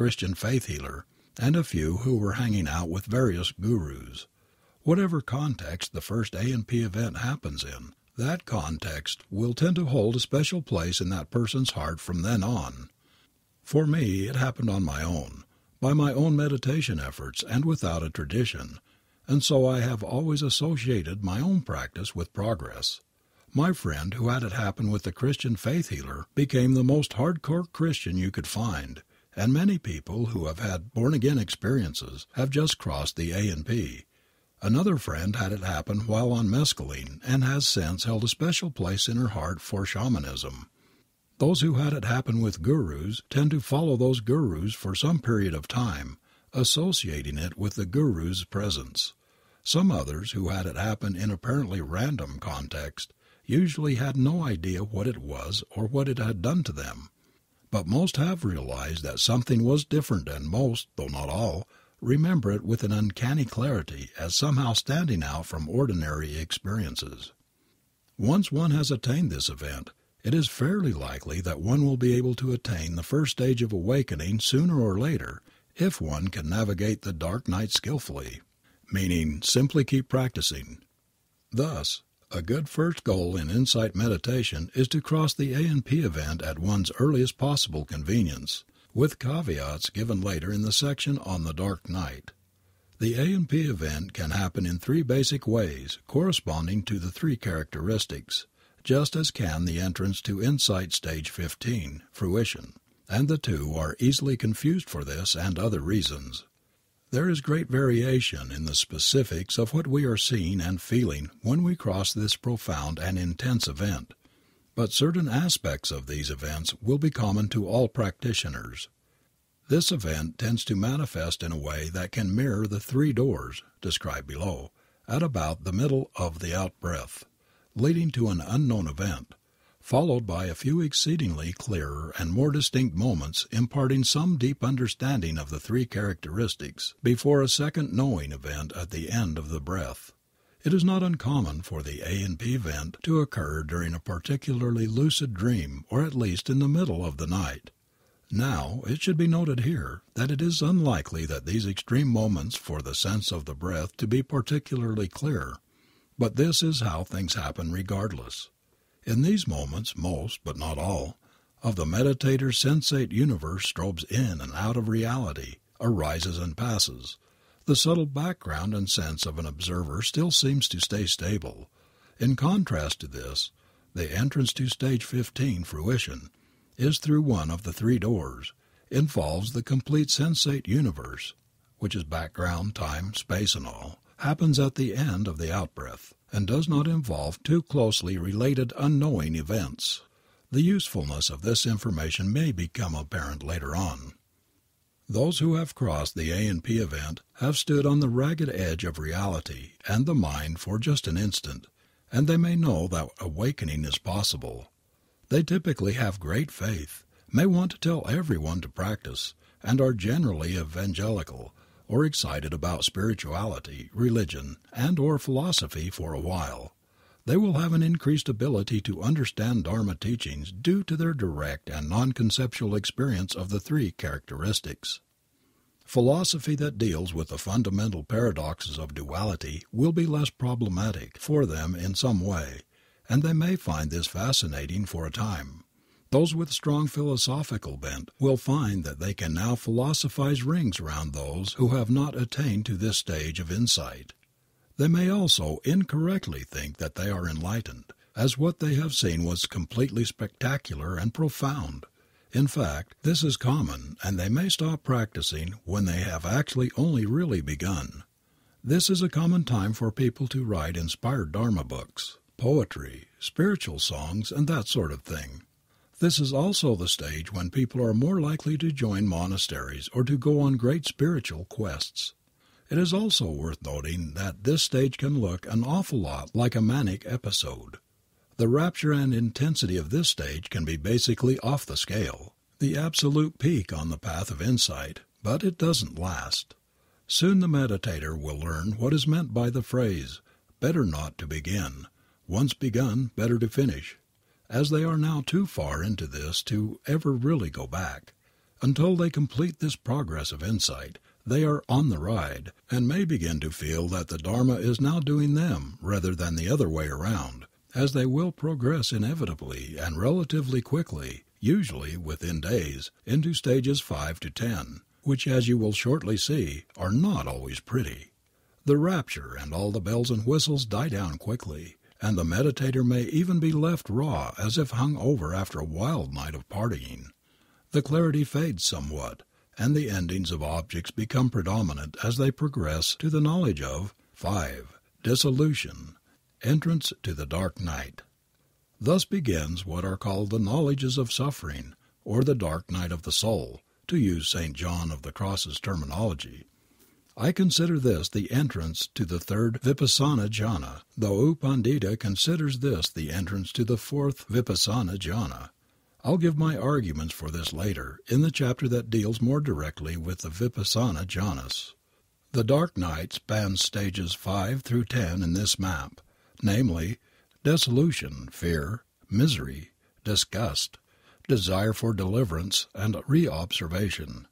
Christian faith healer and a few who were hanging out with various gurus. Whatever context the first A and P event happens in, that context will tend to hold a special place in that person's heart from then on. For me it happened on my own, by my own meditation efforts and without a tradition, and so I have always associated my own practice with progress. My friend who had it happen with the Christian faith healer became the most hardcore Christian you could find, and many people who have had born again experiences have just crossed the A and P Another friend had it happen while on mescaline and has since held a special place in her heart for shamanism. Those who had it happen with gurus tend to follow those gurus for some period of time, associating it with the guru's presence. Some others who had it happen in apparently random context usually had no idea what it was or what it had done to them. But most have realized that something was different and most, though not all, remember it with an uncanny clarity as somehow standing out from ordinary experiences. Once one has attained this event, it is fairly likely that one will be able to attain the first stage of awakening sooner or later if one can navigate the dark night skillfully, meaning simply keep practicing. Thus, a good first goal in insight meditation is to cross the A and P event at one's earliest possible convenience, with caveats given later in the section on the dark night. The A and P event can happen in three basic ways corresponding to the three characteristics, just as can the entrance to insight stage 15, fruition, and the two are easily confused for this and other reasons. There is great variation in the specifics of what we are seeing and feeling when we cross this profound and intense event. But certain aspects of these events will be common to all practitioners. This event tends to manifest in a way that can mirror the three doors, described below, at about the middle of the out breath, leading to an unknown event, followed by a few exceedingly clearer and more distinct moments imparting some deep understanding of the three characteristics, before a second knowing event at the end of the breath. It is not uncommon for the A and P event to occur during a particularly lucid dream or at least in the middle of the night. Now, it should be noted here that it is unlikely that these extreme moments for the sense of the breath to be particularly clear, but this is how things happen regardless. In these moments most, but not all, of the meditator's sensate universe strobes in and out of reality, arises and passes, the subtle background and sense of an observer still seems to stay stable. In contrast to this, the entrance to stage 15, fruition, is through one of the three doors, involves the complete sensate universe, which is background, time, space, and all, happens at the end of the outbreath, and does not involve two closely related unknowing events. The usefulness of this information may become apparent later on. Those who have crossed the A and P event have stood on the ragged edge of reality and the mind for just an instant, and they may know that awakening is possible. They typically have great faith, may want to tell everyone to practice, and are generally evangelical, or excited about spirituality, religion, and or philosophy for a while they will have an increased ability to understand Dharma teachings due to their direct and non conceptual experience of the three characteristics. Philosophy that deals with the fundamental paradoxes of duality will be less problematic for them in some way, and they may find this fascinating for a time. Those with strong philosophical bent will find that they can now philosophize rings around those who have not attained to this stage of insight. They may also incorrectly think that they are enlightened, as what they have seen was completely spectacular and profound. In fact, this is common and they may stop practicing when they have actually only really begun. This is a common time for people to write inspired Dharma books, poetry, spiritual songs, and that sort of thing. This is also the stage when people are more likely to join monasteries or to go on great spiritual quests. It is also worth noting that this stage can look an awful lot like a manic episode. The rapture and intensity of this stage can be basically off the scale, the absolute peak on the path of insight, but it doesn't last. Soon the meditator will learn what is meant by the phrase, better not to begin, once begun, better to finish, as they are now too far into this to ever really go back. Until they complete this progress of insight, they are "on the ride," and may begin to feel that the Dharma is now doing them rather than the other way around, as they will progress inevitably and relatively quickly, usually within days, into stages five to ten, which as you will shortly see, are not always pretty. The rapture and all the bells and whistles die down quickly, and the meditator may even be left raw as if hung over after a wild night of partying. The clarity fades somewhat, and the endings of objects become predominant as they progress to the knowledge of 5. Dissolution Entrance to the dark night. Thus begins what are called the knowledges of suffering, or the dark night of the soul, to use St. John of the Cross's terminology. I consider this the entrance to the third Vipassana jhana, though U Pandita considers this the entrance to the fourth Vipassana jhana. I'll give my arguments for this later, in the chapter that deals more directly with the Vipassana jhanas. The dark night spans stages 5 through 10 in this map, namely, dissolution, fear, misery, disgust, desire for deliverance, and reobservation.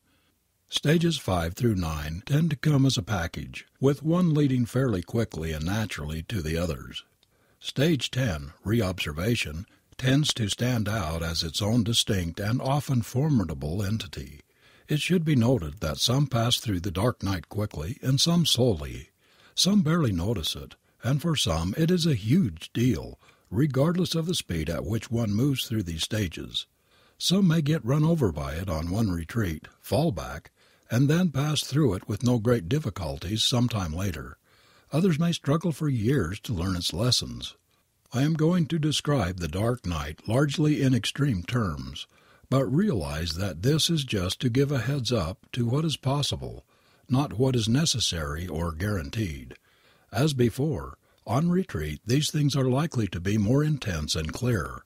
Stages 5 through 9 tend to come as a package, with one leading fairly quickly and naturally to the others. Stage 10, reobservation, tends to stand out as its own distinct and often formidable entity. It should be noted that some pass through the dark night quickly and some slowly. Some barely notice it, and for some it is a huge deal, regardless of the speed at which one moves through these stages. Some may get run over by it on one retreat, fall back, and then pass through it with no great difficulties some time later. Others may struggle for years to learn its lessons. I am going to describe the dark night largely in extreme terms, but realize that this is just to give a heads up to what is possible, not what is necessary or guaranteed. As before, on retreat these things are likely to be more intense and clear,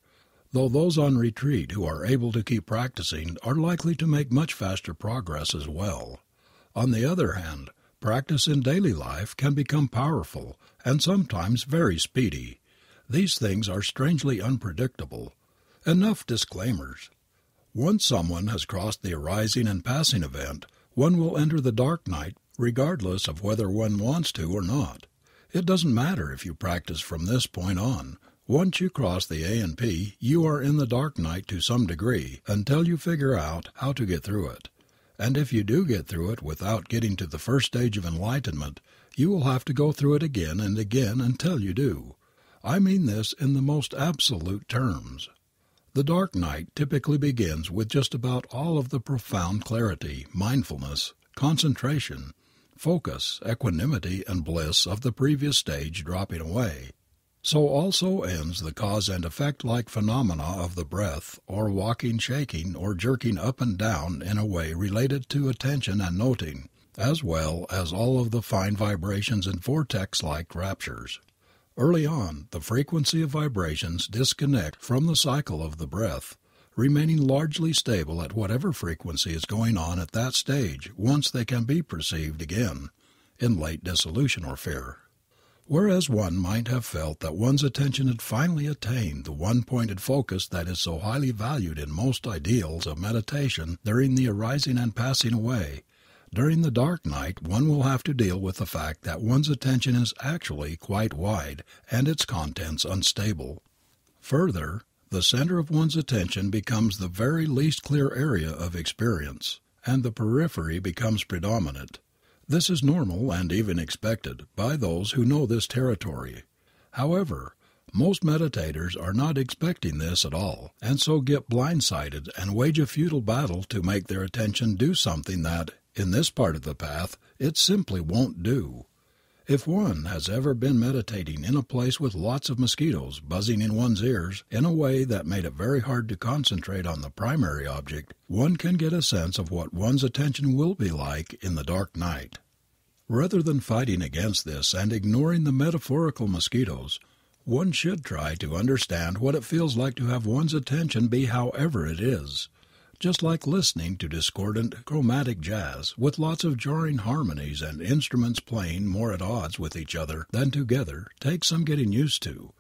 though those on retreat who are able to keep practicing are likely to make much faster progress as well. On the other hand, practice in daily life can become powerful and sometimes very speedy. These things are strangely unpredictable. Enough disclaimers. Once someone has crossed the arising and passing event, one will enter the dark night regardless of whether one wants to or not. It doesn't matter if you practice from this point on. Once you cross the A and P you are in the dark night to some degree until you figure out how to get through it. And if you do get through it without getting to the first stage of enlightenment, you will have to go through it again and again until you do. I mean this in the most absolute terms. The dark night typically begins with just about all of the profound clarity, mindfulness, concentration, focus, equanimity, and bliss of the previous stage dropping away. So also ends the cause and effect like phenomena of the breath, or walking, shaking, or jerking up and down in a way related to attention and noting, as well as all of the fine vibrations and vortex like raptures. Early on, the frequency of vibrations disconnect from the cycle of the breath, remaining largely stable at whatever frequency is going on at that stage once they can be perceived again in late dissolution or fear. Whereas one might have felt that one's attention had finally attained the one pointed focus that is so highly valued in most ideals of meditation during the arising and passing away, during the dark night one will have to deal with the fact that one's attention is actually quite wide and its contents unstable. Further, the center of one's attention becomes the very least clear area of experience, and the periphery becomes predominant. This is normal and even expected by those who know this territory. However, most meditators are not expecting this at all, and so get blindsided and wage a futile battle to make their attention do something that, in this part of the path, it simply won't do. If one has ever been meditating in a place with lots of mosquitoes buzzing in one's ears in a way that made it very hard to concentrate on the primary object, one can get a sense of what one's attention will be like in the dark night. Rather than fighting against this and ignoring the metaphorical mosquitoes, one should try to understand what it feels like to have one's attention be however it is just like listening to discordant chromatic jazz with lots of jarring harmonies and instruments playing more at odds with each other than together takes some getting used to.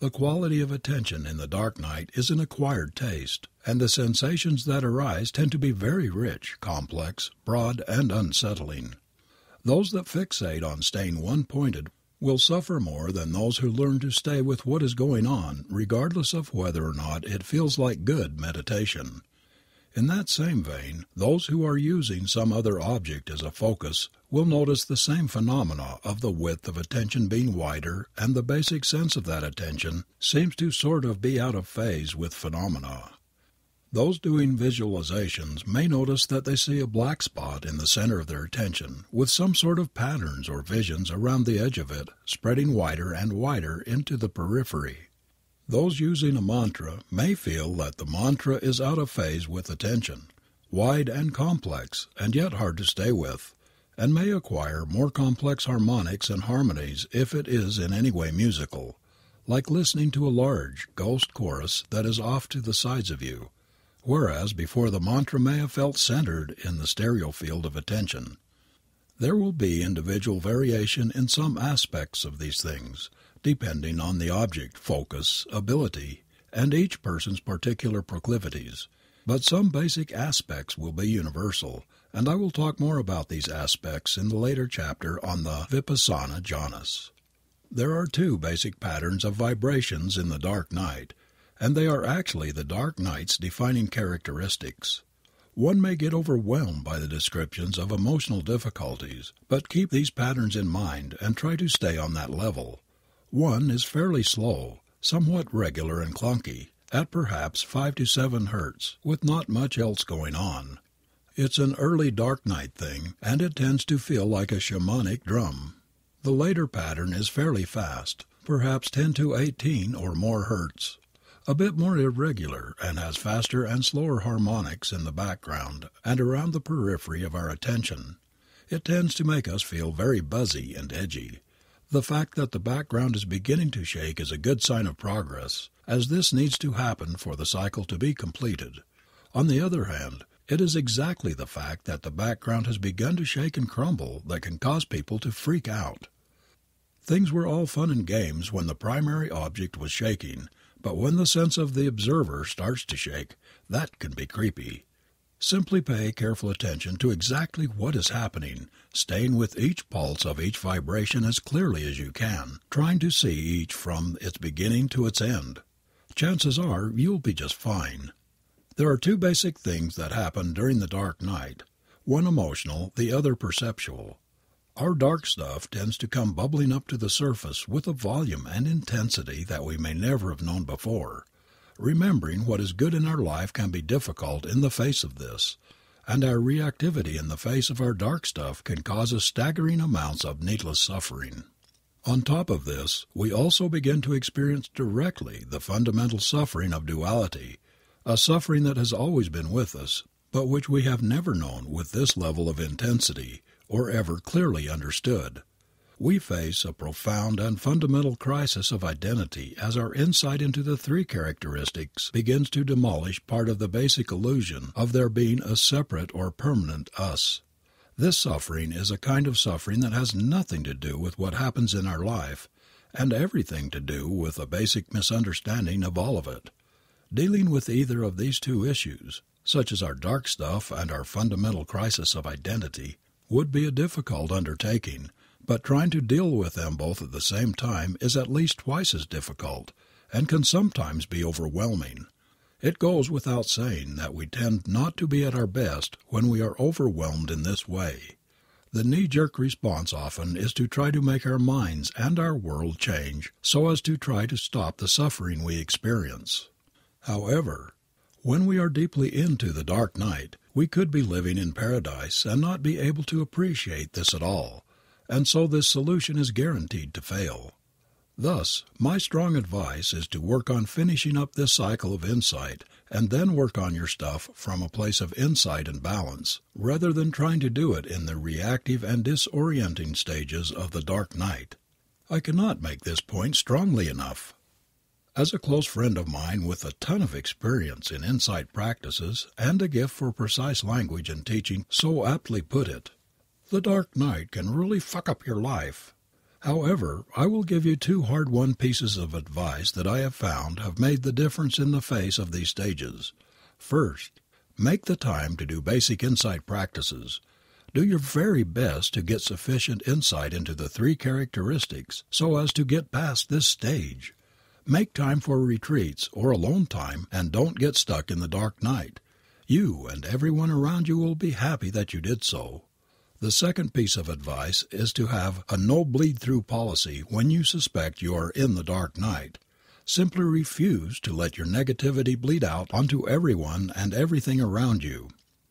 The quality of attention in the dark night is an acquired taste, and the sensations that arise tend to be very rich, complex, broad and unsettling. Those that fixate on staying one pointed will suffer more than those who learn to stay with what is going on regardless of whether or not it feels like good meditation. In that same vein, those who are using some other object as a focus will notice the same phenomena of the width of attention being wider and the basic sense of that attention seems to sort of be out of phase with phenomena. Those doing visualizations may notice that they see a black spot in the center of their attention, with some sort of patterns or visions around the edge of it, spreading wider and wider into the periphery. Those using a mantra may feel that the mantra is out of phase with attention, wide and complex and yet hard to stay with, and may acquire more complex harmonics and harmonies if it is in any way musical, like listening to a large, ghost chorus that is off to the sides of you, whereas before the mantra may have felt centered in the stereo field of attention. There will be individual variation in some aspects of these things, depending on the object, focus, ability, and each person's particular proclivities. But some basic aspects will be universal, and I will talk more about these aspects in the later chapter on the Vipassana jhanas. There are two basic patterns of vibrations in the dark night, and they are actually the dark night's defining characteristics. One may get overwhelmed by the descriptions of emotional difficulties, but keep these patterns in mind and try to stay on that level. One is fairly slow, somewhat regular and clunky, at perhaps 5 to 7 hertz, with not much else going on. It's an early dark night thing, and it tends to feel like a shamanic drum. The later pattern is fairly fast, perhaps 10 to 18 or more hertz, a bit more irregular and has faster and slower harmonics in the background and around the periphery of our attention. It tends to make us feel very buzzy and edgy the fact that the background is beginning to shake is a good sign of progress, as this needs to happen for the cycle to be completed. On the other hand, it is exactly the fact that the background has begun to shake and crumble that can cause people to freak out. Things were all fun and games when the primary object was shaking, but when the sense of the observer starts to shake, that can be creepy. Simply pay careful attention to exactly what is happening, staying with each pulse of each vibration as clearly as you can, trying to see each from its beginning to its end. Chances are you'll be just fine. There are two basic things that happen during the dark night, one emotional, the other perceptual. Our dark stuff tends to come bubbling up to the surface with a volume and intensity that we may never have known before. Remembering what is good in our life can be difficult in the face of this, and our reactivity in the face of our dark stuff can cause us staggering amounts of needless suffering. On top of this, we also begin to experience directly the fundamental suffering of duality, a suffering that has always been with us, but which we have never known with this level of intensity or ever clearly understood we face a profound and fundamental crisis of identity as our insight into the three characteristics begins to demolish part of the basic illusion of there being a separate or permanent us. This suffering is a kind of suffering that has nothing to do with what happens in our life and everything to do with a basic misunderstanding of all of it. Dealing with either of these two issues, such as our dark stuff and our fundamental crisis of identity, would be a difficult undertaking but trying to deal with them both at the same time is at least twice as difficult, and can sometimes be overwhelming. It goes without saying that we tend not to be at our best when we are overwhelmed in this way. The knee jerk response often is to try to make our minds and our world change so as to try to stop the suffering we experience. However, when we are deeply into the dark night, we could be living in paradise and not be able to appreciate this at all and so this solution is guaranteed to fail. Thus, my strong advice is to work on finishing up this cycle of insight and then work on your stuff from a place of insight and balance, rather than trying to do it in the reactive and disorienting stages of the dark night. I cannot make this point strongly enough. As a close friend of mine with a ton of experience in insight practices and a gift for precise language and teaching so aptly put it, the dark night can really fuck up your life. However, I will give you two hard won pieces of advice that I have found have made the difference in the face of these stages. First, make the time to do basic insight practices. Do your very best to get sufficient insight into the three characteristics so as to get past this stage. Make time for retreats or alone time and don't get stuck in the dark night. You and everyone around you will be happy that you did so. The second piece of advice is to have a no bleed through policy when you suspect you are in the dark night. Simply refuse to let your negativity bleed out onto everyone and everything around you.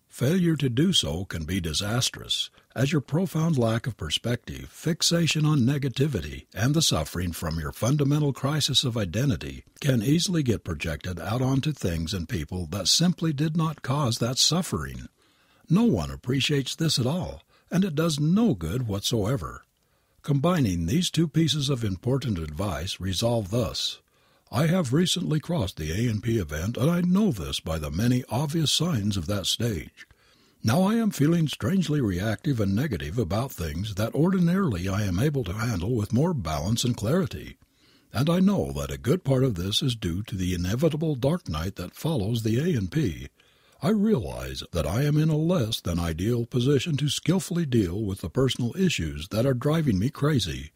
Failure to do so can be disastrous, as your profound lack of perspective, fixation on negativity, and the suffering from your fundamental crisis of identity can easily get projected out onto things and people that simply did not cause that suffering. No one appreciates this at all, and it does no good whatsoever. Combining these two pieces of important advice resolve thus. I have recently crossed the A and P event and I know this by the many obvious signs of that stage. Now I am feeling strangely reactive and negative about things that ordinarily I am able to handle with more balance and clarity. And I know that a good part of this is due to the inevitable dark night that follows the A and P, I realize that I am in a less than ideal position to skillfully deal with the personal issues that are driving me crazy,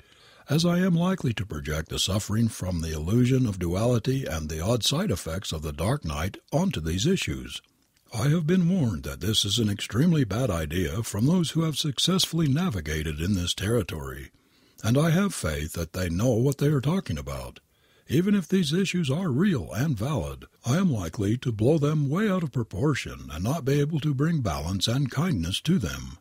as I am likely to project the suffering from the illusion of duality and the odd side effects of the dark night onto these issues. I have been warned that this is an extremely bad idea from those who have successfully navigated in this territory, and I have faith that they know what they are talking about. Even if these issues are real and valid, I am likely to blow them way out of proportion and not be able to bring balance and kindness to them.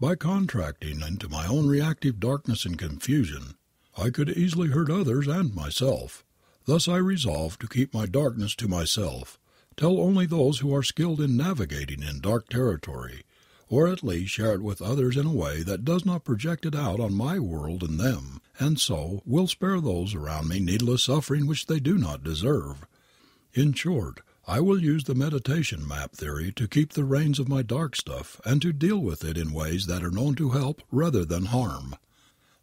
By contracting into my own reactive darkness and confusion, I could easily hurt others and myself. Thus I resolve to keep my darkness to myself, tell only those who are skilled in navigating in dark territory, or at least share it with others in a way that does not project it out on my world and them and so will spare those around me needless suffering which they do not deserve. In short, I will use the meditation map theory to keep the reins of my dark stuff and to deal with it in ways that are known to help rather than harm.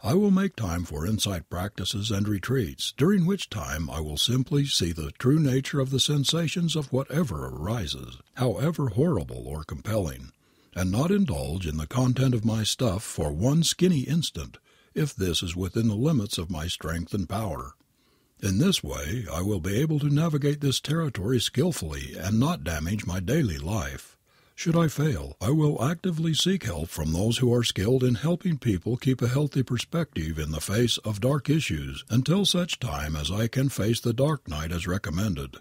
I will make time for insight practices and retreats, during which time I will simply see the true nature of the sensations of whatever arises, however horrible or compelling, and not indulge in the content of my stuff for one skinny instant, if this is within the limits of my strength and power. In this way I will be able to navigate this territory skillfully and not damage my daily life. Should I fail, I will actively seek help from those who are skilled in helping people keep a healthy perspective in the face of dark issues until such time as I can face the dark night as recommended.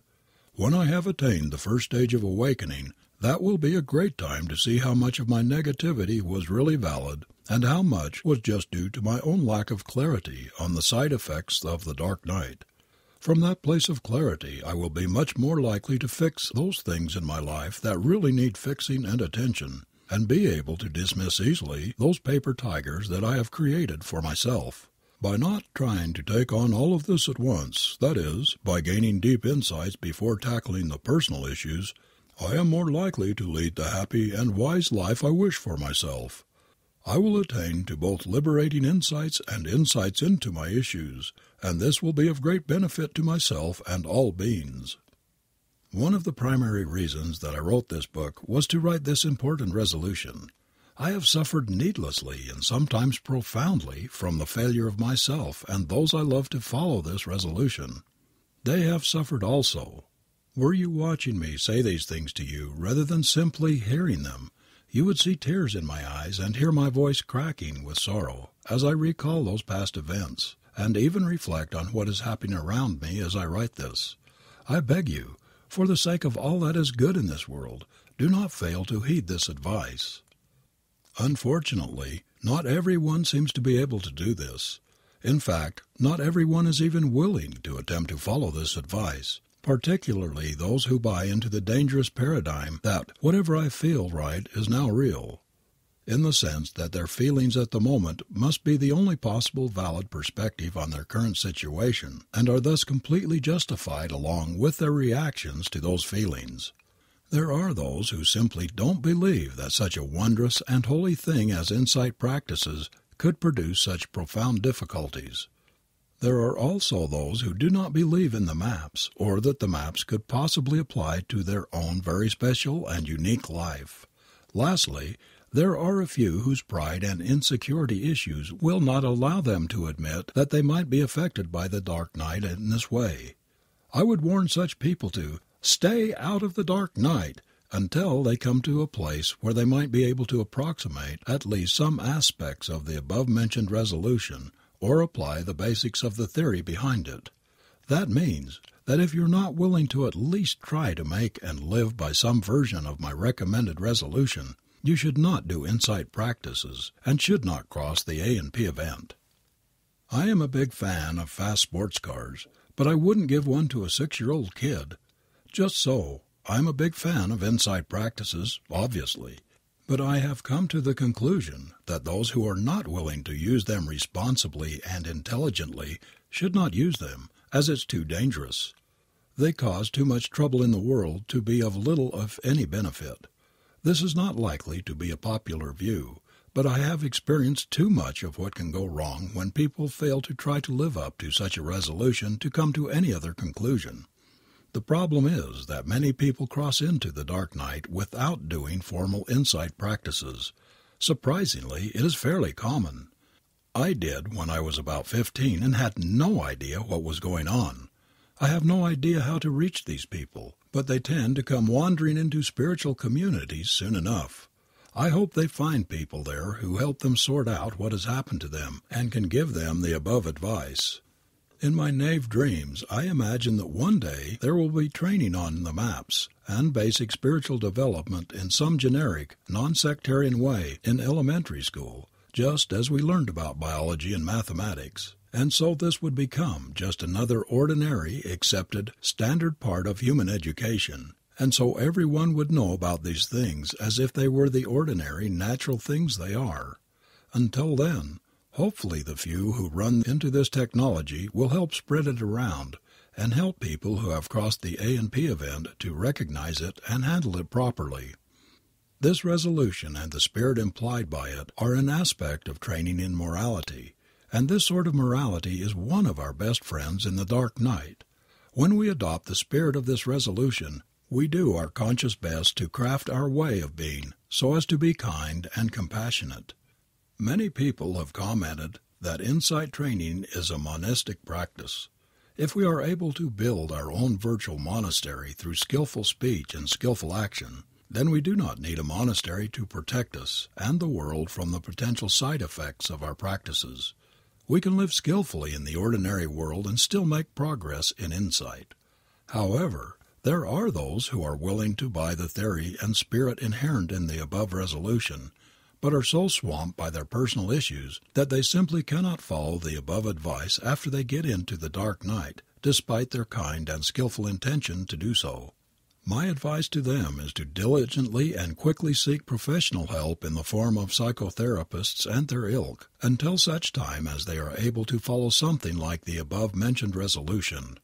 When I have attained the first stage of awakening, that will be a great time to see how much of my negativity was really valid and how much was just due to my own lack of clarity on the side effects of the dark night. From that place of clarity I will be much more likely to fix those things in my life that really need fixing and attention, and be able to dismiss easily those paper tigers that I have created for myself. By not trying to take on all of this at once, that is, by gaining deep insights before tackling the personal issues, I am more likely to lead the happy and wise life I wish for myself. I will attain to both liberating insights and insights into my issues, and this will be of great benefit to myself and all beings. One of the primary reasons that I wrote this book was to write this important resolution. I have suffered needlessly and sometimes profoundly from the failure of myself and those I love to follow this resolution. They have suffered also. Were you watching me say these things to you rather than simply hearing them, you would see tears in my eyes and hear my voice cracking with sorrow as I recall those past events, and even reflect on what is happening around me as I write this. I beg you, for the sake of all that is good in this world, do not fail to heed this advice. Unfortunately, not everyone seems to be able to do this. In fact, not everyone is even willing to attempt to follow this advice particularly those who buy into the dangerous paradigm that whatever I feel right is now real, in the sense that their feelings at the moment must be the only possible valid perspective on their current situation and are thus completely justified along with their reactions to those feelings. There are those who simply don't believe that such a wondrous and holy thing as insight practices could produce such profound difficulties. There are also those who do not believe in the maps, or that the maps could possibly apply to their own very special and unique life. Lastly, there are a few whose pride and insecurity issues will not allow them to admit that they might be affected by the dark night in this way. I would warn such people to stay out of the dark night until they come to a place where they might be able to approximate at least some aspects of the above mentioned resolution or apply the basics of the theory behind it. That means that if you are not willing to at least try to make and live by some version of my recommended resolution, you should not do insight practices and should not cross the A and P event. I am a big fan of fast sports cars, but I wouldn't give one to a six year old kid. Just so, I'm a big fan of insight practices, obviously, but I have come to the conclusion that those who are not willing to use them responsibly and intelligently should not use them, as it's too dangerous. They cause too much trouble in the world to be of little if any benefit. This is not likely to be a popular view, but I have experienced too much of what can go wrong when people fail to try to live up to such a resolution to come to any other conclusion. The problem is that many people cross into the dark night without doing formal insight practices. Surprisingly, it is fairly common. I did when I was about 15 and had no idea what was going on. I have no idea how to reach these people, but they tend to come wandering into spiritual communities soon enough. I hope they find people there who help them sort out what has happened to them and can give them the above advice. In my naive dreams I imagine that one day there will be training on the maps and basic spiritual development in some generic, non sectarian way in elementary school, just as we learned about biology and mathematics. And so this would become just another ordinary, accepted, standard part of human education. And so everyone would know about these things as if they were the ordinary, natural things they are. Until then, Hopefully the few who run into this technology will help spread it around and help people who have crossed the A and P event to recognize it and handle it properly. This resolution and the spirit implied by it are an aspect of training in morality, and this sort of morality is one of our best friends in the dark night. When we adopt the spirit of this resolution, we do our conscious best to craft our way of being so as to be kind and compassionate. Many people have commented that insight training is a monastic practice. If we are able to build our own virtual monastery through skillful speech and skillful action, then we do not need a monastery to protect us and the world from the potential side effects of our practices. We can live skillfully in the ordinary world and still make progress in insight. However, there are those who are willing to buy the theory and spirit inherent in the above resolution but are so swamped by their personal issues that they simply cannot follow the above advice after they get into the dark night, despite their kind and skillful intention to do so. My advice to them is to diligently and quickly seek professional help in the form of psychotherapists and their ilk until such time as they are able to follow something like the above mentioned resolution.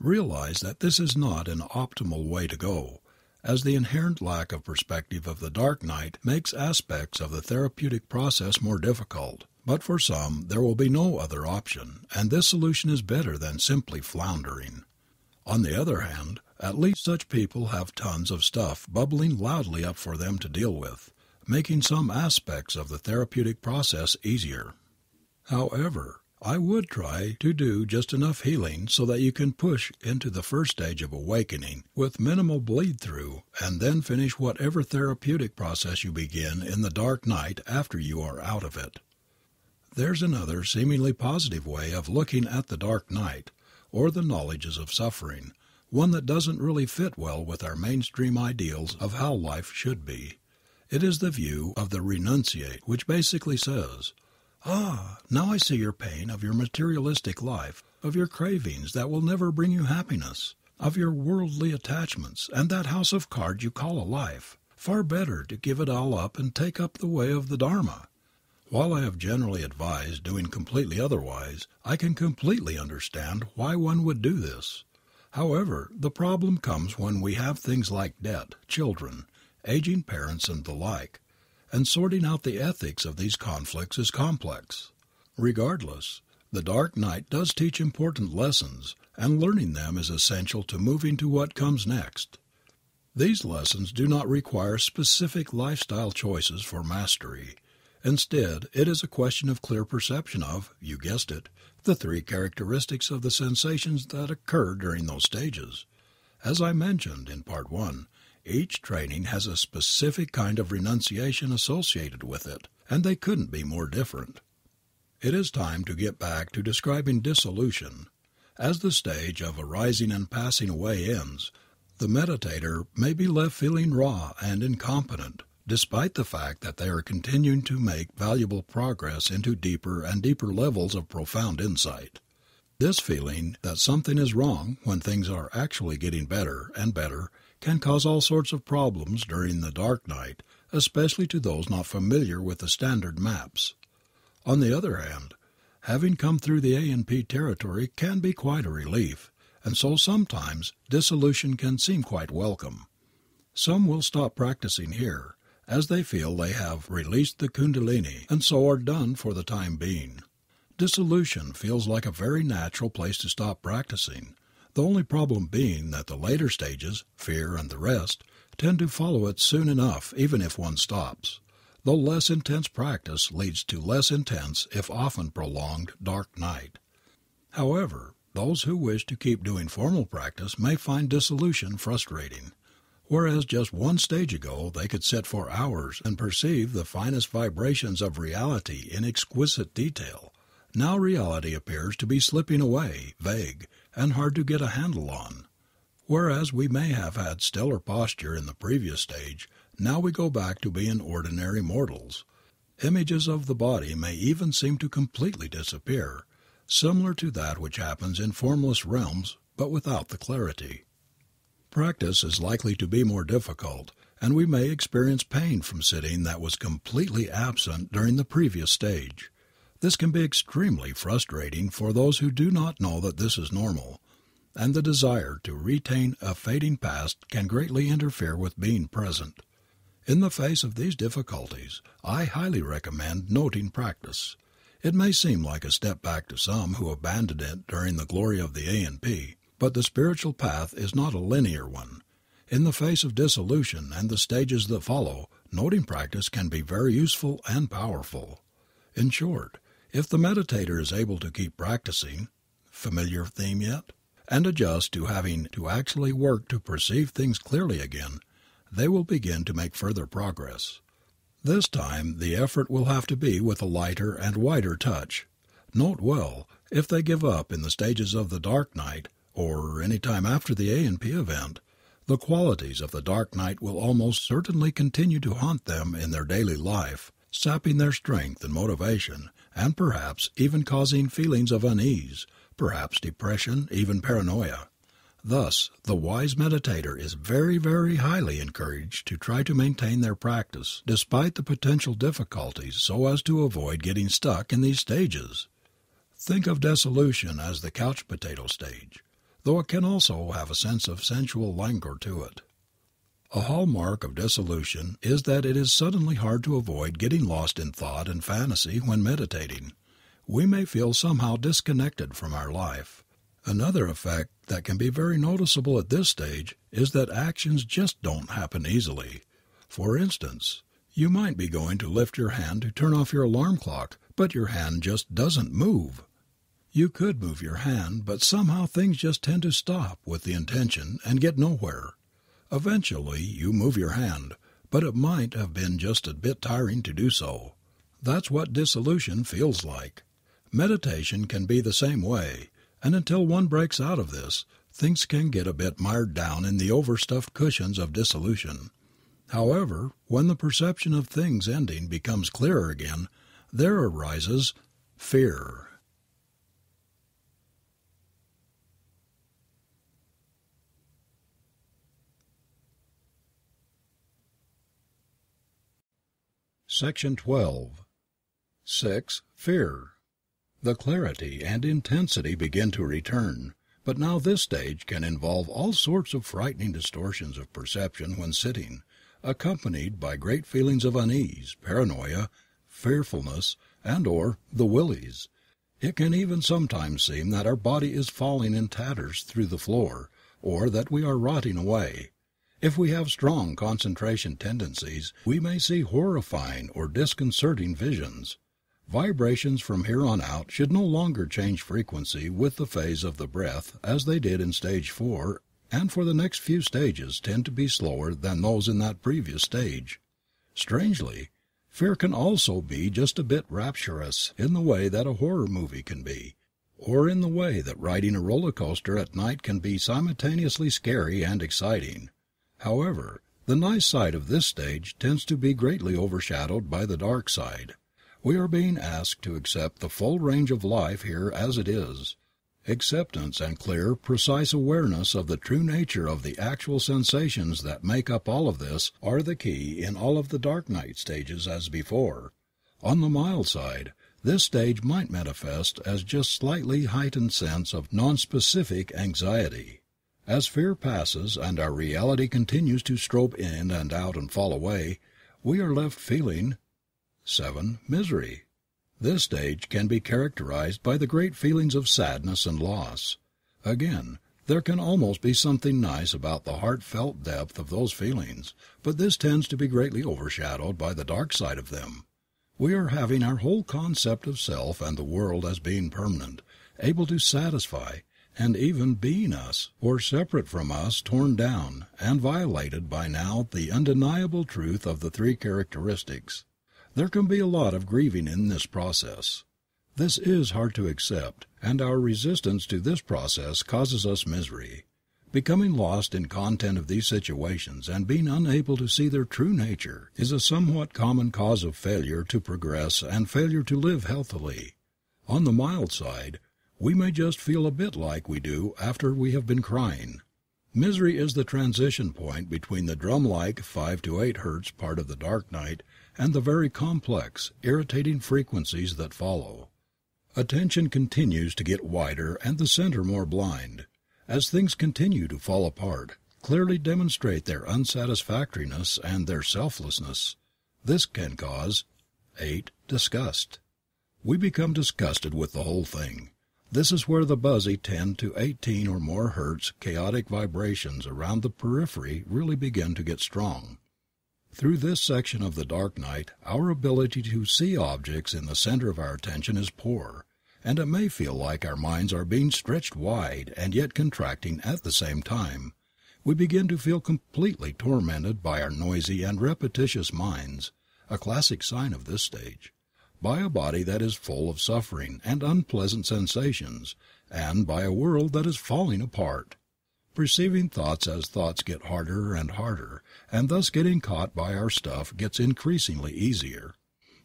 Realize that this is not an optimal way to go, as the inherent lack of perspective of the dark night makes aspects of the therapeutic process more difficult. But for some there will be no other option, and this solution is better than simply floundering. On the other hand, at least such people have tons of stuff bubbling loudly up for them to deal with, making some aspects of the therapeutic process easier. However, I would try to do just enough healing so that you can push into the first stage of awakening with minimal bleed through and then finish whatever therapeutic process you begin in the dark night after you are out of it. There's another seemingly positive way of looking at the dark night, or the knowledges of suffering, one that doesn't really fit well with our mainstream ideals of how life should be. It is the view of the renunciate, which basically says, Ah, now I see your pain of your materialistic life, of your cravings that will never bring you happiness, of your worldly attachments and that house of cards you call a life. Far better to give it all up and take up the way of the Dharma. While I have generally advised doing completely otherwise, I can completely understand why one would do this. However, the problem comes when we have things like debt, children, aging parents and the like and sorting out the ethics of these conflicts is complex. Regardless, the dark night does teach important lessons, and learning them is essential to moving to what comes next. These lessons do not require specific lifestyle choices for mastery. Instead, it is a question of clear perception of, you guessed it, the three characteristics of the sensations that occur during those stages. As I mentioned in Part 1, each training has a specific kind of renunciation associated with it, and they couldn't be more different. It is time to get back to describing dissolution. As the stage of arising and passing away ends, the meditator may be left feeling raw and incompetent, despite the fact that they are continuing to make valuable progress into deeper and deeper levels of profound insight. This feeling that something is wrong when things are actually getting better and better can cause all sorts of problems during the dark night, especially to those not familiar with the standard maps. On the other hand, having come through the A and P territory can be quite a relief, and so sometimes dissolution can seem quite welcome. Some will stop practicing here, as they feel they have released the kundalini and so are done for the time being. Dissolution feels like a very natural place to stop practicing, the only problem being that the later stages, fear and the rest, tend to follow it soon enough even if one stops though less intense practice leads to less intense, if often prolonged, dark night. However, those who wish to keep doing formal practice may find dissolution frustrating. Whereas just one stage ago they could sit for hours and perceive the finest vibrations of reality in exquisite detail, now reality appears to be slipping away, vague, and hard to get a handle on. Whereas we may have had stellar posture in the previous stage, now we go back to being ordinary mortals. Images of the body may even seem to completely disappear, similar to that which happens in formless realms but without the clarity. Practice is likely to be more difficult, and we may experience pain from sitting that was completely absent during the previous stage. This can be extremely frustrating for those who do not know that this is normal, and the desire to retain a fading past can greatly interfere with being present. In the face of these difficulties, I highly recommend noting practice. It may seem like a step back to some who abandoned it during the glory of the A&P, but the spiritual path is not a linear one. In the face of dissolution and the stages that follow, noting practice can be very useful and powerful. In short, if the meditator is able to keep practicing, familiar theme yet? And adjust to having to actually work to perceive things clearly again, they will begin to make further progress. This time the effort will have to be with a lighter and wider touch. Note well, if they give up in the stages of the dark night, or any time after the A and P event, the qualities of the dark night will almost certainly continue to haunt them in their daily life, sapping their strength and motivation, and perhaps even causing feelings of unease, perhaps depression, even paranoia. Thus, the wise meditator is very, very highly encouraged to try to maintain their practice despite the potential difficulties so as to avoid getting stuck in these stages. Think of dissolution as the couch potato stage, though it can also have a sense of sensual languor to it. A hallmark of dissolution is that it is suddenly hard to avoid getting lost in thought and fantasy when meditating. We may feel somehow disconnected from our life Another effect that can be very noticeable at this stage is that actions just don't happen easily. For instance, you might be going to lift your hand to turn off your alarm clock, but your hand just doesn't move. You could move your hand, but somehow things just tend to stop with the intention and get nowhere. Eventually you move your hand, but it might have been just a bit tiring to do so. That's what dissolution feels like. Meditation can be the same way. And until one breaks out of this, things can get a bit mired down in the overstuffed cushions of dissolution. However, when the perception of things ending becomes clearer again, there arises fear. Section 12. 6. Fear. The clarity and intensity begin to return, but now this stage can involve all sorts of frightening distortions of perception when sitting, accompanied by great feelings of unease, paranoia, fearfulness, and or the willies. It can even sometimes seem that our body is falling in tatters through the floor, or that we are rotting away. If we have strong concentration tendencies we may see horrifying or disconcerting visions. Vibrations from here on out should no longer change frequency with the phase of the breath as they did in stage 4 and for the next few stages tend to be slower than those in that previous stage. Strangely, fear can also be just a bit rapturous in the way that a horror movie can be, or in the way that riding a roller coaster at night can be simultaneously scary and exciting. However, the nice side of this stage tends to be greatly overshadowed by the dark side. We are being asked to accept the full range of life here as it is, Acceptance and clear, precise awareness of the true nature of the actual sensations that make up all of this are the key in all of the dark night stages as before. On the mild side, this stage might manifest as just slightly heightened sense of non-specific anxiety. As fear passes and our reality continues to strobe in and out and fall away, we are left feeling 7. Misery. This stage can be characterized by the great feelings of sadness and loss. Again, there can almost be something nice about the heartfelt depth of those feelings, but this tends to be greatly overshadowed by the dark side of them. We are having our whole concept of self and the world as being permanent, able to satisfy, and even being us, or separate from us torn down and violated by now the undeniable truth of the three characteristics. There can be a lot of grieving in this process. This is hard to accept, and our resistance to this process causes us misery. Becoming lost in content of these situations and being unable to see their true nature is a somewhat common cause of failure to progress and failure to live healthily. On the mild side, we may just feel a bit like we do after we have been crying. Misery is the transition point between the drum like 5 to 8 hertz part of the dark night and the very complex, irritating frequencies that follow. Attention continues to get wider and the center more blind. As things continue to fall apart, clearly demonstrate their unsatisfactoriness and their selflessness, this can cause 8. Disgust. We become disgusted with the whole thing. This is where the buzzy 10 to 18 or more hertz chaotic vibrations around the periphery really begin to get strong. Through this section of the dark night our ability to see objects in the center of our attention is poor, and it may feel like our minds are being stretched wide and yet contracting at the same time. We begin to feel completely tormented by our noisy and repetitious minds, a classic sign of this stage, by a body that is full of suffering and unpleasant sensations, and by a world that is falling apart. Perceiving thoughts as thoughts get harder and harder, and thus getting caught by our stuff gets increasingly easier.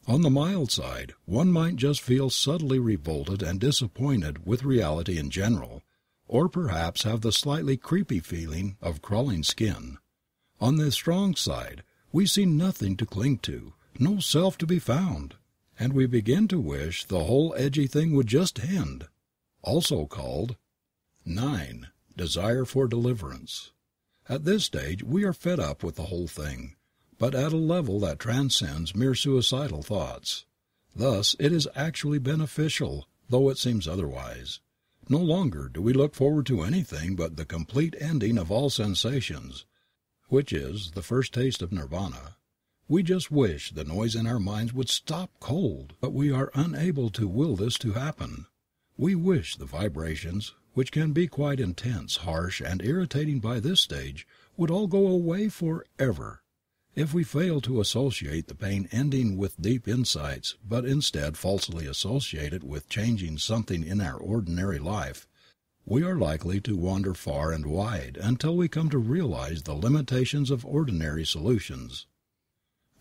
On the mild side, one might just feel subtly revolted and disappointed with reality in general, or perhaps have the slightly creepy feeling of crawling skin. On the strong side, we see nothing to cling to, no self to be found, and we begin to wish the whole edgy thing would just end. Also called 9 desire for deliverance. At this stage we are fed up with the whole thing, but at a level that transcends mere suicidal thoughts. Thus it is actually beneficial, though it seems otherwise. No longer do we look forward to anything but the complete ending of all sensations, which is the first taste of nirvana. We just wish the noise in our minds would stop cold, but we are unable to will this to happen. We wish the vibrations, which can be quite intense, harsh, and irritating by this stage, would all go away forever. If we fail to associate the pain ending with deep insights, but instead falsely associate it with changing something in our ordinary life, we are likely to wander far and wide until we come to realize the limitations of ordinary solutions.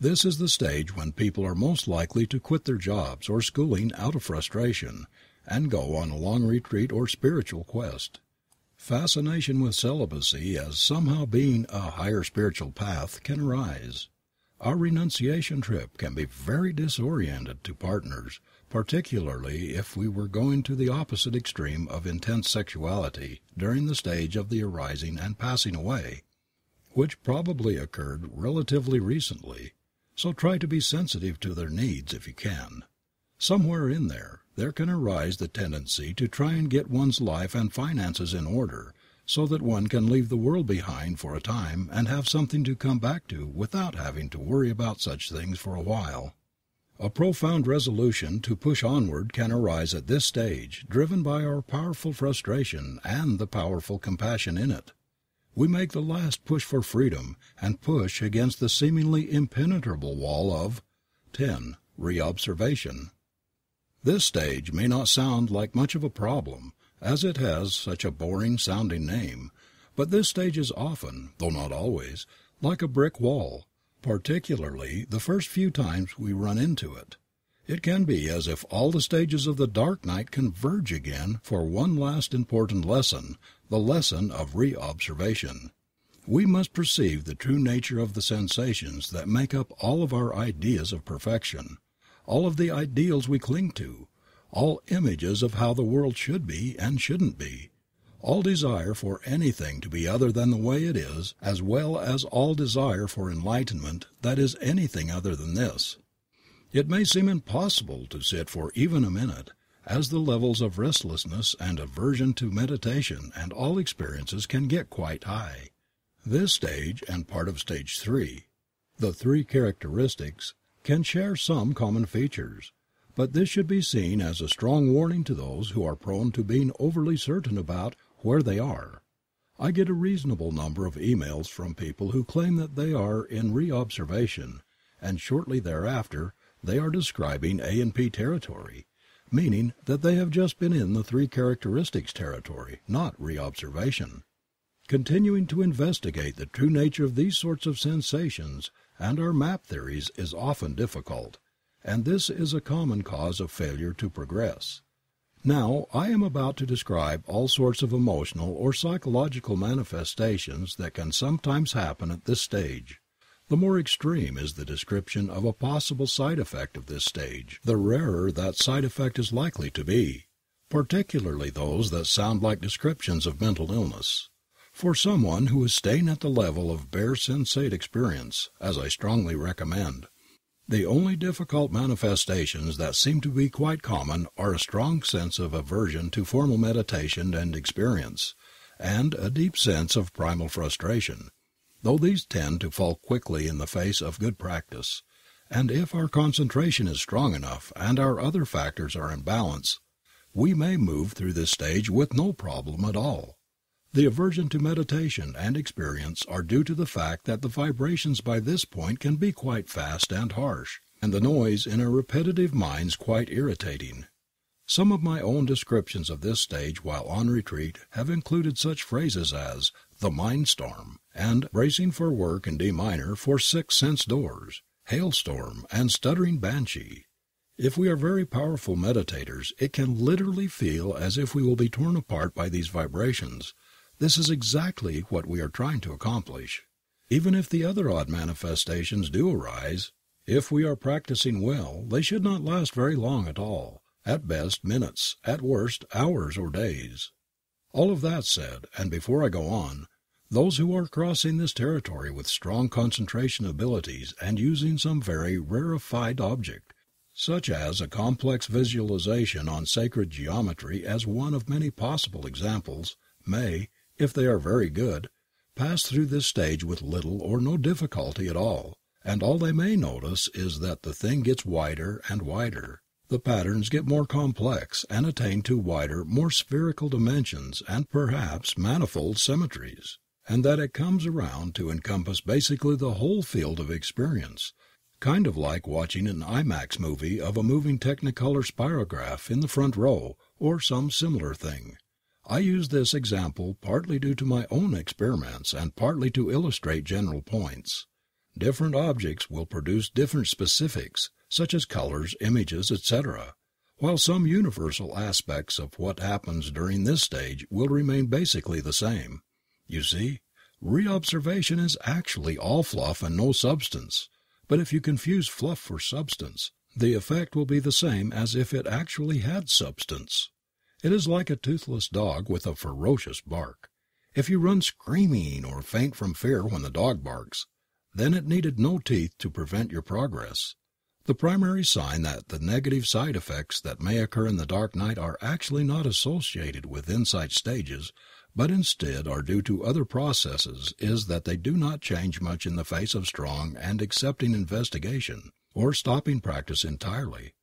This is the stage when people are most likely to quit their jobs or schooling out of frustration and go on a long retreat or spiritual quest. Fascination with celibacy as somehow being a higher spiritual path can arise. Our renunciation trip can be very disoriented to partners, particularly if we were going to the opposite extreme of intense sexuality during the stage of the arising and passing away. which probably occurred relatively recently, so try to be sensitive to their needs if you can. Somewhere in there, there can arise the tendency to try and get one's life and finances in order, so that one can leave the world behind for a time and have something to come back to without having to worry about such things for a while. A profound resolution to push onward can arise at this stage driven by our powerful frustration and the powerful compassion in it. We make the last push for freedom and push against the seemingly impenetrable wall of 10. Reobservation. This stage may not sound like much of a problem, as it has such a boring sounding name, but this stage is often, though not always, like a brick wall, particularly the first few times we run into it. It can be as if all the stages of the dark night converge again for one last important lesson, the lesson of reobservation. We must perceive the true nature of the sensations that make up all of our ideas of perfection, all of the ideals we cling to, all images of how the world should be and shouldn't be, all desire for anything to be other than the way it is as well as all desire for enlightenment that is anything other than this. It may seem impossible to sit for even a minute, as the levels of restlessness and aversion to meditation and all experiences can get quite high. This stage and part of stage three, the three characteristics, can share some common features, but this should be seen as a strong warning to those who are prone to being overly certain about where they are. I get a reasonable number of emails from people who claim that they are in reobservation, and shortly thereafter they are describing A and P territory, meaning that they have just been in the three characteristics territory, not reobservation. Continuing to investigate the true nature of these sorts of sensations and our map theories is often difficult, and this is a common cause of failure to progress. Now I am about to describe all sorts of emotional or psychological manifestations that can sometimes happen at this stage. The more extreme is the description of a possible side effect of this stage, the rarer that side effect is likely to be, particularly those that sound like descriptions of mental illness. For someone who is staying at the level of bare sensate experience, as I strongly recommend, the only difficult manifestations that seem to be quite common are a strong sense of aversion to formal meditation and experience, and a deep sense of primal frustration, though these tend to fall quickly in the face of good practice, and if our concentration is strong enough and our other factors are in balance, we may move through this stage with no problem at all. The aversion to meditation and experience are due to the fact that the vibrations by this point can be quite fast and harsh, and the noise in our repetitive minds quite irritating. Some of my own descriptions of this stage while on retreat have included such phrases as the mind storm and bracing for work in D minor for six sense doors, hailstorm and stuttering banshee. If we are very powerful meditators it can literally feel as if we will be torn apart by these vibrations this is exactly what we are trying to accomplish. Even if the other odd manifestations do arise, if we are practicing well, they should not last very long at all, at best minutes, at worst hours or days. All of that said, and before I go on, those who are crossing this territory with strong concentration abilities and using some very rarefied object, such as a complex visualization on sacred geometry as one of many possible examples, may, if they are very good, pass through this stage with little or no difficulty at all, and all they may notice is that the thing gets wider and wider, the patterns get more complex and attain to wider, more spherical dimensions and perhaps manifold symmetries, and that it comes around to encompass basically the whole field of experience, kind of like watching an IMAX movie of a moving Technicolor spirograph in the front row, or some similar thing. I use this example partly due to my own experiments and partly to illustrate general points. Different objects will produce different specifics, such as colors, images, etc., while some universal aspects of what happens during this stage will remain basically the same. You see, reobservation is actually all fluff and no substance, but if you confuse fluff for substance, the effect will be the same as if it actually had substance. It is like a toothless dog with a ferocious bark. If you run screaming or faint from fear when the dog barks, then it needed no teeth to prevent your progress. The primary sign that the negative side effects that may occur in the dark night are actually not associated with insight stages, but instead are due to other processes is that they do not change much in the face of strong and accepting investigation, or stopping practice entirely.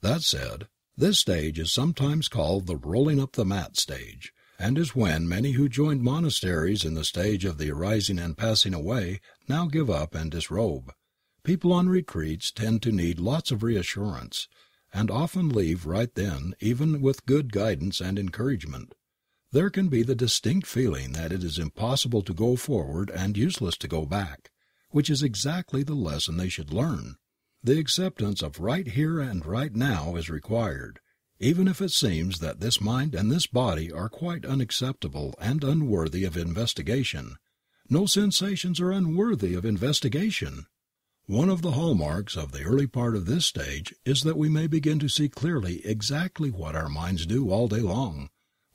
That said, this stage is sometimes called the rolling up the mat stage, and is when many who joined monasteries in the stage of the arising and passing away now give up and disrobe. People on retreats tend to need lots of reassurance, and often leave right then even with good guidance and encouragement. There can be the distinct feeling that it is impossible to go forward and useless to go back, which is exactly the lesson they should learn. The acceptance of right here and right now is required, even if it seems that this mind and this body are quite unacceptable and unworthy of investigation. No sensations are unworthy of investigation. One of the hallmarks of the early part of this stage is that we may begin to see clearly exactly what our minds do all day long,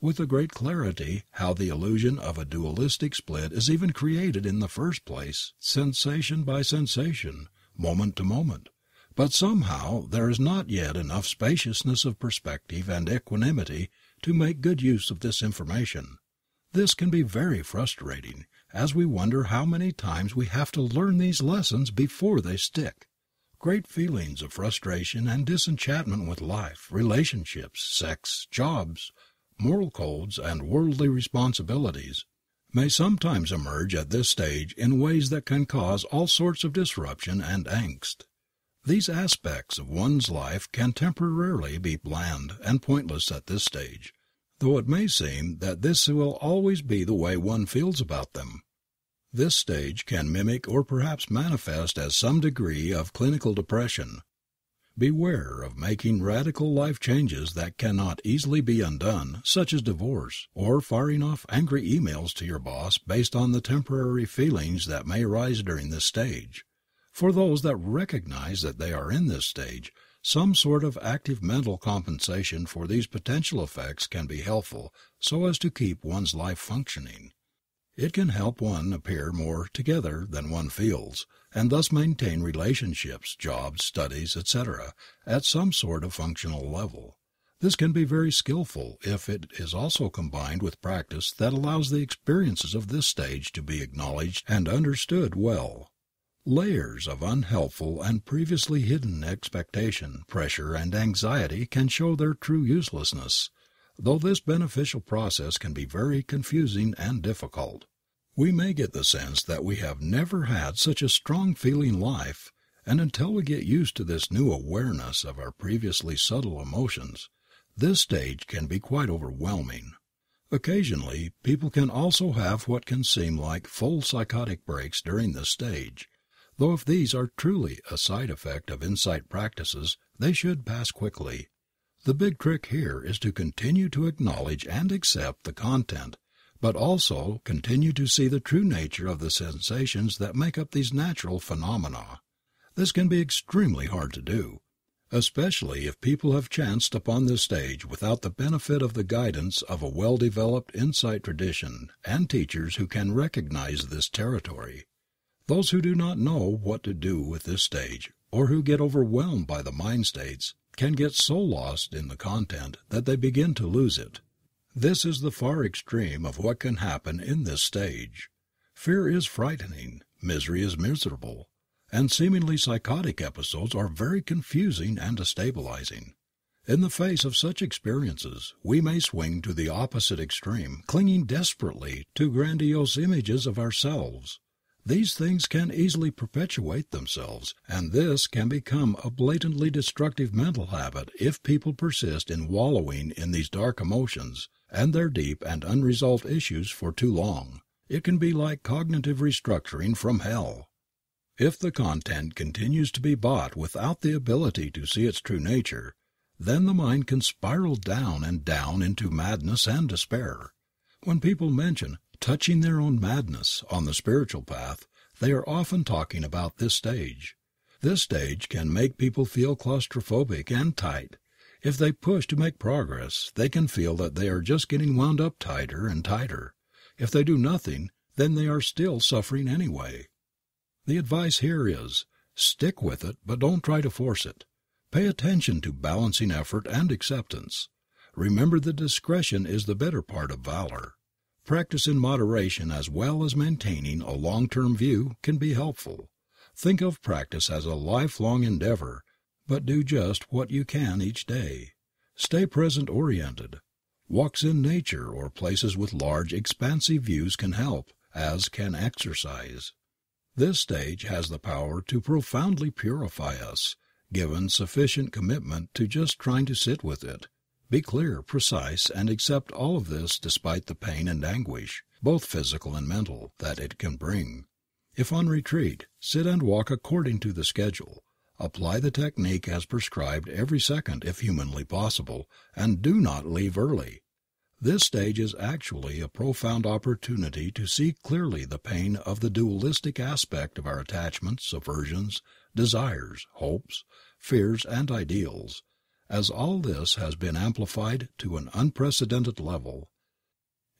with a great clarity how the illusion of a dualistic split is even created in the first place, sensation by sensation, moment to moment. But somehow there is not yet enough spaciousness of perspective and equanimity to make good use of this information. This can be very frustrating, as we wonder how many times we have to learn these lessons before they stick. Great feelings of frustration and disenchantment with life, relationships, sex, jobs, moral codes, and worldly responsibilities may sometimes emerge at this stage in ways that can cause all sorts of disruption and angst. These aspects of one's life can temporarily be bland and pointless at this stage, though it may seem that this will always be the way one feels about them. This stage can mimic or perhaps manifest as some degree of clinical depression. Beware of making radical life changes that cannot easily be undone, such as divorce, or firing off angry emails to your boss based on the temporary feelings that may arise during this stage. For those that recognize that they are in this stage, some sort of active mental compensation for these potential effects can be helpful so as to keep one's life functioning. It can help one appear more together than one feels, and thus maintain relationships, jobs, studies, etc., at some sort of functional level. This can be very skillful if it is also combined with practice that allows the experiences of this stage to be acknowledged and understood well. Layers of unhelpful and previously hidden expectation, pressure, and anxiety can show their true uselessness, though this beneficial process can be very confusing and difficult. We may get the sense that we have never had such a strong feeling life, and until we get used to this new awareness of our previously subtle emotions, this stage can be quite overwhelming. Occasionally people can also have what can seem like full psychotic breaks during this stage though if these are truly a side effect of insight practices they should pass quickly. The big trick here is to continue to acknowledge and accept the content, but also continue to see the true nature of the sensations that make up these natural phenomena. This can be extremely hard to do, especially if people have chanced upon this stage without the benefit of the guidance of a well developed insight tradition and teachers who can recognize this territory. Those who do not know what to do with this stage, or who get overwhelmed by the mind states, can get so lost in the content that they begin to lose it. This is the far extreme of what can happen in this stage. Fear is frightening, misery is miserable, and seemingly psychotic episodes are very confusing and destabilizing. In the face of such experiences we may swing to the opposite extreme, clinging desperately to grandiose images of ourselves, these things can easily perpetuate themselves, and this can become a blatantly destructive mental habit if people persist in wallowing in these dark emotions and their deep and unresolved issues for too long. It can be like cognitive restructuring from hell. If the content continues to be bought without the ability to see its true nature, then the mind can spiral down and down into madness and despair. When people mention touching their own madness on the spiritual path, they are often talking about this stage. This stage can make people feel claustrophobic and tight. If they push to make progress they can feel that they are just getting wound up tighter and tighter. If they do nothing, then they are still suffering anyway. The advice here is, stick with it but don't try to force it. Pay attention to balancing effort and acceptance. Remember that discretion is the better part of valor. Practice in moderation as well as maintaining a long term view can be helpful. Think of practice as a lifelong endeavor, but do just what you can each day. Stay present oriented. Walks in nature or places with large, expansive views can help, as can exercise. This stage has the power to profoundly purify us, given sufficient commitment to just trying to sit with it, be clear, precise, and accept all of this despite the pain and anguish, both physical and mental, that it can bring. If on retreat, sit and walk according to the schedule. Apply the technique as prescribed every second if humanly possible, and do not leave early. This stage is actually a profound opportunity to see clearly the pain of the dualistic aspect of our attachments, aversions, desires, hopes, fears, and ideals, as all this has been amplified to an unprecedented level.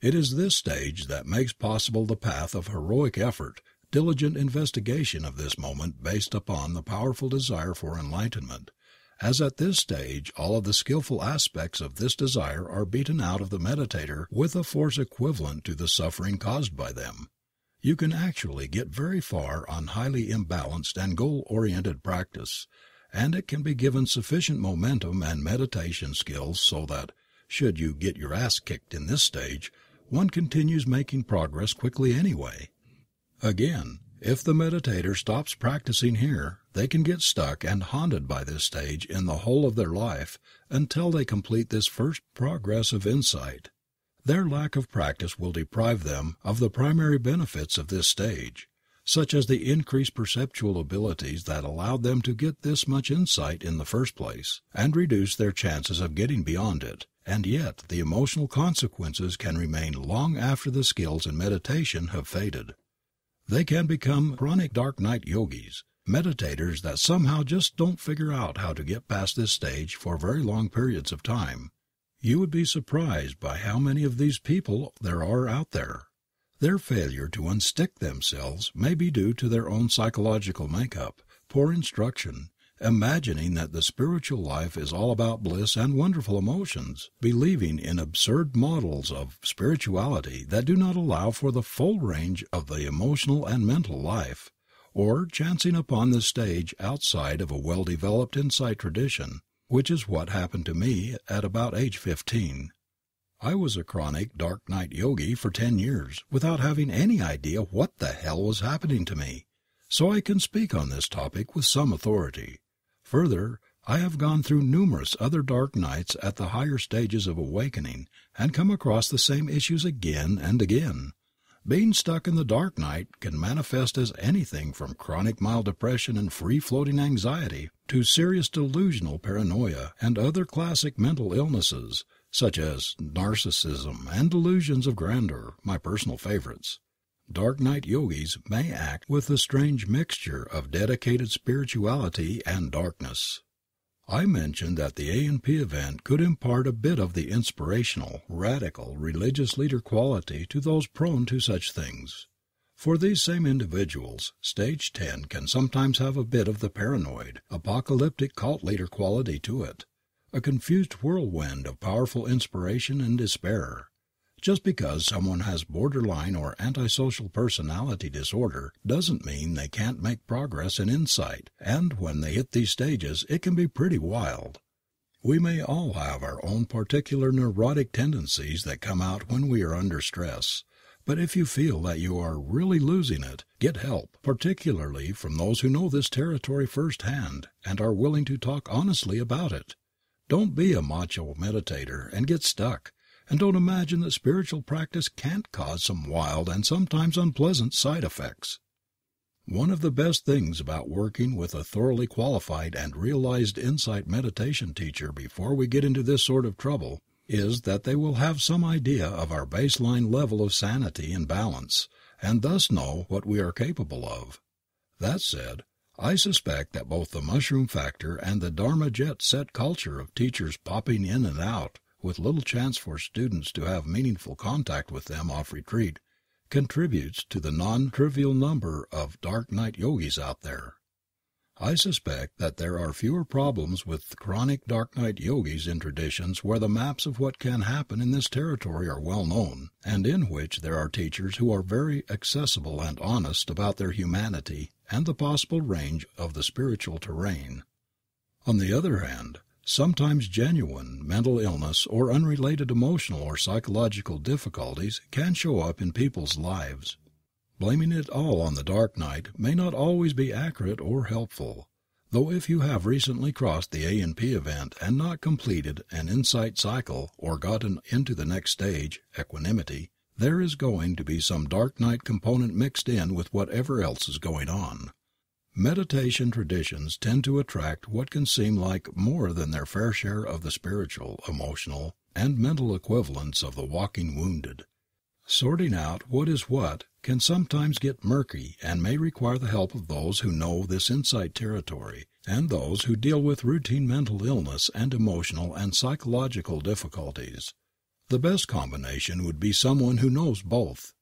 It is this stage that makes possible the path of heroic effort, diligent investigation of this moment based upon the powerful desire for enlightenment, as at this stage all of the skillful aspects of this desire are beaten out of the meditator with a force equivalent to the suffering caused by them. You can actually get very far on highly imbalanced and goal oriented practice, and it can be given sufficient momentum and meditation skills so that, should you get your ass kicked in this stage, one continues making progress quickly anyway. Again, if the meditator stops practicing here, they can get stuck and haunted by this stage in the whole of their life until they complete this first progress of insight. Their lack of practice will deprive them of the primary benefits of this stage such as the increased perceptual abilities that allowed them to get this much insight in the first place, and reduce their chances of getting beyond it, and yet the emotional consequences can remain long after the skills in meditation have faded. They can become chronic dark night yogis, meditators that somehow just don't figure out how to get past this stage for very long periods of time. You would be surprised by how many of these people there are out there. Their failure to unstick themselves may be due to their own psychological makeup, poor instruction, imagining that the spiritual life is all about bliss and wonderful emotions, believing in absurd models of spirituality that do not allow for the full range of the emotional and mental life, or chancing upon this stage outside of a well developed insight tradition, which is what happened to me at about age 15. I was a chronic dark night yogi for 10 years without having any idea what the hell was happening to me, so I can speak on this topic with some authority. Further, I have gone through numerous other dark nights at the higher stages of awakening and come across the same issues again and again. Being stuck in the dark night can manifest as anything from chronic mild depression and free floating anxiety to serious delusional paranoia and other classic mental illnesses such as narcissism and delusions of grandeur, my personal favorites. Dark night yogis may act with a strange mixture of dedicated spirituality and darkness. I mentioned that the A&P event could impart a bit of the inspirational, radical, religious leader quality to those prone to such things. For these same individuals, stage 10 can sometimes have a bit of the paranoid, apocalyptic cult leader quality to it a confused whirlwind of powerful inspiration and despair. Just because someone has borderline or antisocial personality disorder doesn't mean they can't make progress in insight, and when they hit these stages it can be pretty wild. We may all have our own particular neurotic tendencies that come out when we are under stress. But if you feel that you are really losing it, get help, particularly from those who know this territory firsthand and are willing to talk honestly about it. Don't be a macho meditator and get stuck, and don't imagine that spiritual practice can't cause some wild and sometimes unpleasant side effects. One of the best things about working with a thoroughly qualified and realized insight meditation teacher before we get into this sort of trouble is that they will have some idea of our baseline level of sanity and balance, and thus know what we are capable of. That said, I suspect that both the mushroom factor and the Dharma jet set culture of teachers popping in and out with little chance for students to have meaningful contact with them off retreat contributes to the non trivial number of dark night yogis out there. I suspect that there are fewer problems with chronic dark night yogis in traditions where the maps of what can happen in this territory are well known, and in which there are teachers who are very accessible and honest about their humanity and the possible range of the spiritual terrain. On the other hand, sometimes genuine mental illness or unrelated emotional or psychological difficulties can show up in people's lives. Blaming it all on the dark night may not always be accurate or helpful. Though if you have recently crossed the A and P event and not completed an insight cycle or gotten into the next stage, equanimity, there is going to be some dark night component mixed in with whatever else is going on. Meditation traditions tend to attract what can seem like more than their fair share of the spiritual, emotional, and mental equivalents of the walking wounded. Sorting out what is what can sometimes get murky and may require the help of those who know this inside territory and those who deal with routine mental illness and emotional and psychological difficulties. The best combination would be someone who knows both.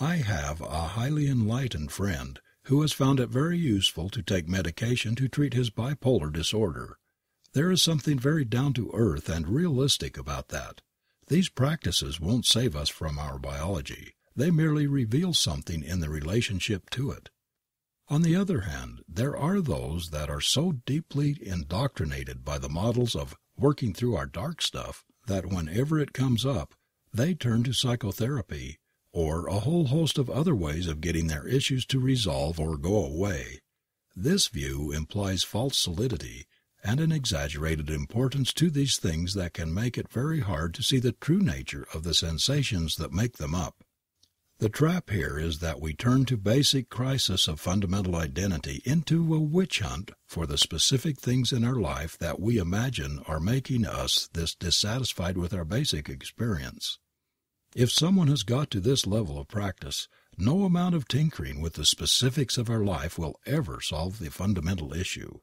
I have a highly enlightened friend who has found it very useful to take medication to treat his bipolar disorder. There is something very down to earth and realistic about that. These practices won't save us from our biology. They merely reveal something in the relationship to it. On the other hand, there are those that are so deeply indoctrinated by the models of working through our dark stuff that whenever it comes up, they turn to psychotherapy or a whole host of other ways of getting their issues to resolve or go away. This view implies false solidity and an exaggerated importance to these things that can make it very hard to see the true nature of the sensations that make them up. The trap here is that we turn to basic crisis of fundamental identity into a witch hunt for the specific things in our life that we imagine are making us this dissatisfied with our basic experience. If someone has got to this level of practice, no amount of tinkering with the specifics of our life will ever solve the fundamental issue.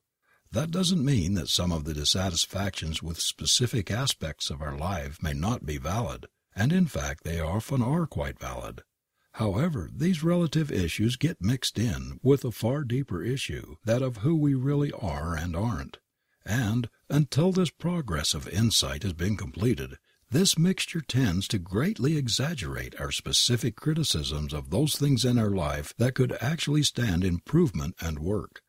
That doesn't mean that some of the dissatisfactions with specific aspects of our life may not be valid, and in fact they often are quite valid. However, these relative issues get mixed in with a far deeper issue, that of who we really are and aren't. And, until this progress of insight has been completed, this mixture tends to greatly exaggerate our specific criticisms of those things in our life that could actually stand improvement and work.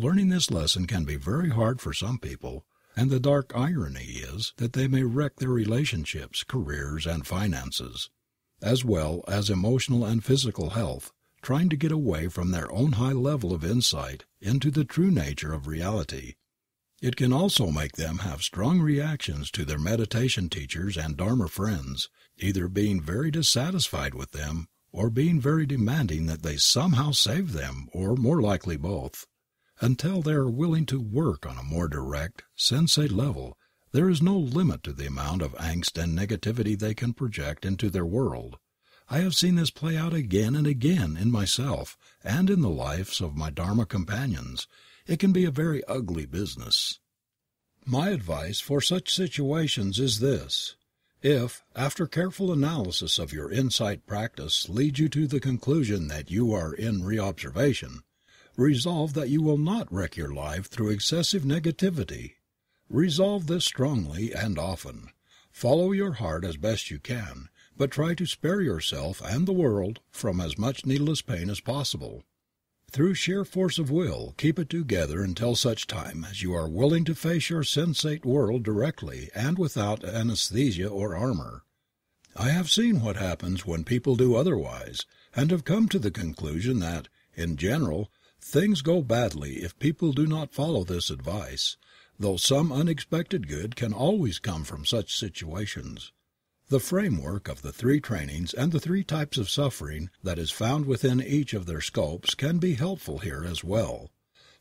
Learning this lesson can be very hard for some people, and the dark irony is that they may wreck their relationships, careers, and finances as well as emotional and physical health, trying to get away from their own high level of insight into the true nature of reality. It can also make them have strong reactions to their meditation teachers and Dharma friends, either being very dissatisfied with them or being very demanding that they somehow save them, or more likely both. Until they are willing to work on a more direct, sensate level there is no limit to the amount of angst and negativity they can project into their world. I have seen this play out again and again in myself and in the lives of my Dharma companions. It can be a very ugly business. My advice for such situations is this. If, after careful analysis of your insight practice leads you to the conclusion that you are in reobservation, resolve that you will not wreck your life through excessive negativity Resolve this strongly and often. Follow your heart as best you can, but try to spare yourself and the world from as much needless pain as possible. Through sheer force of will keep it together until such time as you are willing to face your sensate world directly and without anesthesia or armor. I have seen what happens when people do otherwise, and have come to the conclusion that, in general, things go badly if people do not follow this advice, though some unexpected good can always come from such situations. The framework of the three trainings and the three types of suffering that is found within each of their scopes can be helpful here as well.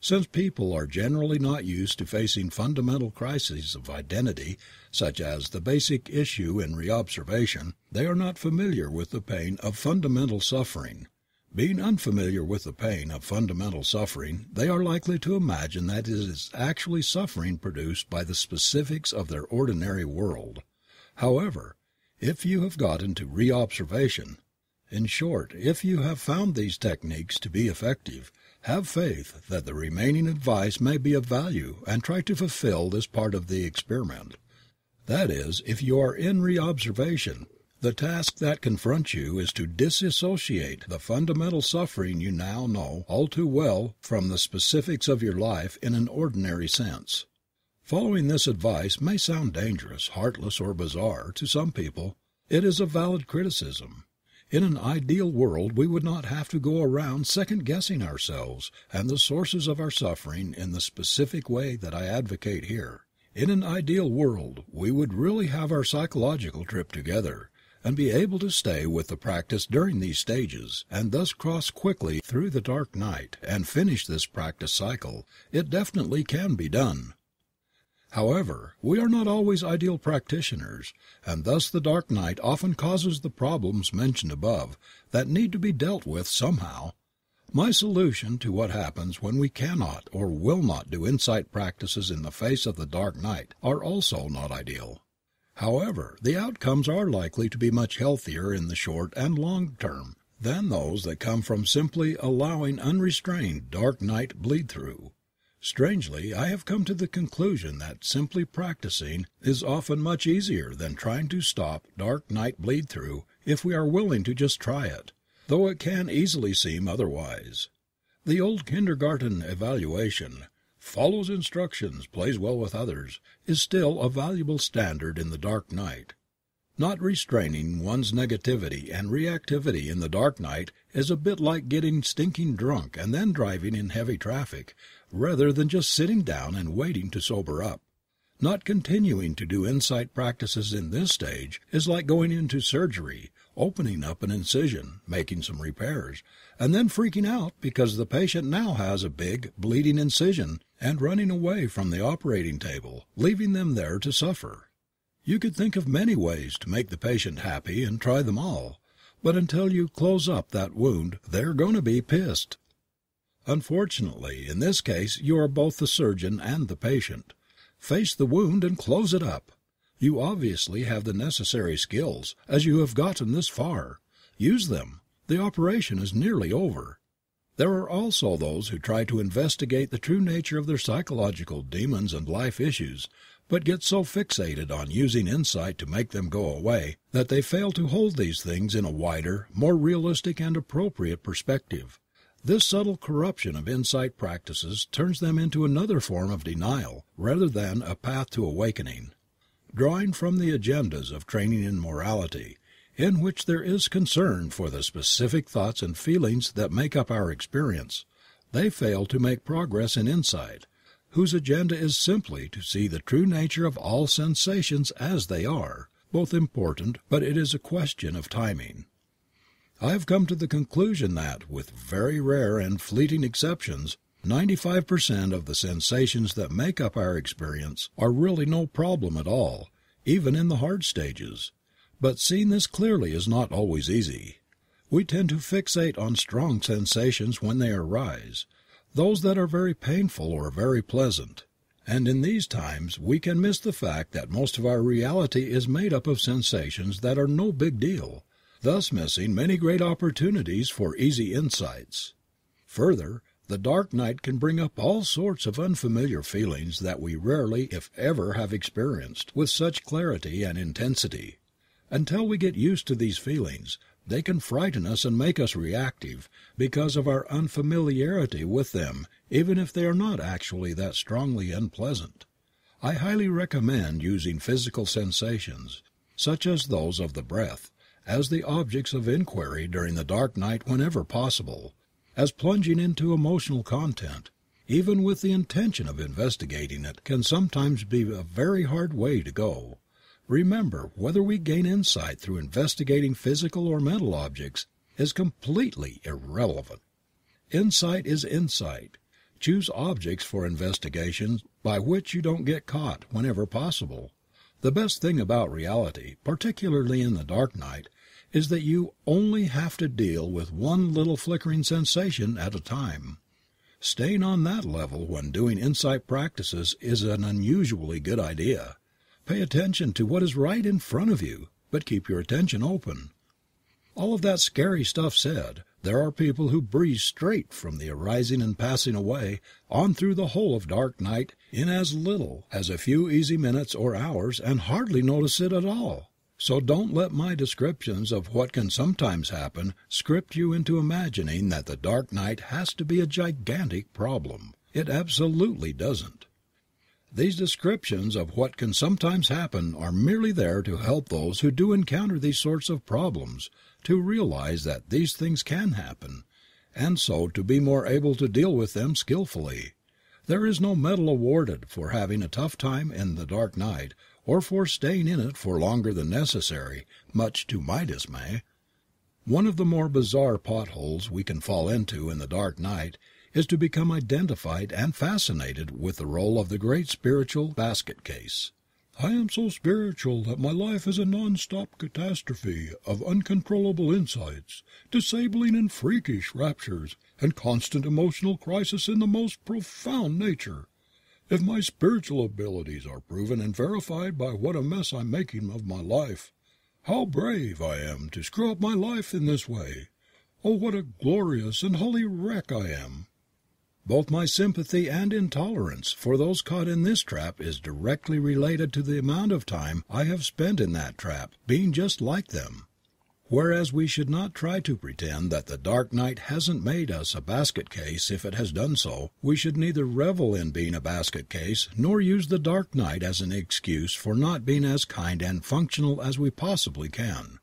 Since people are generally not used to facing fundamental crises of identity, such as the basic issue in reobservation, they are not familiar with the pain of fundamental suffering. Being unfamiliar with the pain of fundamental suffering, they are likely to imagine that it is actually suffering produced by the specifics of their ordinary world. However, if you have got into reobservation, In short, if you have found these techniques to be effective, have faith that the remaining advice may be of value and try to fulfill this part of the experiment. That is, if you are in reobservation, the task that confronts you is to disassociate the fundamental suffering you now know all too well from the specifics of your life in an ordinary sense. Following this advice may sound dangerous, heartless or bizarre to some people. It is a valid criticism. In an ideal world we would not have to go around second guessing ourselves and the sources of our suffering in the specific way that I advocate here. In an ideal world we would really have our psychological trip together, and be able to stay with the practice during these stages, and thus cross quickly through the dark night and finish this practice cycle. It definitely can be done. However, we are not always ideal practitioners, and thus the dark night often causes the problems mentioned above that need to be dealt with somehow. My solution to what happens when we cannot or will not do insight practices in the face of the dark night are also not ideal. However, the outcomes are likely to be much healthier in the short and long term than those that come from simply allowing unrestrained dark night bleed through. Strangely, I have come to the conclusion that simply practicing is often much easier than trying to stop dark night bleed through if we are willing to just try it, though it can easily seem otherwise. The old kindergarten evaluation, follows instructions, plays well with others, is still a valuable standard in the dark night. Not restraining one's negativity and reactivity in the dark night is a bit like getting stinking drunk and then driving in heavy traffic, rather than just sitting down and waiting to sober up. Not continuing to do insight practices in this stage is like going into surgery, opening up an incision, making some repairs, and then freaking out because the patient now has a big, bleeding incision and running away from the operating table, leaving them there to suffer. You could think of many ways to make the patient happy and try them all, but until you close up that wound they're going to be pissed. Unfortunately, in this case you are both the surgeon and the patient. Face the wound and close it up. You obviously have the necessary skills, as you have gotten this far. Use them. The operation is nearly over. There are also those who try to investigate the true nature of their psychological demons and life issues, but get so fixated on using insight to make them go away that they fail to hold these things in a wider, more realistic and appropriate perspective. This subtle corruption of insight practices turns them into another form of denial rather than a path to awakening. Drawing from the agendas of training in morality, in which there is concern for the specific thoughts and feelings that make up our experience, they fail to make progress in insight, whose agenda is simply to see the true nature of all sensations as they are, both important, but it is a question of timing. I have come to the conclusion that, with very rare and fleeting exceptions, 95 per cent. of the sensations that make up our experience are really no problem at all, even in the hard stages. But seeing this clearly is not always easy. We tend to fixate on strong sensations when they arise, those that are very painful or very pleasant. And in these times we can miss the fact that most of our reality is made up of sensations that are no big deal, thus missing many great opportunities for easy insights. Further, the dark night can bring up all sorts of unfamiliar feelings that we rarely if ever have experienced with such clarity and intensity. Until we get used to these feelings, they can frighten us and make us reactive because of our unfamiliarity with them even if they are not actually that strongly unpleasant. I highly recommend using physical sensations, such as those of the breath, as the objects of inquiry during the dark night whenever possible, as plunging into emotional content, even with the intention of investigating it, can sometimes be a very hard way to go. Remember, whether we gain insight through investigating physical or mental objects is completely irrelevant. Insight is insight. Choose objects for investigation by which you don't get caught whenever possible. The best thing about reality, particularly in the dark night, is that you only have to deal with one little flickering sensation at a time. Staying on that level when doing insight practices is an unusually good idea. Pay attention to what is right in front of you, but keep your attention open. All of that scary stuff said, there are people who breeze straight from the arising and passing away on through the whole of dark night in as little as a few easy minutes or hours and hardly notice it at all. So don't let my descriptions of what can sometimes happen script you into imagining that the dark night has to be a gigantic problem. It absolutely doesn't. These descriptions of what can sometimes happen are merely there to help those who do encounter these sorts of problems to realize that these things can happen, and so to be more able to deal with them skillfully. There is no medal awarded for having a tough time in the dark night or for staying in it for longer than necessary, much to my dismay. One of the more bizarre potholes we can fall into in the dark night is to become identified and fascinated with the role of the great spiritual basket case. I am so spiritual that my life is a non-stop catastrophe of uncontrollable insights, disabling and freakish raptures, and constant emotional crisis in the most profound nature. If my spiritual abilities are proven and verified by what a mess I'm making of my life, how brave I am to screw up my life in this way. Oh, what a glorious and holy wreck I am! Both my sympathy and intolerance for those caught in this trap is directly related to the amount of time I have spent in that trap, being just like them. Whereas we should not try to pretend that the dark night hasn't made us a basket case if it has done so, we should neither revel in being a basket case nor use the dark night as an excuse for not being as kind and functional as we possibly can.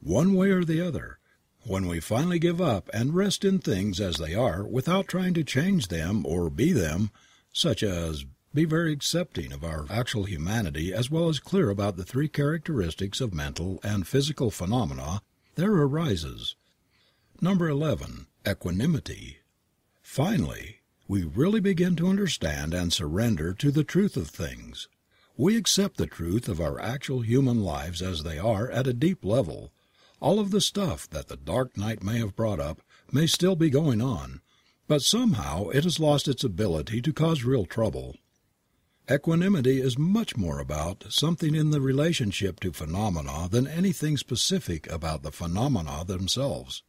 One way or the other, when we finally give up and rest in things as they are without trying to change them or be them, such as be very accepting of our actual humanity as well as clear about the three characteristics of mental and physical phenomena, there arises. Number 11. Equanimity. Finally, we really begin to understand and surrender to the truth of things. We accept the truth of our actual human lives as they are at a deep level all of the stuff that the dark night may have brought up may still be going on, but somehow it has lost its ability to cause real trouble. Equanimity is much more about something in the relationship to phenomena than anything specific about the phenomena themselves.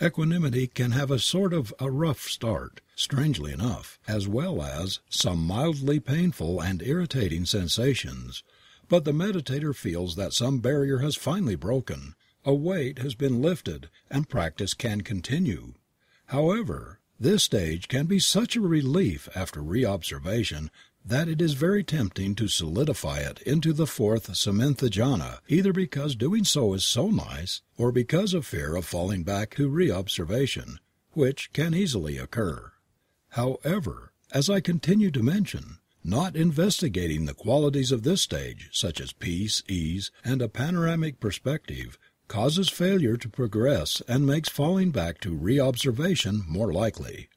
Equanimity can have a sort of a rough start, strangely enough, as well as some mildly painful and irritating sensations, but the meditator feels that some barrier has finally broken, a weight has been lifted and practice can continue. However, this stage can be such a relief after reobservation that it is very tempting to solidify it into the fourth Samatha jhana, either because doing so is so nice, or because of fear of falling back to reobservation, which can easily occur. However, as I continue to mention, not investigating the qualities of this stage, such as peace, ease, and a panoramic perspective, causes failure to progress and makes falling back to reobservation more likely.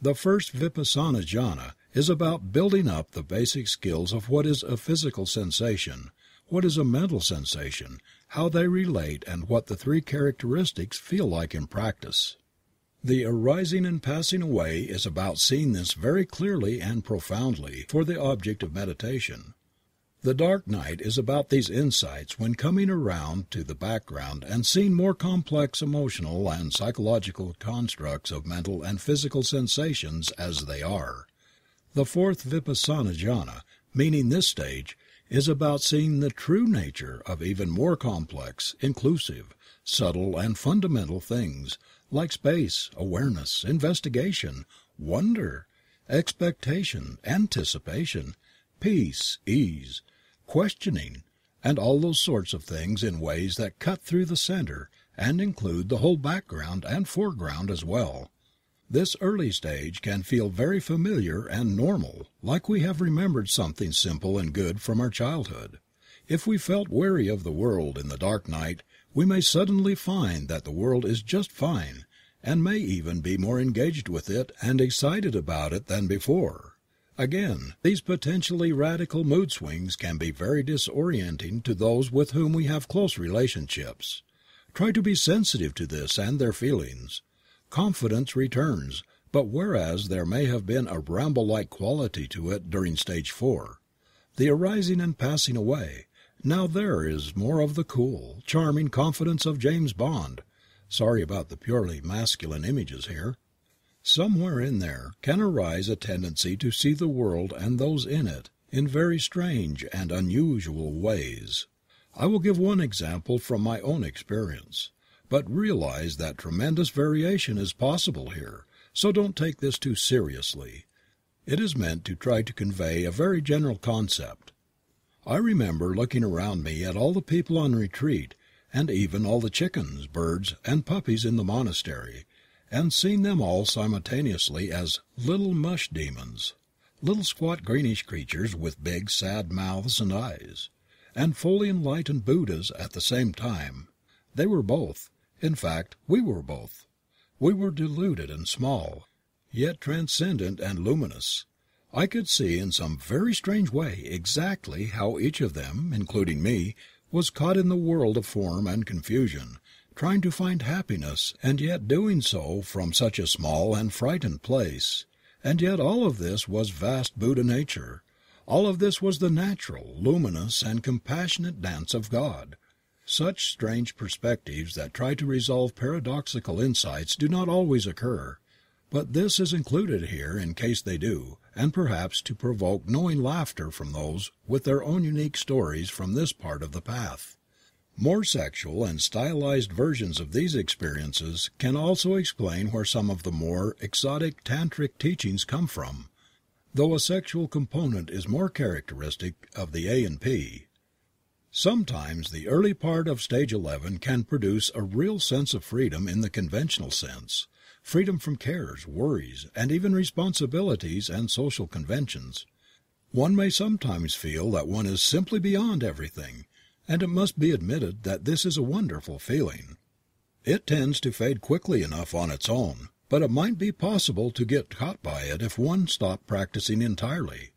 The first Vipassana jhana is about building up the basic skills of what is a physical sensation, what is a mental sensation, how they relate and what the three characteristics feel like in practice. The arising and passing away is about seeing this very clearly and profoundly for the object of meditation. The dark night is about these insights when coming around to the background and seeing more complex emotional and psychological constructs of mental and physical sensations as they are. The fourth Vipassana jhana, meaning this stage, is about seeing the true nature of even more complex, inclusive, subtle and fundamental things like space, awareness, investigation, wonder, expectation, anticipation, peace, ease, questioning, and all those sorts of things in ways that cut through the center and include the whole background and foreground as well. This early stage can feel very familiar and normal, like we have remembered something simple and good from our childhood. If we felt weary of the world in the dark night, we may suddenly find that the world is just fine, and may even be more engaged with it and excited about it than before. Again, these potentially radical mood swings can be very disorienting to those with whom we have close relationships. Try to be sensitive to this and their feelings. Confidence returns, but whereas there may have been a Rambo like quality to it during stage four, the arising and passing away, now there is more of the cool, charming confidence of James Bond, sorry about the purely masculine images here, somewhere in there can arise a tendency to see the world and those in it in very strange and unusual ways. I will give one example from my own experience. But realize that tremendous variation is possible here, so don't take this too seriously. It is meant to try to convey a very general concept. I remember looking around me at all the people on retreat, and even all the chickens, birds, and puppies in the monastery, and seeing them all simultaneously as little mush demons, little squat greenish creatures with big sad mouths and eyes, and fully enlightened Buddhas at the same time. They were both, in fact, we were both. We were deluded and small, yet transcendent and luminous. I could see in some very strange way exactly how each of them, including me, was caught in the world of form and confusion, trying to find happiness, and yet doing so from such a small and frightened place. And yet all of this was vast Buddha nature. All of this was the natural, luminous, and compassionate dance of God. Such strange perspectives that try to resolve paradoxical insights do not always occur, but this is included here in case they do, and perhaps to provoke knowing laughter from those with their own unique stories from this part of the path. More sexual and stylized versions of these experiences can also explain where some of the more exotic tantric teachings come from, though a sexual component is more characteristic of the A and P. Sometimes the early part of stage 11 can produce a real sense of freedom in the conventional sense, freedom from cares, worries, and even responsibilities and social conventions. One may sometimes feel that one is simply beyond everything, and it must be admitted that this is a wonderful feeling. It tends to fade quickly enough on its own, but it might be possible to get caught by it if one stopped practicing entirely.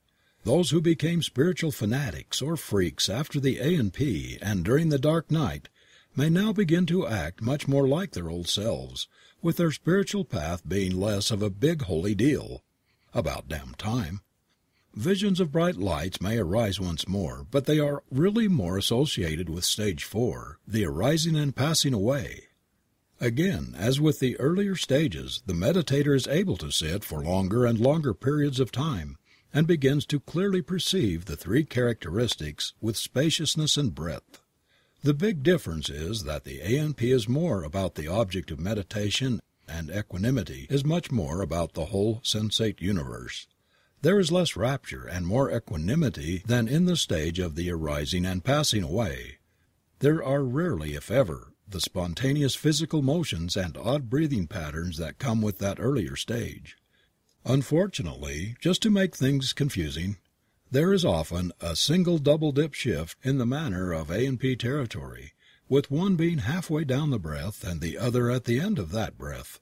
Those who became spiritual fanatics or freaks after the A and P and during the dark night may now begin to act much more like their old selves, with their spiritual path being less of a big holy deal. About damn time. Visions of bright lights may arise once more, but they are really more associated with stage four, the arising and passing away. Again, as with the earlier stages, the meditator is able to sit for longer and longer periods of time and begins to clearly perceive the three characteristics with spaciousness and breadth. The big difference is that the ANP is more about the object of meditation and equanimity is much more about the whole sensate universe. There is less rapture and more equanimity than in the stage of the arising and passing away. There are rarely, if ever, the spontaneous physical motions and odd breathing patterns that come with that earlier stage. Unfortunately, just to make things confusing, there is often a single double dip shift in the manner of A and P territory, with one being halfway down the breath and the other at the end of that breath,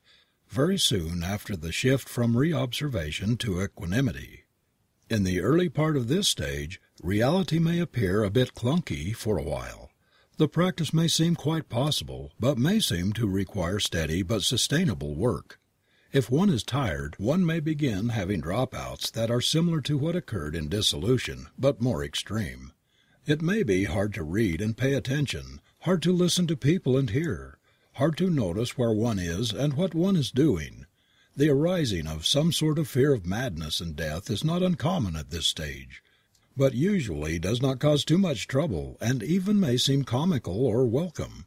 very soon after the shift from reobservation to equanimity. In the early part of this stage, reality may appear a bit clunky for a while. The practice may seem quite possible, but may seem to require steady but sustainable work. If one is tired, one may begin having dropouts that are similar to what occurred in dissolution, but more extreme. It may be hard to read and pay attention, hard to listen to people and hear, hard to notice where one is and what one is doing. The arising of some sort of fear of madness and death is not uncommon at this stage, but usually does not cause too much trouble and even may seem comical or welcome.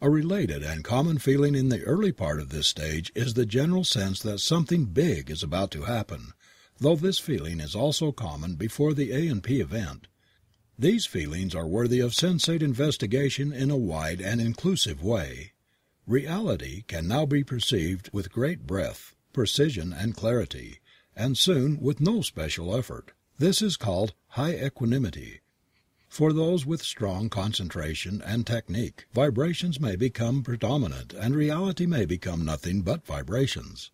A related and common feeling in the early part of this stage is the general sense that something big is about to happen, though this feeling is also common before the A and P event. These feelings are worthy of sensate investigation in a wide and inclusive way. Reality can now be perceived with great breadth, precision and clarity, and soon with no special effort. This is called high equanimity. For those with strong concentration and technique, vibrations may become predominant and reality may become nothing but vibrations.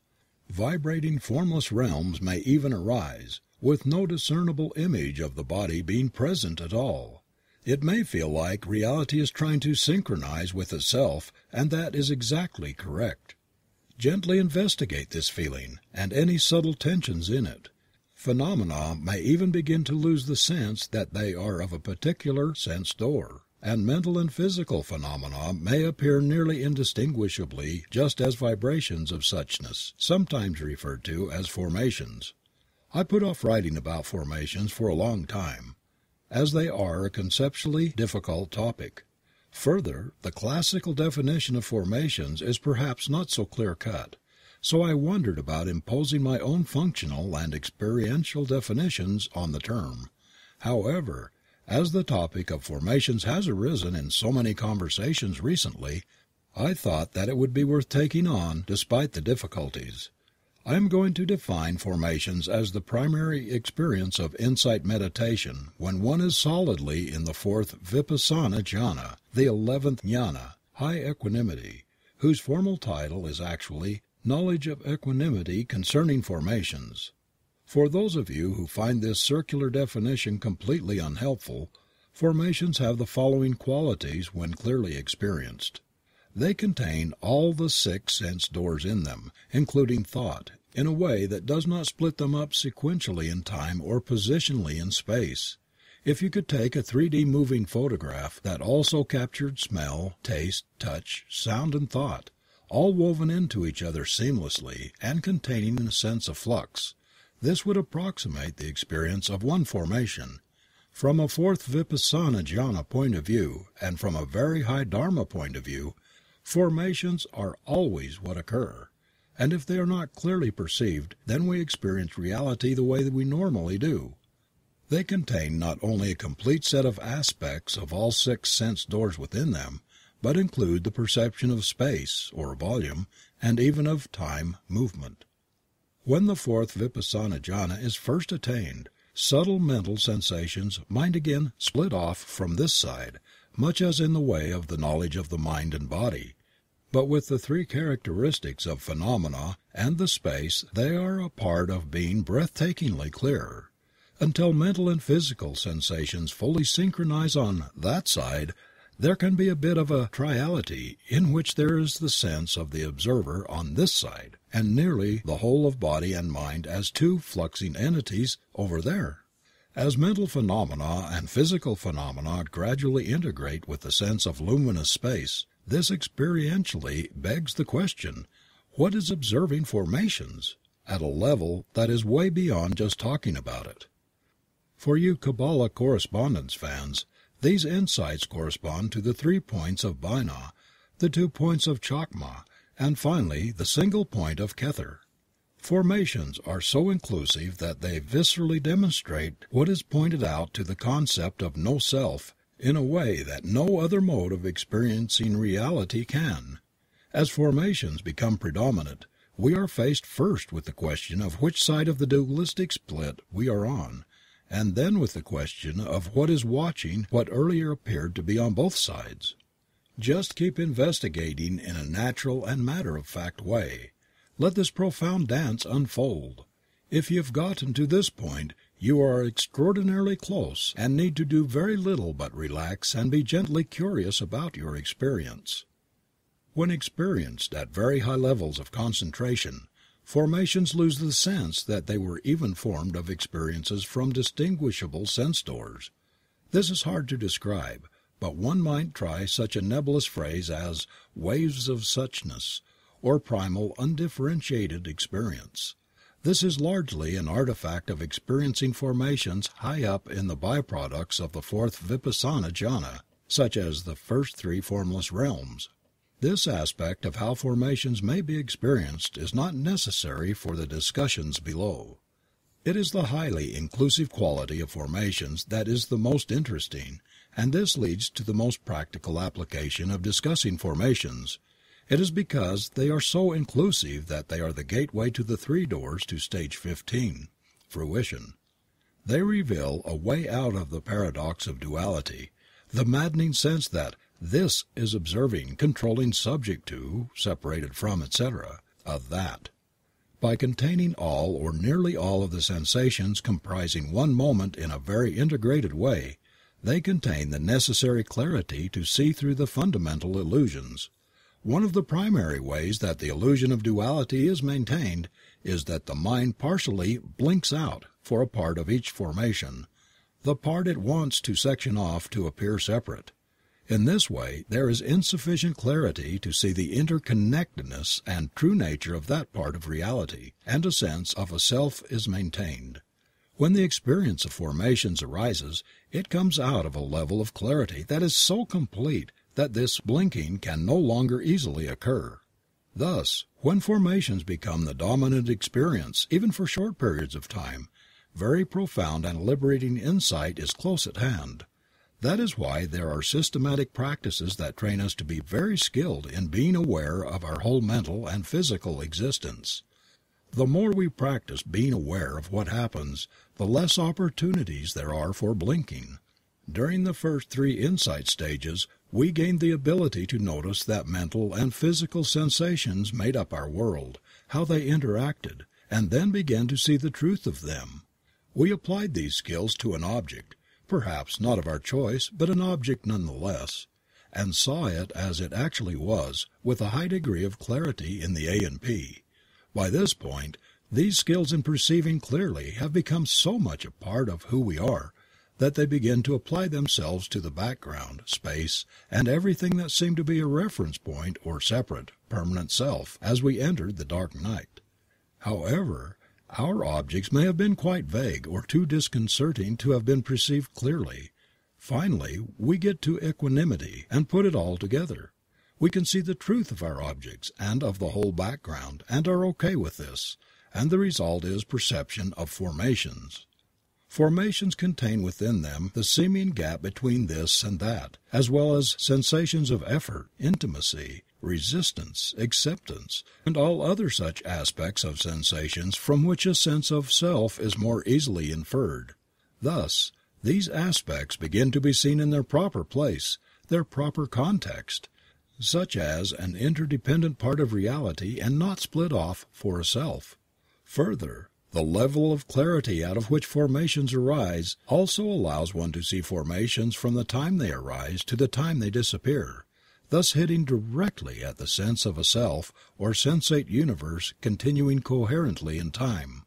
Vibrating formless realms may even arise, with no discernible image of the body being present at all. It may feel like reality is trying to synchronize with itself, and that is exactly correct. Gently investigate this feeling and any subtle tensions in it. Phenomena may even begin to lose the sense that they are of a particular sense door, and mental and physical phenomena may appear nearly indistinguishably just as vibrations of suchness, sometimes referred to as formations. I put off writing about formations for a long time, as they are a conceptually difficult topic. Further, the classical definition of formations is perhaps not so clear cut, so I wondered about imposing my own functional and experiential definitions on the term. However, as the topic of formations has arisen in so many conversations recently, I thought that it would be worth taking on despite the difficulties. I am going to define formations as the primary experience of insight meditation when one is solidly in the fourth vipassana jhana, the eleventh jhana, high equanimity, whose formal title is actually knowledge of equanimity concerning formations. For those of you who find this circular definition completely unhelpful, formations have the following qualities when clearly experienced. They contain all the six sense doors in them, including thought, in a way that does not split them up sequentially in time or positionally in space. If you could take a 3D moving photograph that also captured smell, taste, touch, sound and thought, all woven into each other seamlessly and containing a sense of flux, this would approximate the experience of one formation. From a fourth vipassana jhana point of view and from a very high dharma point of view, formations are always what occur. And if they are not clearly perceived, then we experience reality the way that we normally do. They contain not only a complete set of aspects of all six sense doors within them, but include the perception of space, or volume, and even of time, movement. When the fourth vipassana jhana is first attained, subtle mental sensations might again split off from this side, much as in the way of the knowledge of the mind and body, but with the three characteristics of phenomena and the space they are a part of being breathtakingly clear. Until mental and physical sensations fully synchronize on that side there can be a bit of a triality in which there is the sense of the observer on this side, and nearly the whole of body and mind as two fluxing entities over there. As mental phenomena and physical phenomena gradually integrate with the sense of luminous space, this experientially begs the question, what is observing formations? At a level that is way beyond just talking about it. For you Kabbalah correspondence fans, these insights correspond to the three points of Binah, the two points of Chokmah, and finally the single point of Kether. Formations are so inclusive that they viscerally demonstrate what is pointed out to the concept of no self in a way that no other mode of experiencing reality can. As formations become predominant, we are faced first with the question of which side of the dualistic split we are on, and then with the question of what is watching what earlier appeared to be on both sides. Just keep investigating in a natural and matter of fact way. Let this profound dance unfold. If you have gotten to this point, you are extraordinarily close and need to do very little but relax and be gently curious about your experience. When experienced at very high levels of concentration, Formations lose the sense that they were even formed of experiences from distinguishable sense doors. This is hard to describe, but one might try such a nebulous phrase as waves of suchness, or primal undifferentiated experience. This is largely an artifact of experiencing formations high up in the byproducts of the fourth vipassana jhana, such as the first three formless realms, this aspect of how formations may be experienced is not necessary for the discussions below. It is the highly inclusive quality of formations that is the most interesting, and this leads to the most practical application of discussing formations. It is because they are so inclusive that they are the gateway to the three doors to stage 15, fruition. They reveal a way out of the paradox of duality, the maddening sense that this is observing, controlling, subject to, separated from, etc., a that. By containing all or nearly all of the sensations comprising one moment in a very integrated way, they contain the necessary clarity to see through the fundamental illusions. One of the primary ways that the illusion of duality is maintained is that the mind partially blinks out for a part of each formation, the part it wants to section off to appear separate. In this way there is insufficient clarity to see the interconnectedness and true nature of that part of reality, and a sense of a self is maintained. When the experience of formations arises it comes out of a level of clarity that is so complete that this blinking can no longer easily occur. Thus, when formations become the dominant experience even for short periods of time, very profound and liberating insight is close at hand. That is why there are systematic practices that train us to be very skilled in being aware of our whole mental and physical existence. The more we practice being aware of what happens the less opportunities there are for blinking. During the first three insight stages we gained the ability to notice that mental and physical sensations made up our world, how they interacted, and then began to see the truth of them. We applied these skills to an object, perhaps not of our choice, but an object none the less, and saw it as it actually was, with a high degree of clarity in the A and P. By this point these skills in perceiving clearly have become so much a part of who we are that they begin to apply themselves to the background, space, and everything that seemed to be a reference point or separate, permanent self as we entered the dark night. However, our objects may have been quite vague or too disconcerting to have been perceived clearly. Finally we get to equanimity and put it all together. We can see the truth of our objects and of the whole background and are okay with this, and the result is perception of formations. Formations contain within them the seeming gap between this and that, as well as sensations of effort, intimacy, resistance, acceptance, and all other such aspects of sensations from which a sense of self is more easily inferred. Thus, these aspects begin to be seen in their proper place, their proper context, such as an interdependent part of reality and not split off for a self. Further, the level of clarity out of which formations arise also allows one to see formations from the time they arise to the time they disappear thus hitting directly at the sense of a self or sensate universe continuing coherently in time.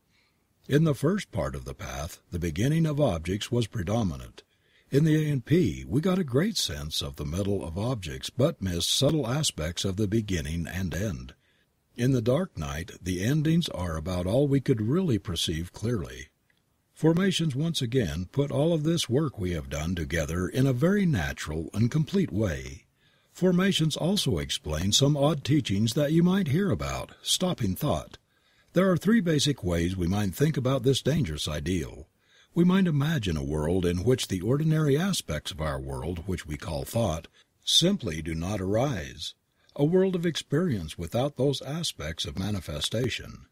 In the first part of the path the beginning of objects was predominant. In the A and P we got a great sense of the middle of objects but missed subtle aspects of the beginning and end. In the dark night the endings are about all we could really perceive clearly. Formations once again put all of this work we have done together in a very natural and complete way. Formations also explain some odd teachings that you might hear about, stopping thought. There are three basic ways we might think about this dangerous ideal. We might imagine a world in which the ordinary aspects of our world which we call thought simply do not arise, a world of experience without those aspects of manifestation.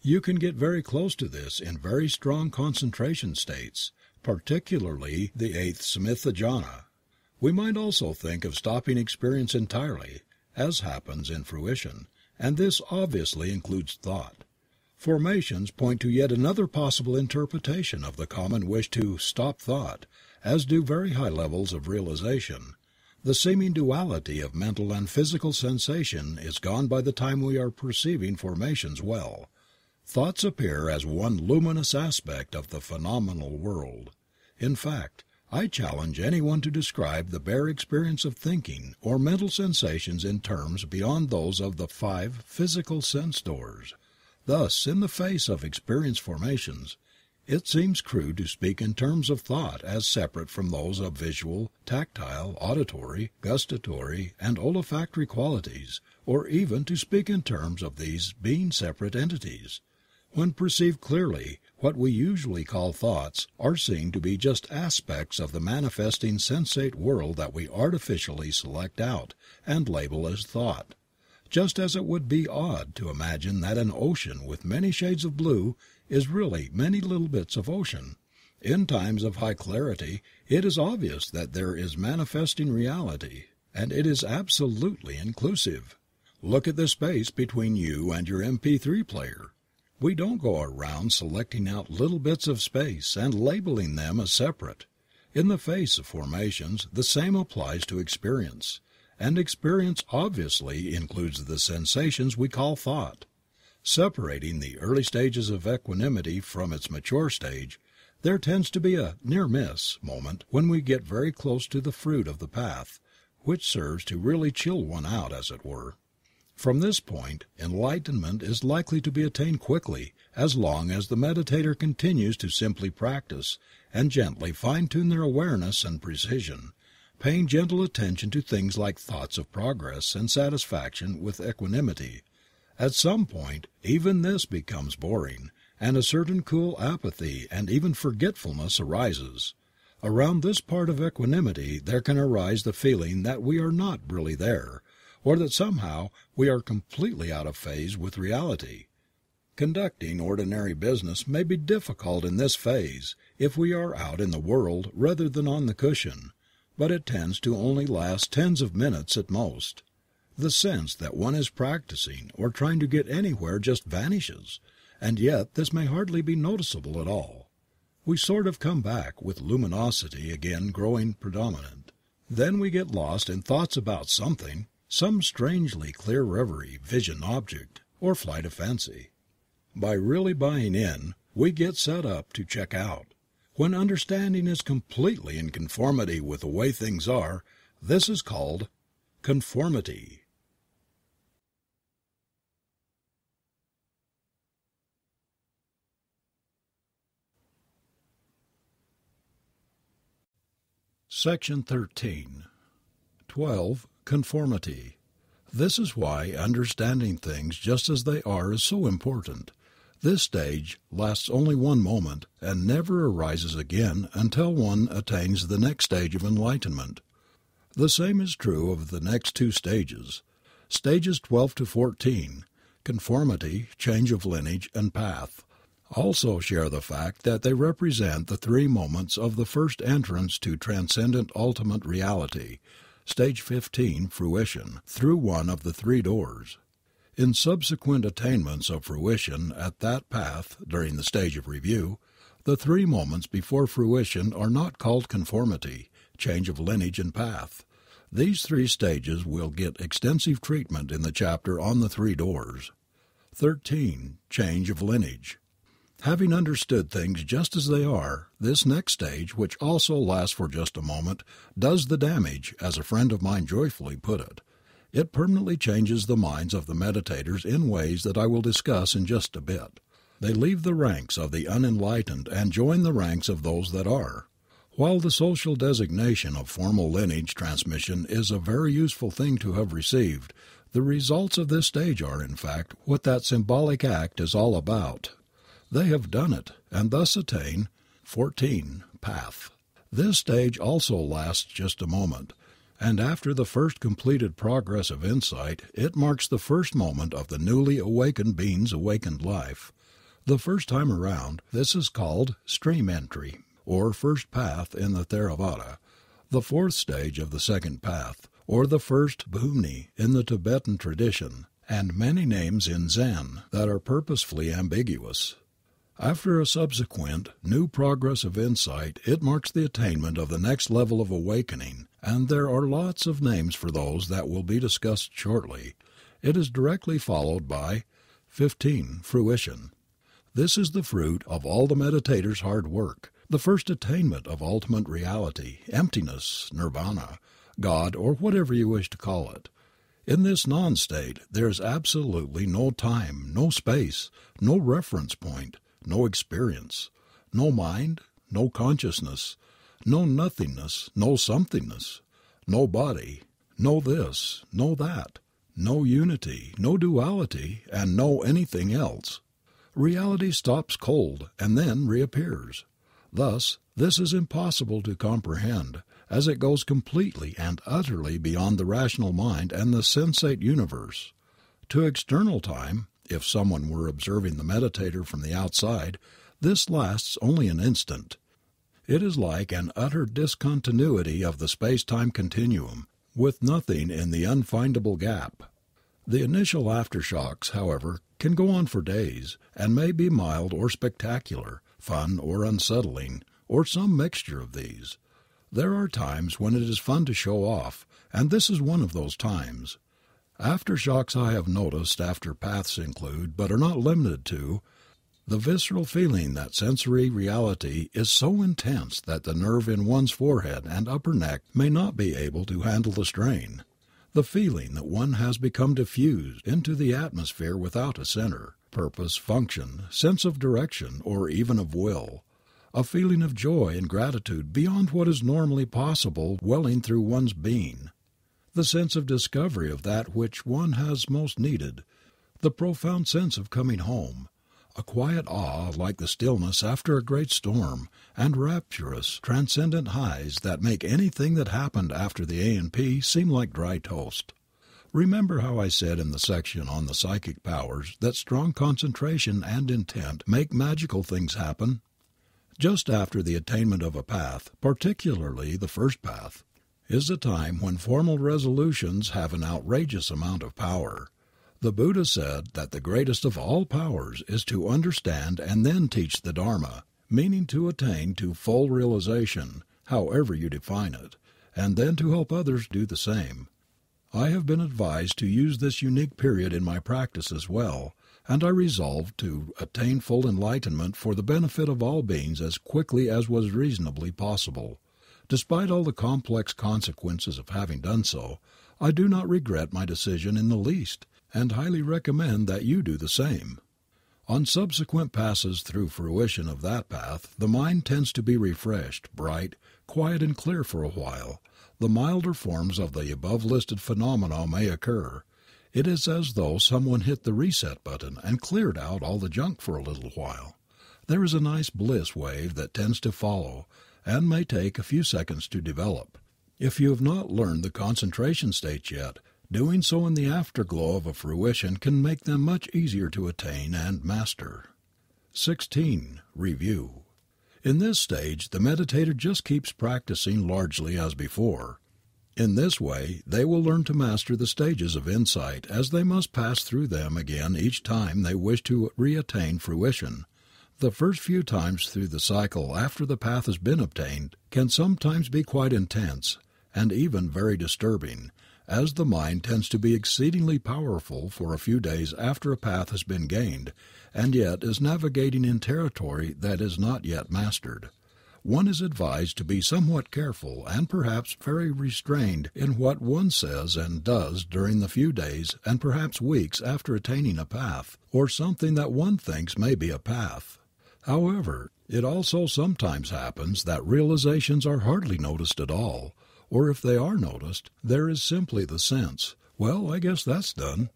You can get very close to this in very strong concentration states, particularly the eighth Samatha jhana. We might also think of stopping experience entirely, as happens in fruition, and this obviously includes thought. Formations point to yet another possible interpretation of the common wish to stop thought, as do very high levels of realization. The seeming duality of mental and physical sensation is gone by the time we are perceiving formations well. Thoughts appear as one luminous aspect of the phenomenal world. In fact, I challenge anyone to describe the bare experience of thinking or mental sensations in terms beyond those of the five physical sense doors. Thus, in the face of experience formations, it seems crude to speak in terms of thought as separate from those of visual, tactile, auditory, gustatory, and olfactory qualities, or even to speak in terms of these being separate entities. When perceived clearly, what we usually call thoughts are seen to be just aspects of the manifesting sensate world that we artificially select out and label as thought. Just as it would be odd to imagine that an ocean with many shades of blue is really many little bits of ocean. In times of high clarity it is obvious that there is manifesting reality, and it is absolutely inclusive. Look at the space between you and your MP3 player. We don't go around selecting out little bits of space and labeling them as separate. In the face of formations the same applies to experience, and experience obviously includes the sensations we call thought. Separating the early stages of equanimity from its mature stage, there tends to be a "near miss" moment when we get very close to the fruit of the path, which serves to really chill one out, as it were. From this point, enlightenment is likely to be attained quickly as long as the meditator continues to simply practice and gently fine tune their awareness and precision, paying gentle attention to things like thoughts of progress and satisfaction with equanimity. At some point even this becomes boring, and a certain cool apathy and even forgetfulness arises. Around this part of equanimity there can arise the feeling that we are not really there, or that somehow we are completely out of phase with reality. Conducting ordinary business may be difficult in this phase if we are out in the world rather than on the cushion, but it tends to only last tens of minutes at most. The sense that one is practicing or trying to get anywhere just vanishes, and yet this may hardly be noticeable at all we sort of come back with luminosity again growing predominant. Then we get lost in thoughts about something, some strangely clear reverie, vision, object, or flight of fancy. By really buying in, we get set up to check out. When understanding is completely in conformity with the way things are, this is called conformity. Section 13. 12. Conformity. This is why understanding things just as they are is so important. This stage lasts only one moment and never arises again until one attains the next stage of enlightenment. The same is true of the next two stages. Stages 12 to 14, conformity, change of lineage, and path also share the fact that they represent the three moments of the first entrance to transcendent ultimate reality, stage 15, fruition, through one of the three doors. In subsequent attainments of fruition at that path during the stage of review, the three moments before fruition are not called conformity, change of lineage and path. These three stages will get extensive treatment in the chapter on the three doors. 13. Change of lineage. Having understood things just as they are, this next stage, which also lasts for just a moment, does the damage, as a friend of mine joyfully put it. It permanently changes the minds of the meditators in ways that I will discuss in just a bit. They leave the ranks of the unenlightened and join the ranks of those that are. While the social designation of formal lineage transmission is a very useful thing to have received, the results of this stage are, in fact, what that symbolic act is all about. They have done it, and thus attain 14. Path. This stage also lasts just a moment, and after the first completed progress of insight it marks the first moment of the newly awakened being's awakened life. The first time around this is called stream entry, or first path in the Theravada, the fourth stage of the second path, or the first bhumi in the Tibetan tradition, and many names in Zen that are purposefully ambiguous. After a subsequent new progress of insight it marks the attainment of the next level of awakening, and there are lots of names for those that will be discussed shortly. It is directly followed by 15. Fruition. This is the fruit of all the meditator's hard work, the first attainment of ultimate reality, emptiness, nirvana, God, or whatever you wish to call it. In this non state there is absolutely no time, no space, no reference point, no experience, no mind, no consciousness, no nothingness, no somethingness, no body, no this, no that, no unity, no duality, and no anything else. Reality stops cold and then reappears. Thus, this is impossible to comprehend, as it goes completely and utterly beyond the rational mind and the sensate universe. To external time if someone were observing the meditator from the outside, this lasts only an instant. It is like an utter discontinuity of the space time continuum, with nothing in the unfindable gap. The initial aftershocks, however, can go on for days, and may be mild or spectacular, fun or unsettling, or some mixture of these. There are times when it is fun to show off, and this is one of those times. Aftershocks I have noticed after paths include, but are not limited to, The visceral feeling that sensory reality is so intense that the nerve in one's forehead and upper neck may not be able to handle the strain. The feeling that one has become diffused into the atmosphere without a center, purpose, function, sense of direction, or even of will. A feeling of joy and gratitude beyond what is normally possible welling through one's being. The sense of discovery of that which one has most needed. The profound sense of coming home a quiet awe like the stillness after a great storm, and rapturous, transcendent highs that make anything that happened after the A&P seem like dry toast. Remember how I said in the section on the psychic powers that strong concentration and intent make magical things happen? Just after the attainment of a path, particularly the first path, is a time when formal resolutions have an outrageous amount of power. The Buddha said that the greatest of all powers is to understand and then teach the Dharma, meaning to attain to full realization, however you define it, and then to help others do the same. I have been advised to use this unique period in my practice as well, and I resolved to attain full enlightenment for the benefit of all beings as quickly as was reasonably possible. Despite all the complex consequences of having done so, I do not regret my decision in the least and highly recommend that you do the same. On subsequent passes through fruition of that path the mind tends to be refreshed, bright, quiet and clear for a while. The milder forms of the above listed phenomena may occur. It is as though someone hit the reset button and cleared out all the junk for a little while. There is a nice bliss wave that tends to follow and may take a few seconds to develop. If you have not learned the concentration state yet, Doing so in the afterglow of a fruition can make them much easier to attain and master. 16. Review. In this stage the meditator just keeps practicing largely as before. In this way they will learn to master the stages of insight as they must pass through them again each time they wish to reattain fruition. The first few times through the cycle after the path has been obtained can sometimes be quite intense and even very disturbing, as the mind tends to be exceedingly powerful for a few days after a path has been gained, and yet is navigating in territory that is not yet mastered. One is advised to be somewhat careful and perhaps very restrained in what one says and does during the few days and perhaps weeks after attaining a path, or something that one thinks may be a path. However, it also sometimes happens that realizations are hardly noticed at all, or if they are noticed, there is simply the sense, well, I guess that's done.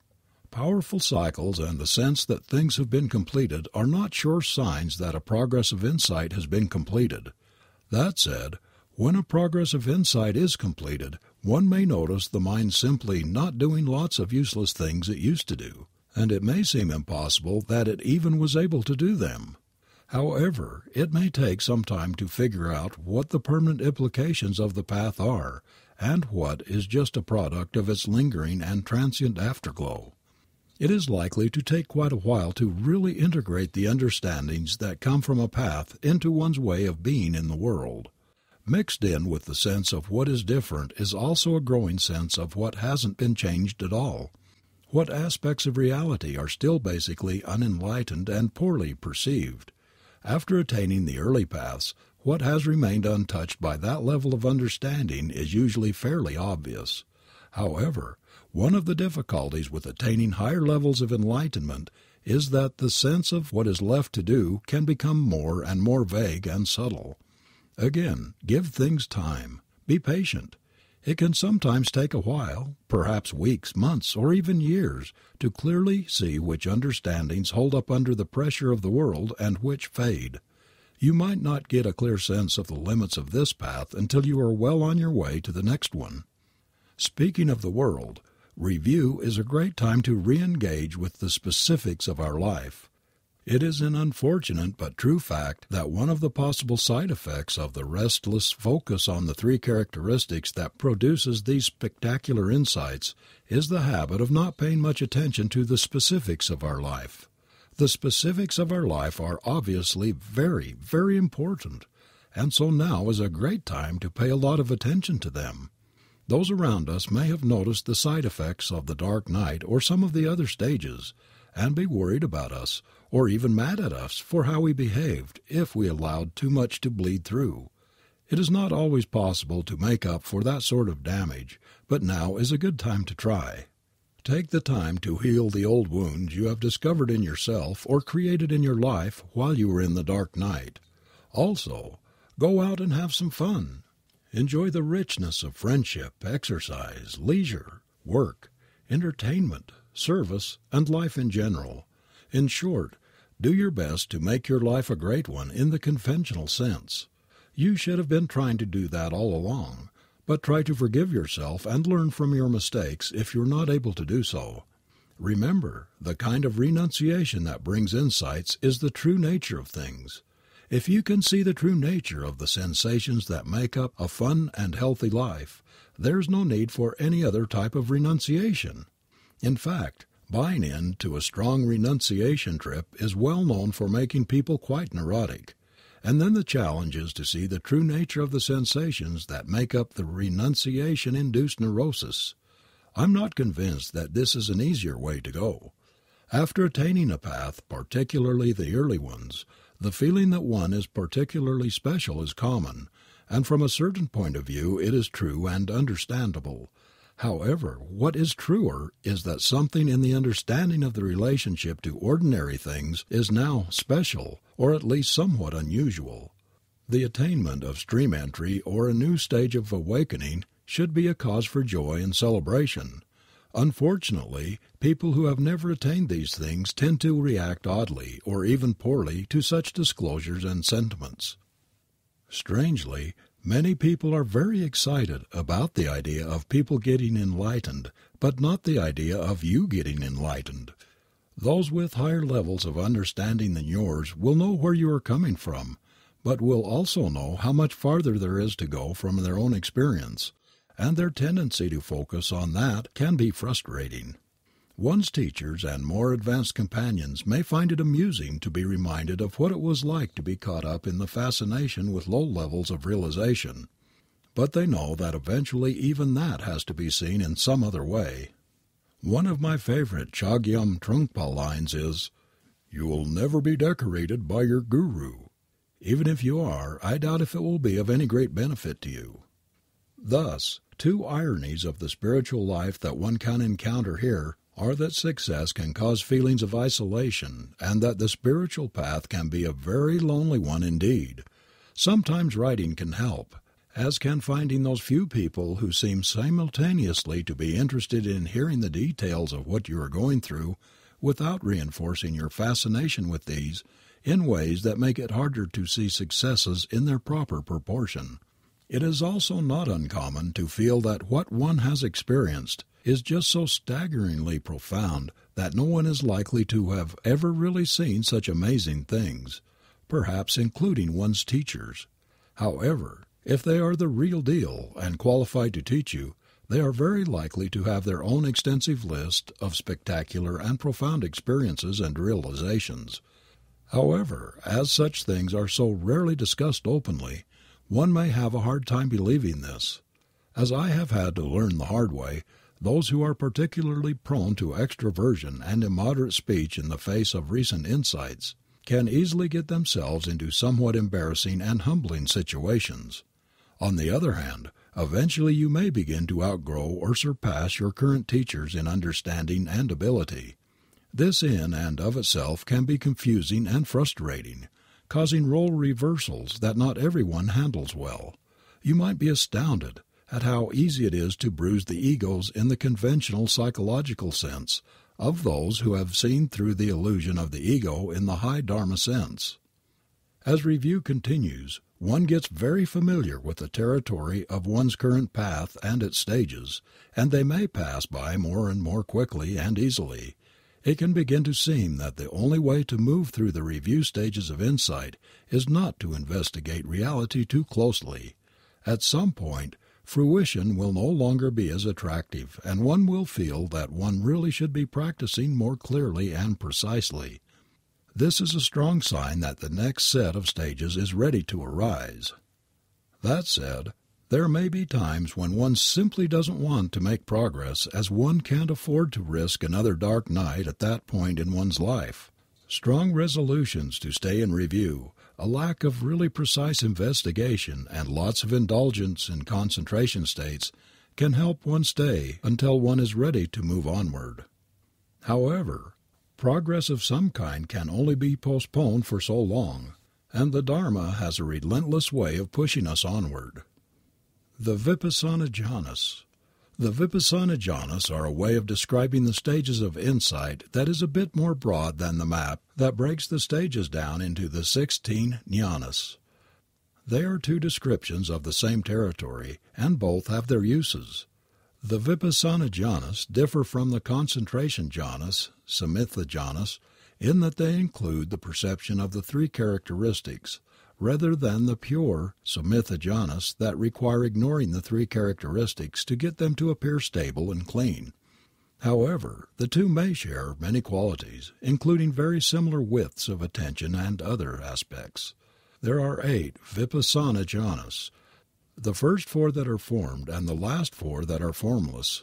Powerful cycles and the sense that things have been completed are not sure signs that a progress of insight has been completed. That said, when a progress of insight is completed, one may notice the mind simply not doing lots of useless things it used to do, and it may seem impossible that it even was able to do them. However, it may take some time to figure out what the permanent implications of the path are and what is just a product of its lingering and transient afterglow. It is likely to take quite a while to really integrate the understandings that come from a path into one's way of being in the world. Mixed in with the sense of what is different is also a growing sense of what hasn't been changed at all. What aspects of reality are still basically unenlightened and poorly perceived after attaining the early paths, what has remained untouched by that level of understanding is usually fairly obvious. However, one of the difficulties with attaining higher levels of enlightenment is that the sense of what is left to do can become more and more vague and subtle. Again, give things time. Be patient. It can sometimes take a while, perhaps weeks, months, or even years, to clearly see which understandings hold up under the pressure of the world and which fade. You might not get a clear sense of the limits of this path until you are well on your way to the next one. Speaking of the world, review is a great time to re engage with the specifics of our life. It is an unfortunate but true fact that one of the possible side effects of the restless focus on the three characteristics that produces these spectacular insights is the habit of not paying much attention to the specifics of our life. The specifics of our life are obviously very, very important, and so now is a great time to pay a lot of attention to them. Those around us may have noticed the side effects of the dark night or some of the other stages, and be worried about us, or even mad at us for how we behaved if we allowed too much to bleed through. It is not always possible to make up for that sort of damage, but now is a good time to try. Take the time to heal the old wounds you have discovered in yourself or created in your life while you were in the dark night. Also, go out and have some fun. Enjoy the richness of friendship, exercise, leisure, work, entertainment, service, and life in general. In short, do your best to make your life a great one in the conventional sense. You should have been trying to do that all along, but try to forgive yourself and learn from your mistakes if you are not able to do so. Remember, the kind of renunciation that brings insights is the true nature of things. If you can see the true nature of the sensations that make up a fun and healthy life, there's no need for any other type of renunciation. In fact, buying into a strong renunciation trip is well known for making people quite neurotic. And then the challenge is to see the true nature of the sensations that make up the renunciation induced neurosis. I'm not convinced that this is an easier way to go. After attaining a path, particularly the early ones, the feeling that one is particularly special is common, and from a certain point of view it is true and understandable. However, what is truer is that something in the understanding of the relationship to ordinary things is now special, or at least somewhat unusual. The attainment of stream entry or a new stage of awakening should be a cause for joy and celebration. Unfortunately, people who have never attained these things tend to react oddly or even poorly to such disclosures and sentiments. Strangely, many people are very excited about the idea of people getting enlightened, but not the idea of you getting enlightened. Those with higher levels of understanding than yours will know where you are coming from, but will also know how much farther there is to go from their own experience and their tendency to focus on that can be frustrating. One's teachers and more advanced companions may find it amusing to be reminded of what it was like to be caught up in the fascination with low levels of realization, but they know that eventually even that has to be seen in some other way. One of my favorite Chogyam Trungpa lines is, You will never be decorated by your guru. Even if you are, I doubt if it will be of any great benefit to you. Thus, two ironies of the spiritual life that one can encounter here are that success can cause feelings of isolation and that the spiritual path can be a very lonely one indeed. Sometimes writing can help, as can finding those few people who seem simultaneously to be interested in hearing the details of what you are going through without reinforcing your fascination with these in ways that make it harder to see successes in their proper proportion. It is also not uncommon to feel that what one has experienced is just so staggeringly profound that no one is likely to have ever really seen such amazing things, perhaps including one's teachers. However, if they are the real deal and qualified to teach you, they are very likely to have their own extensive list of spectacular and profound experiences and realizations. However, as such things are so rarely discussed openly, one may have a hard time believing this. As I have had to learn the hard way, those who are particularly prone to extroversion and immoderate speech in the face of recent insights can easily get themselves into somewhat embarrassing and humbling situations. On the other hand, eventually you may begin to outgrow or surpass your current teachers in understanding and ability. This in and of itself can be confusing and frustrating, causing role reversals that not everyone handles well. You might be astounded at how easy it is to bruise the egos in the conventional psychological sense of those who have seen through the illusion of the ego in the high Dharma sense. As review continues, one gets very familiar with the territory of one's current path and its stages, and they may pass by more and more quickly and easily, it can begin to seem that the only way to move through the review stages of insight is not to investigate reality too closely. At some point, fruition will no longer be as attractive and one will feel that one really should be practicing more clearly and precisely. This is a strong sign that the next set of stages is ready to arise. That said, There may be times when one simply doesn't want to make progress as one can't afford to risk another dark night at that point in one's life. Strong resolutions to stay in review, a lack of really precise investigation, and lots of indulgence in concentration states can help one stay until one is ready to move onward. However, progress of some kind can only be postponed for so long, and the Dharma has a relentless way of pushing us onward. The Vipassana jhanas. The Vipassana jhanas are a way of describing the stages of insight that is a bit more broad than the map that breaks the stages down into the 16 jhanas. They are two descriptions of the same territory, and both have their uses. The Vipassana jhanas differ from the concentration jhanas, Samatha jhanas, in that they include the perception of the three characteristics, rather than the pure samatha that require ignoring the three characteristics to get them to appear stable and clean. However, the two may share many qualities, including very similar widths of attention and other aspects. There are eight vipassana jhanas, the first four that are formed and the last four that are formless,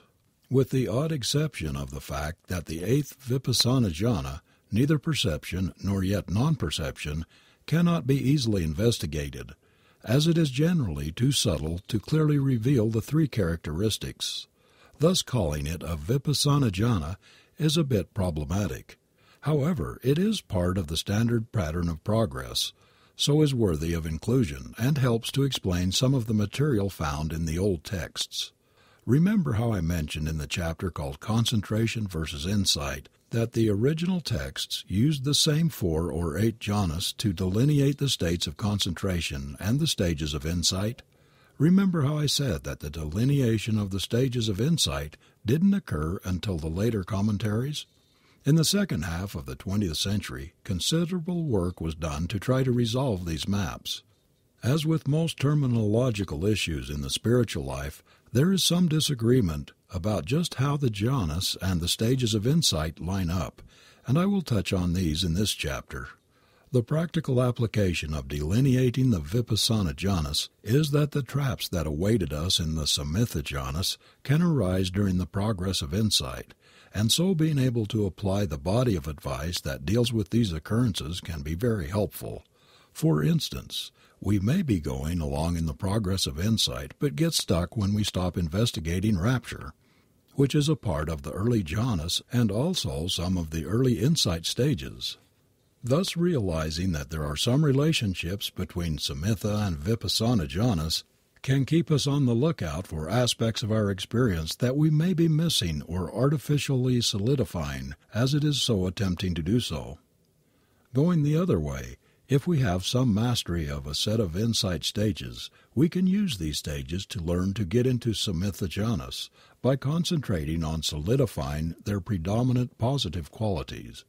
with the odd exception of the fact that the eighth vipassana jhana, neither perception nor yet non perception, cannot be easily investigated, as it is generally too subtle to clearly reveal the three characteristics. Thus calling it a vipassana jhana is a bit problematic. However, it is part of the standard pattern of progress, so is worthy of inclusion and helps to explain some of the material found in the old texts. Remember how I mentioned in the chapter called Concentration versus Insight that the original texts used the same four or eight jhanas to delineate the states of concentration and the stages of insight? Remember how I said that the delineation of the stages of insight didn't occur until the later commentaries? In the second half of the 20th century, considerable work was done to try to resolve these maps. As with most terminological issues in the spiritual life, there is some disagreement about just how the jhanas and the stages of insight line up, and I will touch on these in this chapter. The practical application of delineating the vipassana jhanas is that the traps that awaited us in the samatha jhanas can arise during the progress of insight, and so being able to apply the body of advice that deals with these occurrences can be very helpful. For instance, we may be going along in the progress of insight but get stuck when we stop investigating rapture, which is a part of the early jhanas and also some of the early insight stages. Thus realizing that there are some relationships between samatha and vipassana jhanas can keep us on the lookout for aspects of our experience that we may be missing or artificially solidifying as it is so tempting to do so. Going the other way, if we have some mastery of a set of insight stages, we can use these stages to learn to get into samatha jhanas by concentrating on solidifying their predominant positive qualities.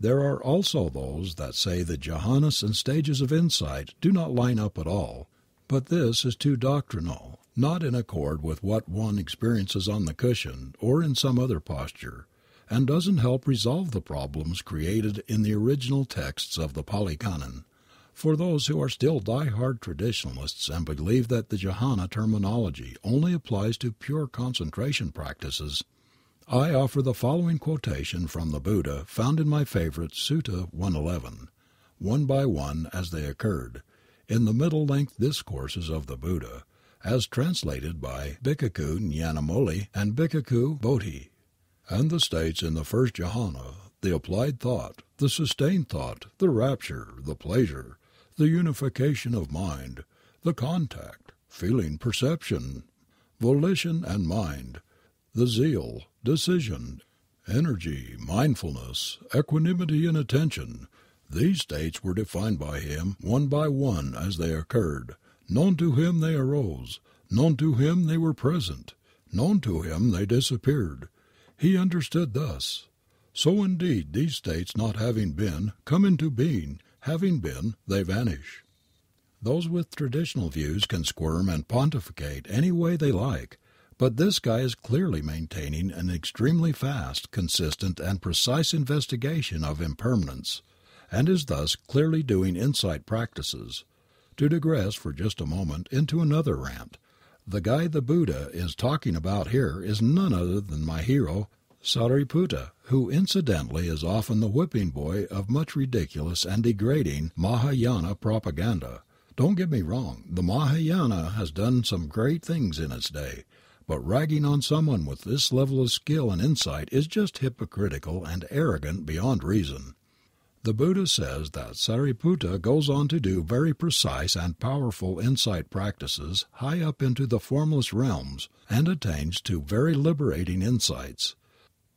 There are also those that say the jhanas and stages of insight do not line up at all, but this is too doctrinal, not in accord with what one experiences on the cushion or in some other posture and doesn't help resolve the problems created in the original texts of the Pali Canon. For those who are still die-hard traditionalists and believe that the jhana terminology only applies to pure concentration practices, I offer the following quotation from the Buddha found in my favorite Sutta 111, one by one as they occurred, in the middle length discourses of the Buddha, as translated by Bhikkhu Nyanamoli and Bhikkhu Bodhi and the states in the first jhana, the applied thought, the sustained thought, the rapture, the pleasure, the unification of mind, the contact, feeling, perception, volition and mind, the zeal, decision, energy, mindfulness, equanimity and attention, these states were defined by him one by one as they occurred. Known to him they arose, known to him they were present, known to him they disappeared, he understood thus. So indeed these states not having been, come into being, having been, they vanish. Those with traditional views can squirm and pontificate any way they like, but this guy is clearly maintaining an extremely fast, consistent, and precise investigation of impermanence, and is thus clearly doing insight practices. To digress for just a moment into another rant, the guy the Buddha is talking about here is none other than my hero Sariputta, who incidentally is often the whipping boy of much ridiculous and degrading Mahayana propaganda. Don't get me wrong, the Mahayana has done some great things in its day, but ragging on someone with this level of skill and insight is just hypocritical and arrogant beyond reason. The Buddha says that Sariputta goes on to do very precise and powerful insight practices high up into the formless realms and attains to very liberating insights.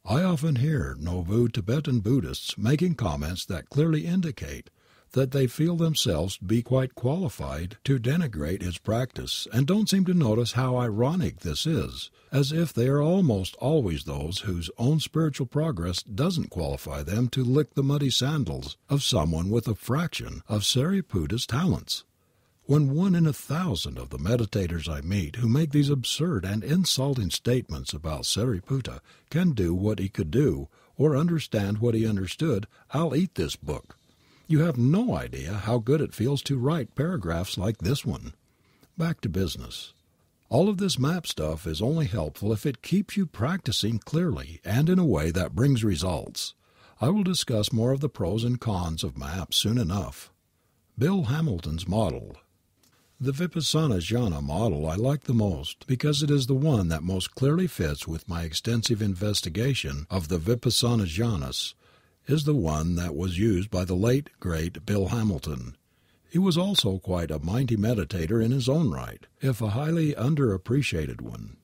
I often hear Nouveau Tibetan Buddhists making comments that clearly indicate that they feel themselves to be quite qualified to denigrate his practice and don't seem to notice how ironic this is, as if they are almost always those whose own spiritual progress doesn't qualify them to lick the muddy sandals of someone with a fraction of Sariputta's talents. When one in a thousand of the meditators I meet who make these absurd and insulting statements about Sariputta can do what he could do, or understand what he understood, I'll eat this book. You have no idea how good it feels to write paragraphs like this one. Back to business. All of this map stuff is only helpful if it keeps you practicing clearly and in a way that brings results. I will discuss more of the pros and cons of maps soon enough. Bill Hamilton's model. The Vipassana jhana model I like the most because it is the one that most clearly fits with my extensive investigation of the Vipassana jhanas is the one that was used by the late, great Bill Hamilton. He was also quite a mighty meditator in his own right, if a highly underappreciated one.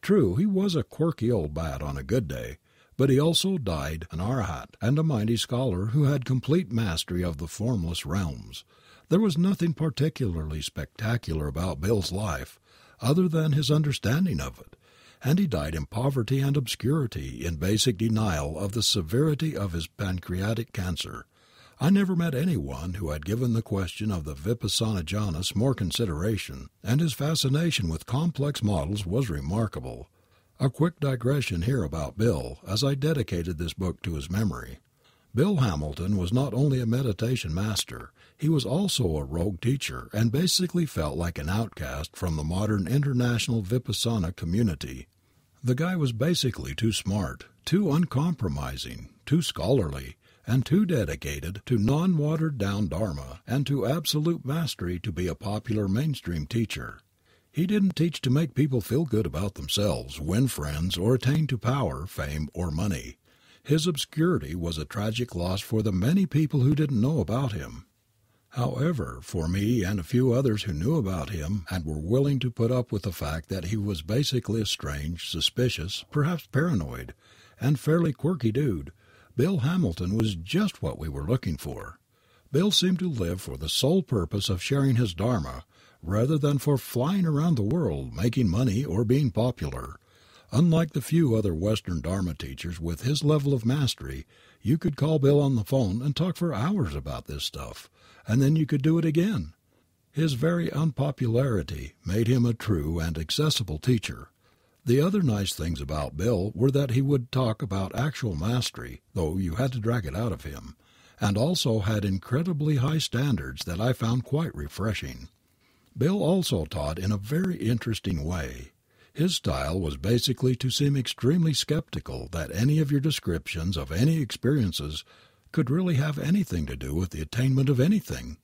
True, he was a quirky old bat on a good day, but he also died an arhat and a mighty scholar who had complete mastery of the formless realms. There was nothing particularly spectacular about Bill's life, other than his understanding of it, and he died in poverty and obscurity in basic denial of the severity of his pancreatic cancer. I never met anyone who had given the question of the Vipassana jhanas more consideration, and his fascination with complex models was remarkable. A quick digression here about Bill, as I dedicated this book to his memory. Bill Hamilton was not only a meditation master, he was also a rogue teacher and basically felt like an outcast from the modern international Vipassana community. The guy was basically too smart, too uncompromising, too scholarly, and too dedicated to non watered down Dharma and to absolute mastery to be a popular mainstream teacher. He didn't teach to make people feel good about themselves, win friends, or attain to power, fame, or money. His obscurity was a tragic loss for the many people who didn't know about him. However, for me and a few others who knew about him and were willing to put up with the fact that he was basically a strange, suspicious, perhaps paranoid, and fairly quirky dude, Bill Hamilton was just what we were looking for. Bill seemed to live for the sole purpose of sharing his Dharma rather than for flying around the world making money or being popular. Unlike the few other Western Dharma teachers with his level of mastery, you could call Bill on the phone and talk for hours about this stuff and then you could do it again. His very unpopularity made him a true and accessible teacher. The other nice things about Bill were that he would talk about actual mastery, though you had to drag it out of him, and also had incredibly high standards that I found quite refreshing. Bill also taught in a very interesting way. His style was basically to seem extremely skeptical that any of your descriptions of any experiences could really have anything to do with the attainment of anything.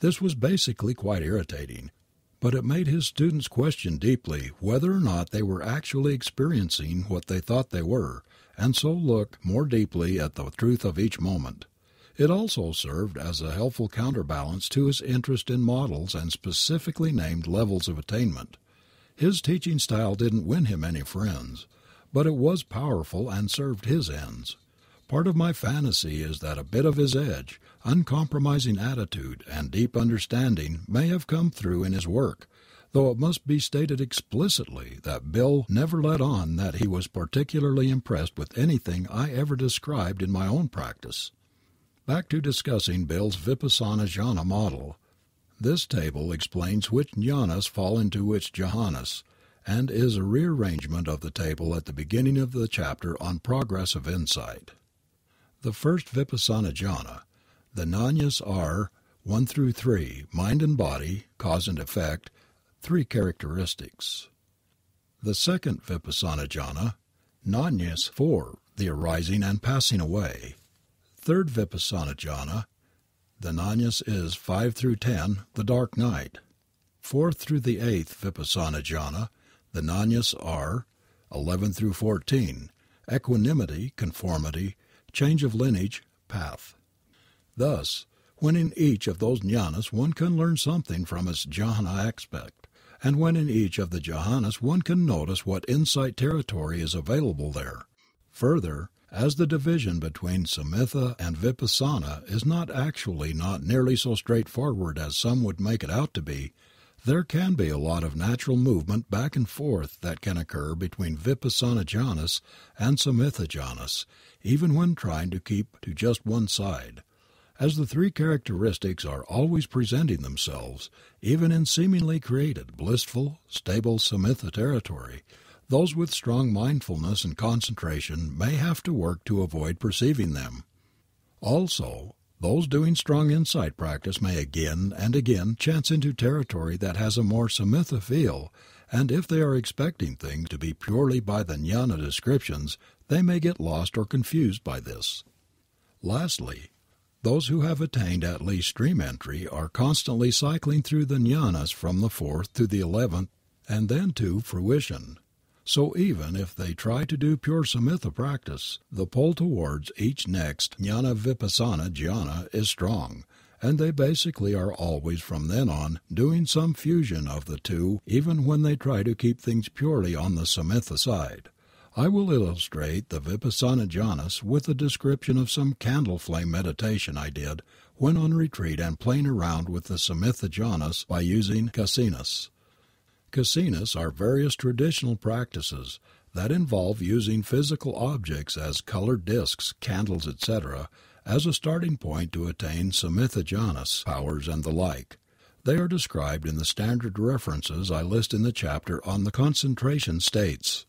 This was basically quite irritating, but it made his students question deeply whether or not they were actually experiencing what they thought they were, and so look more deeply at the truth of each moment. It also served as a helpful counterbalance to his interest in models and specifically named levels of attainment. His teaching style didn't win him any friends, but it was powerful and served his ends. Part of my fantasy is that a bit of his edge, uncompromising attitude, and deep understanding may have come through in his work, though it must be stated explicitly that Bill never let on that he was particularly impressed with anything I ever described in my own practice. Back to discussing Bill's Vipassana jhana model. This table explains which jhanas fall into which jhanas, and is a rearrangement of the table at the beginning of the chapter on progress of insight. The first Vipassana jhana, the Jnanas are 1 through 3, mind and body, cause and effect, three characteristics. The second Vipassana jhana, Jnana 4, the arising and passing away. Third Vipassana jhana, the Jnanas is 5 through 10, the dark night. Fourth through the eighth Vipassana jhana, the Jnanas are 11 through 14, equanimity, conformity, change of lineage, path. Thus, when in each of those jhanas one can learn something from its jhana aspect, and when in each of the jhanas one can notice what insight territory is available there. Further, as the division between samatha and vipassana is not actually not nearly so straightforward as some would make it out to be, there can be a lot of natural movement back and forth that can occur between vipassana jhanas and samatha jhanas, even when trying to keep to just one side. As the three characteristics are always presenting themselves, even in seemingly created, blissful, stable samatha territory, those with strong mindfulness and concentration may have to work to avoid perceiving them. Also, those doing strong insight practice may again and again chance into territory that has a more samatha feel, and if they are expecting things to be purely by the jnana descriptions, they may get lost or confused by this. Lastly, those who have attained at least stream entry are constantly cycling through the jnanas from the fourth to the eleventh and then to fruition. So even if they try to do pure samatha practice, the pull towards each next jnana vipassana jhana is strong, and they basically are always from then on doing some fusion of the two even when they try to keep things purely on the samatha side. I will illustrate the vipassana jhanas with a description of some candle flame meditation I did when on retreat and playing around with the samatha jhanas by using kasinas. Kasinas are various traditional practices that involve using physical objects as colored discs, candles, etc., as a starting point to attain samatha jhanas powers and the like. They are described in the standard references I list in the chapter on the concentration states.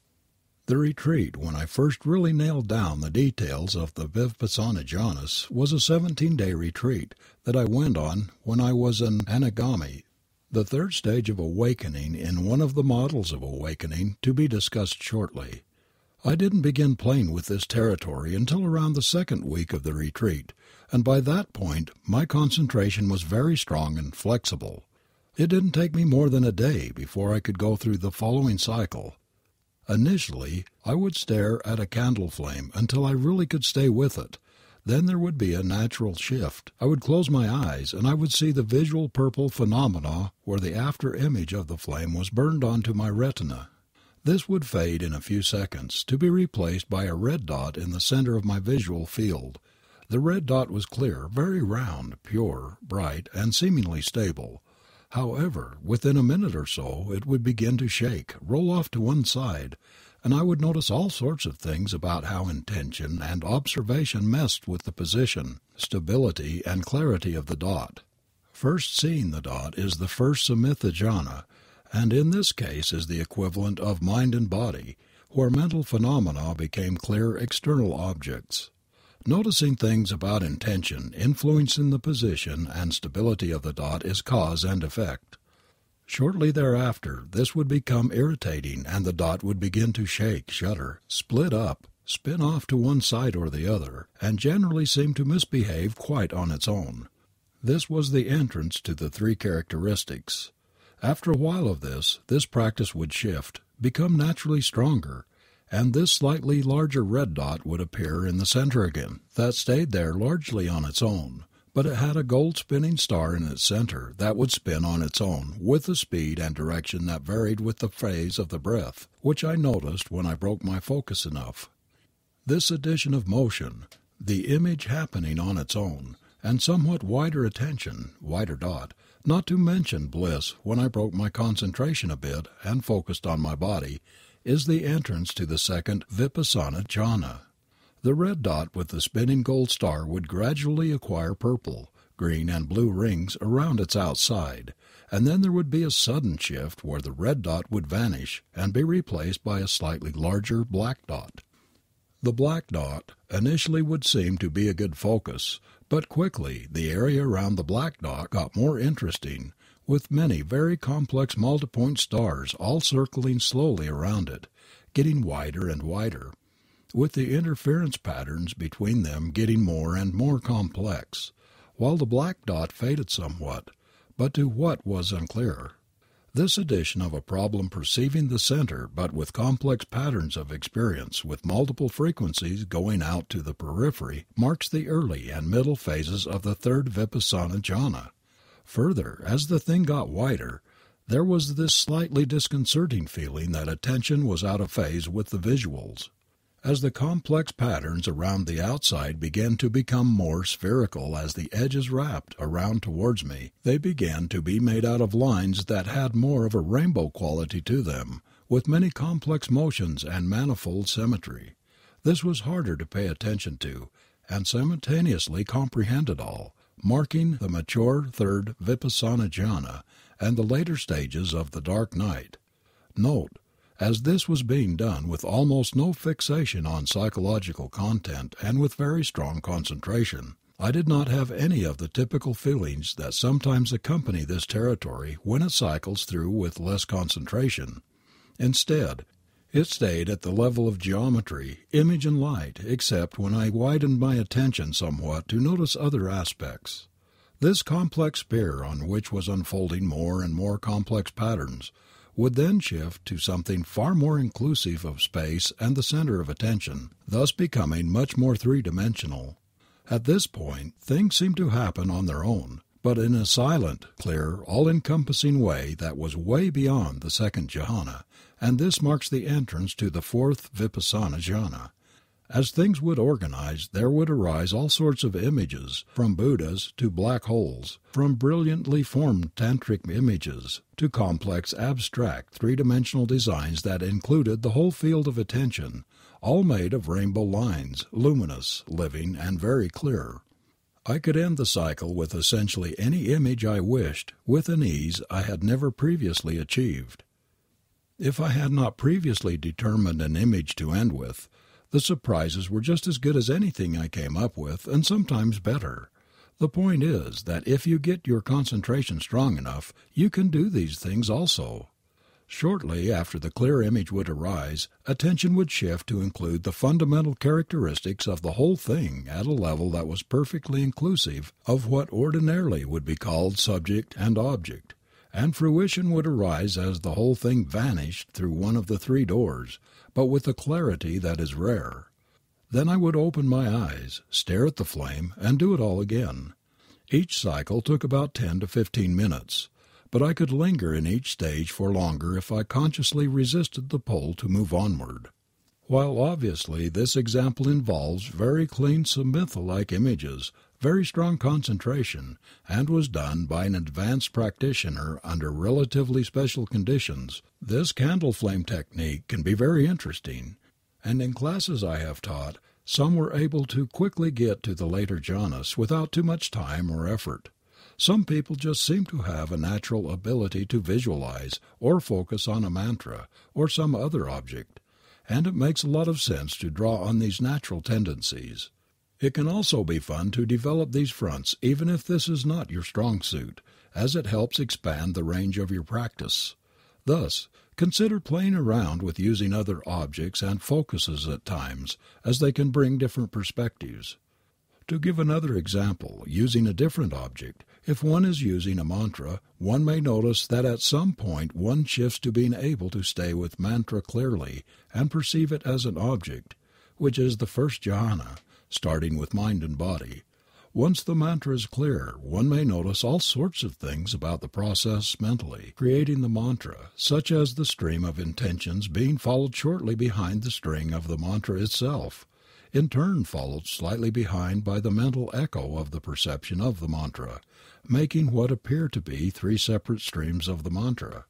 The retreat when I first really nailed down the details of the Vipassana jhanas was a 17 day retreat that I went on when I was an anagami the third stage of awakening in one of the models of awakening to be discussed shortly. I didn't begin playing with this territory until around the second week of the retreat, and by that point my concentration was very strong and flexible. It didn't take me more than a day before I could go through the following cycle. Initially, I would stare at a candle flame until I really could stay with it, then there would be a natural shift. I would close my eyes and I would see the visual purple phenomena where the after image of the flame was burned onto my retina. This would fade in a few seconds to be replaced by a red dot in the center of my visual field. The red dot was clear, very round, pure, bright, and seemingly stable. However, within a minute or so it would begin to shake, roll off to one side, and I would notice all sorts of things about how intention and observation messed with the position, stability, and clarity of the dot. First seeing the dot is the first samatha jhana, and in this case is the equivalent of mind and body, where mental phenomena became clear external objects. Noticing things about intention influencing the position and stability of the dot is cause and effect. Shortly thereafter this would become irritating and the dot would begin to shake, shudder, split up, spin off to one side or the other, and generally seem to misbehave quite on its own. This was the entrance to the three characteristics. After a while of this, this practice would shift, become naturally stronger, and this slightly larger red dot would appear in the center again, that stayed there largely on its own but it had a gold spinning star in its center that would spin on its own with a speed and direction that varied with the phase of the breath, which I noticed when I broke my focus enough. This addition of motion, the image happening on its own, and somewhat wider attention, wider dot, not to mention bliss when I broke my concentration a bit and focused on my body, is the entrance to the second Vipassana jhana. The red dot with the spinning gold star would gradually acquire purple, green, and blue rings around its outside, and then there would be a sudden shift where the red dot would vanish and be replaced by a slightly larger black dot. The black dot initially would seem to be a good focus, but quickly the area around the black dot got more interesting, with many very complex multipoint stars all circling slowly around it, getting wider and wider, with the interference patterns between them getting more and more complex, while the black dot faded somewhat, but to what was unclear. This addition of a problem perceiving the center but with complex patterns of experience with multiple frequencies going out to the periphery marks the early and middle phases of the third Vipassana jhana. Further, as the thing got wider, there was this slightly disconcerting feeling that attention was out of phase with the visuals. As the complex patterns around the outside began to become more spherical as the edges wrapped around towards me, they began to be made out of lines that had more of a rainbow quality to them, with many complex motions and manifold symmetry. This was harder to pay attention to, and simultaneously comprehend it all, marking the mature third Vipassana jhana and the later stages of the dark night. Note, as this was being done with almost no fixation on psychological content and with very strong concentration, I did not have any of the typical feelings that sometimes accompany this territory when it cycles through with less concentration. Instead, it stayed at the level of geometry, image and light except when I widened my attention somewhat to notice other aspects. This complex sphere on which was unfolding more and more complex patterns would then shift to something far more inclusive of space and the center of attention, thus becoming much more three dimensional. At this point things seemed to happen on their own, but in a silent, clear, all encompassing way that was way beyond the second jhana, and this marks the entrance to the fourth vipassana jhana. As things would organize there would arise all sorts of images, from Buddhas to black holes, from brilliantly formed tantric images to complex abstract three dimensional designs that included the whole field of attention, all made of rainbow lines, luminous, living, and very clear. I could end the cycle with essentially any image I wished with an ease I had never previously achieved. If I had not previously determined an image to end with, the surprises were just as good as anything I came up with, and sometimes better. The point is that if you get your concentration strong enough you can do these things also. Shortly after the clear image would arise, attention would shift to include the fundamental characteristics of the whole thing at a level that was perfectly inclusive of what ordinarily would be called subject and object, and fruition would arise as the whole thing vanished through one of the three doors, but with a clarity that is rare. Then I would open my eyes, stare at the flame, and do it all again. Each cycle took about ten to fifteen minutes, but I could linger in each stage for longer if I consciously resisted the pull to move onward. While obviously this example involves very clean samatha like images, very strong concentration, and was done by an advanced practitioner under relatively special conditions, this candle flame technique can be very interesting, and in classes I have taught some were able to quickly get to the later jhanas without too much time or effort. Some people just seem to have a natural ability to visualize or focus on a mantra or some other object, and it makes a lot of sense to draw on these natural tendencies. It can also be fun to develop these fronts even if this is not your strong suit, as it helps expand the range of your practice. Thus, consider playing around with using other objects and focuses at times, as they can bring different perspectives. To give another example, using a different object, if one is using a mantra, one may notice that at some point one shifts to being able to stay with mantra clearly and perceive it as an object, which is the first jhana starting with mind and body. Once the mantra is clear, one may notice all sorts of things about the process mentally creating the mantra, such as the stream of intentions being followed shortly behind the string of the mantra itself, in turn followed slightly behind by the mental echo of the perception of the mantra, making what appear to be three separate streams of the mantra.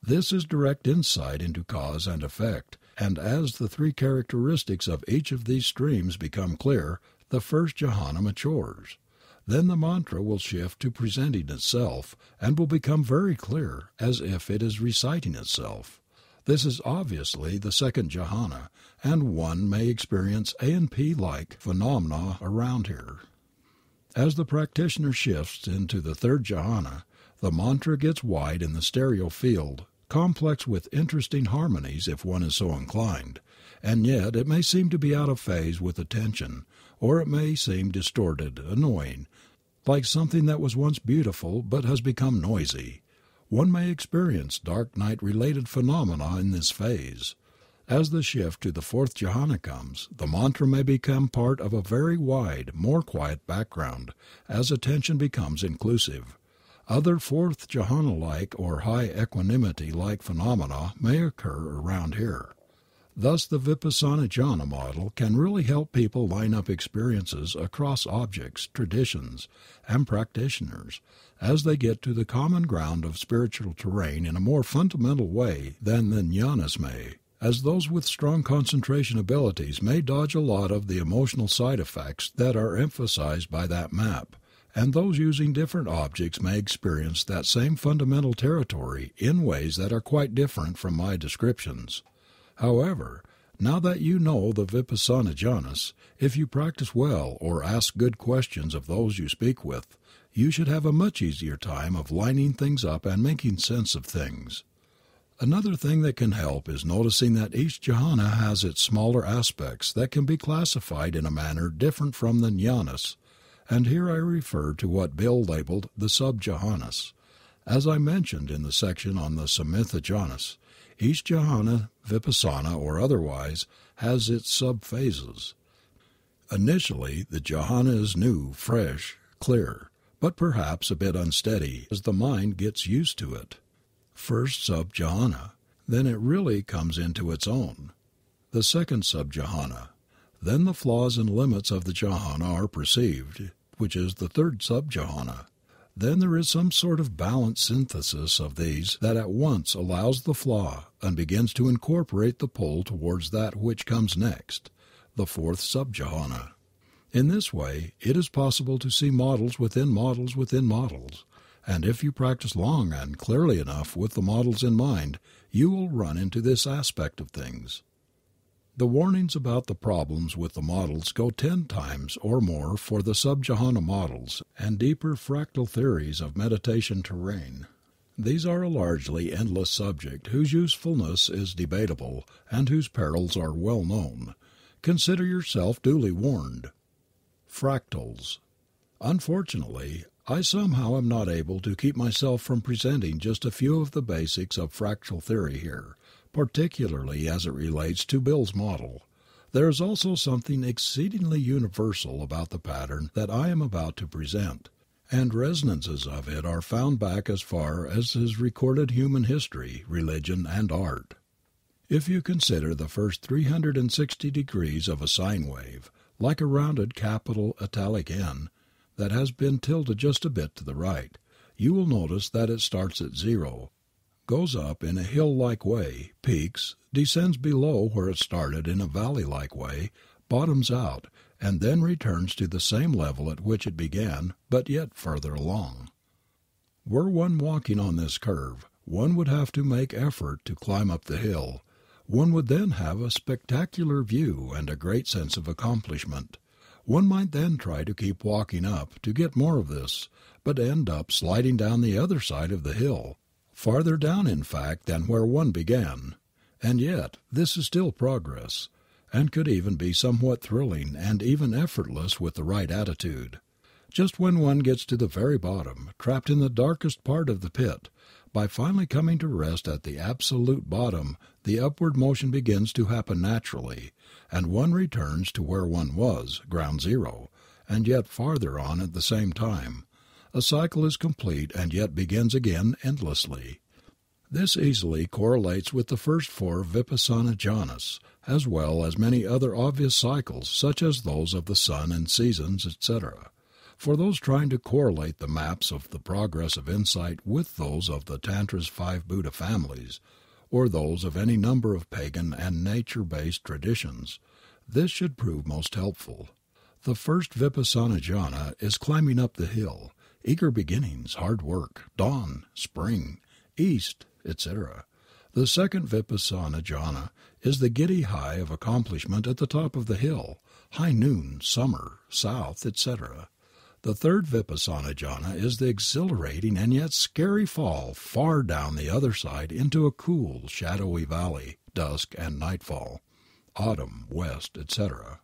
This is direct insight into cause and effect, and as the three characteristics of each of these streams become clear the first jhana matures. Then the mantra will shift to presenting itself, and will become very clear, as if it is reciting itself. This is obviously the second jhana, and one may experience A and P like phenomena around here. As the practitioner shifts into the third jhana, the mantra gets wide in the stereo field, complex with interesting harmonies if one is so inclined, and yet it may seem to be out of phase with attention, or it may seem distorted, annoying, like something that was once beautiful but has become noisy. One may experience dark night related phenomena in this phase. As the shift to the fourth jhana comes, the mantra may become part of a very wide, more quiet background, as attention becomes inclusive. Other fourth jhana like or high equanimity like phenomena may occur around here. Thus the Vipassana jhana model can really help people line up experiences across objects, traditions, and practitioners as they get to the common ground of spiritual terrain in a more fundamental way than the jnanas may, as those with strong concentration abilities may dodge a lot of the emotional side effects that are emphasized by that map and those using different objects may experience that same fundamental territory in ways that are quite different from my descriptions. However, now that you know the Vipassana jhanas, if you practice well or ask good questions of those you speak with, you should have a much easier time of lining things up and making sense of things. Another thing that can help is noticing that each jhana has its smaller aspects that can be classified in a manner different from the jhanas, and here I refer to what Bill labeled the sub jhanas. As I mentioned in the section on the Samatha jhanas, each jhana, vipassana or otherwise, has its sub phases. Initially, the jhana is new, fresh, clear, but perhaps a bit unsteady as the mind gets used to it. First sub jhana, then it really comes into its own. The second sub jhana, then the flaws and limits of the jhana are perceived, which is the third sub jhana. Then there is some sort of balanced synthesis of these that at once allows the flaw and begins to incorporate the pull towards that which comes next, the fourth subjhana. In this way it is possible to see models within models within models, and if you practice long and clearly enough with the models in mind, you will run into this aspect of things. The warnings about the problems with the models go ten times or more for the subjhana models and deeper fractal theories of meditation terrain. These are a largely endless subject whose usefulness is debatable and whose perils are well known. Consider yourself duly warned. Fractals. Unfortunately, I somehow am not able to keep myself from presenting just a few of the basics of fractal theory here particularly as it relates to Bill's model. There is also something exceedingly universal about the pattern that I am about to present, and resonances of it are found back as far as his recorded human history, religion, and art. If you consider the first 360 degrees of a sine wave, like a rounded capital italic N that has been tilted just a bit to the right, you will notice that it starts at zero goes up in a hill like way, peaks, descends below where it started in a valley like way, bottoms out, and then returns to the same level at which it began, but yet further along. Were one walking on this curve, one would have to make effort to climb up the hill. One would then have a spectacular view and a great sense of accomplishment. One might then try to keep walking up to get more of this, but end up sliding down the other side of the hill, farther down in fact than where one began. And yet this is still progress, and could even be somewhat thrilling and even effortless with the right attitude. Just when one gets to the very bottom, trapped in the darkest part of the pit, by finally coming to rest at the absolute bottom the upward motion begins to happen naturally, and one returns to where one was, ground zero, and yet farther on at the same time, a cycle is complete and yet begins again endlessly. This easily correlates with the first four Vipassana jhanas, as well as many other obvious cycles such as those of the sun and seasons, etc. For those trying to correlate the maps of the progress of insight with those of the Tantra's five Buddha families, or those of any number of pagan and nature based traditions, this should prove most helpful. The first Vipassana jhana is climbing up the hill, eager beginnings, hard work, dawn, spring, east, etc. The second Vipassana jhana is the giddy high of accomplishment at the top of the hill, high noon, summer, south, etc. The third Vipassana jhana is the exhilarating and yet scary fall far down the other side into a cool, shadowy valley, dusk and nightfall, autumn, west, etc.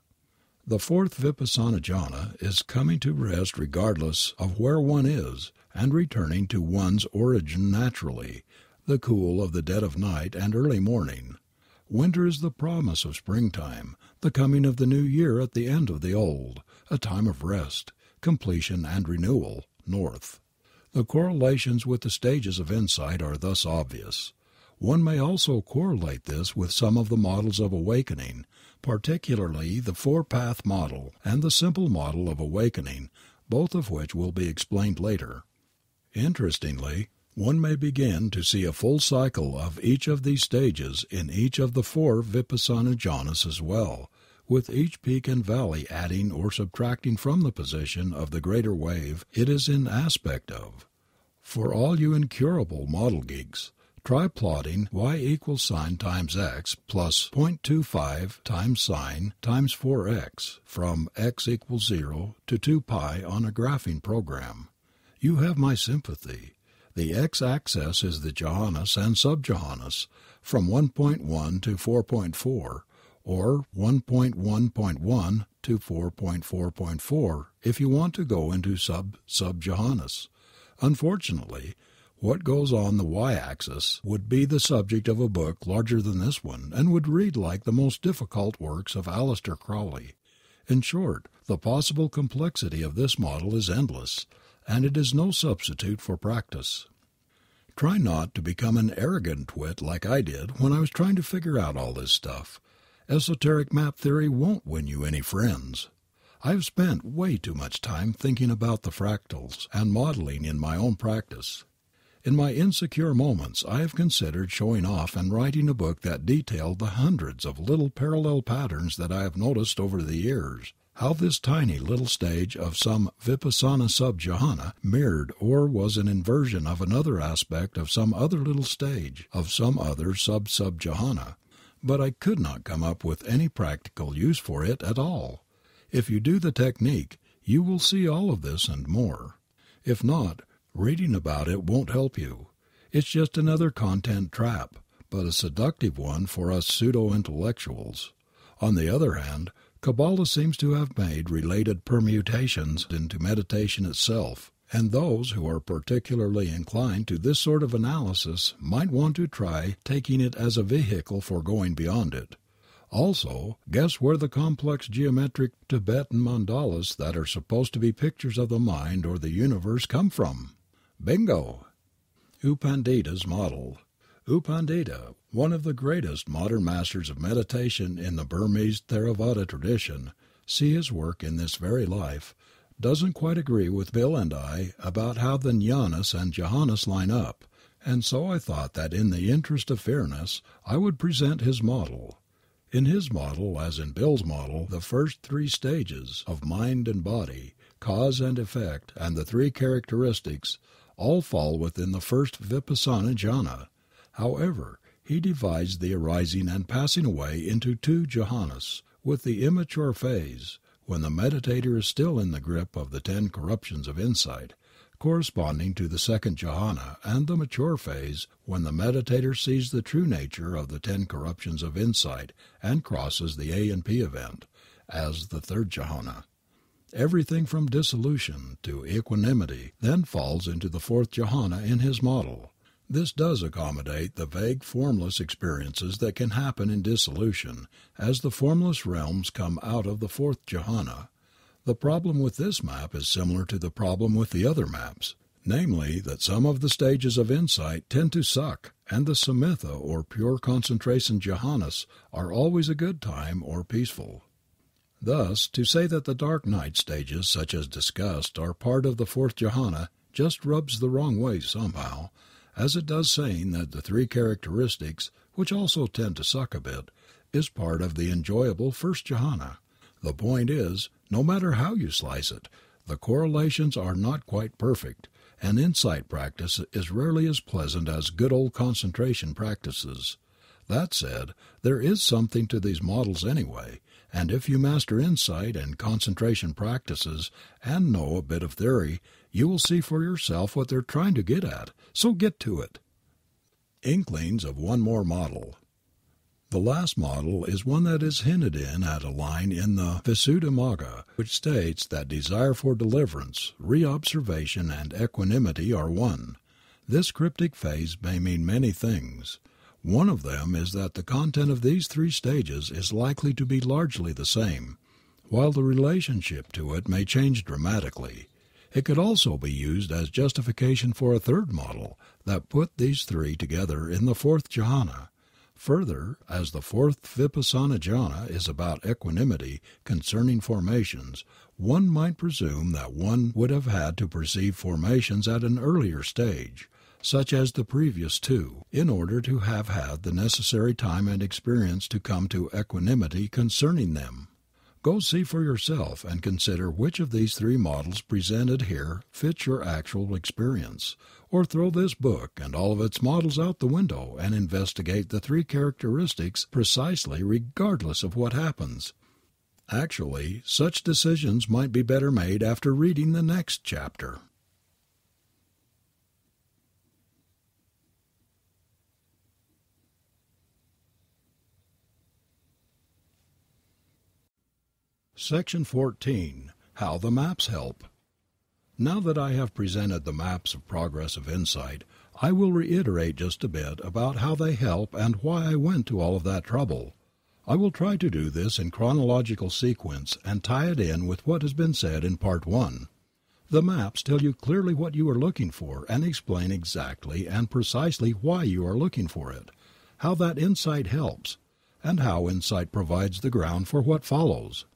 The fourth Vipassana jhana is coming to rest regardless of where one is and returning to one's origin naturally, the cool of the dead of night and early morning. Winter is the promise of springtime, the coming of the new year at the end of the old, a time of rest, completion and renewal, north. The correlations with the stages of insight are thus obvious. One may also correlate this with some of the models of awakening, particularly the four path model and the simple model of awakening, both of which will be explained later. Interestingly, one may begin to see a full cycle of each of these stages in each of the four Vipassana jhanas as well, with each peak and valley adding or subtracting from the position of the greater wave it is in aspect of. For all you incurable model geeks, Try plotting y equals sine times x plus 0.25 times sine times 4x from x equals 0 to 2 pi on a graphing program. You have my sympathy. The x-axis is the jhanas and sub-jhanas from 1.1 to 4.4 or 1.1.1 to 4.4.4 if you want to go into sub-sub-jhanas. Unfortunately, what goes on the y axis would be the subject of a book larger than this one and would read like the most difficult works of Aleister Crowley. In short, the possible complexity of this model is endless, and it is no substitute for practice. Try not to become an arrogant twit like I did when I was trying to figure out all this stuff. Esoteric map theory won't win you any friends. I've spent way too much time thinking about the fractals and modeling in my own practice. In my insecure moments I have considered showing off and writing a book that detailed the hundreds of little parallel patterns that I have noticed over the years, how this tiny little stage of some Vipassana sub jhana mirrored or was an inversion of another aspect of some other little stage of some other sub sub jhana, but I could not come up with any practical use for it at all. If you do the technique, you will see all of this and more. If not, Reading about it won't help you. It's just another content trap, but a seductive one for us pseudo intellectuals. On the other hand, Kabbalah seems to have made related permutations into meditation itself, and those who are particularly inclined to this sort of analysis might want to try taking it as a vehicle for going beyond it. Also, guess where the complex geometric Tibetan mandalas that are supposed to be pictures of the mind or the universe come from? Bingo! U Pandita's Model. U Pandita, one of the greatest modern masters of meditation in the Burmese Theravada tradition, see his work in this very life, doesn't quite agree with Bill and I about how the jnanas and jhanas line up, and so I thought that in the interest of fairness I would present his model. In his model, as in Bill's model, the first three stages of mind and body, cause and effect, and the three characteristics all fall within the first Vipassana jhana. However, he divides the arising and passing away into two jhanas, with the immature phase, when the meditator is still in the grip of the ten corruptions of insight, corresponding to the second jhana, and the mature phase, when the meditator sees the true nature of the ten corruptions of insight and crosses the A and P event, as the third jhana. Everything from dissolution to equanimity then falls into the fourth jhana in his model. This does accommodate the vague formless experiences that can happen in dissolution, as the formless realms come out of the fourth jhana. The problem with this map is similar to the problem with the other maps, namely that some of the stages of insight tend to suck, and the samatha or pure concentration jhanas are always a good time or peaceful. Thus, to say that the dark night stages such as discussed are part of the fourth jhana just rubs the wrong way somehow, as it does saying that the three characteristics, which also tend to suck a bit, is part of the enjoyable first jhana. The point is, no matter how you slice it, the correlations are not quite perfect, and insight practice is rarely as pleasant as good old concentration practices. That said, there is something to these models anyway, and if you master insight and concentration practices and know a bit of theory, you will see for yourself what they're trying to get at. So get to it. Inklings of one more model. The last model is one that is hinted in at a line in the Visuddhimagga, which states that desire for deliverance, reobservation, and equanimity are one. This cryptic phrase may mean many things. One of them is that the content of these three stages is likely to be largely the same, while the relationship to it may change dramatically. It could also be used as justification for a third model that put these three together in the fourth jhana. Further, as the fourth Vipassana jhana is about equanimity concerning formations, one might presume that one would have had to perceive formations at an earlier stage such as the previous two, in order to have had the necessary time and experience to come to equanimity concerning them. Go see for yourself and consider which of these three models presented here fits your actual experience, or throw this book and all of its models out the window and investigate the three characteristics precisely regardless of what happens. Actually, such decisions might be better made after reading the next chapter. Section 14. How the Maps Help. Now that I have presented the maps of progress of insight, I will reiterate just a bit about how they help and why I went to all of that trouble. I will try to do this in chronological sequence and tie it in with what has been said in Part 1. The maps tell you clearly what you are looking for and explain exactly and precisely why you are looking for it, how that insight helps, and how insight provides the ground for what follows.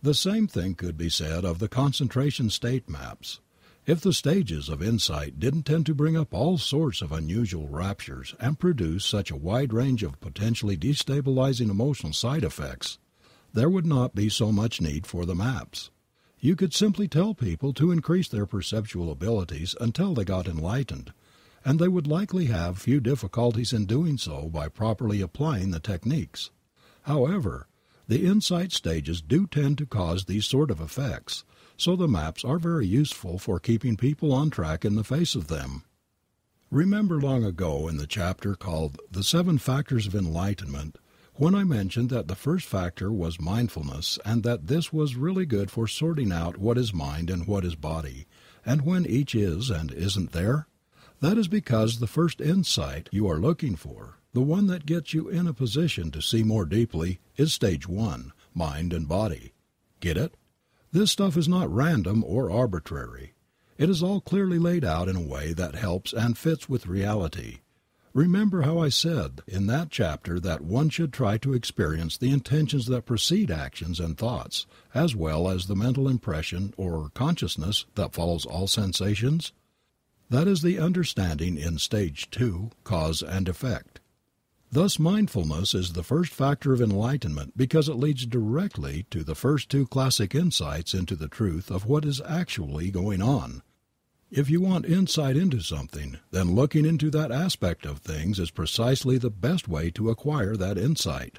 The same thing could be said of the concentration state maps. If the stages of insight didn't tend to bring up all sorts of unusual raptures and produce such a wide range of potentially destabilizing emotional side effects, there would not be so much need for the maps. You could simply tell people to increase their perceptual abilities until they got enlightened, and they would likely have few difficulties in doing so by properly applying the techniques. However, the insight stages do tend to cause these sort of effects, so the maps are very useful for keeping people on track in the face of them. Remember long ago in the chapter called The Seven Factors of Enlightenment when I mentioned that the first factor was mindfulness and that this was really good for sorting out what is mind and what is body, and when each is and isn't there? That is because the first insight you are looking for the one that gets you in a position to see more deeply is stage one, mind and body. Get it? This stuff is not random or arbitrary. It is all clearly laid out in a way that helps and fits with reality. Remember how I said in that chapter that one should try to experience the intentions that precede actions and thoughts, as well as the mental impression or consciousness that follows all sensations? That is the understanding in stage two, cause and effect. Thus mindfulness is the first factor of enlightenment because it leads directly to the first two classic insights into the truth of what is actually going on. If you want insight into something, then looking into that aspect of things is precisely the best way to acquire that insight.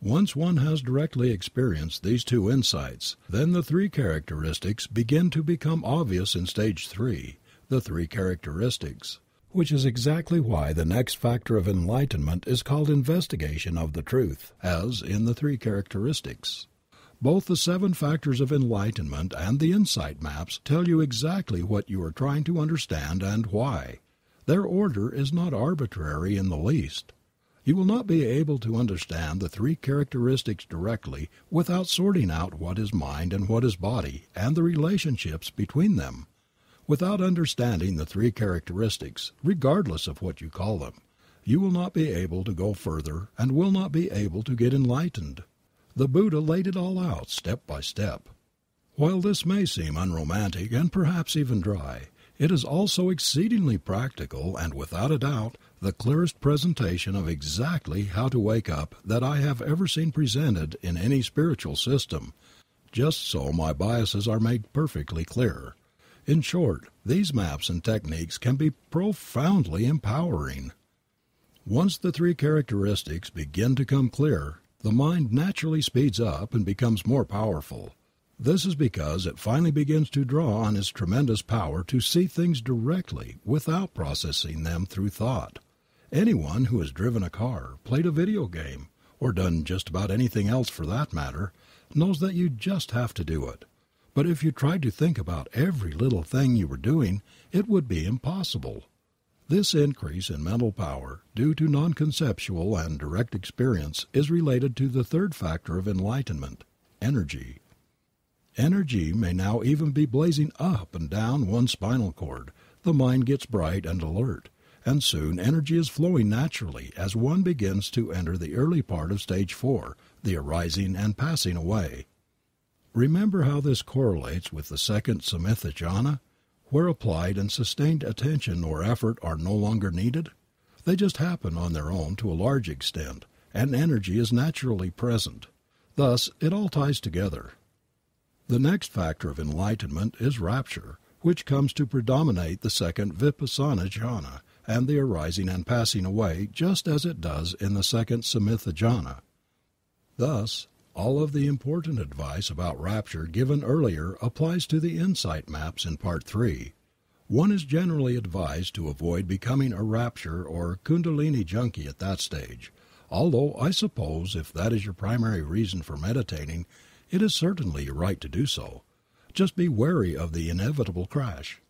Once one has directly experienced these two insights, then the three characteristics begin to become obvious in stage three, the three characteristics which is exactly why the next factor of enlightenment is called investigation of the truth, as in the three characteristics. Both the seven factors of enlightenment and the insight maps tell you exactly what you are trying to understand and why. Their order is not arbitrary in the least. You will not be able to understand the three characteristics directly without sorting out what is mind and what is body and the relationships between them. Without understanding the three characteristics, regardless of what you call them, you will not be able to go further and will not be able to get enlightened. The Buddha laid it all out step by step. While this may seem unromantic and perhaps even dry, it is also exceedingly practical and without a doubt the clearest presentation of exactly how to wake up that I have ever seen presented in any spiritual system. Just so my biases are made perfectly clear. In short, these maps and techniques can be profoundly empowering. Once the three characteristics begin to come clear, the mind naturally speeds up and becomes more powerful. This is because it finally begins to draw on its tremendous power to see things directly without processing them through thought. Anyone who has driven a car, played a video game, or done just about anything else for that matter, knows that you just have to do it. But if you tried to think about every little thing you were doing, it would be impossible. This increase in mental power, due to non conceptual and direct experience, is related to the third factor of enlightenment energy. Energy may now even be blazing up and down one spinal cord. The mind gets bright and alert and soon energy is flowing naturally as one begins to enter the early part of stage four, the arising and passing away. Remember how this correlates with the second samatha jhana, where applied and sustained attention or effort are no longer needed? They just happen on their own to a large extent, and energy is naturally present. Thus, it all ties together. The next factor of enlightenment is rapture, which comes to predominate the second vipassana jhana, and the arising and passing away just as it does in the second samatha jhana. Thus, all of the important advice about rapture given earlier applies to the insight maps in part 3. One is generally advised to avoid becoming a rapture or kundalini junkie at that stage, although I suppose if that is your primary reason for meditating, it is certainly your right to do so. Just be wary of the inevitable crash.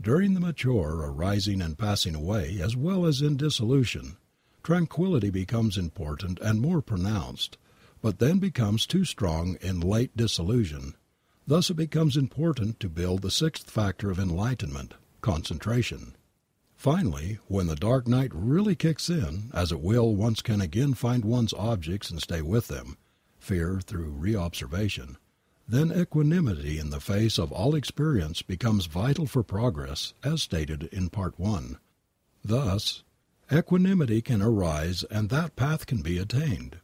During the mature arising and passing away, as well as in dissolution, tranquility becomes important and more pronounced, but then becomes too strong in late dissolution. Thus it becomes important to build the sixth factor of enlightenment, concentration. Finally, when the dark night really kicks in, as it will once can again find one's objects and stay with them, fear through reobservation, then equanimity in the face of all experience becomes vital for progress, as stated in Part 1. Thus, equanimity can arise and that path can be attained.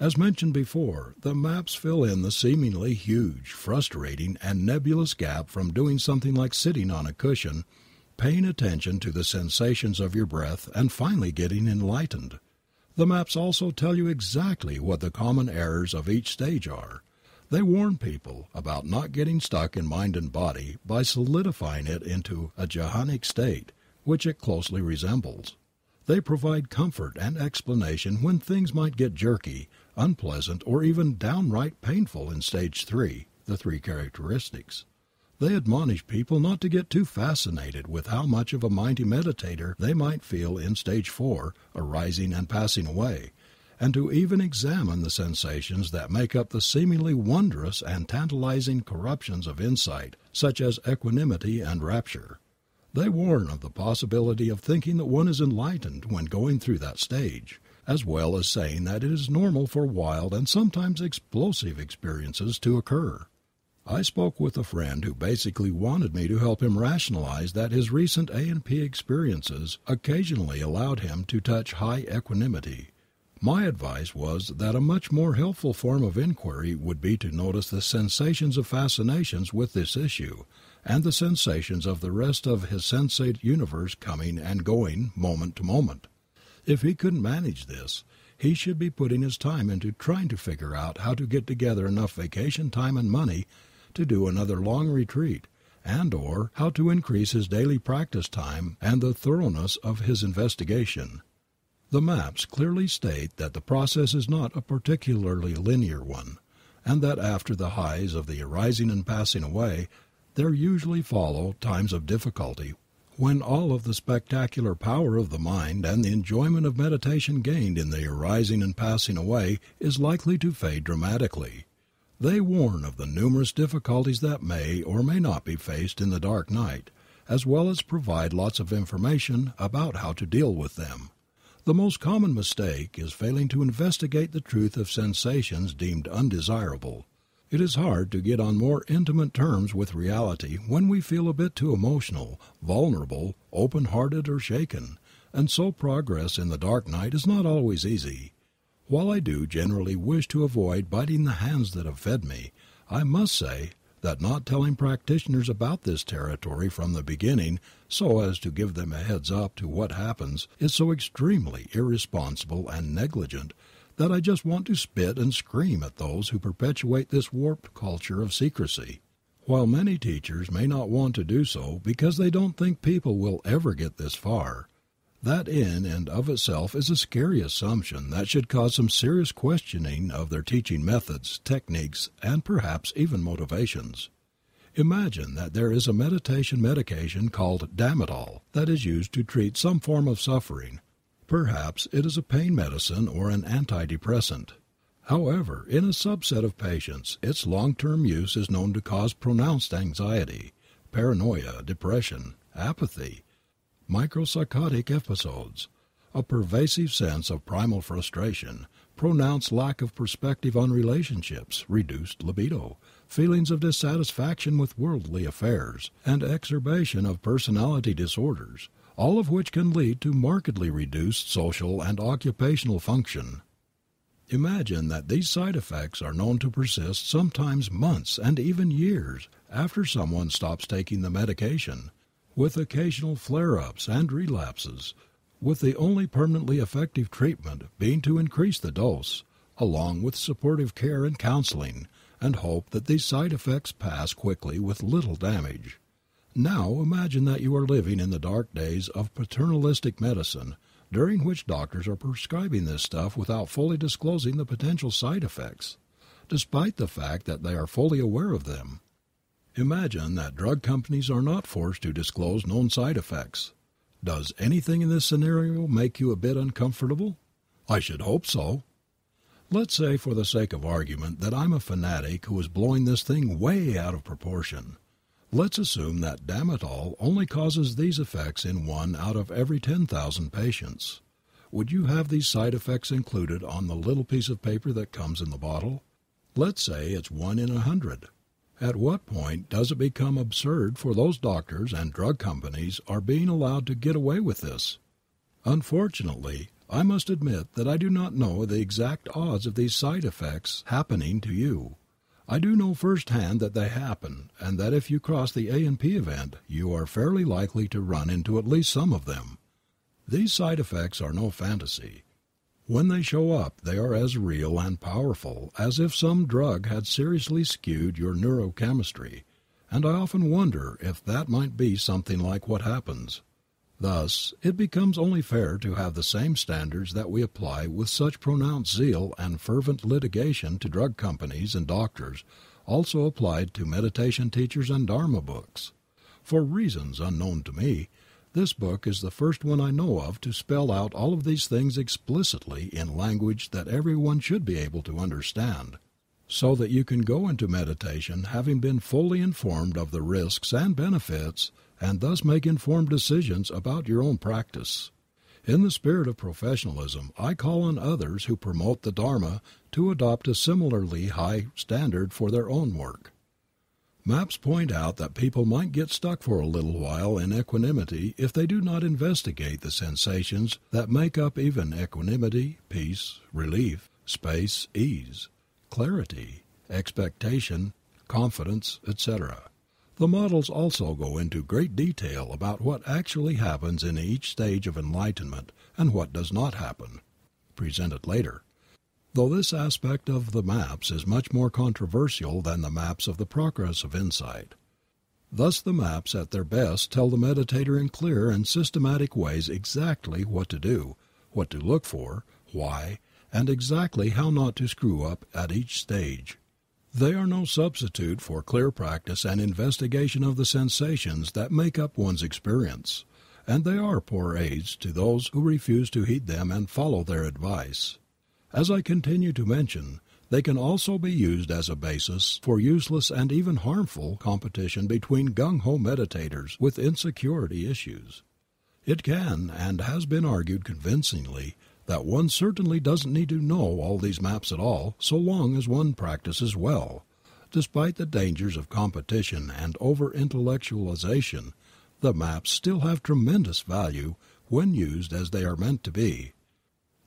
As mentioned before, the maps fill in the seemingly huge, frustrating, and nebulous gap from doing something like sitting on a cushion, paying attention to the sensations of your breath, and finally getting enlightened. The maps also tell you exactly what the common errors of each stage are they warn people about not getting stuck in mind and body by solidifying it into a jhanic state, which it closely resembles. They provide comfort and explanation when things might get jerky, unpleasant, or even downright painful in stage three, the three characteristics. They admonish people not to get too fascinated with how much of a mighty meditator they might feel in stage four, arising and passing away, and to even examine the sensations that make up the seemingly wondrous and tantalizing corruptions of insight, such as equanimity and rapture. They warn of the possibility of thinking that one is enlightened when going through that stage, as well as saying that it is normal for wild and sometimes explosive experiences to occur. I spoke with a friend who basically wanted me to help him rationalize that his recent A&P experiences occasionally allowed him to touch high equanimity my advice was that a much more helpful form of inquiry would be to notice the sensations of fascinations with this issue, and the sensations of the rest of his sensate universe coming and going moment to moment. If he couldn't manage this, he should be putting his time into trying to figure out how to get together enough vacation time and money to do another long retreat and or how to increase his daily practice time and the thoroughness of his investigation. The maps clearly state that the process is not a particularly linear one, and that after the highs of the arising and passing away there usually follow times of difficulty when all of the spectacular power of the mind and the enjoyment of meditation gained in the arising and passing away is likely to fade dramatically. They warn of the numerous difficulties that may or may not be faced in the dark night, as well as provide lots of information about how to deal with them. The most common mistake is failing to investigate the truth of sensations deemed undesirable. It is hard to get on more intimate terms with reality when we feel a bit too emotional, vulnerable, open hearted, or shaken, and so progress in the dark night is not always easy. While I do generally wish to avoid biting the hands that have fed me, I must say that not telling practitioners about this territory from the beginning so as to give them a heads up to what happens is so extremely irresponsible and negligent that I just want to spit and scream at those who perpetuate this warped culture of secrecy. While many teachers may not want to do so because they don't think people will ever get this far, that in and of itself is a scary assumption that should cause some serious questioning of their teaching methods, techniques, and perhaps even motivations. Imagine that there is a meditation medication called Damitol that is used to treat some form of suffering. Perhaps it is a pain medicine or an antidepressant. However, in a subset of patients its long-term use is known to cause pronounced anxiety, paranoia, depression, apathy, micropsychotic episodes, a pervasive sense of primal frustration, pronounced lack of perspective on relationships, reduced libido, feelings of dissatisfaction with worldly affairs, and exacerbation of personality disorders, all of which can lead to markedly reduced social and occupational function. Imagine that these side effects are known to persist sometimes months and even years after someone stops taking the medication with occasional flare ups and relapses, with the only permanently effective treatment being to increase the dose, along with supportive care and counseling, and hope that these side effects pass quickly with little damage. Now imagine that you are living in the dark days of paternalistic medicine, during which doctors are prescribing this stuff without fully disclosing the potential side effects, despite the fact that they are fully aware of them. Imagine that drug companies are not forced to disclose known side effects. Does anything in this scenario make you a bit uncomfortable? I should hope so. Let's say, for the sake of argument, that I'm a fanatic who is blowing this thing way out of proportion. Let's assume that Damitol only causes these effects in one out of every 10,000 patients. Would you have these side effects included on the little piece of paper that comes in the bottle? Let's say it's one in a hundred. At what point does it become absurd for those doctors and drug companies are being allowed to get away with this? Unfortunately, I must admit that I do not know the exact odds of these side effects happening to you. I do know firsthand that they happen and that if you cross the A and P event you are fairly likely to run into at least some of them. These side effects are no fantasy. When they show up they are as real and powerful as if some drug had seriously skewed your neurochemistry, and I often wonder if that might be something like what happens. Thus, it becomes only fair to have the same standards that we apply with such pronounced zeal and fervent litigation to drug companies and doctors also applied to meditation teachers and Dharma books. For reasons unknown to me, this book is the first one I know of to spell out all of these things explicitly in language that everyone should be able to understand, so that you can go into meditation having been fully informed of the risks and benefits and thus make informed decisions about your own practice. In the spirit of professionalism I call on others who promote the Dharma to adopt a similarly high standard for their own work. Maps point out that people might get stuck for a little while in equanimity if they do not investigate the sensations that make up even equanimity, peace, relief, space, ease, clarity, expectation, confidence, etc. The models also go into great detail about what actually happens in each stage of enlightenment and what does not happen. Presented later though this aspect of the maps is much more controversial than the maps of the progress of insight. Thus the maps at their best tell the meditator in clear and systematic ways exactly what to do, what to look for, why, and exactly how not to screw up at each stage. They are no substitute for clear practice and investigation of the sensations that make up one's experience, and they are poor aids to those who refuse to heed them and follow their advice. As I continue to mention, they can also be used as a basis for useless and even harmful competition between gung ho meditators with insecurity issues. It can and has been argued convincingly that one certainly doesn't need to know all these maps at all so long as one practices well. Despite the dangers of competition and over intellectualization, the maps still have tremendous value when used as they are meant to be.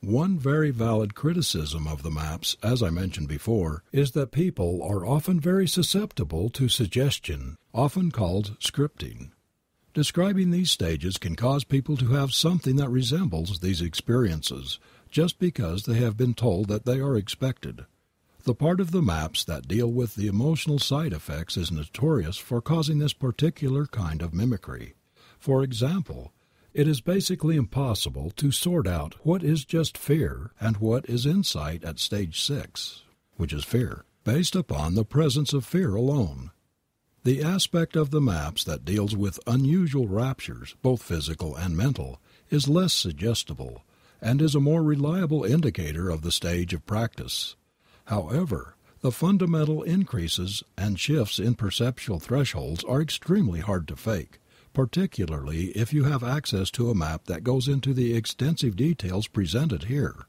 One very valid criticism of the maps, as I mentioned before, is that people are often very susceptible to suggestion, often called scripting. Describing these stages can cause people to have something that resembles these experiences, just because they have been told that they are expected. The part of the maps that deal with the emotional side effects is notorious for causing this particular kind of mimicry. For example, it is basically impossible to sort out what is just fear and what is insight at stage 6, which is fear, based upon the presence of fear alone. The aspect of the maps that deals with unusual raptures, both physical and mental, is less suggestible, and is a more reliable indicator of the stage of practice. However, the fundamental increases and shifts in perceptual thresholds are extremely hard to fake, particularly if you have access to a map that goes into the extensive details presented here.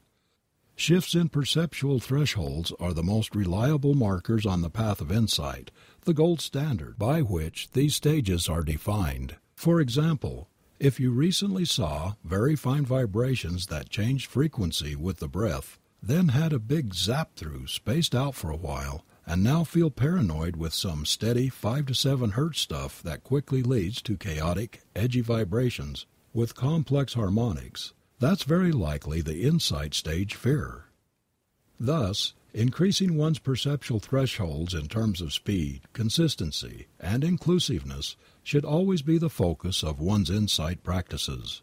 Shifts in perceptual thresholds are the most reliable markers on the path of insight, the gold standard by which these stages are defined. For example, if you recently saw very fine vibrations that changed frequency with the breath, then had a big zap through spaced out for a while, and now feel paranoid with some steady 5 to 7 hertz stuff that quickly leads to chaotic, edgy vibrations with complex harmonics, that's very likely the insight stage fear. Thus, increasing one's perceptual thresholds in terms of speed, consistency, and inclusiveness should always be the focus of one's insight practices.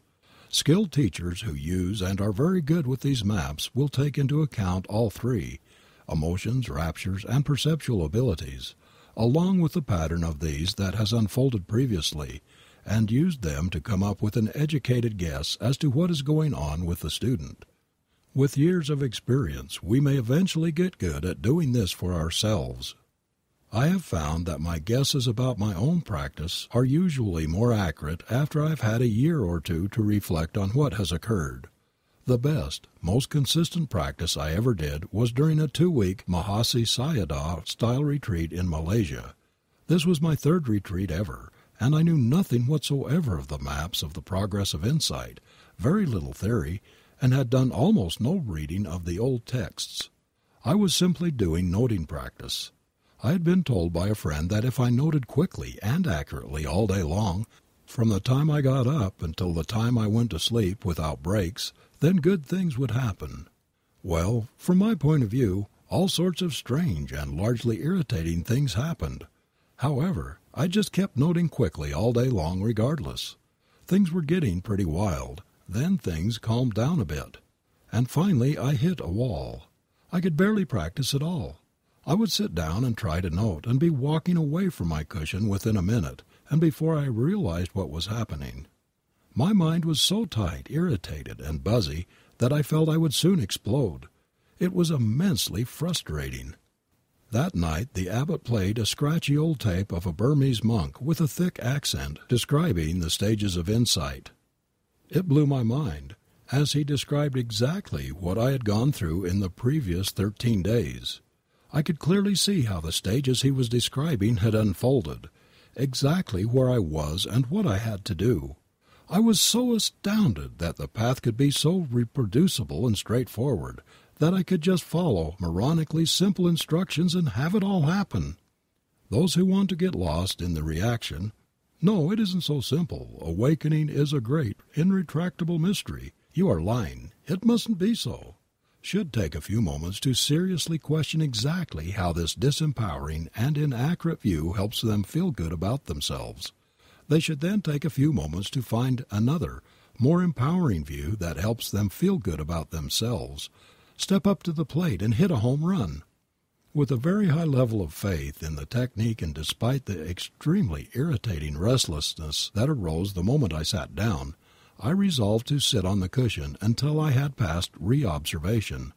Skilled teachers who use and are very good with these maps will take into account all three emotions, raptures, and perceptual abilities, along with the pattern of these that has unfolded previously, and use them to come up with an educated guess as to what is going on with the student. With years of experience, we may eventually get good at doing this for ourselves. I have found that my guesses about my own practice are usually more accurate after I've had a year or two to reflect on what has occurred. The best, most consistent practice I ever did was during a two week Mahasi Sayadaw style retreat in Malaysia. This was my third retreat ever, and I knew nothing whatsoever of the maps of the progress of insight, very little theory, and had done almost no reading of the old texts. I was simply doing noting practice. I had been told by a friend that if I noted quickly and accurately all day long, from the time I got up until the time I went to sleep without breaks, then good things would happen. Well, from my point of view, all sorts of strange and largely irritating things happened. However, I just kept noting quickly all day long regardless. Things were getting pretty wild, then things calmed down a bit. And finally I hit a wall. I could barely practice at all. I would sit down and try to note and be walking away from my cushion within a minute, and before I realized what was happening. My mind was so tight, irritated, and buzzy that I felt I would soon explode. It was immensely frustrating. That night the abbot played a scratchy old tape of a Burmese monk with a thick accent describing the stages of insight. It blew my mind, as he described exactly what I had gone through in the previous thirteen days. I could clearly see how the stages he was describing had unfolded, exactly where I was and what I had to do. I was so astounded that the path could be so reproducible and straightforward that I could just follow moronically simple instructions and have it all happen. Those who want to get lost in the reaction, no, it isn't so simple. Awakening is a great, irretractable mystery. You are lying. It mustn't be so. Should take a few moments to seriously question exactly how this disempowering and inaccurate view helps them feel good about themselves. They should then take a few moments to find another, more empowering view that helps them feel good about themselves. Step up to the plate and hit a home run. With a very high level of faith in the technique and despite the extremely irritating restlessness that arose the moment I sat down, I resolved to sit on the cushion until I had passed reobservation.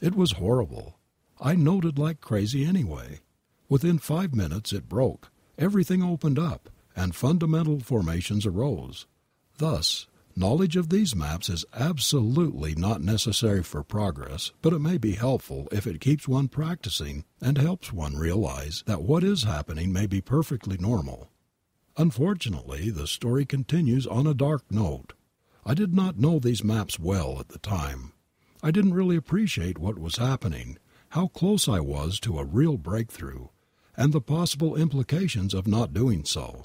It was horrible. I noted like crazy anyway. Within five minutes it broke. Everything opened up and fundamental formations arose. Thus, knowledge of these maps is absolutely not necessary for progress, but it may be helpful if it keeps one practicing and helps one realize that what is happening may be perfectly normal. Unfortunately, the story continues on a dark note. I did not know these maps well at the time. I didn't really appreciate what was happening, how close I was to a real breakthrough, and the possible implications of not doing so.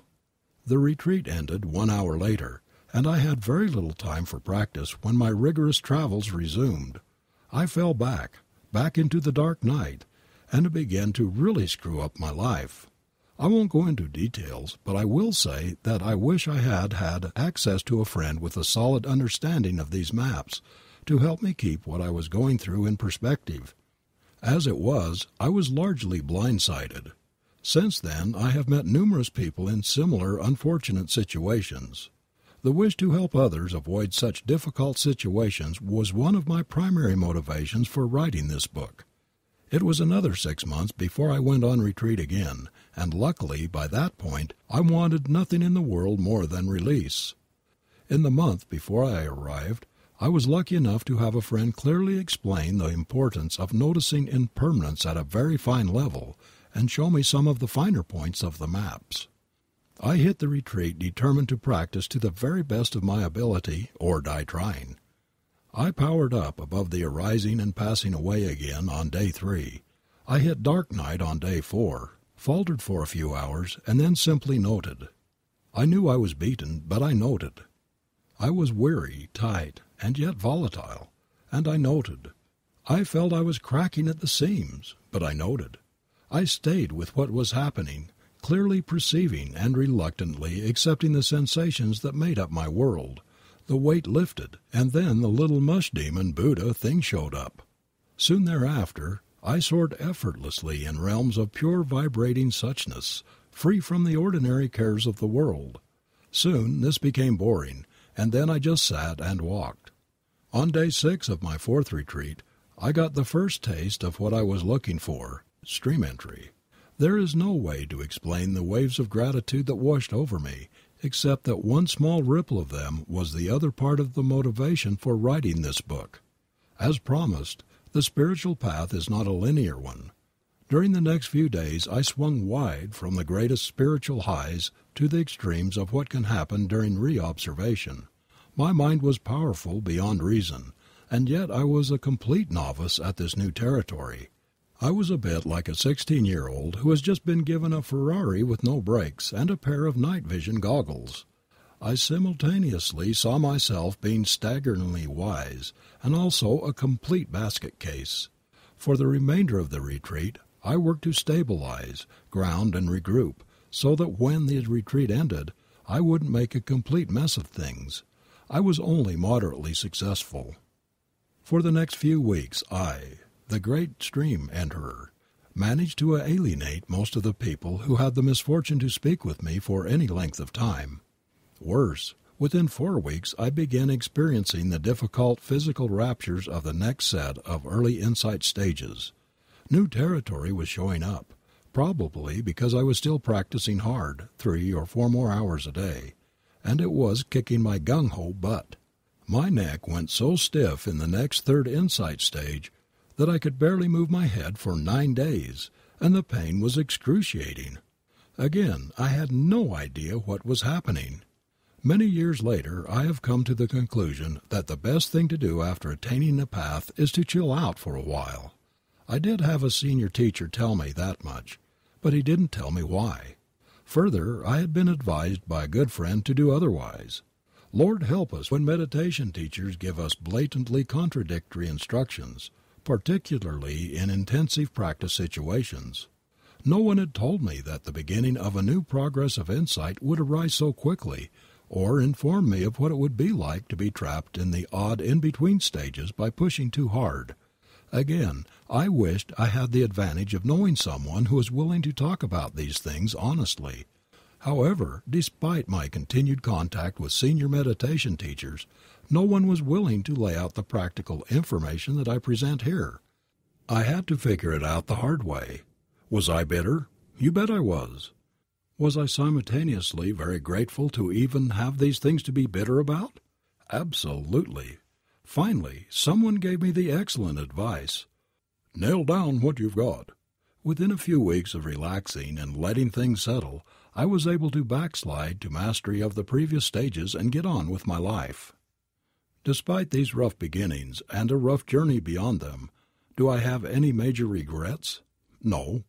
The retreat ended one hour later, and I had very little time for practice when my rigorous travels resumed. I fell back, back into the dark night, and it began to really screw up my life. I won't go into details, but I will say that I wish I had had access to a friend with a solid understanding of these maps to help me keep what I was going through in perspective. As it was, I was largely blindsided. Since then I have met numerous people in similar unfortunate situations. The wish to help others avoid such difficult situations was one of my primary motivations for writing this book. It was another six months before I went on retreat again, and luckily by that point I wanted nothing in the world more than release. In the month before I arrived I was lucky enough to have a friend clearly explain the importance of noticing impermanence at a very fine level and show me some of the finer points of the maps. I hit the retreat determined to practice to the very best of my ability or die trying. I powered up above the arising and passing away again on day three. I hit dark night on day four, faltered for a few hours, and then simply noted. I knew I was beaten, but I noted. I was weary, tight, and yet volatile, and I noted. I felt I was cracking at the seams, but I noted. I stayed with what was happening, clearly perceiving and reluctantly accepting the sensations that made up my world the weight lifted, and then the little mush demon Buddha thing showed up. Soon thereafter I soared effortlessly in realms of pure vibrating suchness, free from the ordinary cares of the world. Soon this became boring, and then I just sat and walked. On day six of my fourth retreat, I got the first taste of what I was looking for stream entry. There is no way to explain the waves of gratitude that washed over me except that one small ripple of them was the other part of the motivation for writing this book. As promised, the spiritual path is not a linear one. During the next few days I swung wide from the greatest spiritual highs to the extremes of what can happen during reobservation. My mind was powerful beyond reason, and yet I was a complete novice at this new territory. I was a bit like a 16 year old who has just been given a Ferrari with no brakes and a pair of night vision goggles. I simultaneously saw myself being staggeringly wise and also a complete basket case. For the remainder of the retreat I worked to stabilize, ground, and regroup, so that when the retreat ended I wouldn't make a complete mess of things. I was only moderately successful. For the next few weeks I, the great stream enterer, managed to alienate most of the people who had the misfortune to speak with me for any length of time. Worse, within four weeks I began experiencing the difficult physical raptures of the next set of early insight stages. New territory was showing up, probably because I was still practicing hard, three or four more hours a day, and it was kicking my gung ho butt. My neck went so stiff in the next third insight stage that I could barely move my head for nine days, and the pain was excruciating. Again, I had no idea what was happening. Many years later I have come to the conclusion that the best thing to do after attaining a path is to chill out for a while. I did have a senior teacher tell me that much, but he didn't tell me why. Further, I had been advised by a good friend to do otherwise. Lord help us when meditation teachers give us blatantly contradictory instructions particularly in intensive practice situations. No one had told me that the beginning of a new progress of insight would arise so quickly, or informed me of what it would be like to be trapped in the odd in between stages by pushing too hard. Again, I wished I had the advantage of knowing someone who was willing to talk about these things honestly. However, despite my continued contact with senior meditation teachers, no one was willing to lay out the practical information that I present here. I had to figure it out the hard way. Was I bitter? You bet I was. Was I simultaneously very grateful to even have these things to be bitter about? Absolutely. Finally, someone gave me the excellent advice nail down what you've got. Within a few weeks of relaxing and letting things settle, I was able to backslide to mastery of the previous stages and get on with my life. Despite these rough beginnings and a rough journey beyond them, do I have any major regrets? No.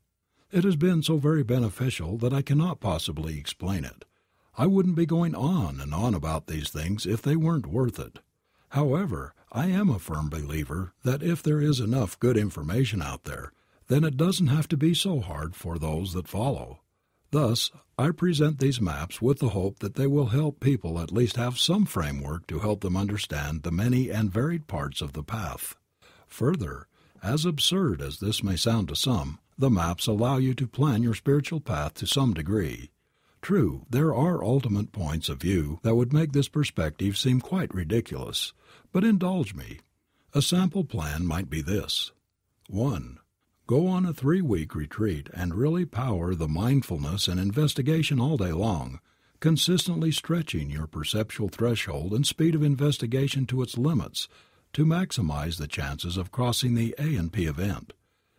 It has been so very beneficial that I cannot possibly explain it. I wouldn't be going on and on about these things if they weren't worth it. However, I am a firm believer that if there is enough good information out there, then it doesn't have to be so hard for those that follow. Thus, I present these maps with the hope that they will help people at least have some framework to help them understand the many and varied parts of the path. Further, as absurd as this may sound to some, the maps allow you to plan your spiritual path to some degree. True, there are ultimate points of view that would make this perspective seem quite ridiculous, but indulge me. A sample plan might be this 1. Go on a three week retreat and really power the mindfulness and investigation all day long, consistently stretching your perceptual threshold and speed of investigation to its limits to maximize the chances of crossing the A and P event.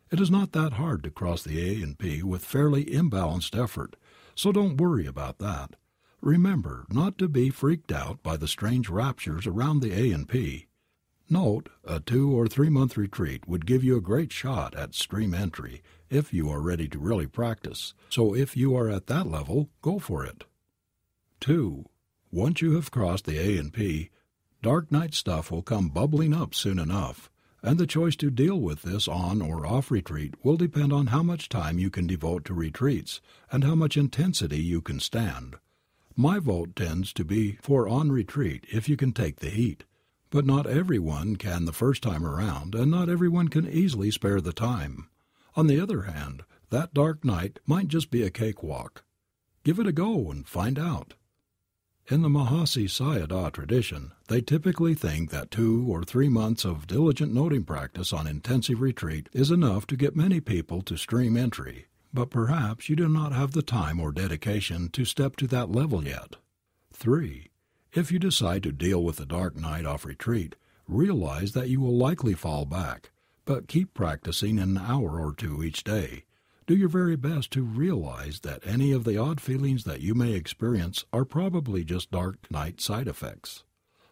It is not that hard to cross the A and P with fairly imbalanced effort, so don't worry about that. Remember not to be freaked out by the strange raptures around the A and P. Note, a two or three month retreat would give you a great shot at stream entry if you are ready to really practice, so if you are at that level, go for it. 2. Once you have crossed the A and P, dark night stuff will come bubbling up soon enough, and the choice to deal with this on or off retreat will depend on how much time you can devote to retreats and how much intensity you can stand. My vote tends to be for on retreat if you can take the heat but not everyone can the first time around, and not everyone can easily spare the time. On the other hand, that dark night might just be a cakewalk. Give it a go and find out. In the Mahasi Sayadaw tradition, they typically think that two or three months of diligent noting practice on intensive retreat is enough to get many people to stream entry, but perhaps you do not have the time or dedication to step to that level yet. 3. If you decide to deal with the dark night off retreat, realize that you will likely fall back, but keep practicing an hour or two each day. Do your very best to realize that any of the odd feelings that you may experience are probably just dark night side effects.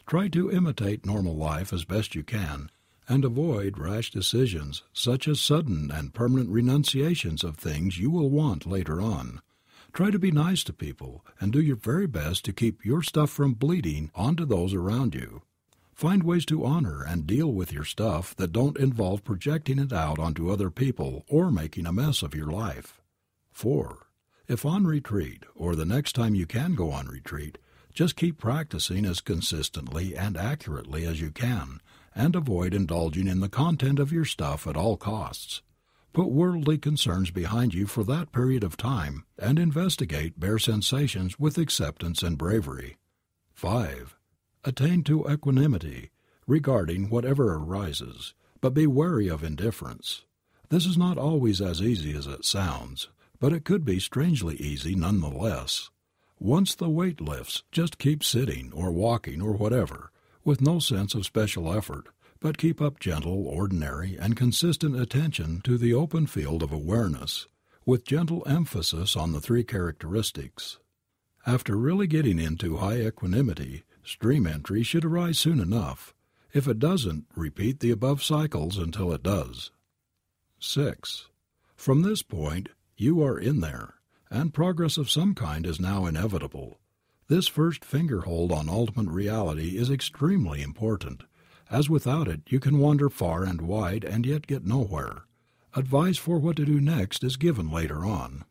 Try to imitate normal life as best you can and avoid rash decisions such as sudden and permanent renunciations of things you will want later on. Try to be nice to people and do your very best to keep your stuff from bleeding onto those around you. Find ways to honor and deal with your stuff that don't involve projecting it out onto other people or making a mess of your life. 4. If on retreat, or the next time you can go on retreat, just keep practicing as consistently and accurately as you can, and avoid indulging in the content of your stuff at all costs. Put worldly concerns behind you for that period of time and investigate bare sensations with acceptance and bravery. 5. Attain to equanimity regarding whatever arises, but be wary of indifference. This is not always as easy as it sounds, but it could be strangely easy none the less. Once the weight lifts, just keep sitting or walking or whatever, with no sense of special effort, but keep up gentle, ordinary, and consistent attention to the open field of awareness, with gentle emphasis on the three characteristics. After really getting into high equanimity, stream entry should arise soon enough. If it doesn't, repeat the above cycles until it does. 6. From this point, you are in there, and progress of some kind is now inevitable. This first finger hold on ultimate reality is extremely important as without it you can wander far and wide and yet get nowhere. Advice for what to do next is given later on.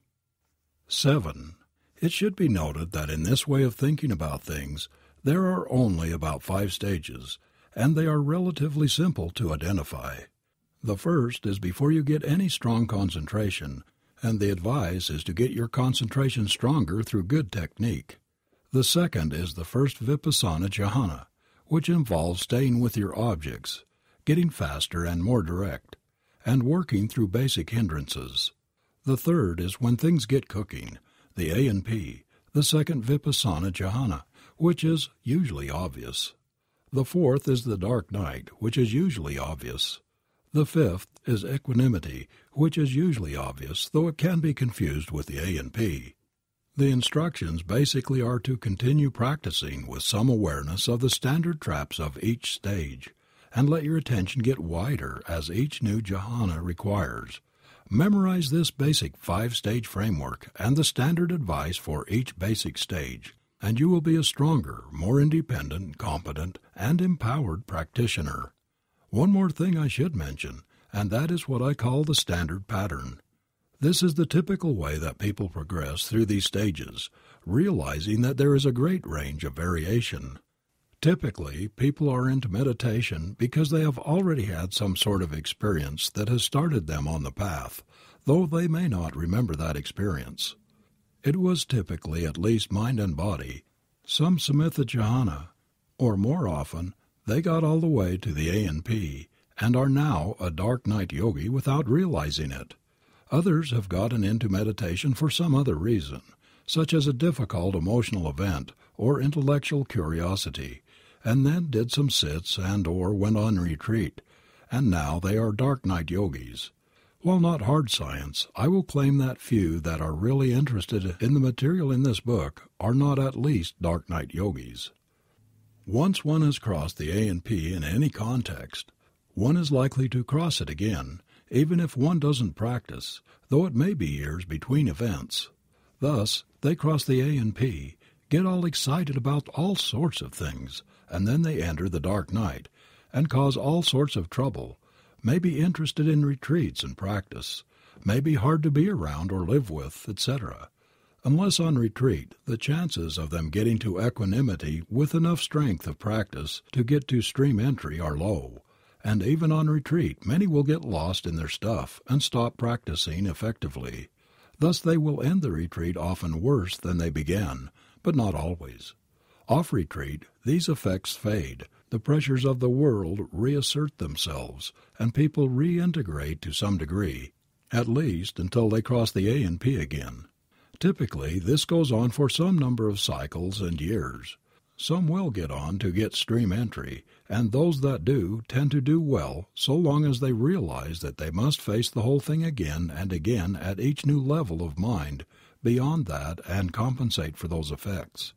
7. It should be noted that in this way of thinking about things there are only about five stages, and they are relatively simple to identify. The first is before you get any strong concentration, and the advice is to get your concentration stronger through good technique. The second is the first vipassana jhana, which involves staying with your objects, getting faster and more direct, and working through basic hindrances. The third is when things get cooking, the A and P, the second Vipassana Jhana, which is usually obvious. The fourth is the dark night, which is usually obvious. The fifth is equanimity, which is usually obvious, though it can be confused with the A and P. The instructions basically are to continue practicing with some awareness of the standard traps of each stage, and let your attention get wider as each new jhana requires. Memorize this basic five stage framework and the standard advice for each basic stage, and you will be a stronger, more independent, competent, and empowered practitioner. One more thing I should mention, and that is what I call the standard pattern. This is the typical way that people progress through these stages, realizing that there is a great range of variation. Typically, people are into meditation because they have already had some sort of experience that has started them on the path, though they may not remember that experience. It was typically at least mind and body, some samatha jhana, or more often, they got all the way to the A&P and are now a dark night yogi without realizing it. Others have gotten into meditation for some other reason, such as a difficult emotional event or intellectual curiosity, and then did some sits and or went on retreat, and now they are dark night yogis. While not hard science, I will claim that few that are really interested in the material in this book are not at least dark night yogis. Once one has crossed the A and P in any context, one is likely to cross it again, even if one doesn't practice, though it may be years between events. Thus, they cross the A and P, get all excited about all sorts of things, and then they enter the dark night, and cause all sorts of trouble, may be interested in retreats and practice, may be hard to be around or live with, etc. Unless on retreat, the chances of them getting to equanimity with enough strength of practice to get to stream entry are low and even on retreat many will get lost in their stuff and stop practicing effectively. Thus they will end the retreat often worse than they began, but not always. Off retreat these effects fade, the pressures of the world reassert themselves, and people reintegrate to some degree, at least until they cross the A and P again. Typically this goes on for some number of cycles and years. Some will get on to get stream entry, and those that do tend to do well so long as they realize that they must face the whole thing again and again at each new level of mind beyond that and compensate for those effects.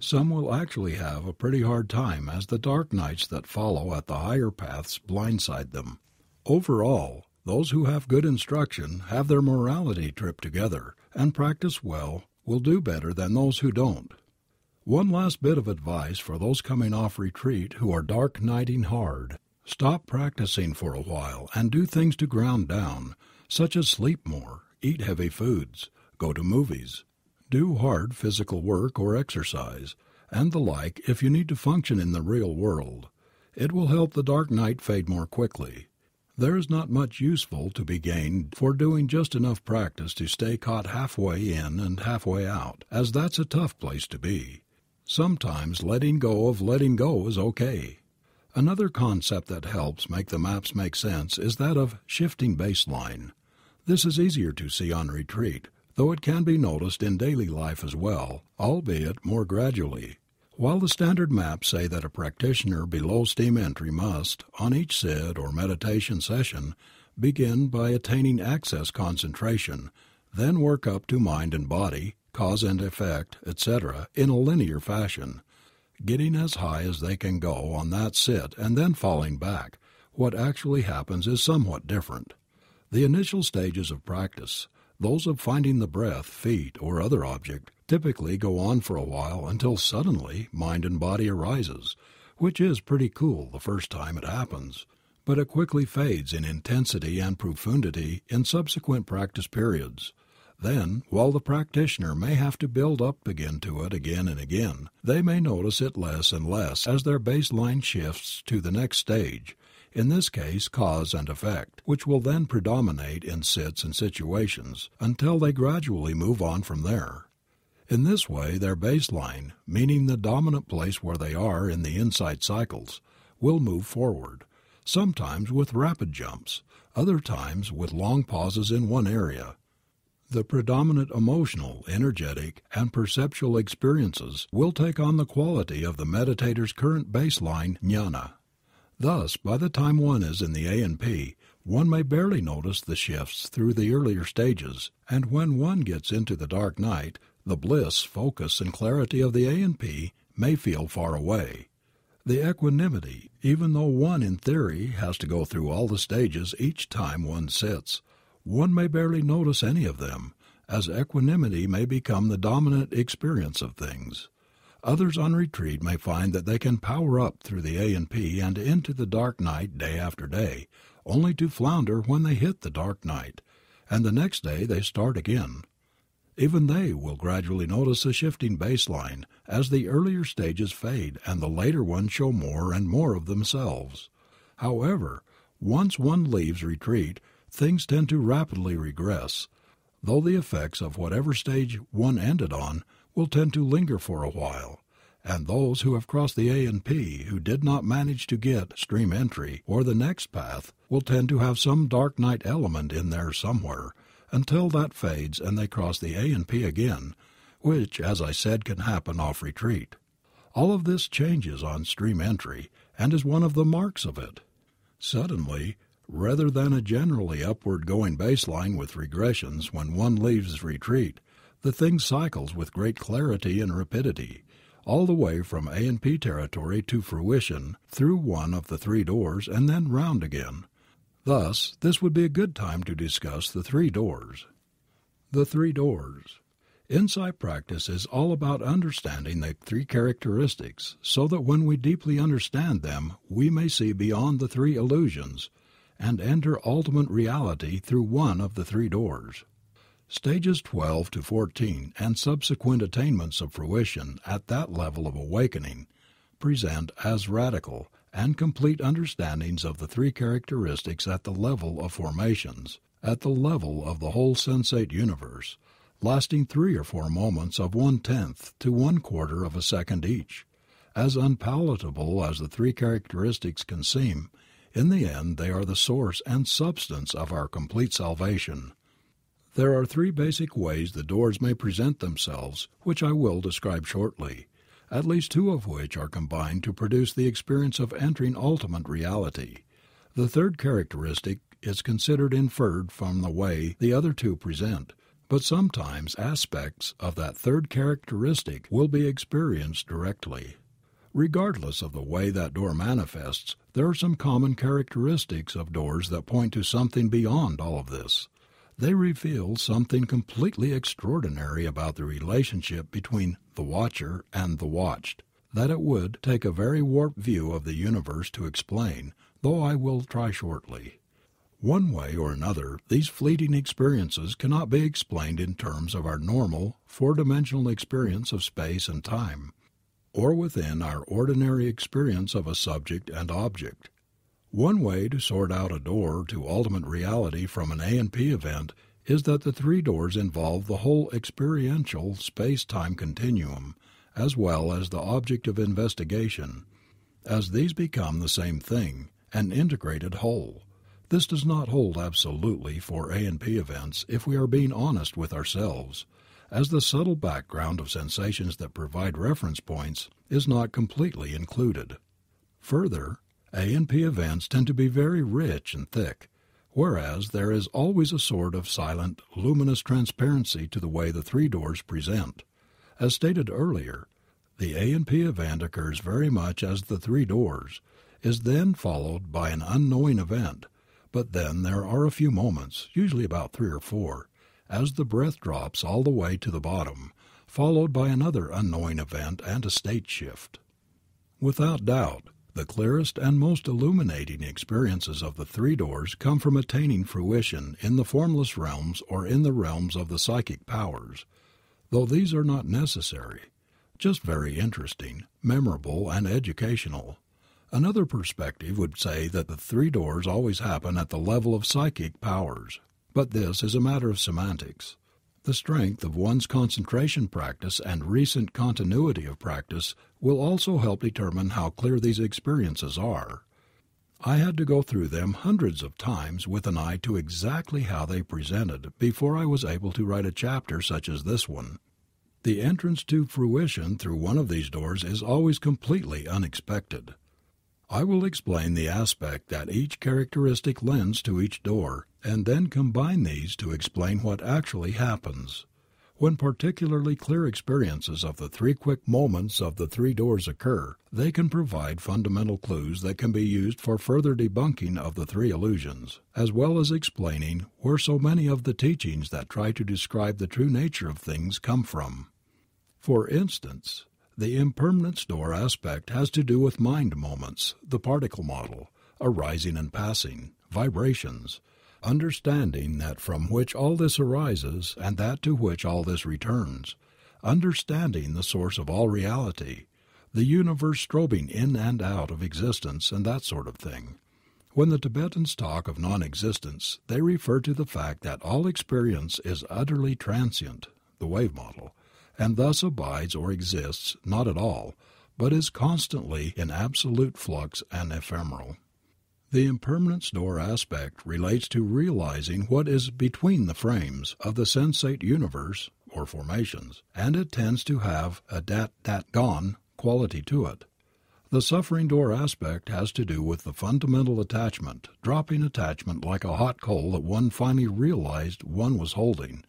Some will actually have a pretty hard time as the dark nights that follow at the higher paths blindside them. Overall, those who have good instruction, have their morality trip together, and practice well will do better than those who don't. One last bit of advice for those coming off retreat who are dark nighting hard. Stop practicing for a while and do things to ground down, such as sleep more, eat heavy foods, go to movies, do hard physical work or exercise, and the like if you need to function in the real world. It will help the dark night fade more quickly. There is not much useful to be gained for doing just enough practice to stay caught halfway in and halfway out, as that's a tough place to be. Sometimes letting go of letting go is okay. Another concept that helps make the maps make sense is that of shifting baseline. This is easier to see on retreat, though it can be noticed in daily life as well, albeit more gradually. While the standard maps say that a practitioner below stream entry must, on each sit or meditation session, begin by attaining access concentration, then work up to mind and body, cause and effect, etc., in a linear fashion, getting as high as they can go on that sit and then falling back, what actually happens is somewhat different. The initial stages of practice, those of finding the breath, feet, or other object, typically go on for a while until suddenly mind and body arises, which is pretty cool the first time it happens, but it quickly fades in intensity and profundity in subsequent practice periods. Then, while the practitioner may have to build up again to it again and again, they may notice it less and less as their baseline shifts to the next stage, in this case cause and effect, which will then predominate in sits and situations until they gradually move on from there. In this way their baseline, meaning the dominant place where they are in the insight cycles, will move forward, sometimes with rapid jumps, other times with long pauses in one area, the predominant emotional, energetic, and perceptual experiences will take on the quality of the meditator's current baseline jhana. Thus, by the time one is in the A and P, one may barely notice the shifts through the earlier stages, and when one gets into the dark night, The bliss, focus, and clarity of the A and P may feel far away. The equanimity, even though one in theory has to go through all the stages each time one sits, one may barely notice any of them, as equanimity may become the dominant experience of things. Others on retreat may find that they can power up through the A and P and into the dark night day after day, only to flounder when they hit the dark night, and the next day they start again. Even they will gradually notice a shifting baseline as the earlier stages fade and the later ones show more and more of themselves. However, once one leaves retreat, things tend to rapidly regress, though the effects of whatever stage one ended on will tend to linger for a while, and those who have crossed the A and P who did not manage to get stream entry or the next path will tend to have some dark night element in there somewhere until that fades and they cross the A and P again, which, as I said, can happen off retreat. All of this changes on stream entry and is one of the marks of it. Suddenly, rather than a generally upward going baseline with regressions when one leaves retreat, the thing cycles with great clarity and rapidity, all the way from A and P territory to fruition through one of the three doors and then round again. Thus, this would be a good time to discuss the three doors. The three doors. Insight practice is all about understanding the three characteristics so that when we deeply understand them we may see beyond the three illusions and enter ultimate reality through one of the three doors. Stages 12 to 14 and subsequent attainments of fruition at that level of awakening present as radical and complete understandings of the three characteristics at the level of formations, at the level of the whole sensate universe, lasting three or four moments of one tenth to one quarter of a second each. As unpalatable as the three characteristics can seem, in the end they are the source and substance of our complete salvation. There are three basic ways the doors may present themselves, which I will describe shortly at least two of which are combined to produce the experience of entering ultimate reality. The third characteristic is considered inferred from the way the other two present, but sometimes aspects of that third characteristic will be experienced directly. Regardless of the way that door manifests, there are some common characteristics of doors that point to something beyond all of this. They reveal something completely extraordinary about the relationship between the watcher and the watched that it would take a very warped view of the universe to explain, though I will try shortly. One way or another, these fleeting experiences cannot be explained in terms of our normal, four dimensional experience of space and time, or within our ordinary experience of a subject and object. One way to sort out a door to ultimate reality from an A and P event is that the three doors involve the whole experiential space time continuum as well as the object of investigation, as these become the same thing, an integrated whole. This does not hold absolutely for A and P events if we are being honest with ourselves, as the subtle background of sensations that provide reference points is not completely included. Further, a and P events tend to be very rich and thick, whereas there is always a sort of silent, luminous transparency to the way the three doors present. As stated earlier, the A and P event occurs very much as the three doors, is then followed by an unknowing event, but then there are a few moments, usually about three or four, as the breath drops all the way to the bottom, followed by another unknowing event and a state shift. Without doubt, the clearest and most illuminating experiences of the three doors come from attaining fruition in the formless realms or in the realms of the psychic powers, though these are not necessary, just very interesting, memorable, and educational. Another perspective would say that the three doors always happen at the level of psychic powers, but this is a matter of semantics. The strength of one's concentration practice and recent continuity of practice will also help determine how clear these experiences are. I had to go through them hundreds of times with an eye to exactly how they presented before I was able to write a chapter such as this one. The entrance to fruition through one of these doors is always completely unexpected. I will explain the aspect that each characteristic lends to each door and then combine these to explain what actually happens. When particularly clear experiences of the three quick moments of the three doors occur, they can provide fundamental clues that can be used for further debunking of the three illusions, as well as explaining where so many of the teachings that try to describe the true nature of things come from. For instance, the impermanence door aspect has to do with mind moments, the particle model, arising and passing, vibrations, understanding that from which all this arises and that to which all this returns, understanding the source of all reality, the universe strobing in and out of existence and that sort of thing. When the Tibetans talk of non existence they refer to the fact that all experience is utterly transient, the wave model, and thus abides or exists not at all, but is constantly in absolute flux and ephemeral. The impermanence door aspect relates to realizing what is between the frames of the sensate universe or formations, and it tends to have a dat dat gone quality to it. The suffering door aspect has to do with the fundamental attachment, dropping attachment like a hot coal that one finally realized one was holding,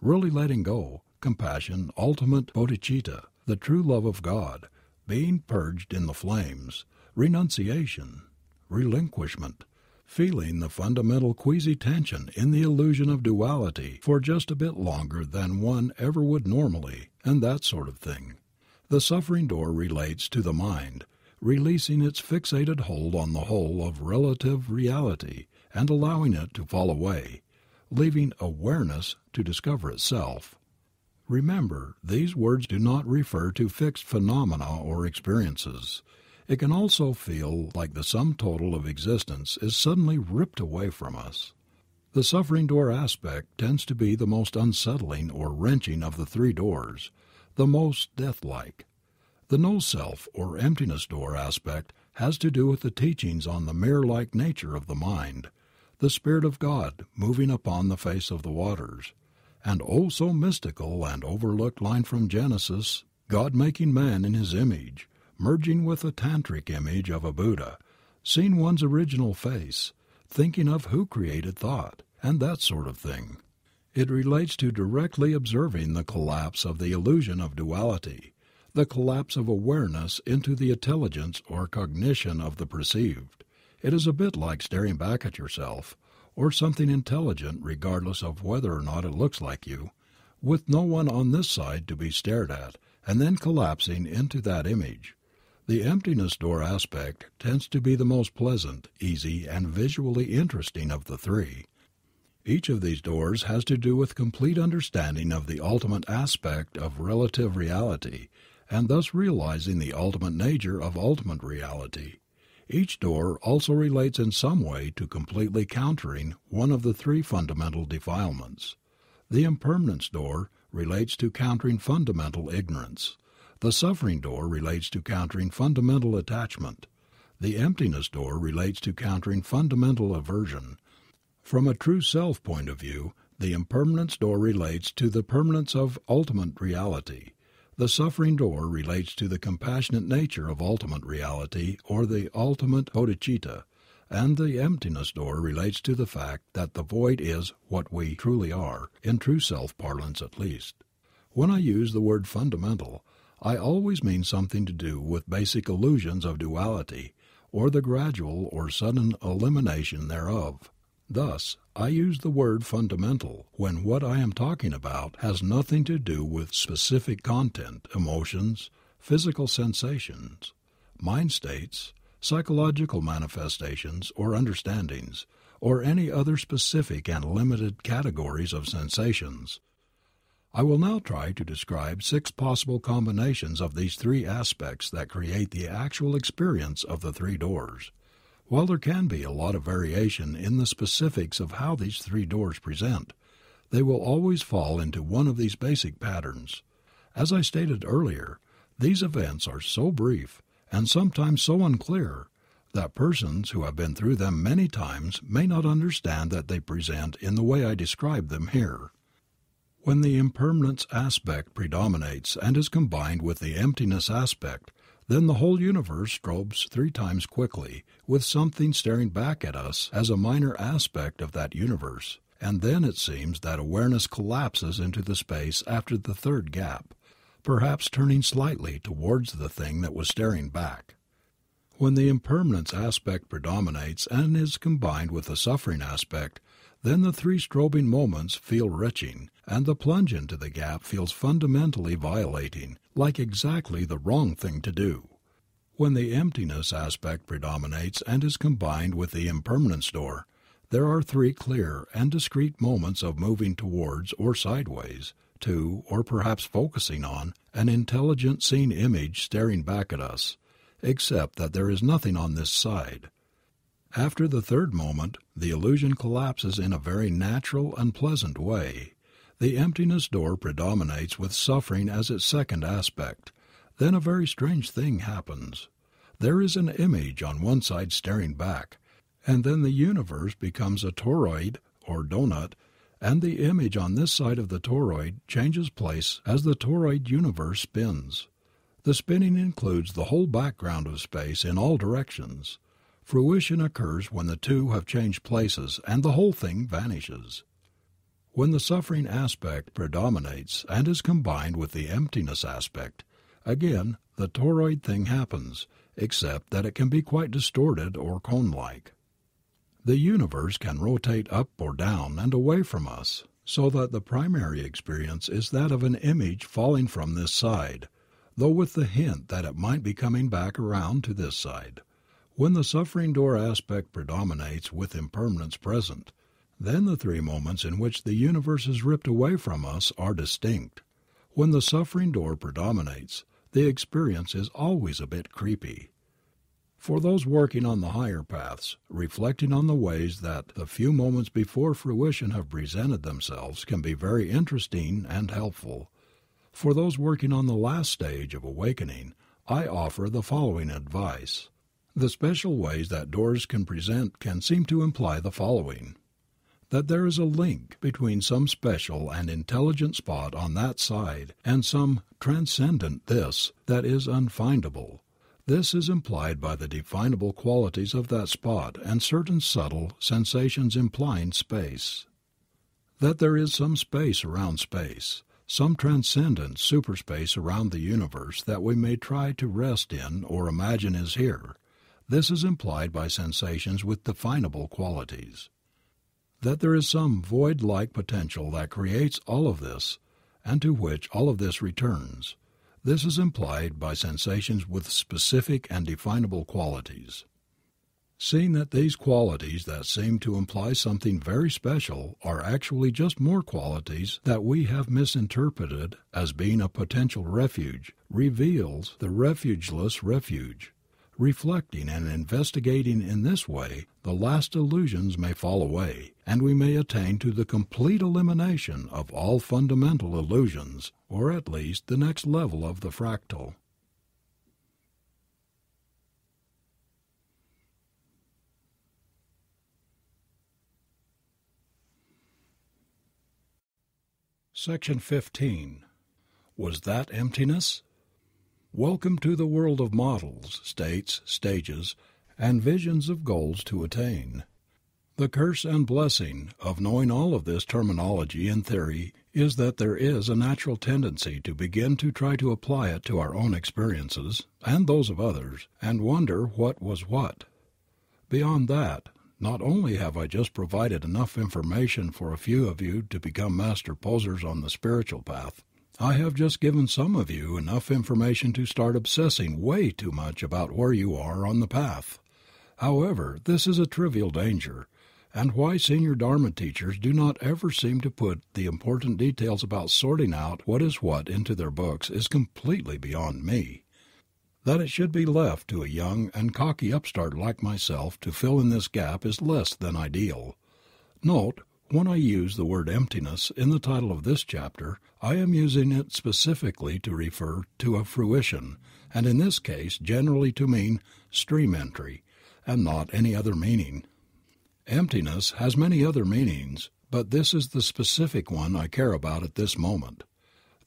really letting go, compassion, ultimate bodhicitta, the true love of God, being purged in the flames, renunciation, relinquishment, feeling the fundamental queasy tension in the illusion of duality for just a bit longer than one ever would normally, and that sort of thing. The suffering door relates to the mind, releasing its fixated hold on the whole of relative reality and allowing it to fall away, leaving awareness to discover itself. Remember, these words do not refer to fixed phenomena or experiences. It can also feel like the sum total of existence is suddenly ripped away from us. The suffering door aspect tends to be the most unsettling or wrenching of the three doors, the most deathlike. The no self or emptiness door aspect has to do with the teachings on the mirror like nature of the mind, the Spirit of God moving upon the face of the waters, and oh so mystical and overlooked line from Genesis, God making man in his image, merging with a tantric image of a Buddha, seeing one's original face, thinking of who created thought, and that sort of thing. It relates to directly observing the collapse of the illusion of duality, the collapse of awareness into the intelligence or cognition of the perceived. It is a bit like staring back at yourself, or something intelligent regardless of whether or not it looks like you, with no one on this side to be stared at, and then collapsing into that image. The emptiness door aspect tends to be the most pleasant, easy, and visually interesting of the three. Each of these doors has to do with complete understanding of the ultimate aspect of relative reality and thus realizing the ultimate nature of ultimate reality. Each door also relates in some way to completely countering one of the three fundamental defilements. The impermanence door relates to countering fundamental ignorance. The suffering door relates to countering fundamental attachment. The emptiness door relates to countering fundamental aversion. From a true self point of view, the impermanence door relates to the permanence of ultimate reality. The suffering door relates to the compassionate nature of ultimate reality or the ultimate bodhicitta, and the emptiness door relates to the fact that the void is what we truly are, in true self parlance at least. When I use the word fundamental, I always mean something to do with basic illusions of duality, or the gradual or sudden elimination thereof. Thus, I use the word fundamental when what I am talking about has nothing to do with specific content, emotions, physical sensations, mind states, psychological manifestations or understandings, or any other specific and limited categories of sensations. I will now try to describe six possible combinations of these three aspects that create the actual experience of the three doors. While there can be a lot of variation in the specifics of how these three doors present, they will always fall into one of these basic patterns. As I stated earlier, these events are so brief and sometimes so unclear that persons who have been through them many times may not understand that they present in the way I describe them here. When the impermanence aspect predominates and is combined with the emptiness aspect, then the whole universe strobes three times quickly, with something staring back at us as a minor aspect of that universe, and then it seems that awareness collapses into the space after the third gap, perhaps turning slightly towards the thing that was staring back. When the impermanence aspect predominates and is combined with the suffering aspect, then the three strobing moments feel retching, and the plunge into the gap feels fundamentally violating, like exactly the wrong thing to do. When the emptiness aspect predominates and is combined with the impermanence door, there are three clear and discrete moments of moving towards or sideways to, or perhaps focusing on, an intelligent seen image staring back at us, except that there is nothing on this side. After the third moment, the illusion collapses in a very natural and pleasant way. The emptiness door predominates with suffering as its second aspect. Then a very strange thing happens. There is an image on one side staring back, and then the universe becomes a toroid or donut, and the image on this side of the toroid changes place as the toroid universe spins. The spinning includes the whole background of space in all directions. Fruition occurs when the two have changed places and the whole thing vanishes. When the suffering aspect predominates and is combined with the emptiness aspect, again the toroid thing happens, except that it can be quite distorted or cone like. The universe can rotate up or down and away from us, so that the primary experience is that of an image falling from this side, though with the hint that it might be coming back around to this side. When the suffering door aspect predominates with impermanence present, then the three moments in which the universe is ripped away from us are distinct. When the suffering door predominates, the experience is always a bit creepy. For those working on the higher paths, reflecting on the ways that the few moments before fruition have presented themselves can be very interesting and helpful. For those working on the last stage of awakening, I offer the following advice. The special ways that doors can present can seem to imply the following that there is a link between some special and intelligent spot on that side and some transcendent this that is unfindable. This is implied by the definable qualities of that spot and certain subtle sensations implying space. That there is some space around space, some transcendent superspace around the universe that we may try to rest in or imagine is here this is implied by sensations with definable qualities. That there is some void like potential that creates all of this, and to which all of this returns. This is implied by sensations with specific and definable qualities. Seeing that these qualities that seem to imply something very special are actually just more qualities that we have misinterpreted as being a potential refuge reveals the refugeless refuge. Reflecting and investigating in this way, the last illusions may fall away, and we may attain to the complete elimination of all fundamental illusions, or at least the next level of the fractal. Section 15. Was that emptiness? Welcome to the world of models, states, stages, and visions of goals to attain. The curse and blessing of knowing all of this terminology and theory is that there is a natural tendency to begin to try to apply it to our own experiences and those of others and wonder what was what. Beyond that, not only have I just provided enough information for a few of you to become master posers on the spiritual path, I have just given some of you enough information to start obsessing way too much about where you are on the path. However, this is a trivial danger, and why senior Dharma teachers do not ever seem to put the important details about sorting out what is what into their books is completely beyond me. That it should be left to a young and cocky upstart like myself to fill in this gap is less than ideal. Note, when I use the word emptiness in the title of this chapter, I am using it specifically to refer to a fruition, and in this case generally to mean stream entry, and not any other meaning. Emptiness has many other meanings, but this is the specific one I care about at this moment.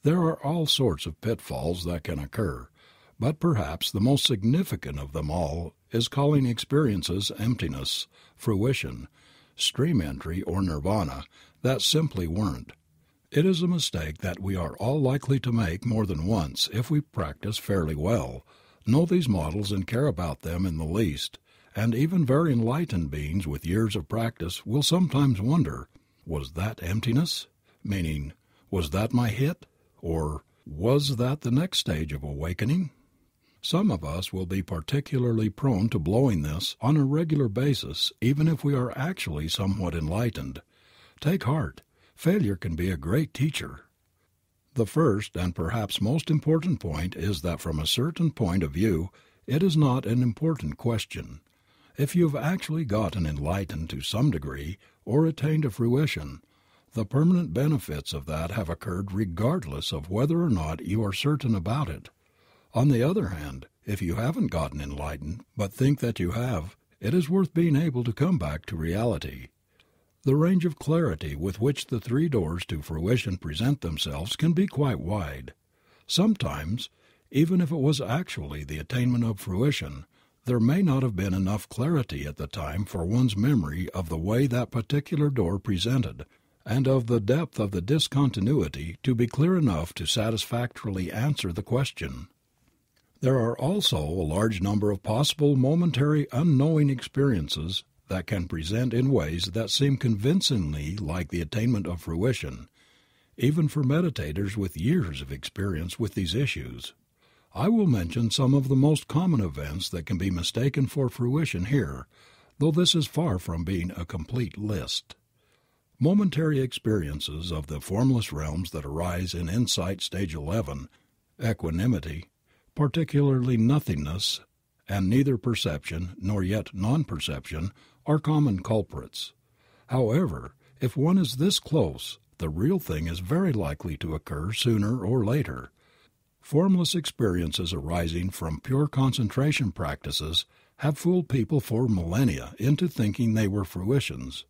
There are all sorts of pitfalls that can occur, but perhaps the most significant of them all is calling experiences emptiness, fruition, stream entry, or nirvana that simply weren't. It is a mistake that we are all likely to make more than once if we practice fairly well, know these models and care about them in the least, and even very enlightened beings with years of practice will sometimes wonder, was that emptiness? Meaning, was that my hit? Or was that the next stage of awakening? Some of us will be particularly prone to blowing this on a regular basis even if we are actually somewhat enlightened. Take heart. Failure can be a great teacher. The first and perhaps most important point is that from a certain point of view it is not an important question. If you have actually gotten enlightened to some degree, or attained to fruition, the permanent benefits of that have occurred regardless of whether or not you are certain about it. On the other hand, if you haven't gotten enlightened, but think that you have, it is worth being able to come back to reality. The range of clarity with which the three doors to fruition present themselves can be quite wide. Sometimes, even if it was actually the attainment of fruition, there may not have been enough clarity at the time for one's memory of the way that particular door presented and of the depth of the discontinuity to be clear enough to satisfactorily answer the question. There are also a large number of possible momentary unknowing experiences that can present in ways that seem convincingly like the attainment of fruition, even for meditators with years of experience with these issues. I will mention some of the most common events that can be mistaken for fruition here, though this is far from being a complete list. Momentary experiences of the formless realms that arise in Insight Stage 11, equanimity, particularly nothingness, and neither perception nor yet non perception are common culprits. However, if one is this close, the real thing is very likely to occur sooner or later. Formless experiences arising from pure concentration practices have fooled people for millennia into thinking they were fruitions.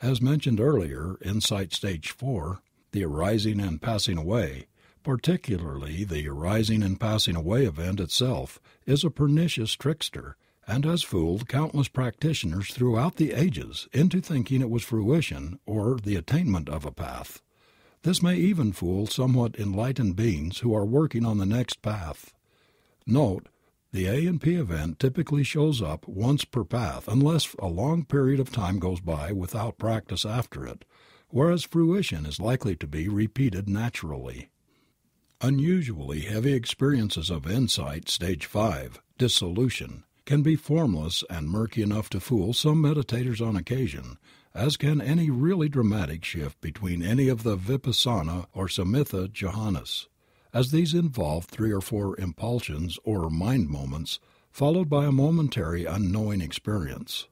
As mentioned earlier, Insight Stage 4, the arising and passing away, particularly the arising and passing away event itself, is a pernicious trickster and has fooled countless practitioners throughout the ages into thinking it was fruition or the attainment of a path. This may even fool somewhat enlightened beings who are working on the next path. Note, the A and P event typically shows up once per path unless a long period of time goes by without practice after it, whereas fruition is likely to be repeated naturally. Unusually heavy experiences of insight, stage 5, dissolution, can be formless and murky enough to fool some meditators on occasion, as can any really dramatic shift between any of the vipassana or samatha jhanas, as these involve three or four impulsions or mind moments followed by a momentary unknowing experience.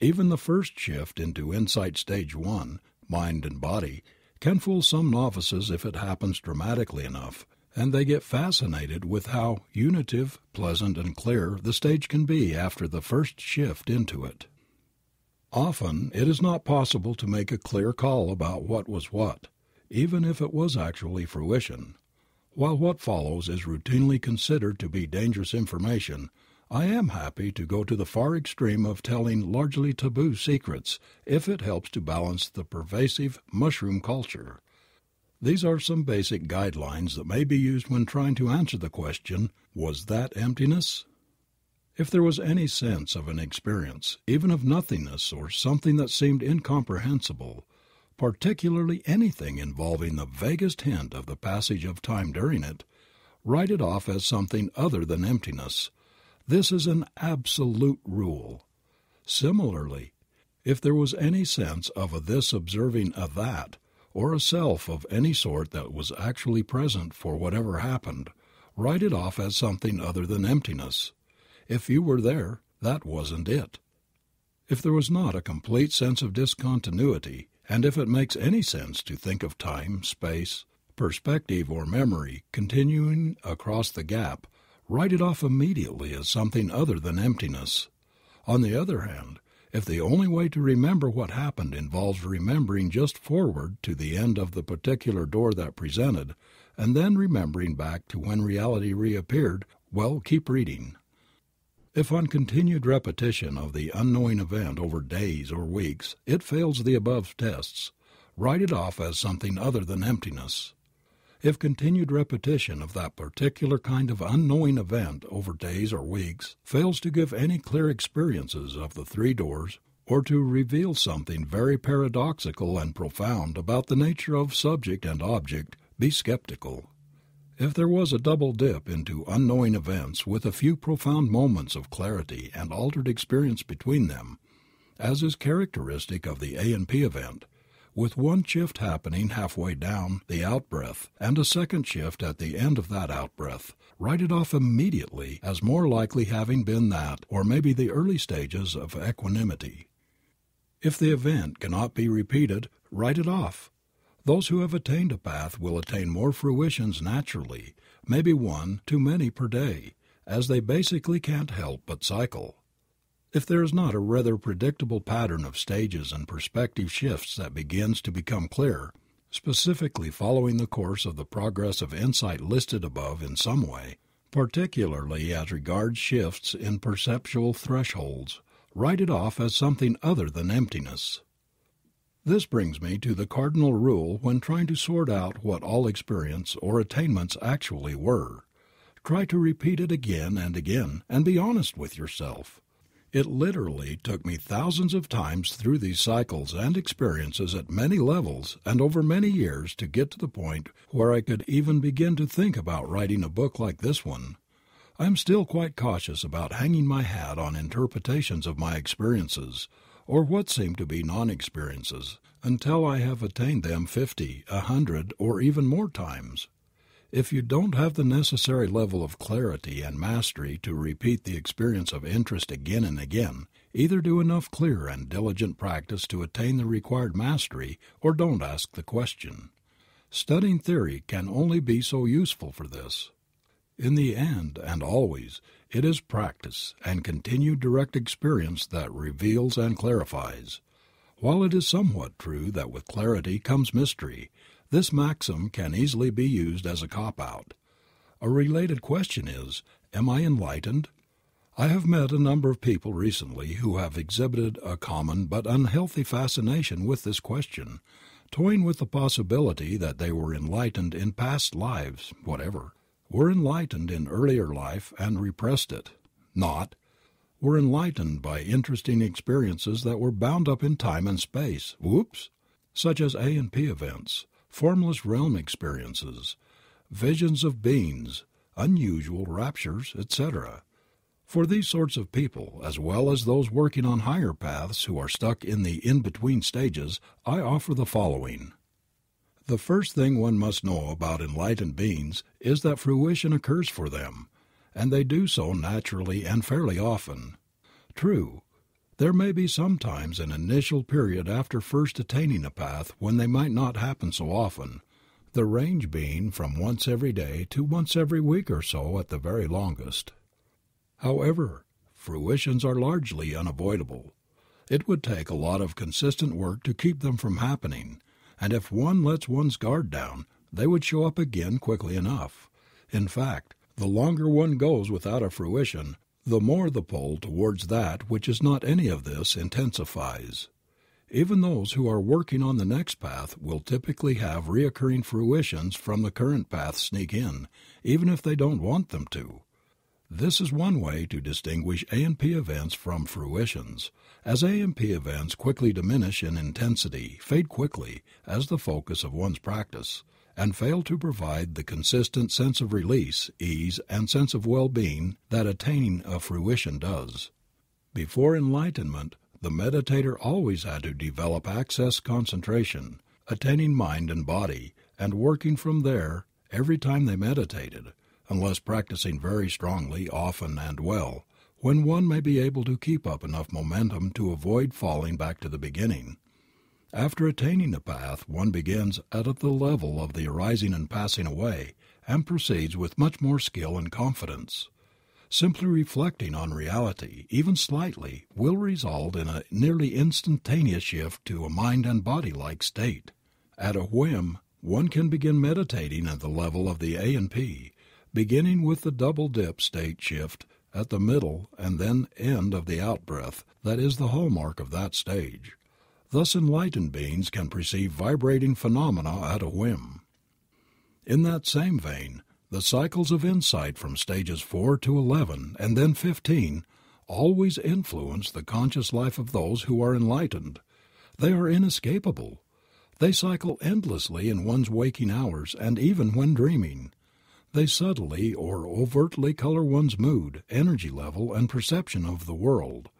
Even the first shift into insight stage 1, mind and body, can fool some novices if it happens dramatically enough and they get fascinated with how unitive, pleasant, and clear the stage can be after the first shift into it. Often it is not possible to make a clear call about what was what, even if it was actually fruition. While what follows is routinely considered to be dangerous information, I am happy to go to the far extreme of telling largely taboo secrets if it helps to balance the pervasive mushroom culture. These are some basic guidelines that may be used when trying to answer the question, Was that emptiness? If there was any sense of an experience, even of nothingness or something that seemed incomprehensible, particularly anything involving the vaguest hint of the passage of time during it, write it off as something other than emptiness. This is an absolute rule. Similarly, if there was any sense of a this observing a that, or a self of any sort that was actually present for whatever happened, write it off as something other than emptiness. If you were there, that wasn't it. If there was not a complete sense of discontinuity, and if it makes any sense to think of time, space, perspective, or memory continuing across the gap, write it off immediately as something other than emptiness. On the other hand, if the only way to remember what happened involves remembering just forward to the end of the particular door that presented, and then remembering back to when reality reappeared, well, keep reading. If on continued repetition of the unknowing event over days or weeks it fails the above tests, write it off as something other than emptiness. If continued repetition of that particular kind of unknowing event over days or weeks fails to give any clear experiences of the three doors or to reveal something very paradoxical and profound about the nature of subject and object, be skeptical. If there was a double dip into unknowing events with a few profound moments of clarity and altered experience between them, as is characteristic of the A and P event, with one shift happening halfway down the outbreath and a second shift at the end of that outbreath, write it off immediately as more likely having been that or maybe the early stages of equanimity. If the event cannot be repeated, write it off. Those who have attained a path will attain more fruitions naturally, maybe one too many per day, as they basically can't help but cycle. If there is not a rather predictable pattern of stages and perspective shifts that begins to become clear, specifically following the course of the progress of insight listed above in some way, particularly as regards shifts in perceptual thresholds, write it off as something other than emptiness. This brings me to the cardinal rule when trying to sort out what all experience or attainments actually were. Try to repeat it again and again and be honest with yourself. It literally took me thousands of times through these cycles and experiences at many levels and over many years to get to the point where I could even begin to think about writing a book like this one. I am still quite cautious about hanging my hat on interpretations of my experiences, or what seem to be non experiences, until I have attained them fifty, a hundred, or even more times. If you don't have the necessary level of clarity and mastery to repeat the experience of interest again and again, either do enough clear and diligent practice to attain the required mastery or don't ask the question. Studying theory can only be so useful for this. In the end, and always, it is practice and continued direct experience that reveals and clarifies. While it is somewhat true that with clarity comes mystery, this maxim can easily be used as a cop out. A related question is, Am I enlightened? I have met a number of people recently who have exhibited a common but unhealthy fascination with this question, toying with the possibility that they were enlightened in past lives, whatever, were enlightened in earlier life and repressed it, not, were enlightened by interesting experiences that were bound up in time and space, whoops, such as A and P events, formless realm experiences, visions of beings, unusual raptures, etc. For these sorts of people, as well as those working on higher paths who are stuck in the in between stages, I offer the following. The first thing one must know about enlightened beings is that fruition occurs for them, and they do so naturally and fairly often. True, there may be sometimes an initial period after first attaining a path when they might not happen so often, the range being from once every day to once every week or so at the very longest. However, fruitions are largely unavoidable. It would take a lot of consistent work to keep them from happening, and if one lets one's guard down, they would show up again quickly enough. In fact, the longer one goes without a fruition, the more the pull towards that which is not any of this intensifies. Even those who are working on the next path will typically have reoccurring fruitions from the current path sneak in, even if they don't want them to. This is one way to distinguish A and P events from fruitions, as A and P events quickly diminish in intensity, fade quickly, as the focus of one's practice, and fail to provide the consistent sense of release, ease, and sense of well being that attaining a fruition does. Before enlightenment, the meditator always had to develop access concentration, attaining mind and body, and working from there every time they meditated, unless practicing very strongly, often, and well, when one may be able to keep up enough momentum to avoid falling back to the beginning. After attaining the path one begins at the level of the arising and passing away and proceeds with much more skill and confidence. Simply reflecting on reality, even slightly, will result in a nearly instantaneous shift to a mind and body like state. At a whim, one can begin meditating at the level of the A and P, beginning with the double dip state shift at the middle and then end of the out breath that is the hallmark of that stage. Thus enlightened beings can perceive vibrating phenomena at a whim. In that same vein, the cycles of insight from stages 4 to 11 and then 15 always influence the conscious life of those who are enlightened. They are inescapable. They cycle endlessly in one's waking hours and even when dreaming. They subtly or overtly color one's mood, energy level, and perception of the world.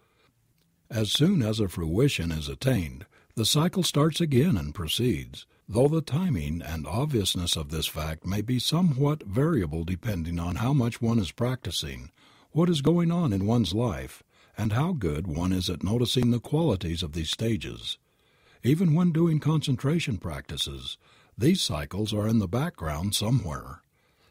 As soon as a fruition is attained, the cycle starts again and proceeds, though the timing and obviousness of this fact may be somewhat variable depending on how much one is practicing, what is going on in one's life, and how good one is at noticing the qualities of these stages. Even when doing concentration practices, these cycles are in the background somewhere.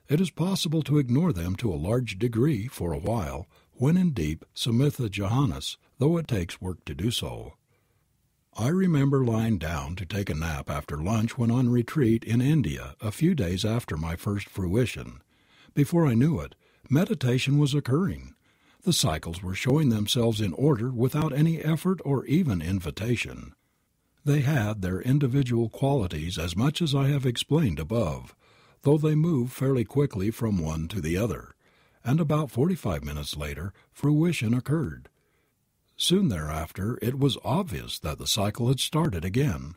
It is possible to ignore them to a large degree for a while when in deep samatha jhanas, though it takes work to do so. I remember lying down to take a nap after lunch when on retreat in India a few days after my first fruition. Before I knew it, meditation was occurring. The cycles were showing themselves in order without any effort or even invitation. They had their individual qualities as much as I have explained above, though they move fairly quickly from one to the other, and about forty five minutes later fruition occurred. Soon thereafter it was obvious that the cycle had started again.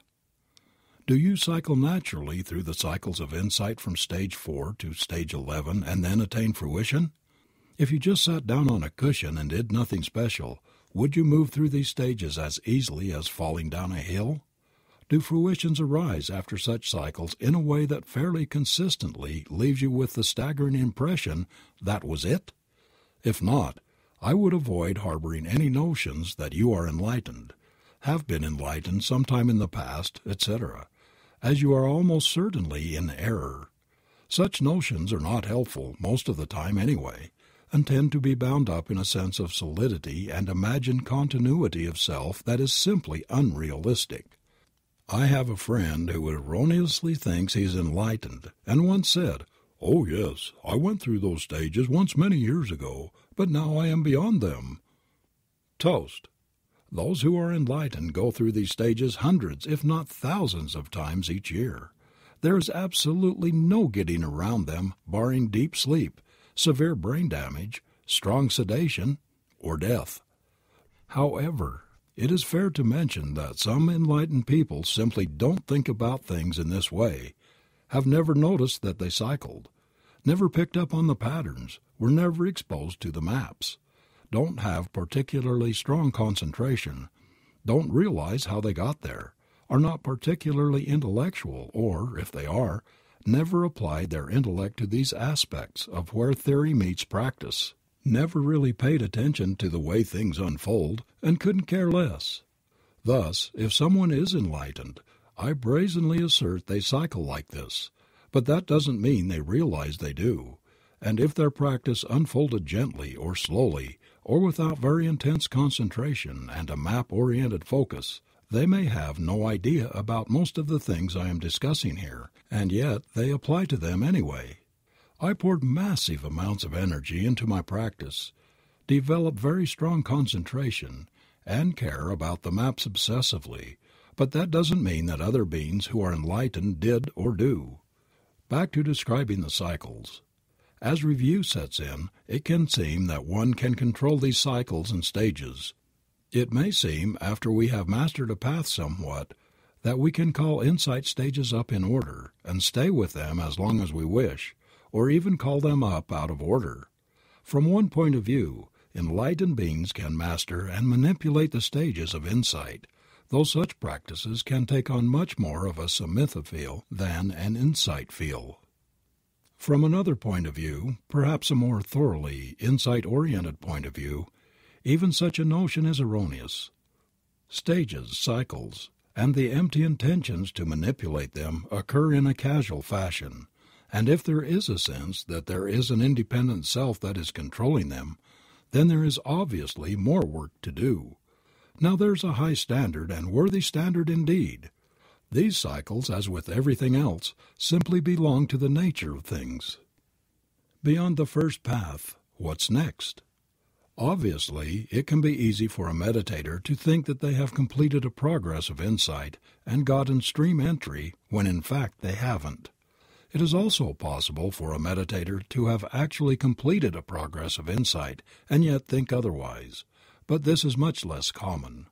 Do you cycle naturally through the cycles of insight from stage 4 to stage 11 and then attain fruition? If you just sat down on a cushion and did nothing special, would you move through these stages as easily as falling down a hill? Do fruitions arise after such cycles in a way that fairly consistently leaves you with the staggering impression that was it? If not, I would avoid harboring any notions that you are enlightened, have been enlightened sometime in the past, etc., as you are almost certainly in error. Such notions are not helpful, most of the time anyway, and tend to be bound up in a sense of solidity and imagined continuity of self that is simply unrealistic. I have a friend who erroneously thinks he is enlightened, and once said, Oh, yes, I went through those stages once many years ago, but now I am beyond them. Toast. Those who are enlightened go through these stages hundreds, if not thousands, of times each year. There is absolutely no getting around them, barring deep sleep, severe brain damage, strong sedation, or death. However, it is fair to mention that some enlightened people simply don't think about things in this way, have never noticed that they cycled, never picked up on the patterns, were never exposed to the maps, don't have particularly strong concentration, don't realize how they got there, are not particularly intellectual, or, if they are, never applied their intellect to these aspects of where theory meets practice, never really paid attention to the way things unfold, and couldn't care less. Thus, if someone is enlightened, I brazenly assert they cycle like this, but that doesn't mean they realize they do and if their practice unfolded gently or slowly or without very intense concentration and a map oriented focus, they may have no idea about most of the things I am discussing here, and yet they apply to them anyway. I poured massive amounts of energy into my practice, developed very strong concentration, and care about the maps obsessively, but that doesn't mean that other beings who are enlightened did or do. Back to describing the cycles. As review sets in, it can seem that one can control these cycles and stages. It may seem, after we have mastered a path somewhat, that we can call insight stages up in order, and stay with them as long as we wish, or even call them up out of order. From one point of view, enlightened beings can master and manipulate the stages of insight, though such practices can take on much more of a feel than an insight feel. From another point of view, perhaps a more thoroughly insight oriented point of view, even such a notion is erroneous. Stages, cycles, and the empty intentions to manipulate them occur in a casual fashion, and if there is a sense that there is an independent self that is controlling them, then there is obviously more work to do. Now there's a high standard and worthy standard indeed these cycles, as with everything else, simply belong to the nature of things. Beyond the first path, what's next? Obviously, it can be easy for a meditator to think that they have completed a progress of insight and gotten stream entry when in fact they haven't. It is also possible for a meditator to have actually completed a progress of insight and yet think otherwise, but this is much less common.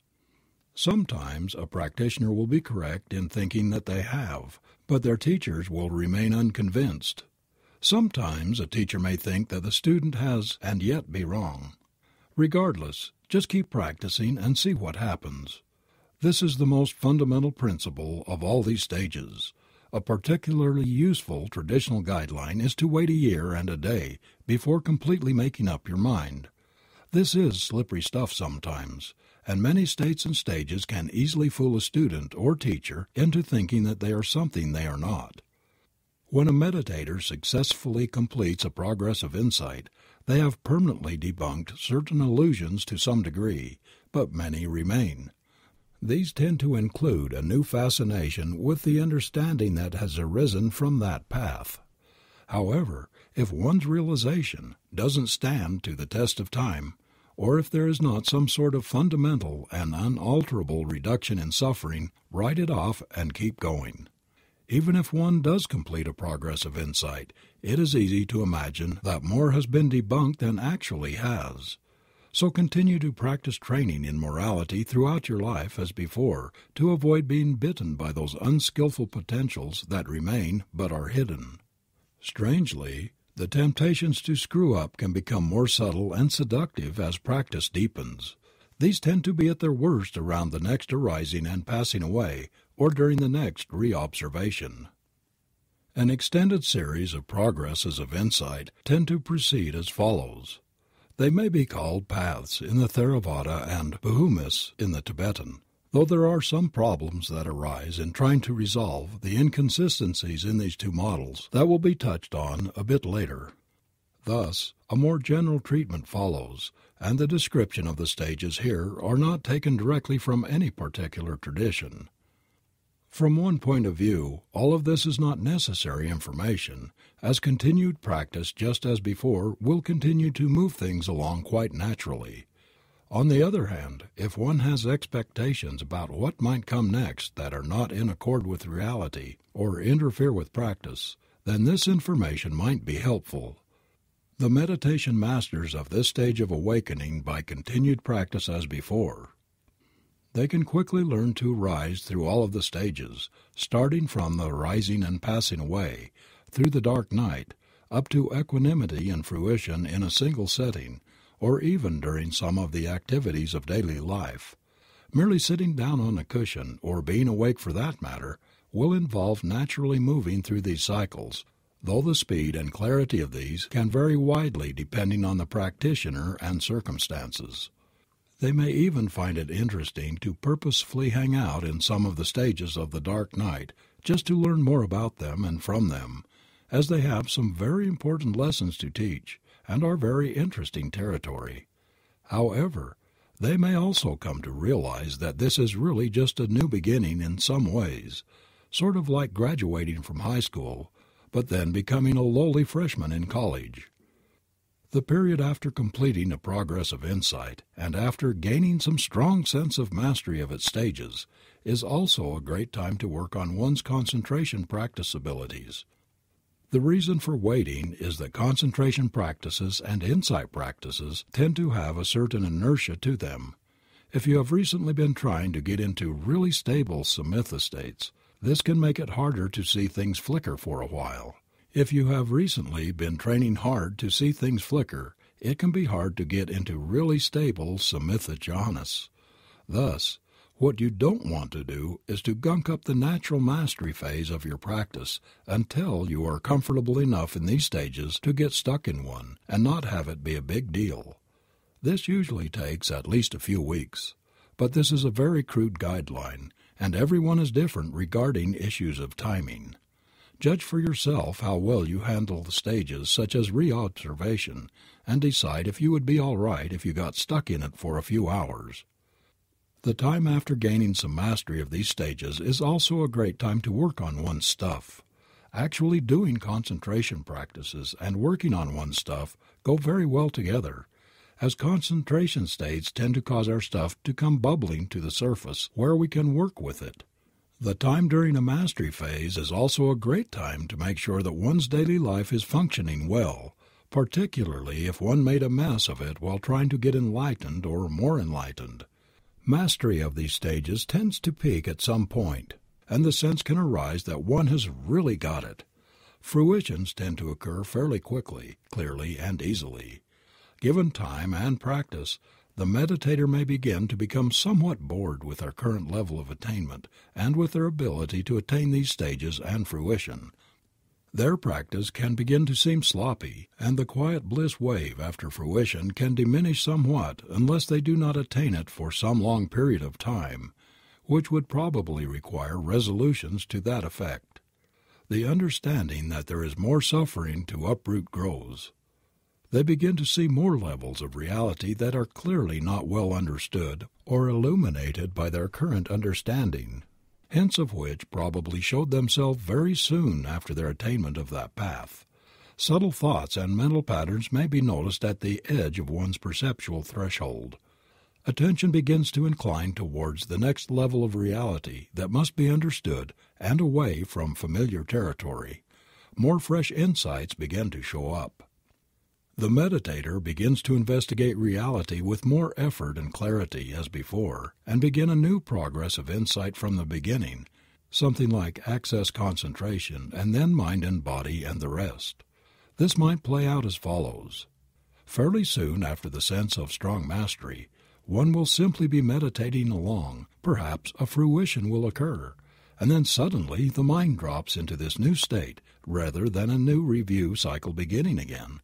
Sometimes a practitioner will be correct in thinking that they have, but their teachers will remain unconvinced. Sometimes a teacher may think that the student has and yet be wrong. Regardless, just keep practicing and see what happens. This is the most fundamental principle of all these stages. A particularly useful traditional guideline is to wait a year and a day before completely making up your mind. This is slippery stuff sometimes, and many states and stages can easily fool a student or teacher into thinking that they are something they are not. When a meditator successfully completes a progress of insight, they have permanently debunked certain illusions to some degree, but many remain. These tend to include a new fascination with the understanding that has arisen from that path. However, if one's realization doesn't stand to the test of time, or if there is not some sort of fundamental and unalterable reduction in suffering, write it off and keep going. Even if one does complete a progress of insight, it is easy to imagine that more has been debunked than actually has. So continue to practice training in morality throughout your life as before to avoid being bitten by those unskillful potentials that remain but are hidden. Strangely, the temptations to screw up can become more subtle and seductive as practice deepens. These tend to be at their worst around the next arising and passing away or during the next reobservation. An extended series of progresses of insight tend to proceed as follows. They may be called paths in the Theravada and bhumis in the Tibetan, though there are some problems that arise in trying to resolve the inconsistencies in these two models that will be touched on a bit later. Thus, a more general treatment follows, and the description of the stages here are not taken directly from any particular tradition. From one point of view, all of this is not necessary information, as continued practice just as before will continue to move things along quite naturally. On the other hand, if one has expectations about what might come next that are not in accord with reality or interfere with practice, then this information might be helpful. The meditation masters of this stage of awakening by continued practice as before they can quickly learn to rise through all of the stages, starting from the rising and passing away, through the dark night, up to equanimity and fruition in a single setting, or even during some of the activities of daily life. Merely sitting down on a cushion, or being awake for that matter, will involve naturally moving through these cycles, though the speed and clarity of these can vary widely depending on the practitioner and circumstances. They may even find it interesting to purposefully hang out in some of the stages of the dark night just to learn more about them and from them, as they have some very important lessons to teach and are very interesting territory. However, they may also come to realize that this is really just a new beginning in some ways, sort of like graduating from high school, but then becoming a lowly freshman in college. The period after completing a progress of insight, and after gaining some strong sense of mastery of its stages, is also a great time to work on one's concentration practice abilities. The reason for waiting is that concentration practices and insight practices tend to have a certain inertia to them. If you have recently been trying to get into really stable samatha states, this can make it harder to see things flicker for a while. If you have recently been training hard to see things flicker, it can be hard to get into really stable samatha jhanas. Thus, what you don't want to do is to gunk up the natural mastery phase of your practice until you are comfortable enough in these stages to get stuck in one and not have it be a big deal. This usually takes at least a few weeks, but this is a very crude guideline, and everyone is different regarding issues of timing. Judge for yourself how well you handle the stages such as reobservation and decide if you would be all right if you got stuck in it for a few hours. The time after gaining some mastery of these stages is also a great time to work on one's stuff. Actually doing concentration practices and working on one's stuff go very well together, as concentration states tend to cause our stuff to come bubbling to the surface where we can work with it. The time during a mastery phase is also a great time to make sure that one's daily life is functioning well, particularly if one made a mess of it while trying to get enlightened or more enlightened. Mastery of these stages tends to peak at some point, and the sense can arise that one has really got it. Fruitions tend to occur fairly quickly, clearly, and easily. Given time and practice, the meditator may begin to become somewhat bored with their current level of attainment and with their ability to attain these stages and fruition. Their practice can begin to seem sloppy, and the quiet bliss wave after fruition can diminish somewhat unless they do not attain it for some long period of time, which would probably require resolutions to that effect. The understanding that there is more suffering to uproot grows they begin to see more levels of reality that are clearly not well understood or illuminated by their current understanding, hints of which probably showed themselves very soon after their attainment of that path. Subtle thoughts and mental patterns may be noticed at the edge of one's perceptual threshold. Attention begins to incline towards the next level of reality that must be understood and away from familiar territory. More fresh insights begin to show up. The meditator begins to investigate reality with more effort and clarity as before, and begin a new progress of insight from the beginning, something like access concentration and then mind and body and the rest. This might play out as follows. Fairly soon after the sense of strong mastery, one will simply be meditating along, perhaps a fruition will occur, and then suddenly the mind drops into this new state rather than a new review cycle beginning again.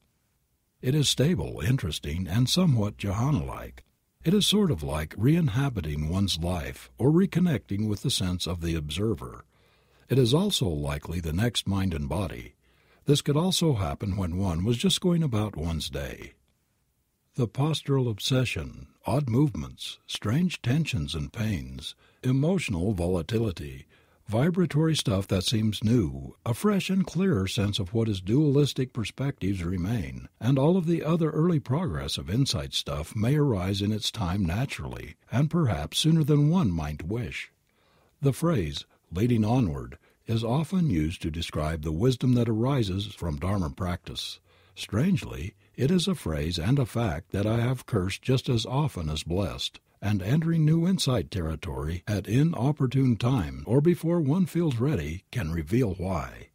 It is stable, interesting, and somewhat jhana like. It is sort of like re-inhabiting one's life or reconnecting with the sense of the observer. It is also likely the next mind and body. This could also happen when one was just going about one's day. The postural obsession, odd movements, strange tensions and pains, emotional volatility, Vibratory stuff that seems new, a fresh and clearer sense of what is dualistic perspectives remain, and all of the other early progress of insight stuff may arise in its time naturally, and perhaps sooner than one might wish. The phrase, leading onward, is often used to describe the wisdom that arises from Dharma practice. Strangely, it is a phrase and a fact that I have cursed just as often as blessed and entering new insight territory at inopportune times or before one feels ready can reveal why.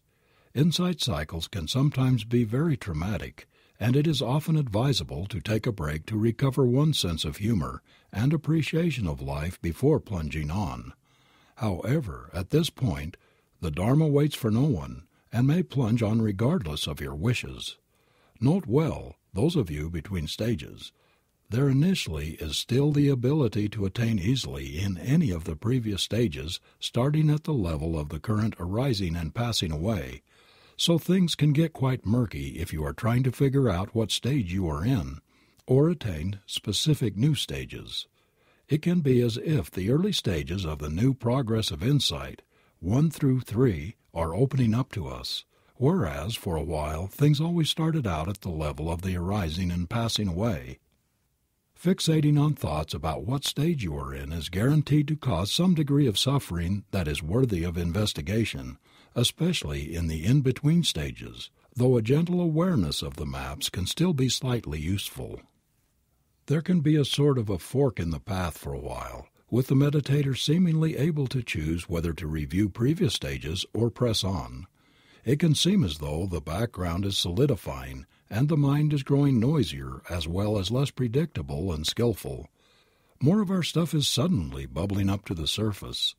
Insight cycles can sometimes be very traumatic, and it is often advisable to take a break to recover one's sense of humor and appreciation of life before plunging on. However, at this point, the Dharma waits for no one and may plunge on regardless of your wishes. Note well, those of you between stages, there initially is still the ability to attain easily in any of the previous stages starting at the level of the current arising and passing away, so things can get quite murky if you are trying to figure out what stage you are in, or attain specific new stages. It can be as if the early stages of the new progress of insight, 1 through 3, are opening up to us, whereas for a while things always started out at the level of the arising and passing away Fixating on thoughts about what stage you are in is guaranteed to cause some degree of suffering that is worthy of investigation, especially in the in between stages, though a gentle awareness of the maps can still be slightly useful. There can be a sort of a fork in the path for a while, with the meditator seemingly able to choose whether to review previous stages or press on. It can seem as though the background is solidifying and the mind is growing noisier as well as less predictable and skillful. More of our stuff is suddenly bubbling up to the surface.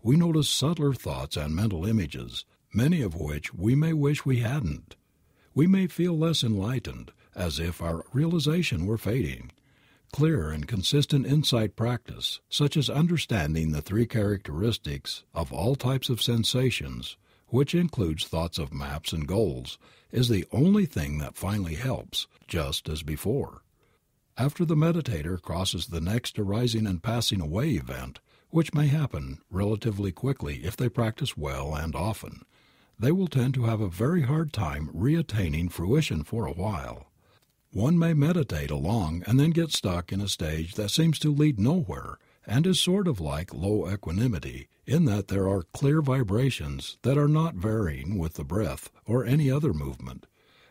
We notice subtler thoughts and mental images, many of which we may wish we hadn't. We may feel less enlightened, as if our realization were fading. Clear and consistent insight practice, such as understanding the three characteristics of all types of sensations, which includes thoughts of maps and goals, is the only thing that finally helps, just as before. After the meditator crosses the next arising and passing away event, which may happen relatively quickly if they practice well and often, they will tend to have a very hard time reattaining fruition for a while. One may meditate along and then get stuck in a stage that seems to lead nowhere and is sort of like low equanimity in that there are clear vibrations that are not varying with the breath or any other movement,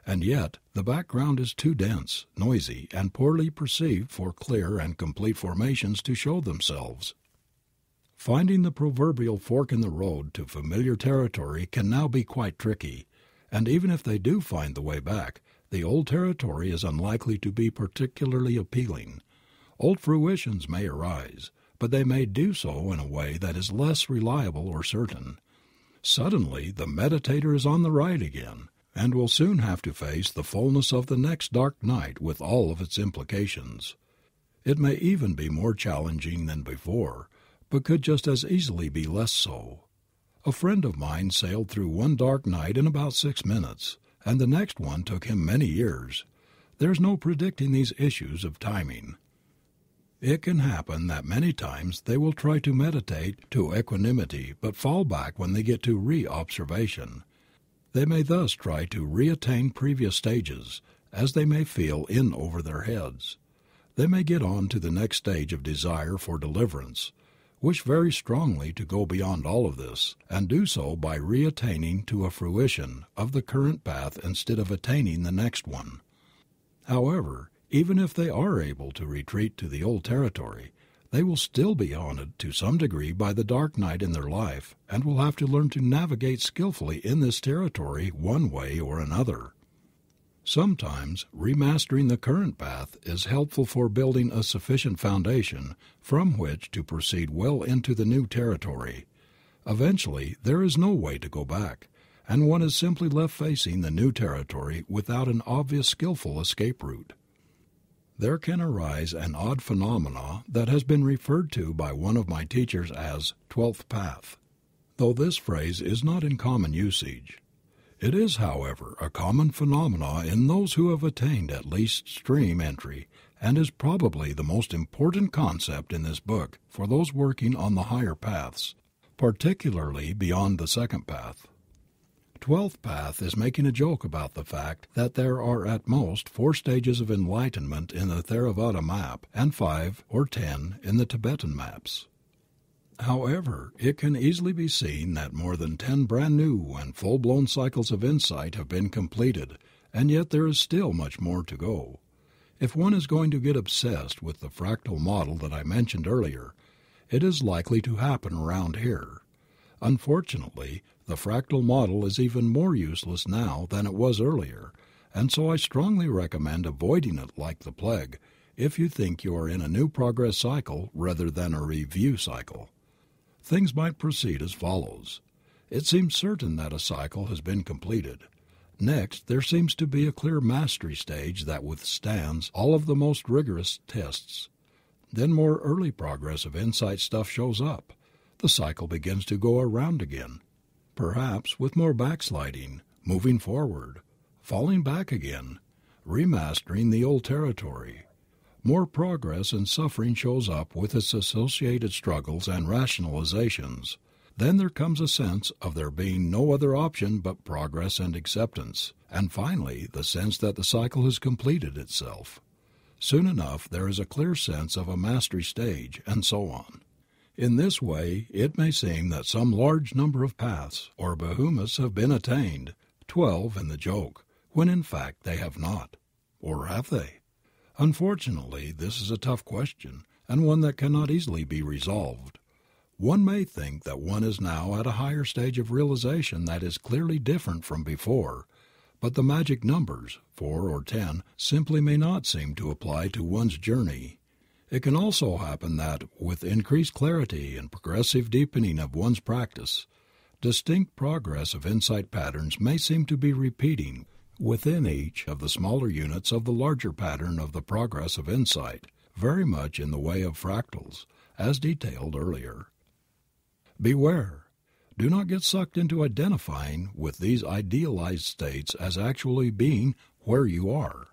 and yet the background is too dense, noisy, and poorly perceived for clear and complete formations to show themselves. Finding the proverbial fork in the road to familiar territory can now be quite tricky, and even if they do find the way back, the old territory is unlikely to be particularly appealing. Old fruitions may arise, but they may do so in a way that is less reliable or certain. Suddenly the meditator is on the right again, and will soon have to face the fullness of the next dark night with all of its implications. It may even be more challenging than before, but could just as easily be less so. A friend of mine sailed through one dark night in about six minutes, and the next one took him many years. There's no predicting these issues of timing. It can happen that many times they will try to meditate to equanimity but fall back when they get to re observation. They may thus try to reattain previous stages, as they may feel in over their heads. They may get on to the next stage of desire for deliverance, wish very strongly to go beyond all of this, and do so by reattaining to a fruition of the current path instead of attaining the next one. However, even if they are able to retreat to the old territory, they will still be haunted to some degree by the dark night in their life and will have to learn to navigate skillfully in this territory one way or another. Sometimes remastering the current path is helpful for building a sufficient foundation from which to proceed well into the new territory. Eventually there is no way to go back, and one is simply left facing the new territory without an obvious skillful escape route there can arise an odd phenomena that has been referred to by one of my teachers as twelfth path, though this phrase is not in common usage. It is, however, a common phenomenon in those who have attained at least stream entry and is probably the most important concept in this book for those working on the higher paths, particularly beyond the second path. Twelfth Path is making a joke about the fact that there are at most four stages of enlightenment in the Theravada map and five or ten in the Tibetan maps. However, it can easily be seen that more than ten brand new and full blown cycles of insight have been completed, and yet there is still much more to go. If one is going to get obsessed with the fractal model that I mentioned earlier, it is likely to happen around here. Unfortunately, the fractal model is even more useless now than it was earlier, and so I strongly recommend avoiding it like the plague if you think you are in a new progress cycle rather than a review cycle. Things might proceed as follows. It seems certain that a cycle has been completed. Next, there seems to be a clear mastery stage that withstands all of the most rigorous tests. Then more early progress of insight stuff shows up the cycle begins to go around again, perhaps with more backsliding, moving forward, falling back again, remastering the old territory. More progress and suffering shows up with its associated struggles and rationalizations. Then there comes a sense of there being no other option but progress and acceptance, and finally the sense that the cycle has completed itself. Soon enough there is a clear sense of a mastery stage, and so on. In this way it may seem that some large number of paths or bhumis have been attained, twelve in the joke, when in fact they have not. Or have they? Unfortunately this is a tough question, and one that cannot easily be resolved. One may think that one is now at a higher stage of realization that is clearly different from before, but the magic numbers, four or ten, simply may not seem to apply to one's journey. It can also happen that, with increased clarity and progressive deepening of one's practice, distinct progress of insight patterns may seem to be repeating within each of the smaller units of the larger pattern of the progress of insight, very much in the way of fractals, as detailed earlier. Beware! Do not get sucked into identifying with these idealized states as actually being where you are.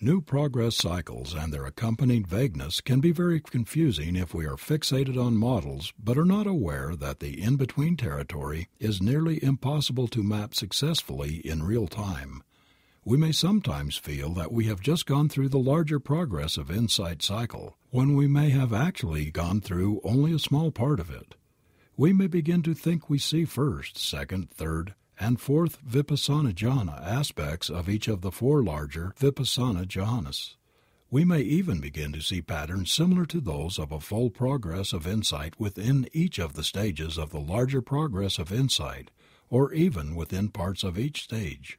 New progress cycles and their accompanying vagueness can be very confusing if we are fixated on models but are not aware that the in between territory is nearly impossible to map successfully in real time. We may sometimes feel that we have just gone through the larger progress of insight cycle, when we may have actually gone through only a small part of it. We may begin to think we see first, second, third, and fourth vipassana jhana aspects of each of the four larger vipassana jhanas. We may even begin to see patterns similar to those of a full progress of insight within each of the stages of the larger progress of insight, or even within parts of each stage.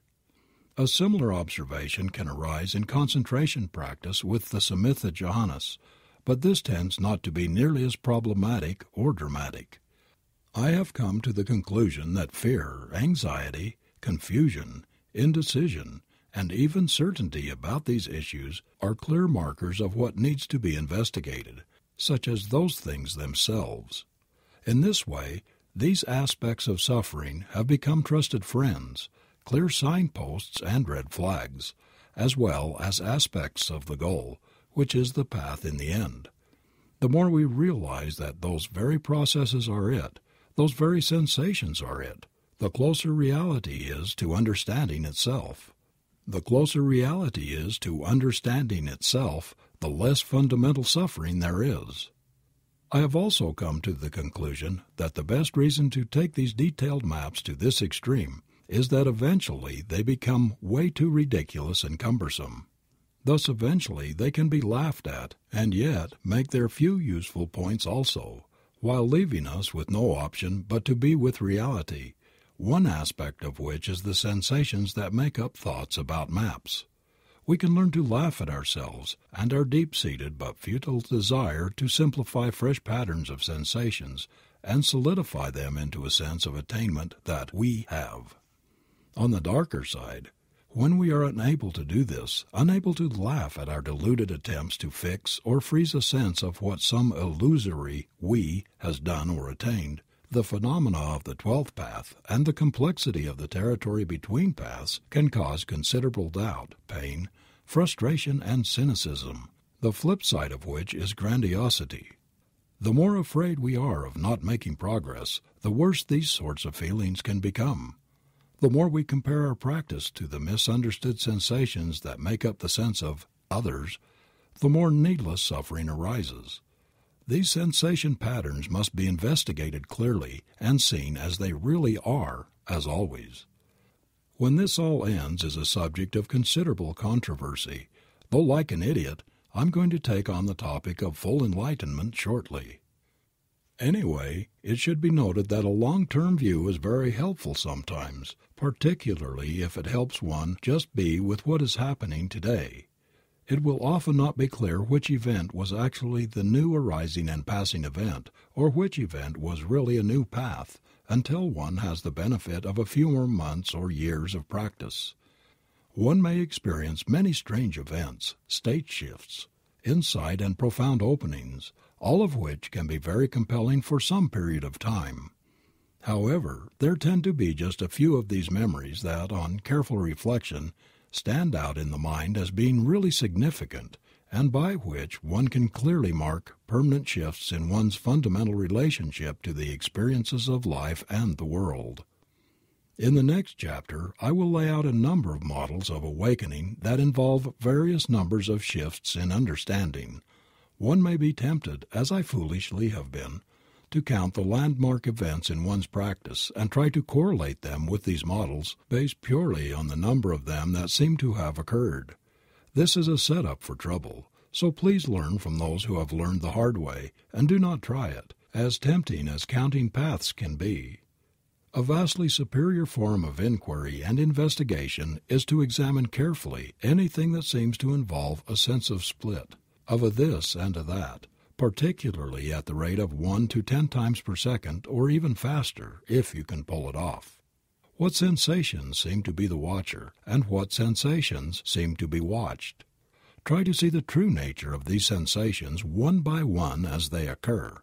A similar observation can arise in concentration practice with the samatha jhanas, but this tends not to be nearly as problematic or dramatic. I have come to the conclusion that fear, anxiety, confusion, indecision, and even certainty about these issues are clear markers of what needs to be investigated, such as those things themselves. In this way, these aspects of suffering have become trusted friends, clear signposts and red flags, as well as aspects of the goal, which is the path in the end. The more we realize that those very processes are it, those very sensations are it. The closer reality is to understanding itself. The closer reality is to understanding itself, the less fundamental suffering there is. I have also come to the conclusion that the best reason to take these detailed maps to this extreme is that eventually they become way too ridiculous and cumbersome. Thus eventually they can be laughed at and yet make their few useful points also, while leaving us with no option but to be with reality, one aspect of which is the sensations that make up thoughts about maps. We can learn to laugh at ourselves and our deep seated but futile desire to simplify fresh patterns of sensations and solidify them into a sense of attainment that we have. On the darker side, when we are unable to do this, unable to laugh at our deluded attempts to fix or freeze a sense of what some illusory we has done or attained, the phenomena of the twelfth path and the complexity of the territory between paths can cause considerable doubt, pain, frustration and cynicism, the flip side of which is grandiosity. The more afraid we are of not making progress, the worse these sorts of feelings can become. The more we compare our practice to the misunderstood sensations that make up the sense of others, the more needless suffering arises. These sensation patterns must be investigated clearly and seen as they really are, as always. When this all ends is a subject of considerable controversy, though like an idiot I'm going to take on the topic of full enlightenment shortly. Anyway, it should be noted that a long term view is very helpful sometimes, particularly if it helps one just be with what is happening today. It will often not be clear which event was actually the new arising and passing event, or which event was really a new path, until one has the benefit of a few more months or years of practice. One may experience many strange events, state shifts, insight and profound openings, all of which can be very compelling for some period of time. However, there tend to be just a few of these memories that, on careful reflection, stand out in the mind as being really significant and by which one can clearly mark permanent shifts in one's fundamental relationship to the experiences of life and the world. In the next chapter I will lay out a number of models of awakening that involve various numbers of shifts in understanding, one may be tempted, as I foolishly have been, to count the landmark events in one's practice and try to correlate them with these models based purely on the number of them that seem to have occurred. This is a setup for trouble, so please learn from those who have learned the hard way and do not try it, as tempting as counting paths can be. A vastly superior form of inquiry and investigation is to examine carefully anything that seems to involve a sense of split of a this and a that, particularly at the rate of one to ten times per second or even faster, if you can pull it off. What sensations seem to be the watcher, and what sensations seem to be watched? Try to see the true nature of these sensations one by one as they occur.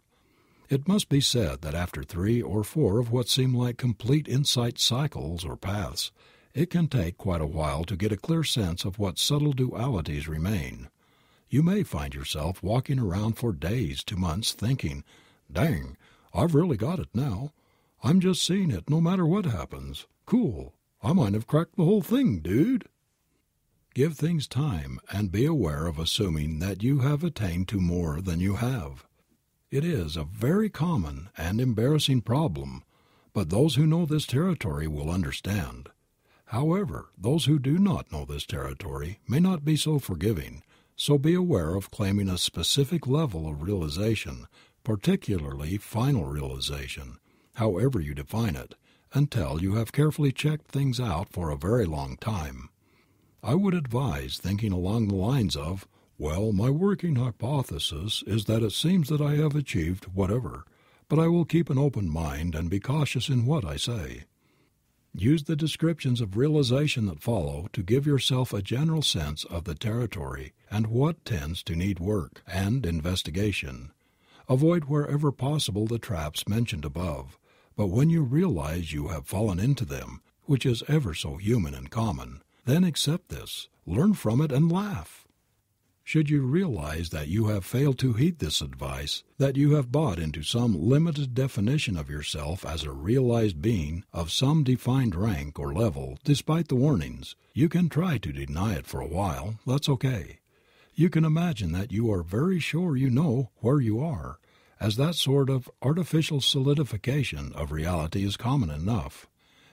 It must be said that after three or four of what seem like complete insight cycles or paths, it can take quite a while to get a clear sense of what subtle dualities remain. You may find yourself walking around for days to months thinking, dang, I've really got it now. I'm just seeing it no matter what happens. Cool. I might have cracked the whole thing, dude. Give things time and be aware of assuming that you have attained to more than you have. It is a very common and embarrassing problem, but those who know this territory will understand. However, those who do not know this territory may not be so forgiving, so be aware of claiming a specific level of realization, particularly final realization, however you define it, until you have carefully checked things out for a very long time. I would advise thinking along the lines of, well, my working hypothesis is that it seems that I have achieved whatever, but I will keep an open mind and be cautious in what I say. Use the descriptions of realization that follow to give yourself a general sense of the territory and what tends to need work and investigation. Avoid wherever possible the traps mentioned above, but when you realize you have fallen into them, which is ever so human and common, then accept this, learn from it, and laugh. Should you realize that you have failed to heed this advice, that you have bought into some limited definition of yourself as a realized being of some defined rank or level, despite the warnings, you can try to deny it for a while. That's okay. You can imagine that you are very sure you know where you are, as that sort of artificial solidification of reality is common enough.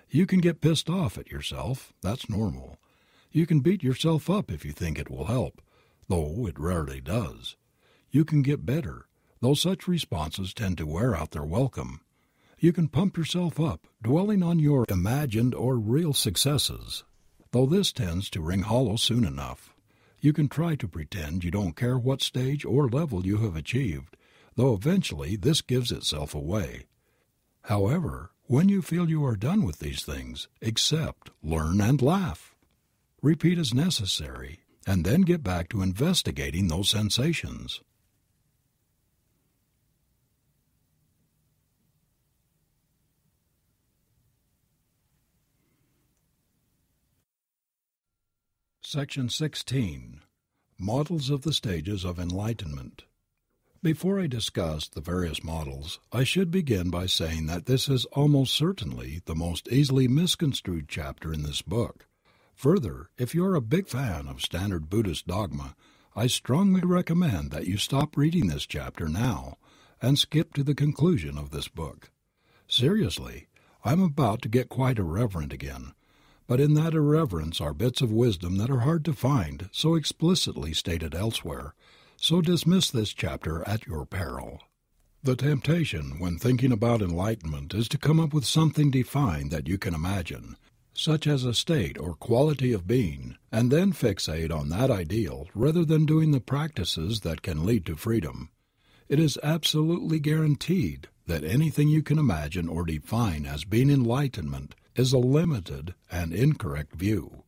You can get pissed off at yourself. That's normal. You can beat yourself up if you think it will help, though it rarely does. You can get better, though such responses tend to wear out their welcome. You can pump yourself up, dwelling on your imagined or real successes, though this tends to ring hollow soon enough. You can try to pretend you don't care what stage or level you have achieved, though eventually this gives itself away. However, when you feel you are done with these things, accept, learn, and laugh. Repeat as necessary, and then get back to investigating those sensations. Section 16 Models of the Stages of Enlightenment. Before I discuss the various models, I should begin by saying that this is almost certainly the most easily misconstrued chapter in this book. Further, if you are a big fan of standard Buddhist dogma, I strongly recommend that you stop reading this chapter now and skip to the conclusion of this book. Seriously, I am about to get quite irreverent again, but in that irreverence are bits of wisdom that are hard to find so explicitly stated elsewhere so dismiss this chapter at your peril. The temptation when thinking about enlightenment is to come up with something defined that you can imagine, such as a state or quality of being, and then fixate on that ideal rather than doing the practices that can lead to freedom. It is absolutely guaranteed that anything you can imagine or define as being enlightenment is a limited and incorrect view.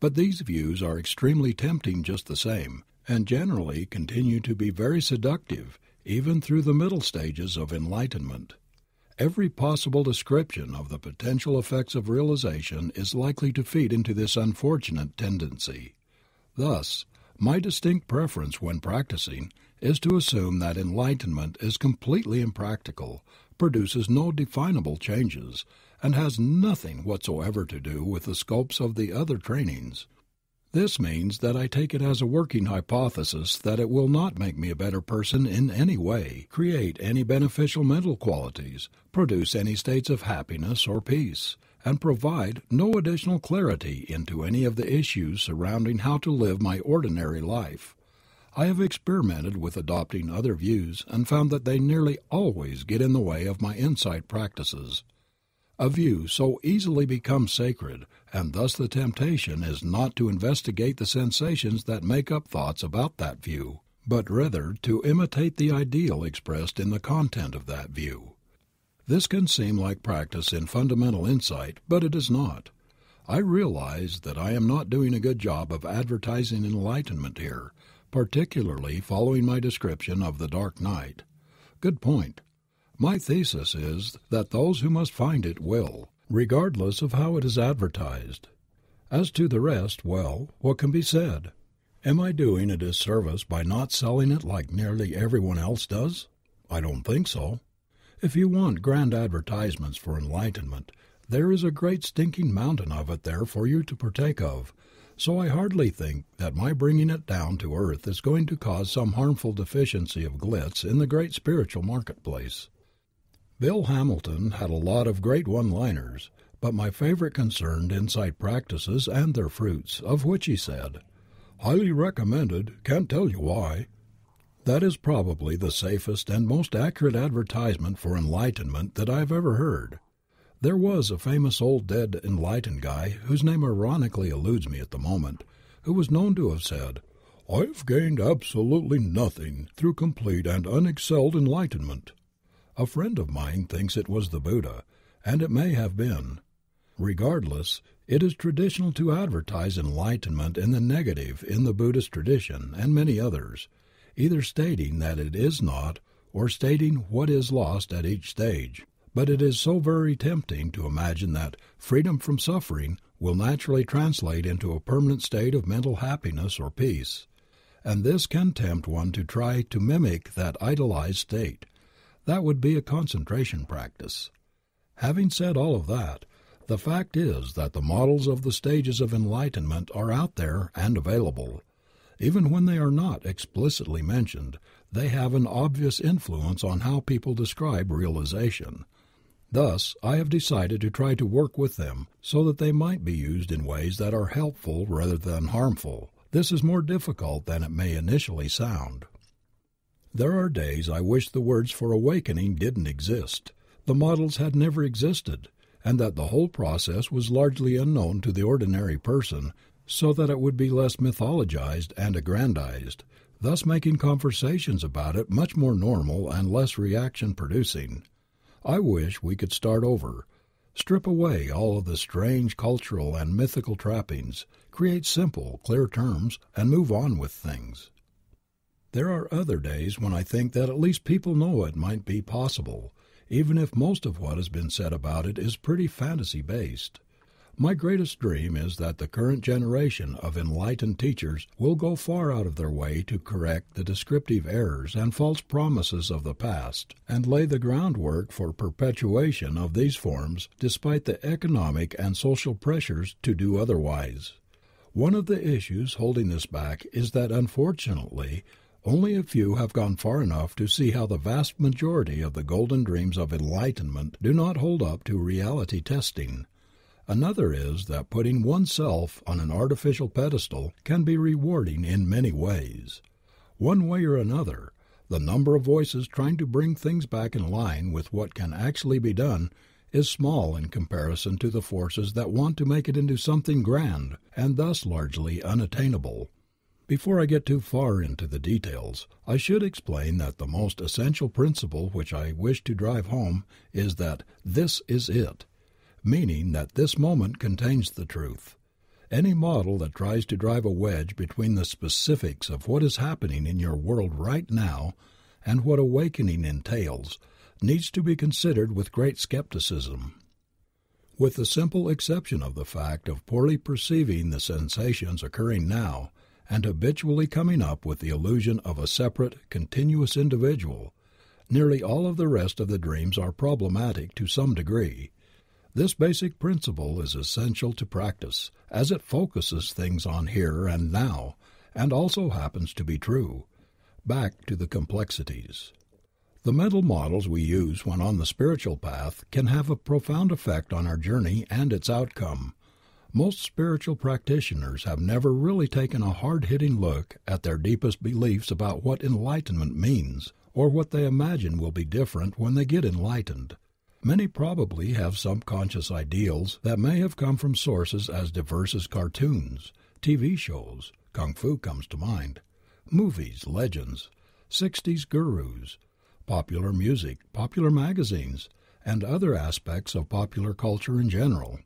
But these views are extremely tempting just the same, and generally continue to be very seductive even through the middle stages of enlightenment. Every possible description of the potential effects of realization is likely to feed into this unfortunate tendency. Thus, my distinct preference when practicing is to assume that enlightenment is completely impractical, produces no definable changes, and has nothing whatsoever to do with the scopes of the other trainings. This means that I take it as a working hypothesis that it will not make me a better person in any way, create any beneficial mental qualities, produce any states of happiness or peace, and provide no additional clarity into any of the issues surrounding how to live my ordinary life. I have experimented with adopting other views and found that they nearly always get in the way of my insight practices. A view so easily becomes sacred, and thus the temptation is not to investigate the sensations that make up thoughts about that view, but rather to imitate the ideal expressed in the content of that view. This can seem like practice in fundamental insight, but it is not. I realize that I am not doing a good job of advertising enlightenment here, particularly following my description of the dark night. Good point. My thesis is that those who must find it will, regardless of how it is advertised. As to the rest, well, what can be said? Am I doing a disservice by not selling it like nearly everyone else does? I don't think so. If you want grand advertisements for enlightenment, There is a great stinking mountain of it there for you to partake of, so I hardly think that my bringing it down to earth is going to cause some harmful deficiency of glitz in the great spiritual marketplace. Bill Hamilton had a lot of great one liners, but my favorite concerned insight practices and their fruits, of which he said, Highly recommended, can't tell you why. That is probably the safest and most accurate advertisement for enlightenment that I have ever heard. There was a famous old dead enlightened guy, whose name ironically eludes me at the moment, who was known to have said, I've gained absolutely nothing through complete and unexcelled enlightenment. A friend of mine thinks it was the Buddha, and it may have been. Regardless, it is traditional to advertise enlightenment in the negative in the Buddhist tradition and many others, either stating that it is not or stating what is lost at each stage. But it is so very tempting to imagine that freedom from suffering will naturally translate into a permanent state of mental happiness or peace, and this can tempt one to try to mimic that idealized state. That would be a concentration practice. Having said all of that, the fact is that the models of the stages of enlightenment are out there and available. Even when they are not explicitly mentioned, they have an obvious influence on how people describe realization. Thus, I have decided to try to work with them so that they might be used in ways that are helpful rather than harmful. This is more difficult than it may initially sound. There are days I wish the words for awakening didn't exist, the models had never existed, and that the whole process was largely unknown to the ordinary person so that it would be less mythologized and aggrandized, thus making conversations about it much more normal and less reaction producing. I wish we could start over, strip away all of the strange cultural and mythical trappings, create simple, clear terms, and move on with things. There are other days when I think that at least people know it might be possible, even if most of what has been said about it is pretty fantasy based. My greatest dream is that the current generation of enlightened teachers will go far out of their way to correct the descriptive errors and false promises of the past and lay the groundwork for perpetuation of these forms despite the economic and social pressures to do otherwise. One of the issues holding this back is that unfortunately only a few have gone far enough to see how the vast majority of the golden dreams of enlightenment do not hold up to reality testing. Another is that putting oneself on an artificial pedestal can be rewarding in many ways. One way or another, the number of voices trying to bring things back in line with what can actually be done is small in comparison to the forces that want to make it into something grand and thus largely unattainable. Before I get too far into the details, I should explain that the most essential principle which I wish to drive home is that this is it meaning that this moment contains the truth. Any model that tries to drive a wedge between the specifics of what is happening in your world right now and what awakening entails needs to be considered with great skepticism. With the simple exception of the fact of poorly perceiving the sensations occurring now and habitually coming up with the illusion of a separate, continuous individual, nearly all of the rest of the dreams are problematic to some degree this basic principle is essential to practice, as it focuses things on here and now, and also happens to be true. Back to the complexities. The mental models we use when on the spiritual path can have a profound effect on our journey and its outcome. Most spiritual practitioners have never really taken a hard hitting look at their deepest beliefs about what enlightenment means, or what they imagine will be different when they get enlightened. Many probably have subconscious ideals that may have come from sources as diverse as cartoons, TV shows, kung fu comes to mind, movies, legends, 60s gurus, popular music, popular magazines, and other aspects of popular culture in general.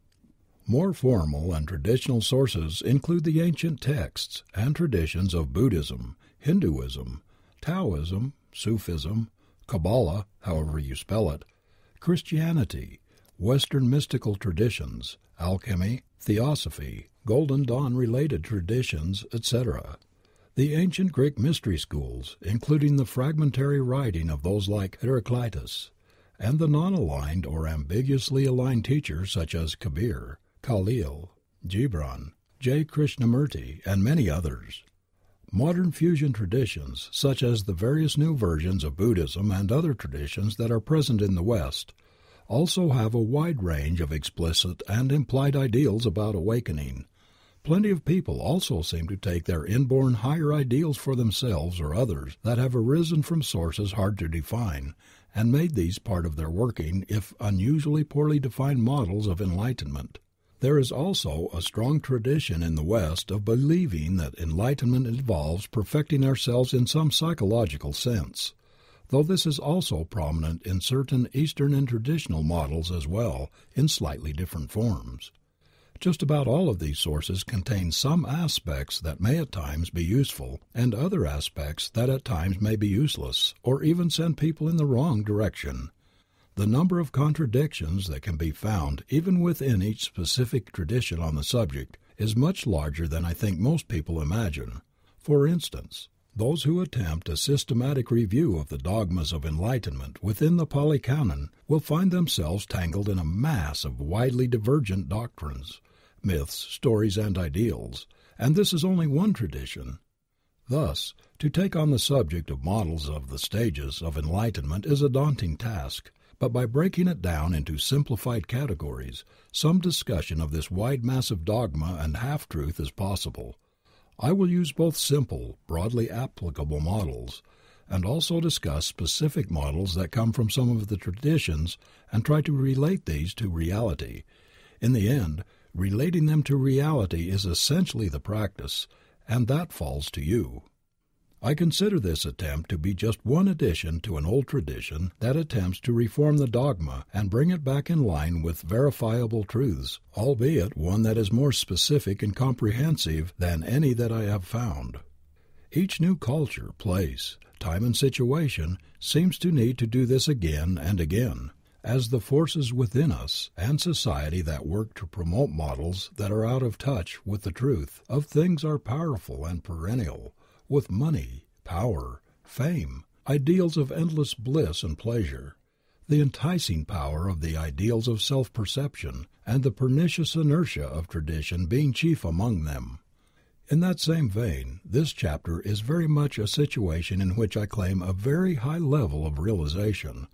More formal and traditional sources include the ancient texts and traditions of Buddhism, Hinduism, Taoism, Sufism, Kabbalah, however you spell it, Christianity, Western mystical traditions, alchemy, theosophy, Golden Dawn related traditions, etc. The ancient Greek mystery schools, including the fragmentary writing of those like Heraclitus, and the non aligned or ambiguously aligned teachers such as Kabir, Kahlil, Gibran, J. Krishnamurti, and many others. Modern fusion traditions, such as the various new versions of Buddhism and other traditions that are present in the West, also have a wide range of explicit and implied ideals about awakening. Plenty of people also seem to take their inborn higher ideals for themselves or others that have arisen from sources hard to define and made these part of their working if unusually poorly defined models of enlightenment. There is also a strong tradition in the West of believing that enlightenment involves perfecting ourselves in some psychological sense, though this is also prominent in certain Eastern and traditional models as well, in slightly different forms. Just about all of these sources contain some aspects that may at times be useful and other aspects that at times may be useless or even send people in the wrong direction. The number of contradictions that can be found even within each specific tradition on the subject is much larger than I think most people imagine. For instance, those who attempt a systematic review of the dogmas of enlightenment within the Pali Canon will find themselves tangled in a mass of widely divergent doctrines, myths, stories, and ideals, and this is only one tradition. Thus, to take on the subject of models of the stages of enlightenment is a daunting task, but by breaking it down into simplified categories, some discussion of this wide mass of dogma and half truth is possible. I will use both simple, broadly applicable models, and also discuss specific models that come from some of the traditions and try to relate these to reality. In the end, relating them to reality is essentially the practice, and that falls to you. I consider this attempt to be just one addition to an old tradition that attempts to reform the dogma and bring it back in line with verifiable truths, albeit one that is more specific and comprehensive than any that I have found. Each new culture, place, time, and situation seems to need to do this again and again, as the forces within us and society that work to promote models that are out of touch with the truth of things are powerful and perennial with money, power, fame, ideals of endless bliss and pleasure, the enticing power of the ideals of self perception, and the pernicious inertia of tradition being chief among them. In that same vein, this chapter is very much a situation in which I claim a very high level of realization,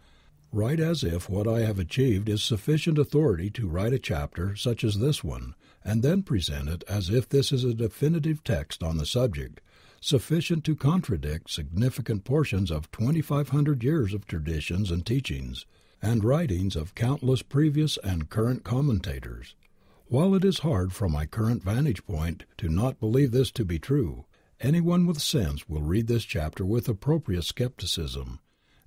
write as if what I have achieved is sufficient authority to write a chapter such as this one, and then present it as if this is a definitive text on the subject, sufficient to contradict significant portions of 2,500 years of traditions and teachings, and writings of countless previous and current commentators. While it is hard from my current vantage point to not believe this to be true, anyone with sense will read this chapter with appropriate skepticism,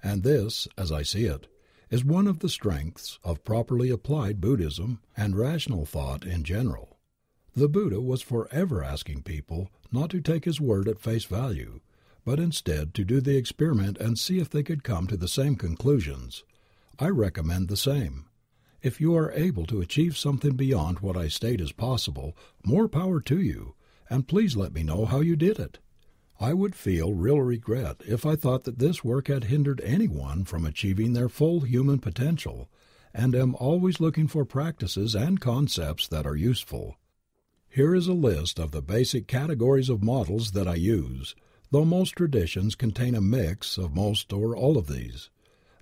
and this, as I see it, is one of the strengths of properly applied Buddhism and rational thought in general. The Buddha was forever asking people not to take his word at face value, but instead to do the experiment and see if they could come to the same conclusions. I recommend the same. If you are able to achieve something beyond what I state is possible, more power to you, and please let me know how you did it. I would feel real regret if I thought that this work had hindered anyone from achieving their full human potential, and am always looking for practices and concepts that are useful. Here is a list of the basic categories of models that I use, though most traditions contain a mix of most or all of these.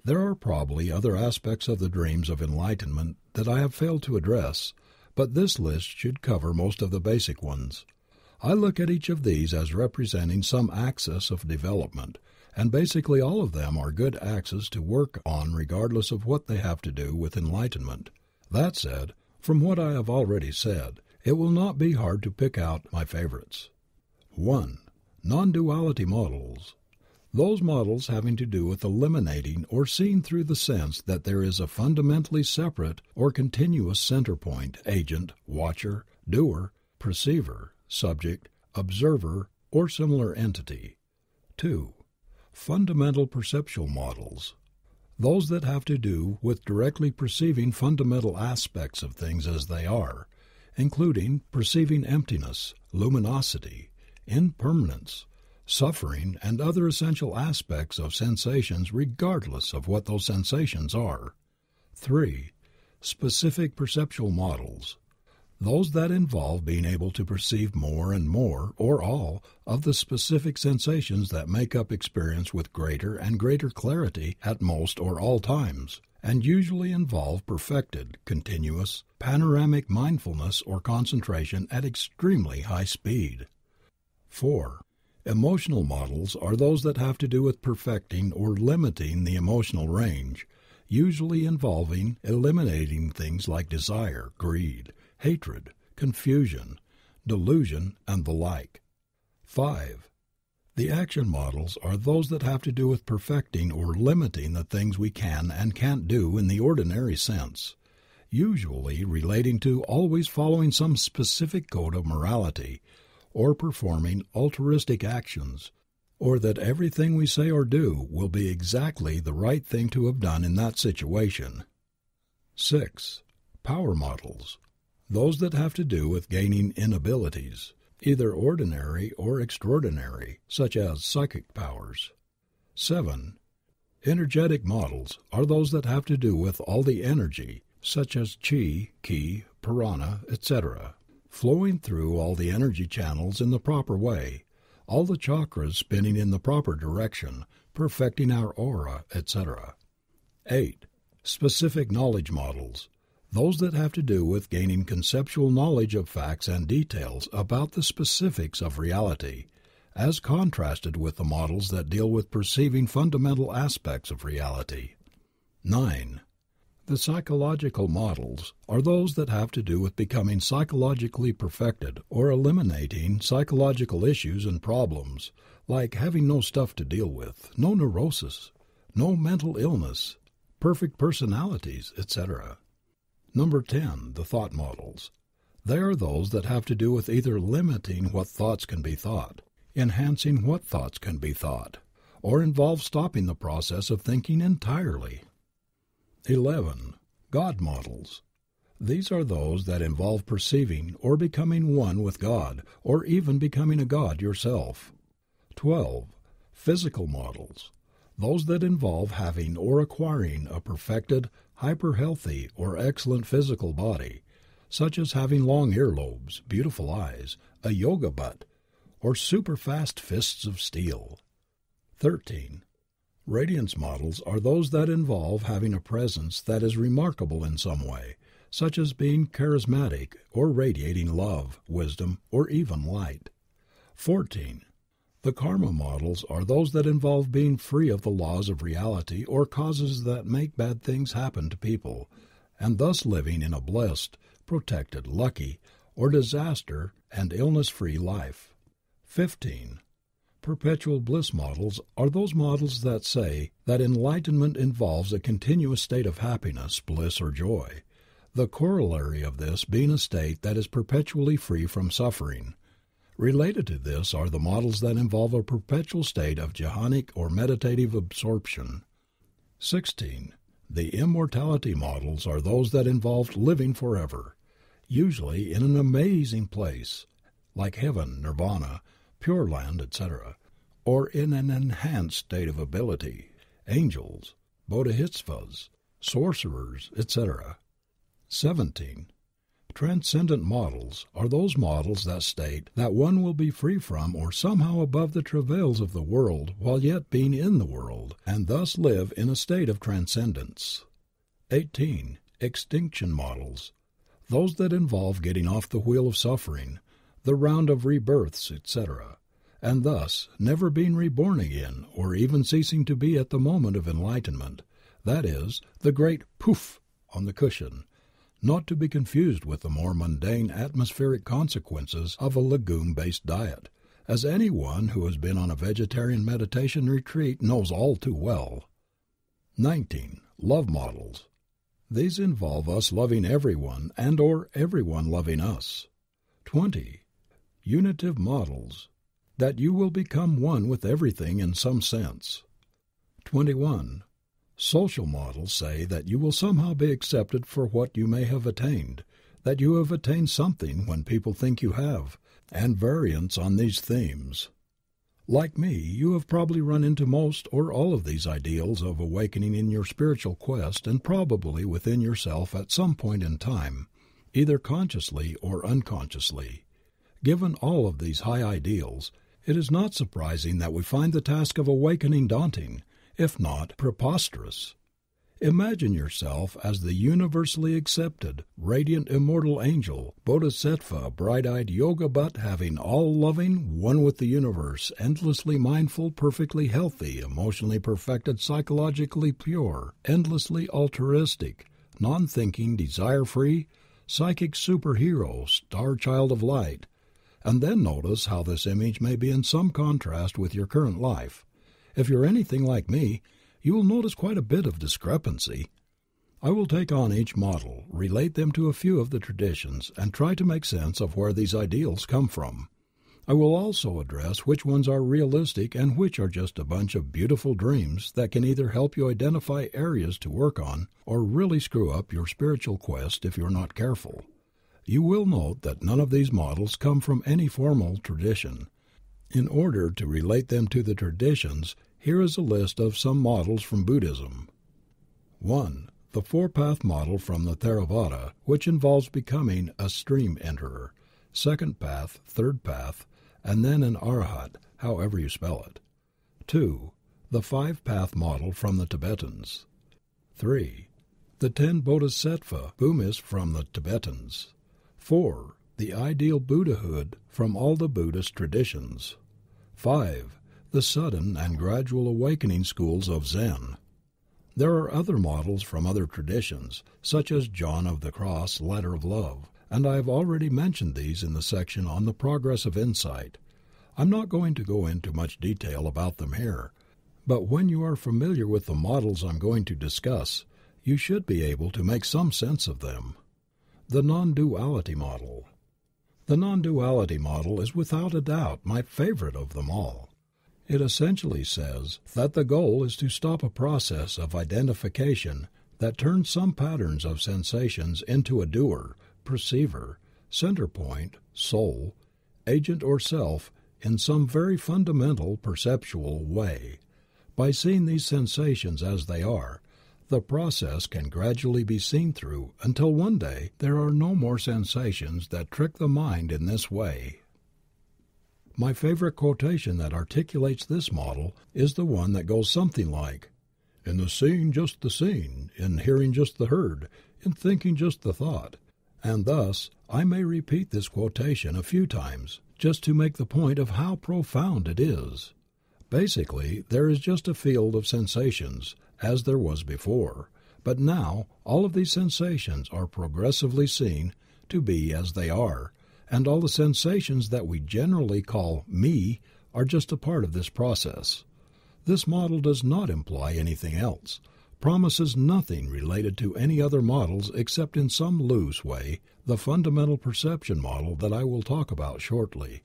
There are probably other aspects of the dreams of enlightenment that I have failed to address, but this list should cover most of the basic ones. I look at each of these as representing some axis of development, and basically all of them are good axes to work on regardless of what they have to do with enlightenment. That said, from what I have already said, it will not be hard to pick out my favorites. 1. Non duality models. Those models having to do with eliminating or seeing through the sense that there is a fundamentally separate or continuous center point, agent, watcher, doer, perceiver, subject, observer, or similar entity. 2. Fundamental perceptual models. Those that have to do with directly perceiving fundamental aspects of things as they are, including perceiving emptiness, luminosity, impermanence, suffering, and other essential aspects of sensations regardless of what those sensations are. 3. Specific perceptual models. Those that involve being able to perceive more and more, or all, of the specific sensations that make up experience with greater and greater clarity at most or all times, and usually involve perfected, continuous, panoramic mindfulness or concentration at extremely high speed. 4. Emotional models are those that have to do with perfecting or limiting the emotional range, usually involving eliminating things like desire, greed, hatred, confusion, delusion, and the like. 5. The action models are those that have to do with perfecting or limiting the things we can and can't do in the ordinary sense, usually relating to always following some specific code of morality or performing altruistic actions, or that everything we say or do will be exactly the right thing to have done in that situation. 6. Power models. Those that have to do with gaining inabilities, either ordinary or extraordinary, such as psychic powers. 7. Energetic models are those that have to do with all the energy, such as chi, ki, prana, etc flowing through all the energy channels in the proper way, all the chakras spinning in the proper direction, perfecting our aura, etc. 8. Specific knowledge models. Those that have to do with gaining conceptual knowledge of facts and details about the specifics of reality, as contrasted with the models that deal with perceiving fundamental aspects of reality. 9. The psychological models are those that have to do with becoming psychologically perfected or eliminating psychological issues and problems, like having no stuff to deal with, no neurosis, no mental illness, perfect personalities, etc. Number 10, the thought models. They are those that have to do with either limiting what thoughts can be thought, enhancing what thoughts can be thought, or involve stopping the process of thinking entirely. 11. God models. These are those that involve perceiving or becoming one with God, or even becoming a God yourself. 12. Physical models. Those that involve having or acquiring a perfected, hyper healthy, or excellent physical body, such as having long earlobes, beautiful eyes, a yoga butt, or super fast fists of steel. 13. Radiance models are those that involve having a presence that is remarkable in some way, such as being charismatic or radiating love, wisdom, or even light. 14. The karma models are those that involve being free of the laws of reality or causes that make bad things happen to people, and thus living in a blessed, protected, lucky, or disaster and illness free life. 15. Perpetual bliss models are those models that say that enlightenment involves a continuous state of happiness, bliss, or joy, the corollary of this being a state that is perpetually free from suffering. Related to this are the models that involve a perpetual state of jhanic or meditative absorption. 16. The immortality models are those that involve living forever, usually in an amazing place, like heaven, nirvana, Pure Land, etc., or in an enhanced state of ability, angels, bodhisattvas, sorcerers, etc. 17. Transcendent models are those models that state that one will be free from or somehow above the travails of the world while yet being in the world, and thus live in a state of transcendence. 18. Extinction models those that involve getting off the wheel of suffering, the round of rebirths, etc., and thus never being reborn again or even ceasing to be at the moment of enlightenment, that is, the great poof on the cushion, not to be confused with the more mundane atmospheric consequences of a legume based diet, as any one who has been on a vegetarian meditation retreat knows all too well. 19. Love models. These involve us loving everyone and or everyone loving us. 20 unitive models, that you will become one with everything in some sense. 21. Social models say that you will somehow be accepted for what you may have attained, that you have attained something when people think you have, and variants on these themes. Like me, you have probably run into most or all of these ideals of awakening in your spiritual quest and probably within yourself at some point in time, either consciously or unconsciously. Given all of these high ideals, it is not surprising that we find the task of awakening daunting, if not preposterous. Imagine yourself as the universally accepted, radiant immortal angel, bodhisattva, bright eyed yoga butt having all loving, one with the universe, endlessly mindful, perfectly healthy, emotionally perfected, psychologically pure, endlessly altruistic, non thinking, desire free, psychic superhero, star child of light. And then notice how this image may be in some contrast with your current life. If you're anything like me, you will notice quite a bit of discrepancy. I will take on each model, relate them to a few of the traditions, and try to make sense of where these ideals come from. I will also address which ones are realistic and which are just a bunch of beautiful dreams that can either help you identify areas to work on or really screw up your spiritual quest if you're not careful. You will note that none of these models come from any formal tradition. In order to relate them to the traditions, here is a list of some models from Buddhism. 1. The four path model from the Theravada, which involves becoming a stream enterer, second path, third path, and then an arahat, however you spell it. 2. The five path model from the Tibetans. 3. The ten bodhisattva bhumis from the Tibetans. 4. The ideal Buddhahood from all the Buddhist traditions. 5 the sudden and gradual awakening schools of Zen. There are other models from other traditions, such as John of the Cross Ladder of Love, and I have already mentioned these in the section on the progress of insight. I'm not going to go into much detail about them here, but when you are familiar with the models I'm going to discuss, you should be able to make some sense of them. The non duality model. The non duality model is without a doubt my favorite of them all. It essentially says that the goal is to stop a process of identification that turns some patterns of sensations into a doer, perceiver, center point, soul, agent or self in some very fundamental perceptual way. By seeing these sensations as they are, the process can gradually be seen through until one day there are no more sensations that trick the mind in this way. My favorite quotation that articulates this model is the one that goes something like, In the seeing just the seen, in hearing just the heard, in thinking just the thought. And thus I may repeat this quotation a few times just to make the point of how profound it is. Basically, there is just a field of sensations, as there was before, but now all of these sensations are progressively seen to be as they are, and all the sensations that we generally call me are just a part of this process. This model does not imply anything else, promises nothing related to any other models except in some loose way the fundamental perception model that I will talk about shortly.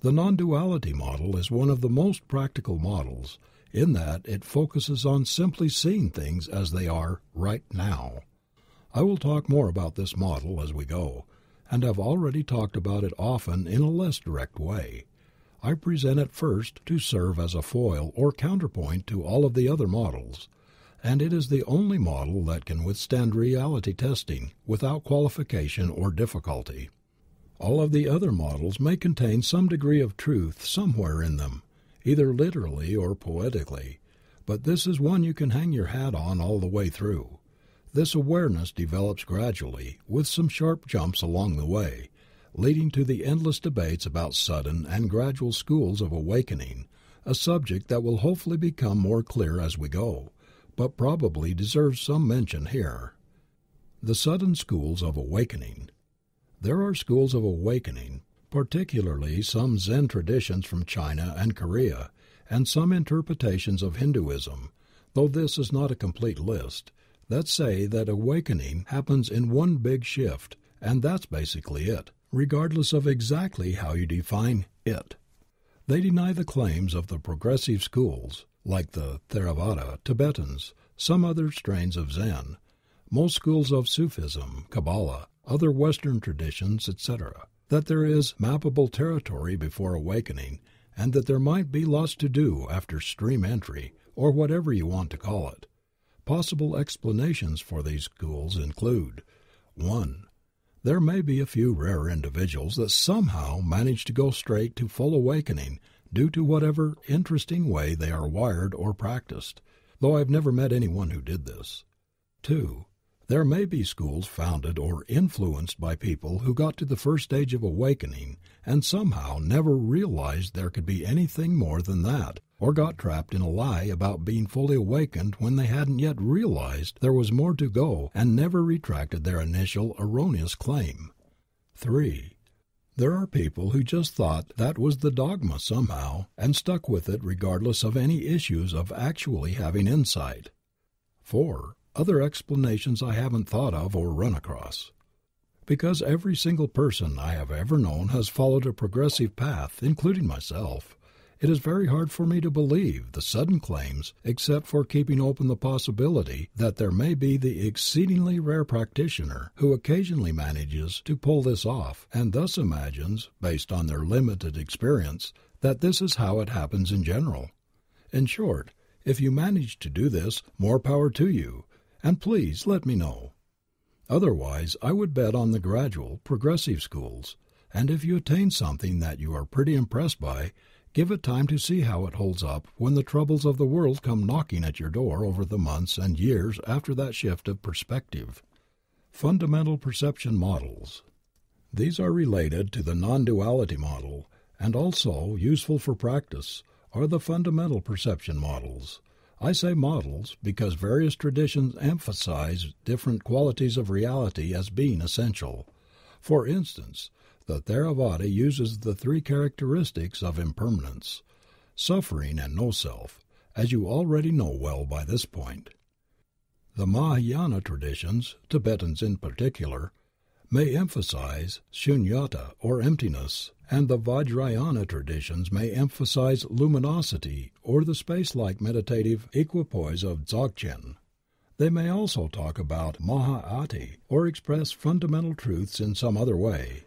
The non duality model is one of the most practical models in that it focuses on simply seeing things as they are right now. I will talk more about this model as we go, and have already talked about it often in a less direct way. I present it first to serve as a foil or counterpoint to all of the other models, and it is the only model that can withstand reality testing without qualification or difficulty. All of the other models may contain some degree of truth somewhere in them, either literally or poetically, but this is one you can hang your hat on all the way through. This awareness develops gradually, with some sharp jumps along the way, leading to the endless debates about sudden and gradual schools of awakening, a subject that will hopefully become more clear as we go, but probably deserves some mention here. The sudden schools of awakening. There are schools of awakening, particularly some Zen traditions from China and Korea, and some interpretations of Hinduism, though this is not a complete list that say that awakening happens in one big shift, and that's basically it, regardless of exactly how you define it. They deny the claims of the progressive schools, like the Theravada, Tibetans, some other strains of Zen, most schools of Sufism, Kabbalah, other Western traditions, etc., that there is mappable territory before awakening and that there might be lots to do after stream entry, or whatever you want to call it. Possible explanations for these schools include 1. There may be a few rare individuals that somehow manage to go straight to full awakening due to whatever interesting way they are wired or practiced, though I have never met anyone who did this. 2. There may be schools founded or influenced by people who got to the first stage of awakening and somehow never realized there could be anything more than that, or got trapped in a lie about being fully awakened when they hadn't yet realized there was more to go and never retracted their initial erroneous claim. 3. There are people who just thought that was the dogma somehow and stuck with it regardless of any issues of actually having insight. 4 other explanations I haven't thought of or run across. Because every single person I have ever known has followed a progressive path, including myself, it is very hard for me to believe the sudden claims except for keeping open the possibility that there may be the exceedingly rare practitioner who occasionally manages to pull this off and thus imagines, based on their limited experience, that this is how it happens in general. In short, if you manage to do this, more power to you, and please let me know. Otherwise, I would bet on the gradual, progressive schools, and if you attain something that you are pretty impressed by, give it time to see how it holds up when the troubles of the world come knocking at your door over the months and years after that shift of perspective. Fundamental perception models. These are related to the non duality model and also useful for practice are the fundamental perception models. I say models because various traditions emphasize different qualities of reality as being essential. For instance, the Theravada uses the three characteristics of impermanence, suffering and no self, as you already know well by this point. The Mahayana traditions, Tibetans in particular, may emphasize shunyata or emptiness, and the Vajrayana traditions may emphasize luminosity or the space-like meditative equipoise of Dzogchen. They may also talk about Mahātī or express fundamental truths in some other way.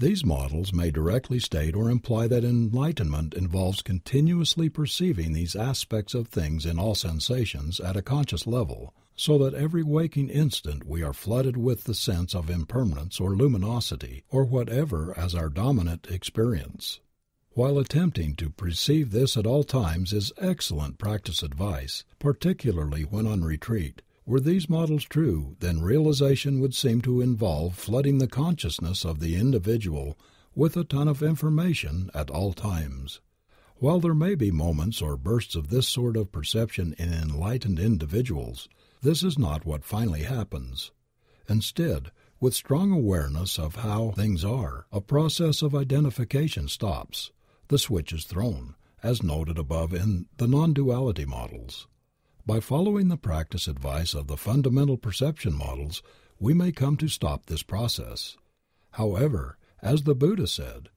These models may directly state or imply that enlightenment involves continuously perceiving these aspects of things in all sensations at a conscious level, so that every waking instant we are flooded with the sense of impermanence or luminosity or whatever as our dominant experience. While attempting to perceive this at all times is excellent practice advice, particularly when on retreat. Were these models true, then realization would seem to involve flooding the consciousness of the individual with a ton of information at all times. While there may be moments or bursts of this sort of perception in enlightened individuals, this is not what finally happens. Instead, with strong awareness of how things are, a process of identification stops. The switch is thrown, as noted above in the non duality models. By following the practice advice of the fundamental perception models, we may come to stop this process. However, as the Buddha said,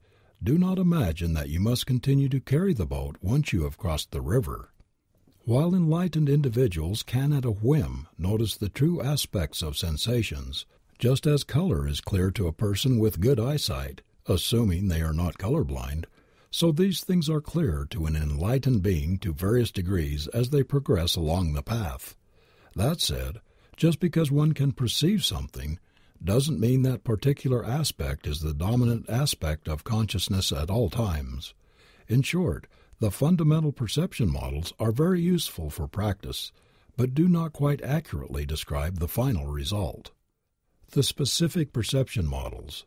do not imagine that you must continue to carry the boat once you have crossed the river. While enlightened individuals can at a whim notice the true aspects of sensations, just as color is clear to a person with good eyesight, assuming they are not color blind, so these things are clear to an enlightened being to various degrees as they progress along the path. That said, just because one can perceive something doesn't mean that particular aspect is the dominant aspect of consciousness at all times. In short, the fundamental perception models are very useful for practice, but do not quite accurately describe the final result. The specific perception models.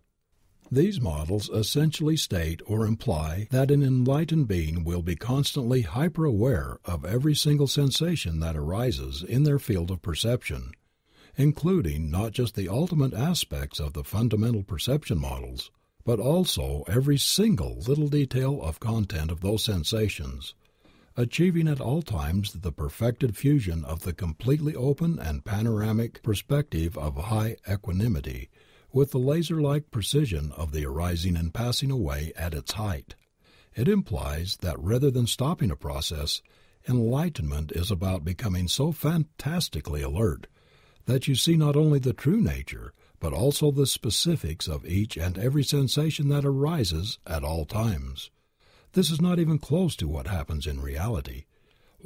These models essentially state or imply that an enlightened being will be constantly hyper aware of every single sensation that arises in their field of perception, including not just the ultimate aspects of the fundamental perception models, but also every single little detail of content of those sensations, achieving at all times the perfected fusion of the completely open and panoramic perspective of high equanimity with the laser-like precision of the arising and passing away at its height. It implies that rather than stopping a process, enlightenment is about becoming so fantastically alert that you see not only the true nature but also the specifics of each and every sensation that arises at all times. This is not even close to what happens in reality.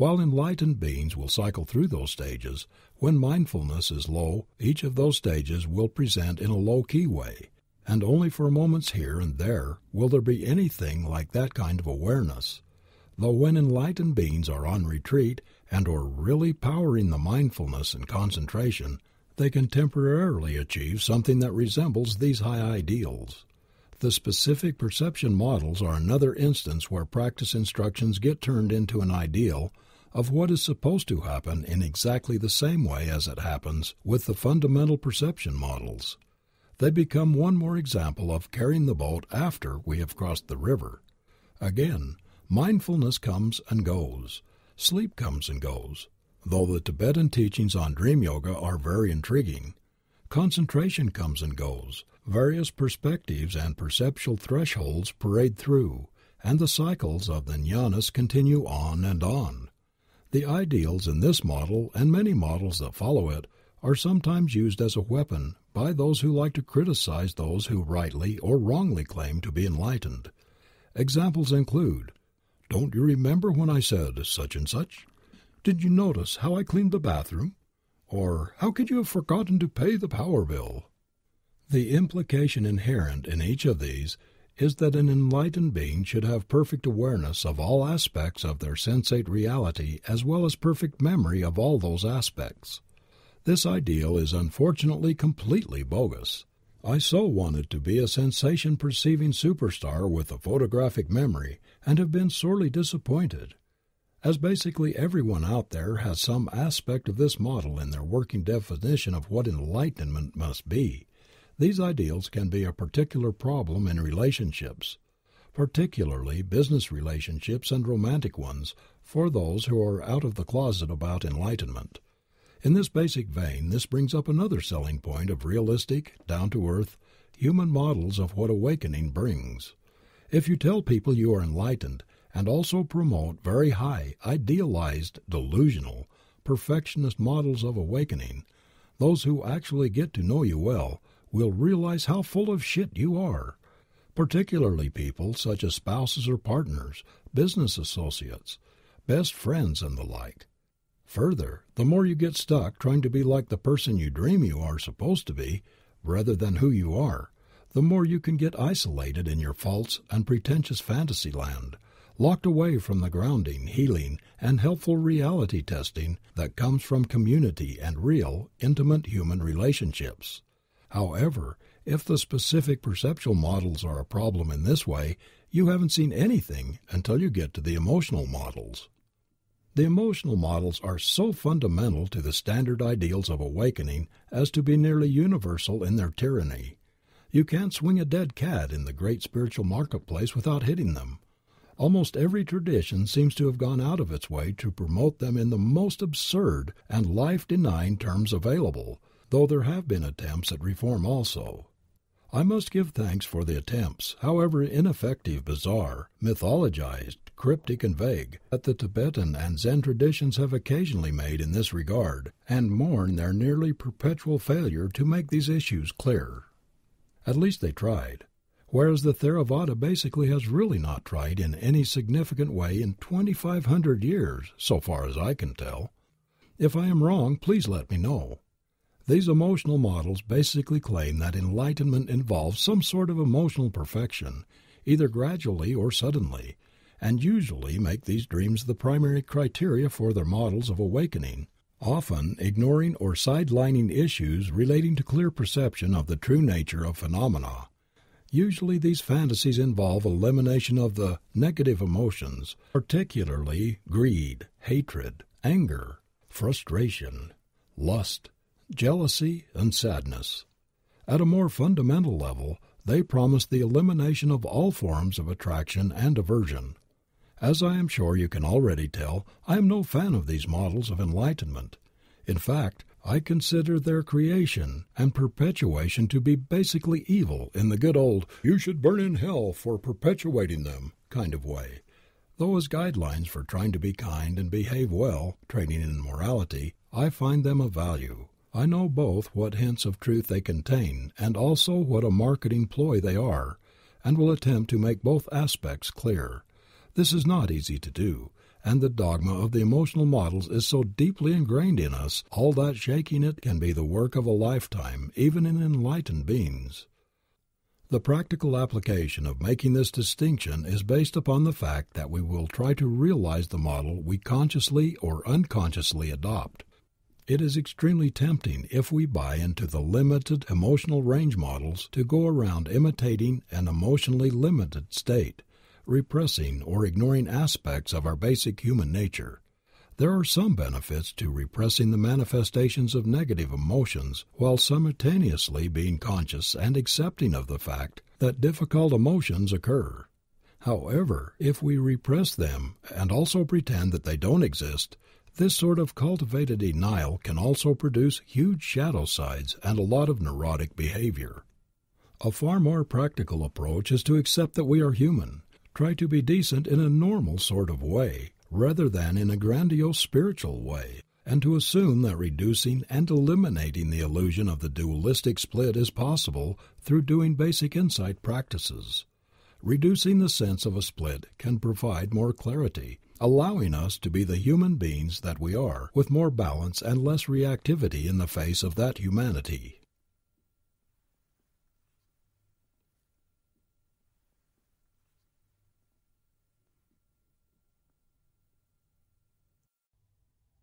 While enlightened beings will cycle through those stages, when mindfulness is low each of those stages will present in a low key way, and only for moments here and there will there be anything like that kind of awareness. Though when enlightened beings are on retreat and are really powering the mindfulness and concentration, they can temporarily achieve something that resembles these high ideals. The specific perception models are another instance where practice instructions get turned into an ideal of what is supposed to happen in exactly the same way as it happens with the fundamental perception models. They become one more example of carrying the boat after we have crossed the river. Again, mindfulness comes and goes, sleep comes and goes. Though the Tibetan teachings on dream yoga are very intriguing, concentration comes and goes, Various perspectives and perceptual thresholds parade through, and the cycles of the jhanas continue on and on. The ideals in this model and many models that follow it are sometimes used as a weapon by those who like to criticize those who rightly or wrongly claim to be enlightened. Examples include, Don't you remember when I said such and such? Did you notice how I cleaned the bathroom? Or how could you have forgotten to pay the power bill? The implication inherent in each of these is that an enlightened being should have perfect awareness of all aspects of their sensate reality as well as perfect memory of all those aspects. This ideal is unfortunately completely bogus. I so wanted to be a sensation perceiving superstar with a photographic memory and have been sorely disappointed. As basically everyone out there has some aspect of this model in their working definition of what enlightenment must be, these ideals can be a particular problem in relationships, particularly business relationships and romantic ones for those who are out of the closet about enlightenment. In this basic vein, this brings up another selling point of realistic, down to earth, human models of what awakening brings. If you tell people you are enlightened and also promote very high, idealized, delusional, perfectionist models of awakening, those who actually get to know you well will realize how full of shit you are. Particularly people such as spouses or partners, business associates, best friends, and the like. Further, the more you get stuck trying to be like the person you dream you are supposed to be, rather than who you are, the more you can get isolated in your false and pretentious fantasy land, locked away from the grounding, healing, and helpful reality testing that comes from community and real, intimate human relationships. However, if the specific perceptual models are a problem in this way, you haven't seen anything until you get to the emotional models. The emotional models are so fundamental to the standard ideals of awakening as to be nearly universal in their tyranny. You can't swing a dead cat in the great spiritual marketplace without hitting them. Almost every tradition seems to have gone out of its way to promote them in the most absurd and life denying terms available, though there have been attempts at reform also. I must give thanks for the attempts, however ineffective, bizarre, mythologized, cryptic, and vague, that the Tibetan and Zen traditions have occasionally made in this regard, and mourn their nearly perpetual failure to make these issues clear. At least they tried, whereas the Theravada basically has really not tried in any significant way in 2,500 years, so far as I can tell. If I am wrong, please let me know. These emotional models basically claim that enlightenment involves some sort of emotional perfection, either gradually or suddenly, and usually make these dreams the primary criteria for their models of awakening, often ignoring or sidelining issues relating to clear perception of the true nature of phenomena. Usually these fantasies involve elimination of the negative emotions, particularly greed, hatred, anger, frustration, lust, jealousy, and sadness. At a more fundamental level, they promise the elimination of all forms of attraction and aversion. As I am sure you can already tell, I am no fan of these models of enlightenment. In fact, I consider their creation and perpetuation to be basically evil in the good old you should burn in hell for perpetuating them kind of way. Though as guidelines for trying to be kind and behave well, training in morality, I find them of value. I know both what hints of truth they contain and also what a marketing ploy they are, and will attempt to make both aspects clear. This is not easy to do, and the dogma of the emotional models is so deeply ingrained in us all that shaking it can be the work of a lifetime even in enlightened beings. The practical application of making this distinction is based upon the fact that we will try to realize the model we consciously or unconsciously adopt. It is extremely tempting if we buy into the limited emotional range models to go around imitating an emotionally limited state, repressing or ignoring aspects of our basic human nature. There are some benefits to repressing the manifestations of negative emotions while simultaneously being conscious and accepting of the fact that difficult emotions occur. However, if we repress them and also pretend that they don't exist, this sort of cultivated denial can also produce huge shadow sides and a lot of neurotic behavior. A far more practical approach is to accept that we are human, try to be decent in a normal sort of way, rather than in a grandiose spiritual way, and to assume that reducing and eliminating the illusion of the dualistic split is possible through doing basic insight practices. Reducing the sense of a split can provide more clarity, allowing us to be the human beings that we are, with more balance and less reactivity in the face of that humanity.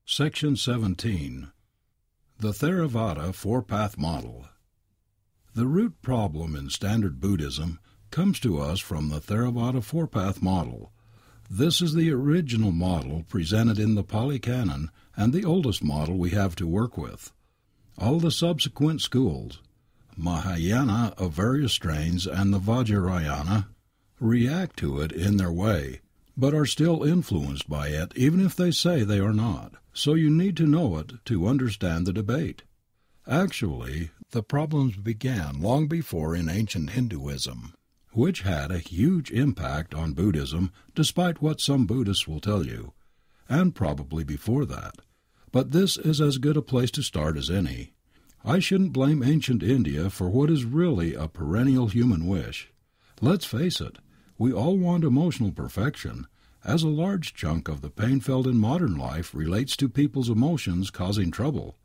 Section 17 The Theravada Four Path Model The root problem in standard Buddhism comes to us from the Theravada Four Path Model. This is the original model presented in the Pali Canon and the oldest model we have to work with. All the subsequent schools, Mahayana of various strains and the Vajrayana, react to it in their way, but are still influenced by it even if they say they are not. So you need to know it to understand the debate. Actually, the problems began long before in ancient Hinduism, which had a huge impact on Buddhism despite what some Buddhists will tell you, and probably before that. But this is as good a place to start as any. I shouldn't blame ancient India for what is really a perennial human wish. Let's face it, we all want emotional perfection, as a large chunk of the pain felt in modern life relates to people's emotions causing trouble.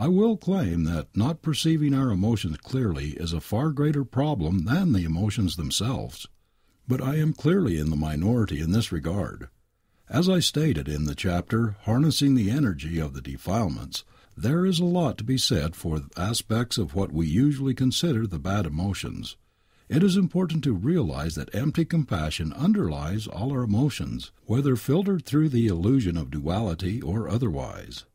I will claim that not perceiving our emotions clearly is a far greater problem than the emotions themselves. But I am clearly in the minority in this regard. As I stated in the chapter Harnessing the Energy of the Defilements, there is a lot to be said for aspects of what we usually consider the bad emotions. It is important to realize that empty compassion underlies all our emotions, whether filtered through the illusion of duality or otherwise.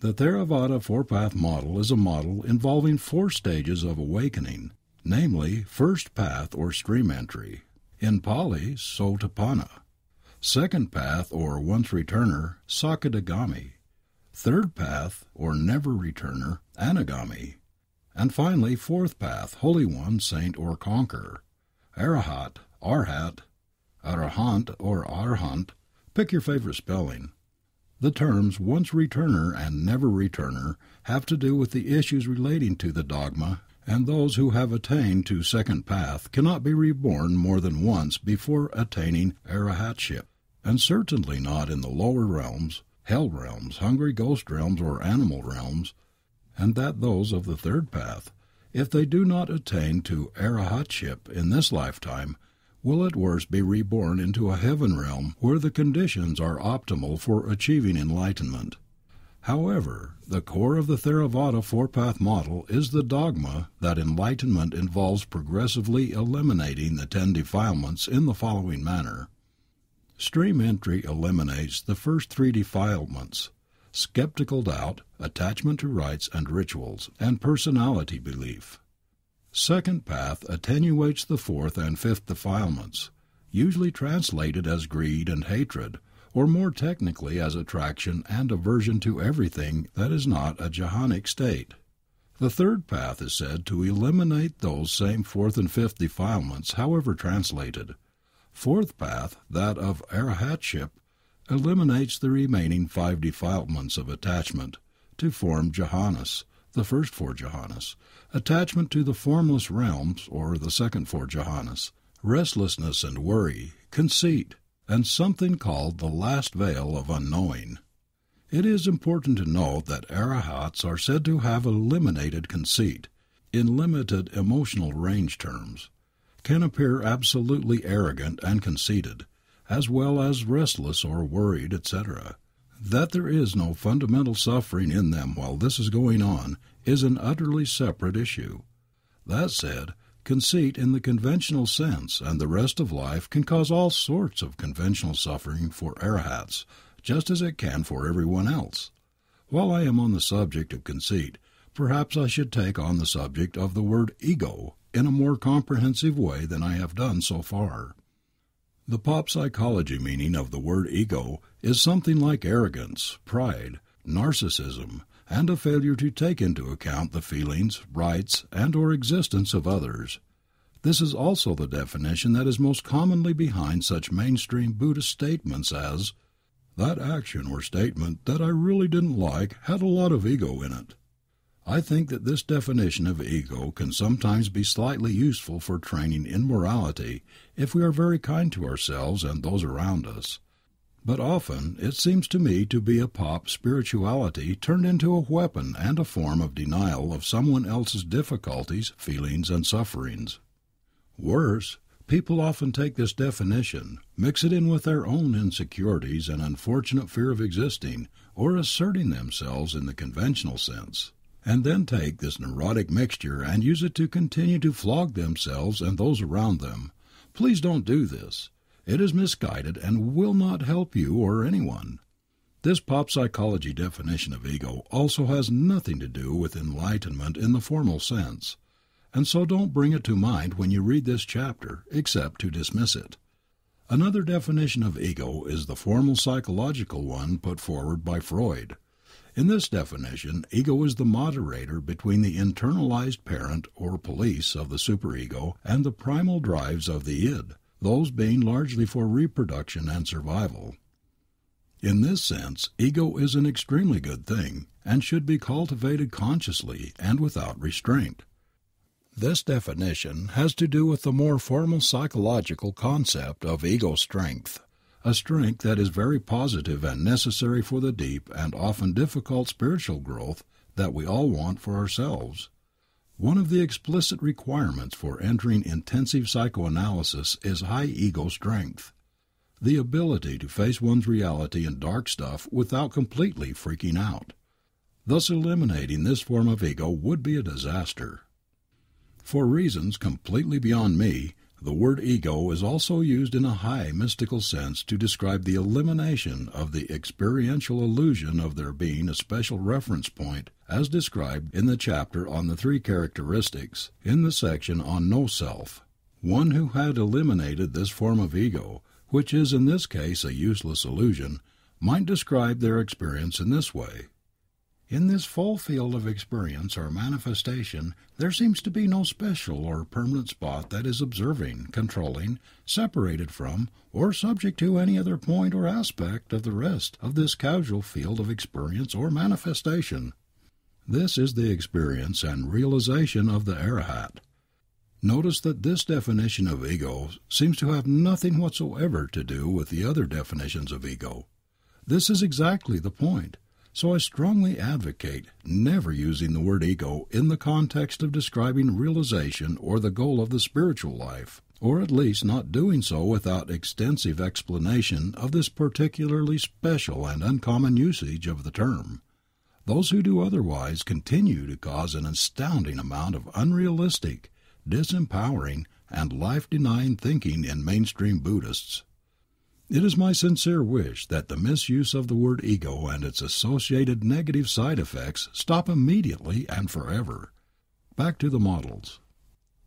The Theravada four path model is a model involving four stages of awakening, namely, first path or stream entry, in Pali, Sotapanna; second path or once returner, Sakadagami; third path or never returner, Anagami. And finally, fourth path, Holy One, Saint or Conqueror, Arahat, Arhat, Arahant or Arhant, pick your favorite spelling. The terms once returner and never returner have to do with the issues relating to the dogma and those who have attained to second path cannot be reborn more than once before attaining arahatship, and certainly not in the lower realms, hell realms, hungry ghost realms, or animal realms, and that those of the third path, if they do not attain to arahatship in this lifetime, will at worst be reborn into a heaven realm where the conditions are optimal for achieving enlightenment. However, the core of the Theravada four path model is the dogma that enlightenment involves progressively eliminating the ten defilements in the following manner. Stream entry eliminates the first three defilements skeptical doubt, attachment to rites and rituals, and personality belief. Second path attenuates the fourth and fifth defilements, usually translated as greed and hatred, or more technically as attraction and aversion to everything that is not a jhanic state. The third path is said to eliminate those same fourth and fifth defilements, however translated. Fourth path, that of arahatship, eliminates the remaining five defilements of attachment to form jhanas, the first four jhanas, attachment to the formless realms or the second four jhanas, restlessness and worry, conceit, and something called the last veil of unknowing. It is important to note that arahats are said to have eliminated conceit, in limited emotional range terms, can appear absolutely arrogant and conceited, as well as restless or worried, etc. That there is no fundamental suffering in them while this is going on is an utterly separate issue. That said, conceit in the conventional sense and the rest of life can cause all sorts of conventional suffering for arahats, just as it can for everyone else. While I am on the subject of conceit, perhaps I should take on the subject of the word ego in a more comprehensive way than I have done so far. The pop psychology meaning of the word ego is something like arrogance, pride, narcissism, and a failure to take into account the feelings, rights, and or existence of others. This is also the definition that is most commonly behind such mainstream Buddhist statements as that action or statement that I really didn't like had a lot of ego in it. I think that this definition of ego can sometimes be slightly useful for training in morality if we are very kind to ourselves and those around us. But often it seems to me to be a pop spirituality turned into a weapon and a form of denial of someone else's difficulties, feelings, and sufferings. Worse, People often take this definition, mix it in with their own insecurities and unfortunate fear of existing or asserting themselves in the conventional sense, and then take this neurotic mixture and use it to continue to flog themselves and those around them. Please don't do this. It is misguided and will not help you or anyone. This pop psychology definition of ego also has nothing to do with enlightenment in the formal sense and so don't bring it to mind when you read this chapter, except to dismiss it. Another definition of ego is the formal psychological one put forward by Freud. In this definition, ego is the moderator between the internalized parent or police of the superego and the primal drives of the id, those being largely for reproduction and survival. In this sense, ego is an extremely good thing and should be cultivated consciously and without restraint. This definition has to do with the more formal psychological concept of ego strength, a strength that is very positive and necessary for the deep and often difficult spiritual growth that we all want for ourselves. One of the explicit requirements for entering intensive psychoanalysis is high ego strength, the ability to face one's reality and dark stuff without completely freaking out. Thus eliminating this form of ego would be a disaster. For reasons completely beyond me, the word ego is also used in a high mystical sense to describe the elimination of the experiential illusion of there being a special reference point as described in the chapter on the three characteristics in the section on no self. One who had eliminated this form of ego, which is in this case a useless illusion, might describe their experience in this way. In this full field of experience or manifestation there seems to be no special or permanent spot that is observing, controlling, separated from, or subject to any other point or aspect of the rest of this causal field of experience or manifestation. This is the experience and realization of the arahat. Notice that this definition of ego seems to have nothing whatsoever to do with the other definitions of ego. This is exactly the point. So I strongly advocate never using the word ego in the context of describing realization or the goal of the spiritual life, or at least not doing so without extensive explanation of this particularly special and uncommon usage of the term. Those who do otherwise continue to cause an astounding amount of unrealistic, disempowering, and life denying thinking in mainstream Buddhists. It is my sincere wish that the misuse of the word ego and its associated negative side effects stop immediately and forever. Back to the models.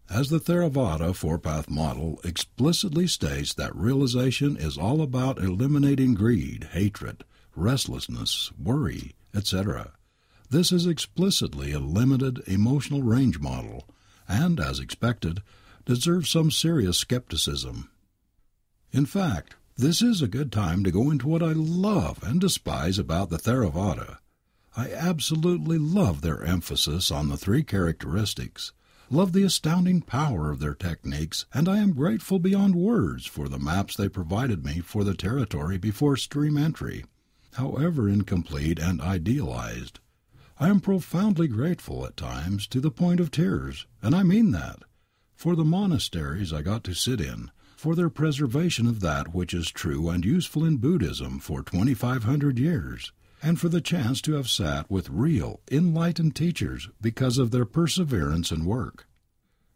As the Theravada four path model explicitly states that realization is all about eliminating greed, hatred, restlessness, worry, etc., this is explicitly a limited emotional range model, and, as expected, deserves some serious skepticism. In fact, this is a good time to go into what I love and despise about the Theravada. I absolutely love their emphasis on the three characteristics, love the astounding power of their techniques, and I am grateful beyond words for the maps they provided me for the territory before stream entry, however incomplete and idealized. I am profoundly grateful at times to the point of tears, and I mean that, for the monasteries I got to sit in, for their preservation of that which is true and useful in Buddhism for twenty five hundred years, and for the chance to have sat with real, enlightened teachers because of their perseverance and work.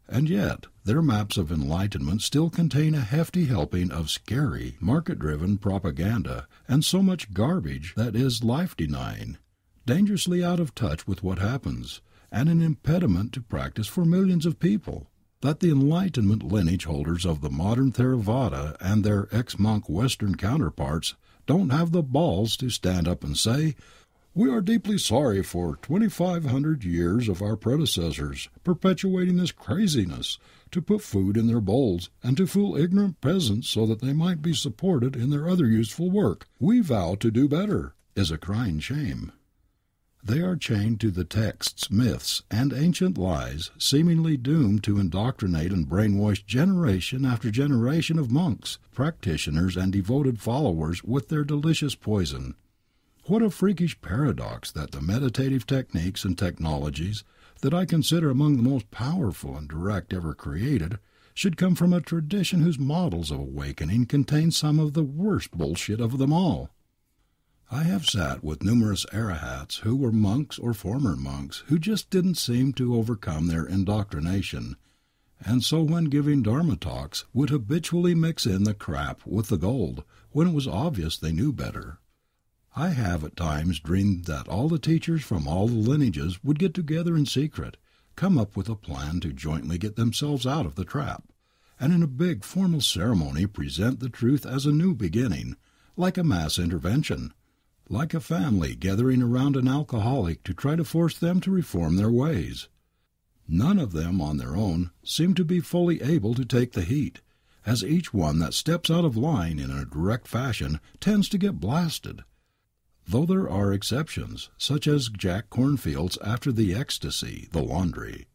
And yet, their maps of enlightenment still contain a hefty helping of scary, market driven propaganda and so much garbage that is life denying, dangerously out of touch with what happens, and an impediment to practice for millions of people that the Enlightenment lineage holders of the modern Theravada and their ex monk Western counterparts don't have the balls to stand up and say, we are deeply sorry for 2,500 years of our predecessors perpetuating this craziness to put food in their bowls and to fool ignorant peasants so that they might be supported in their other useful work. We vow to do better, is a crying shame. They are chained to the texts, myths, and ancient lies, seemingly doomed to indoctrinate and brainwash generation after generation of monks, practitioners, and devoted followers with their delicious poison. What a freakish paradox that the meditative techniques and technologies that I consider among the most powerful and direct ever created should come from a tradition whose models of awakening contain some of the worst bullshit of them all. I have sat with numerous arahats who were monks or former monks who just didn't seem to overcome their indoctrination, and so when giving Dharma talks would habitually mix in the crap with the gold when it was obvious they knew better. I have at times dreamed that all the teachers from all the lineages would get together in secret, come up with a plan to jointly get themselves out of the trap, and in a big formal ceremony present the truth as a new beginning, like a mass intervention like a family gathering around an alcoholic to try to force them to reform their ways. None of them on their own seem to be fully able to take the heat, as each one that steps out of line in a direct fashion tends to get blasted. Though there are exceptions, such as Jack Kornfield's after the ecstasy, the laundry.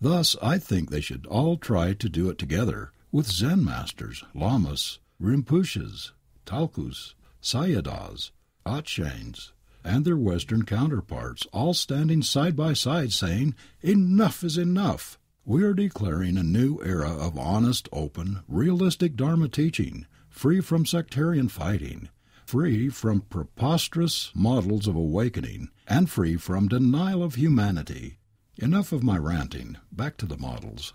Thus I think they should all try to do it together, with Zen masters, lamas, rinpoches, tulkus, sayadaws, Ajahns, and their Western counterparts, all standing side by side saying, Enough is enough! We are declaring a new era of honest, open, realistic Dharma teaching, free from sectarian fighting, free from preposterous models of awakening, and free from denial of humanity. Enough of my ranting. Back to the models.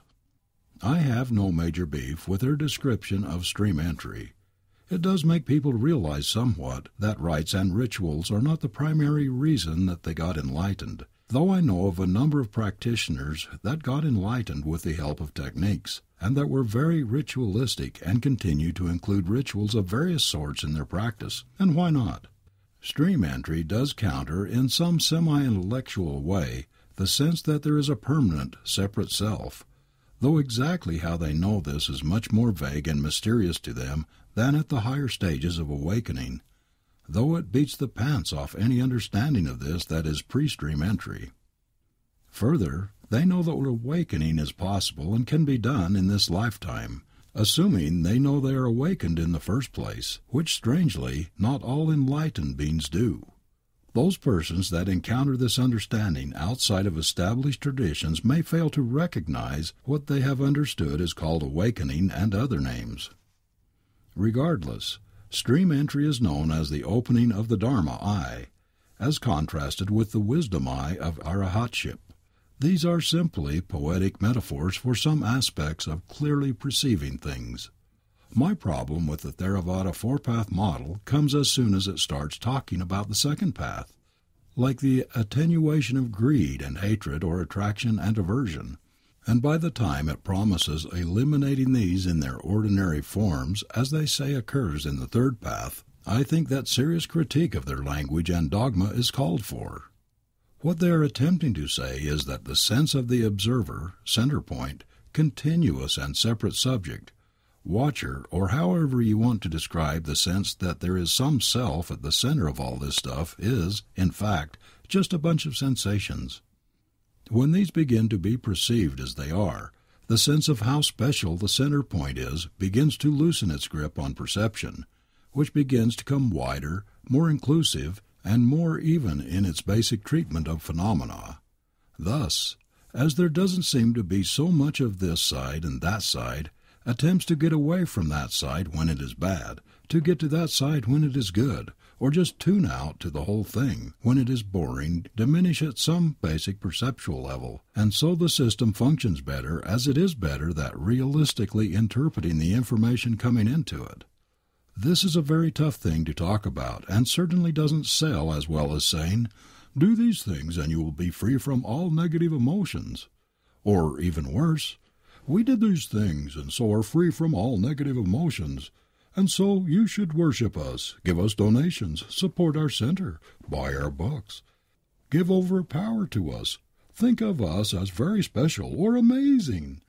I have no major beef with their description of stream entry. It does make people realize somewhat that rites and rituals are not the primary reason that they got enlightened, though I know of a number of practitioners that got enlightened with the help of techniques, and that were very ritualistic and continue to include rituals of various sorts in their practice, and why not? Stream entry does counter in some semi intellectual way the sense that there is a permanent, separate self, though exactly how they know this is much more vague and mysterious to them than at the higher stages of awakening, though it beats the pants off any understanding of this that is pre stream entry. Further, they know that awakening is possible and can be done in this lifetime, assuming they know they are awakened in the first place, which strangely not all enlightened beings do. Those persons that encounter this understanding outside of established traditions may fail to recognize what they have understood is called awakening and other names. Regardless, stream entry is known as the opening of the Dharma eye, as contrasted with the wisdom eye of arahatship. These are simply poetic metaphors for some aspects of clearly perceiving things. My problem with the Theravada four path model comes as soon as it starts talking about the second path, like the attenuation of greed and hatred or attraction and aversion and by the time it promises eliminating these in their ordinary forms, as they say occurs in the third path, I think that serious critique of their language and dogma is called for. What they are attempting to say is that the sense of the observer, center point, continuous and separate subject, watcher, or however you want to describe the sense that there is some self at the center of all this stuff is, in fact, just a bunch of sensations. When these begin to be perceived as they are, the sense of how special the center point is begins to loosen its grip on perception, which begins to become wider, more inclusive, and more even in its basic treatment of phenomena. Thus, as there doesn't seem to be so much of this side and that side, attempts to get away from that side when it is bad, to get to that side when it is good, or just tune out to the whole thing when it is boring diminish at some basic perceptual level, and so the system functions better as it is better at realistically interpreting the information coming into it. This is a very tough thing to talk about and certainly doesn't sell as well as saying, do these things and you will be free from all negative emotions. Or even worse, we did these things and so are free from all negative emotions and so you should worship us, give us donations, support our center, buy our books, give over power to us, think of us as very special or amazing.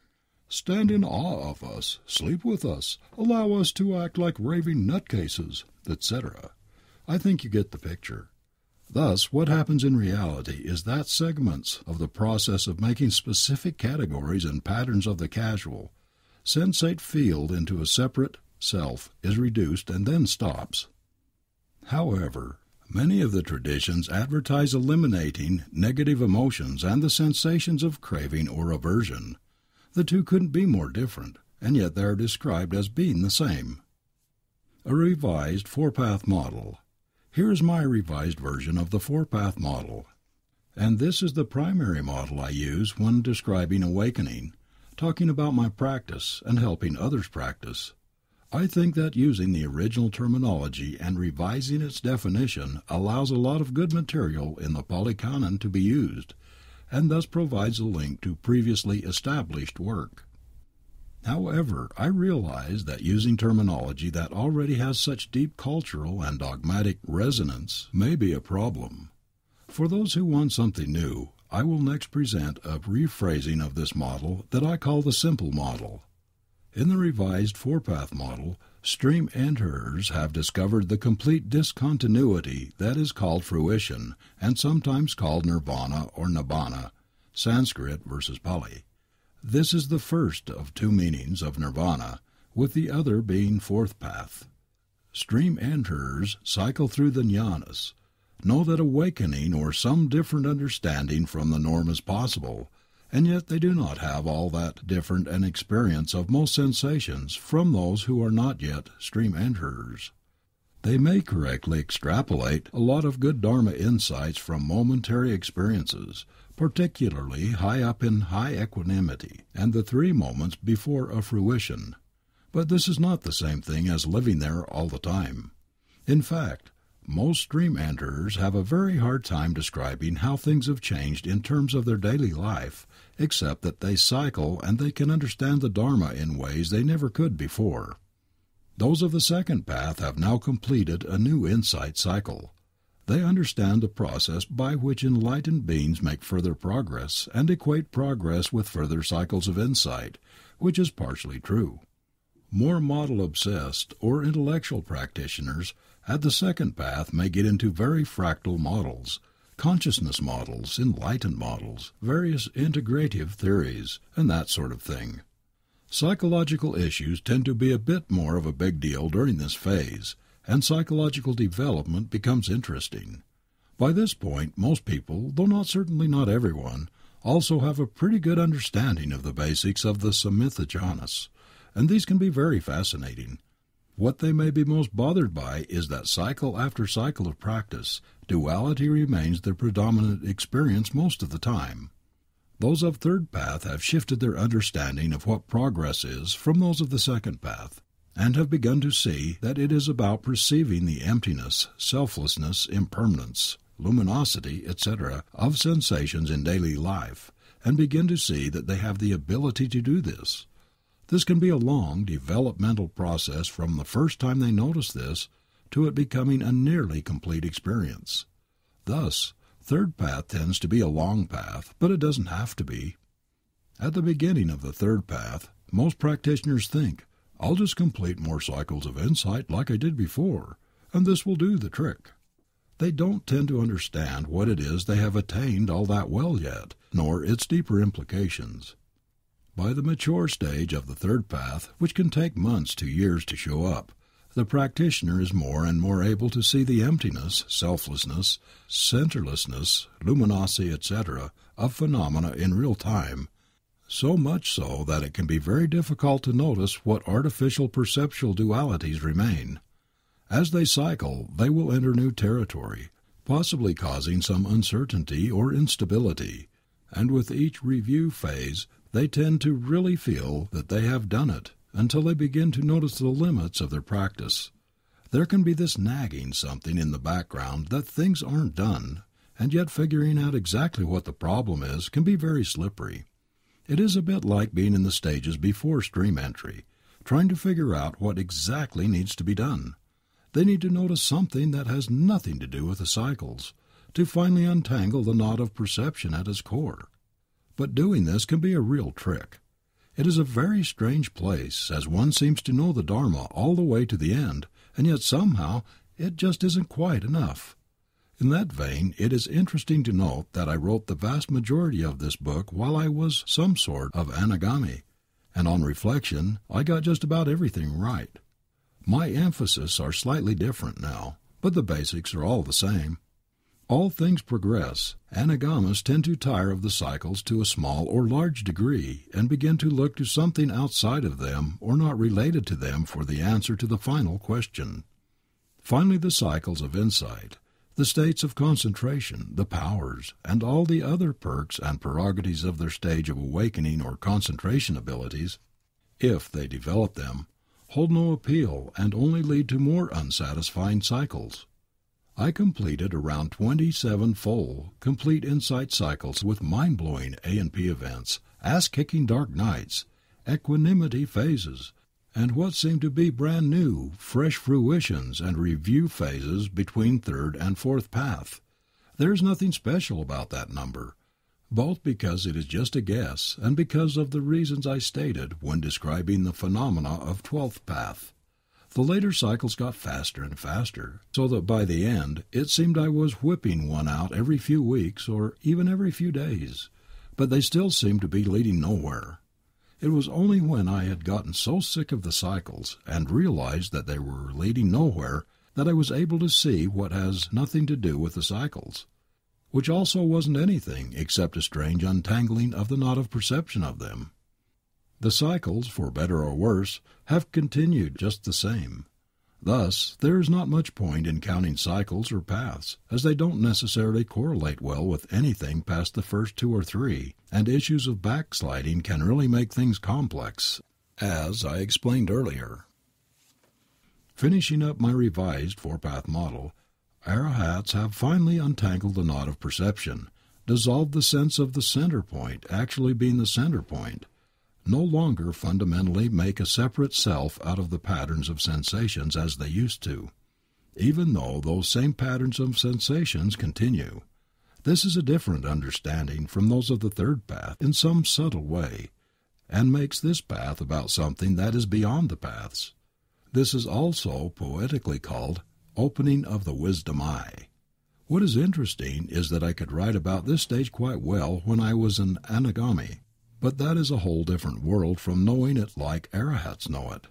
Stand in awe of us, sleep with us, allow us to act like raving nutcases, etc. I think you get the picture. Thus, what happens in reality is that segments of the process of making specific categories and patterns of the casual sensate field into a separate, self is reduced and then stops. However, many of the traditions advertise eliminating negative emotions and the sensations of craving or aversion. The two couldn't be more different, and yet they are described as being the same. A revised four path model. Here is my revised version of the four path model. And this is the primary model I use when describing awakening, talking about my practice, and helping others practice. I think that using the original terminology and revising its definition allows a lot of good material in the Pali Canon to be used, and thus provides a link to previously established work. However, I realize that using terminology that already has such deep cultural and dogmatic resonance may be a problem. For those who want something new, I will next present a rephrasing of this model that I call the simple model. In the revised four path model, stream enterers have discovered the complete discontinuity that is called fruition and sometimes called nirvana or nibbana, Sanskrit versus Pali. This is the first of two meanings of nirvana, with the other being fourth path. Stream enterers cycle through the jnanas, know that awakening or some different understanding from the norm is possible, and yet they do not have all that different an experience of most sensations from those who are not yet stream enterers. They may correctly extrapolate a lot of good Dharma insights from momentary experiences, particularly high up in high equanimity and the three moments before a fruition. But this is not the same thing as living there all the time. In fact, most stream enterers have a very hard time describing how things have changed in terms of their daily life, except that they cycle and they can understand the Dharma in ways they never could before. Those of the second path have now completed a new insight cycle. They understand the process by which enlightened beings make further progress and equate progress with further cycles of insight, which is partially true. More model obsessed or intellectual practitioners at the second path may get into very fractal models, consciousness models, enlightened models, various integrative theories, and that sort of thing. Psychological issues tend to be a bit more of a big deal during this phase, and psychological development becomes interesting. By this point, most people, though not certainly not everyone, also have a pretty good understanding of the basics of the Samatha and these can be very fascinating. What they may be most bothered by is that cycle after cycle of practice, duality remains their predominant experience most of the time. Those of third path have shifted their understanding of what progress is from those of the second path, and have begun to see that it is about perceiving the emptiness, selflessness, impermanence, luminosity, etc., of sensations in daily life, and begin to see that they have the ability to do this. This can be a long developmental process from the first time they notice this to it becoming a nearly complete experience. Thus, third path tends to be a long path, but it doesn't have to be. At the beginning of the third path, most practitioners think, I'll just complete more cycles of insight like I did before, and this will do the trick. They don't tend to understand what it is they have attained all that well yet, nor its deeper implications. By the mature stage of the third path, which can take months to years to show up, the practitioner is more and more able to see the emptiness, selflessness, centerlessness, luminosity, etc., of phenomena in real time, so much so that it can be very difficult to notice what artificial perceptual dualities remain. As they cycle they will enter new territory, possibly causing some uncertainty or instability, and with each review phase they tend to really feel that they have done it until they begin to notice the limits of their practice. There can be this nagging something in the background that things aren't done, and yet figuring out exactly what the problem is can be very slippery. It is a bit like being in the stages before stream entry, trying to figure out what exactly needs to be done. They need to notice something that has nothing to do with the cycles, to finally untangle the knot of perception at its core. But doing this can be a real trick. It is a very strange place, as one seems to know the Dharma all the way to the end, and yet somehow it just isn't quite enough. In that vein it is interesting to note that I wrote the vast majority of this book while I was some sort of anagami, and on reflection I got just about everything right. My emphasis are slightly different now, but the basics are all the same. All things progress. Anagamis tend to tire of the cycles to a small or large degree and begin to look to something outside of them or not related to them for the answer to the final question. Finally the cycles of insight, the states of concentration, the powers, and all the other perks and prerogatives of their stage of awakening or concentration abilities, if they develop them, hold no appeal and only lead to more unsatisfying cycles. I completed around twenty seven full, complete insight cycles with mind blowing A and P events, ass kicking dark nights, equanimity phases, and what seemed to be brand new, fresh fruitions and review phases between third and fourth path. There is nothing special about that number, both because it is just a guess and because of the reasons I stated when describing the phenomena of twelfth path. The later cycles got faster and faster, so that by the end it seemed I was whipping one out every few weeks or even every few days, but they still seemed to be leading nowhere. It was only when I had gotten so sick of the cycles and realized that they were leading nowhere that I was able to see what has nothing to do with the cycles, which also wasn't anything except a strange untangling of the knot of perception of them. The cycles, for better or worse, have continued just the same. Thus there is not much point in counting cycles or paths, as they don't necessarily correlate well with anything past the first two or three, and issues of backsliding can really make things complex, as I explained earlier. Finishing up my revised four path model, arahats have finally untangled the knot of perception, dissolved the sense of the center point actually being the center point, no longer fundamentally make a separate self out of the patterns of sensations as they used to, even though those same patterns of sensations continue. This is a different understanding from those of the third path in some subtle way, and makes this path about something that is beyond the paths. This is also poetically called opening of the wisdom eye. What is interesting is that I could write about this stage quite well when I was an anagami but that is a whole different world from knowing it like arahats know it.